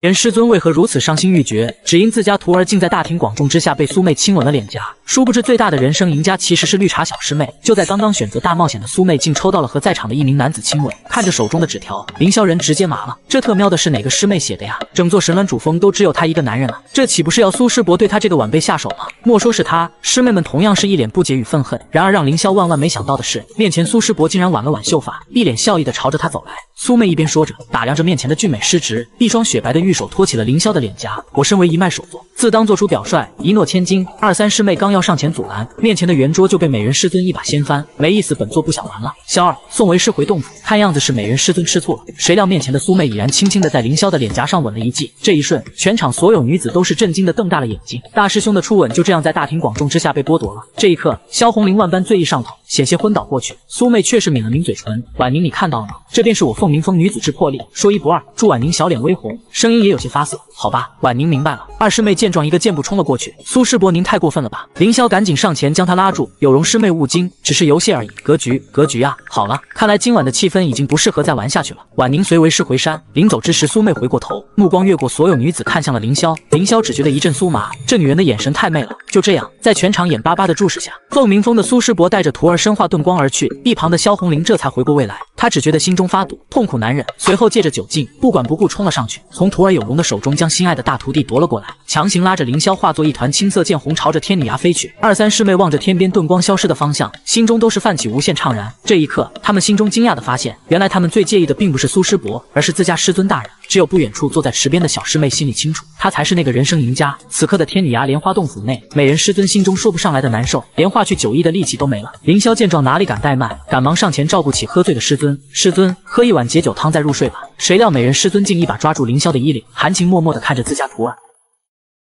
连师尊为何如此伤心欲绝？只因自家徒儿竟在大庭广众之下被苏妹亲吻了脸颊。殊不知，最大的人生赢家其实是绿茶小师妹。就在刚刚选择大冒险的苏妹，竟抽到了和在场的一名男子亲吻。看着手中的纸条，凌霄人直接麻了。这特喵的是哪个师妹写的呀？整座神峦主峰都只有他一个男人了，这岂不是要苏师伯对他这个晚辈下手吗？莫说是他，师妹们同样是一脸不解与愤恨。然而让凌霄万万没想到的是，面前苏师伯竟然挽了挽秀发，一脸笑意的朝着他走来。苏妹一边说着，打量着面前的俊美师侄，一双雪白的玉手托起了凌霄的脸颊。我身为一脉首座，自当做出表率，一诺千金。二三师妹刚要上前阻拦，面前的圆桌就被美人师尊一把掀翻。没意思，本座不想玩了。萧二送为师回洞府。看样子是美人师尊吃醋了，谁料面前的苏妹已然轻轻的在凌霄的脸颊上吻了一记。这一瞬，全场所有女子都是震惊的瞪大了眼睛。大师兄的初吻就这样在大庭广众之下被剥夺了。这一刻，萧红玲万般醉意上头，险些昏倒过去。苏妹却是抿了抿嘴唇，婉宁，你看到了吗？这便是我凤鸣峰女子之魄力，说一不二。祝婉宁小脸微红，声音也有些发涩。好吧，婉宁明白了。二师妹见状，一个箭步冲了过去。苏师伯，您太过分了吧！凌霄赶紧上前将她拉住。有容师妹勿惊，只是游戏而已。格局，格局啊！好了，看来今晚的气氛已经不适合再玩下去了。婉宁随为师回山，临走之时，苏妹回过头，目光越过所有女子，看向了凌霄。凌霄只觉得一阵酥麻，这女人的眼神太媚了。就这样，在全场眼巴巴的注视下，凤鸣峰的苏师伯带着徒儿身化遁光而去。一旁的萧红玲这才回过味来，她只觉得心中发堵，痛苦难忍。随后借着酒劲，不管不顾冲了上去，从徒儿有容的手中将心爱的大徒弟夺了过来，强行拉着凌霄化作一团青色剑虹，朝着天女崖飞去。二三师妹望着天边遁光消失的方向，心中都是泛起无限怅然。这一刻，他们心中惊讶的发现，原来他们最介意的并不是苏师伯，而是自家师尊大人。只有不远处坐在池边的小师妹心里清楚，她才是那个人生赢家。此刻的天女崖莲花洞府内，美人师尊心中说不上来的难受，连化去酒意的力气都没了。凌霄见状，哪里敢怠慢，赶忙上前照顾起喝醉的师尊。师尊，喝一碗解酒汤再入睡吧。谁料美人师尊竟一把抓住凌霄的衣领，含情脉脉地看着自家徒儿。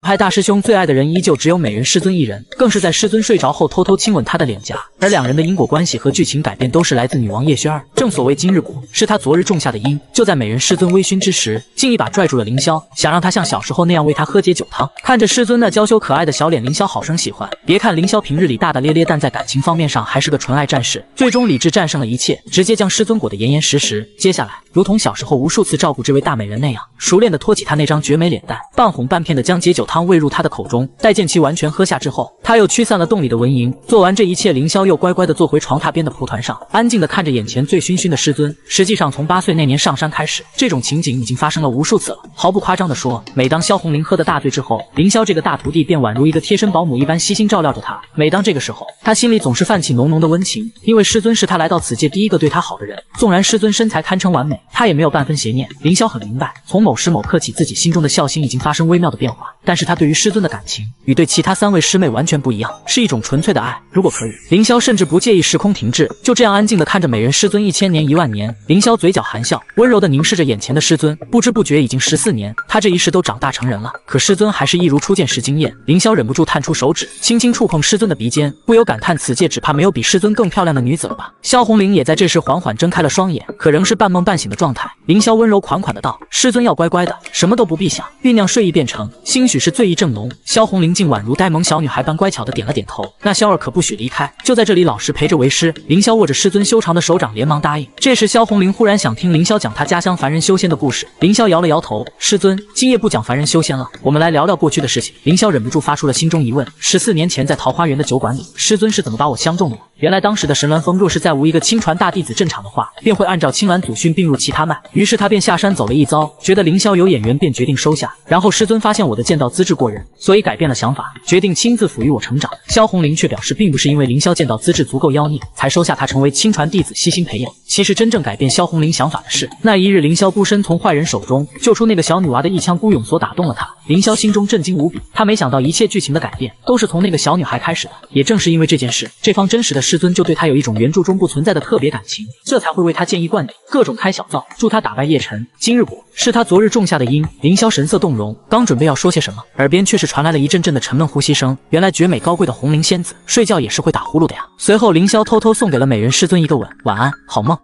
派大师兄最爱的人依旧只有美人师尊一人，更是在师尊睡着后偷偷亲吻他的脸颊。而两人的因果关系和剧情改变都是来自女王叶轩儿。正所谓今日果，是他昨日种下的因。就在美人师尊微醺之时，竟一把拽住了凌霄，想让他像小时候那样为他喝解酒汤。看着师尊那娇羞可爱的小脸，凌霄好生喜欢。别看凌霄平日里大大咧咧，但在感情方面上还是个纯爱战士。最终理智战胜了一切，直接将师尊裹得严严实实。接下来，如同小时候无数次照顾这位大美人那样，熟练的托起她那张绝美脸蛋，半哄半骗的将解酒汤喂入他的口中。待见其完全喝下之后，他又驱散了洞里的蚊蝇。做完这一切，凌霄又乖乖的坐回床榻边的蒲团上，安静的看着眼前醉醺醺的师尊。实际上，从八岁那年上山开始，这种情景已经发生了无数次了。毫不夸张的说，每当萧红玲喝得大醉之后，凌霄这个大徒弟便宛如一个贴身保姆一般悉心照料着他。每当这个时候，他心里总是泛起浓浓的温情，因为师尊是他来到此界第一个对他好的人。纵然师尊身材堪称完美，他也没有半分邪念。凌霄很明白，从某时某刻起，自己心中的孝心已经发生微妙的变化。但是是他对于师尊的感情与对其他三位师妹完全不一样，是一种纯粹的爱。如果可以，凌霄甚至不介意时空停滞，就这样安静的看着美人师尊一千年一万年。凌霄嘴角含笑，温柔的凝视着眼前的师尊，不知不觉已经十四年，他这一世都长大成人了，可师尊还是一如初见时惊艳。凌霄忍不住探出手指，轻轻触碰师尊的鼻尖，不由感叹：此界只怕没有比师尊更漂亮的女子了吧？萧红玲也在这时缓缓睁开了双眼，可仍是半梦半醒的状态。凌霄温柔款款的道：“师尊要乖乖的，什么都不必想，酝酿睡意便成。兴许是醉意正浓。”萧红玲竟宛如呆萌小女孩般乖巧的点了点头。那萧儿可不许离开，就在这里老实陪着为师。凌霄握着师尊修长的手掌，连忙答应。这时萧红玲忽然想听凌霄讲他家乡凡人修仙的故事。凌霄摇了摇头，师尊今夜不讲凡人修仙了，我们来聊聊过去的事情。凌霄忍不住发出了心中疑问：十四年前在桃花源的酒馆里，师尊是怎么把我相中的？原来当时的神鸾峰若是再无一个亲传大弟子镇场的话，便会按照青鸾祖训并入其他脉。于是他便下山走了一遭，觉得凌霄有眼缘，便决定收下。然后师尊发现我的剑道资质过人，所以改变了想法，决定亲自抚育我成长。萧红林却表示，并不是因为凌霄剑道资质足够妖孽，才收下他成为亲传弟子，悉心培养。其实真正改变萧红林想法的是，那一日凌霄孤身从坏人手中救出那个小女娃的一腔孤勇所打动了他。凌霄心中震惊无比，他没想到一切剧情的改变都是从那个小女孩开始的。也正是因为这件事，这方真实的师尊就对他有一种原著中不存在的特别感情，这才会为他建议灌顶，各种开小灶，助他打败叶晨。今日果是他昨日种下的因。凌霄神色动容，刚准备要说些什么，耳边却是传来了一阵阵的沉闷呼吸声。原来绝美高贵的红灵仙子睡觉也是会打呼噜的呀。随后凌霄偷偷送给了美人师尊一个吻，晚安，好梦。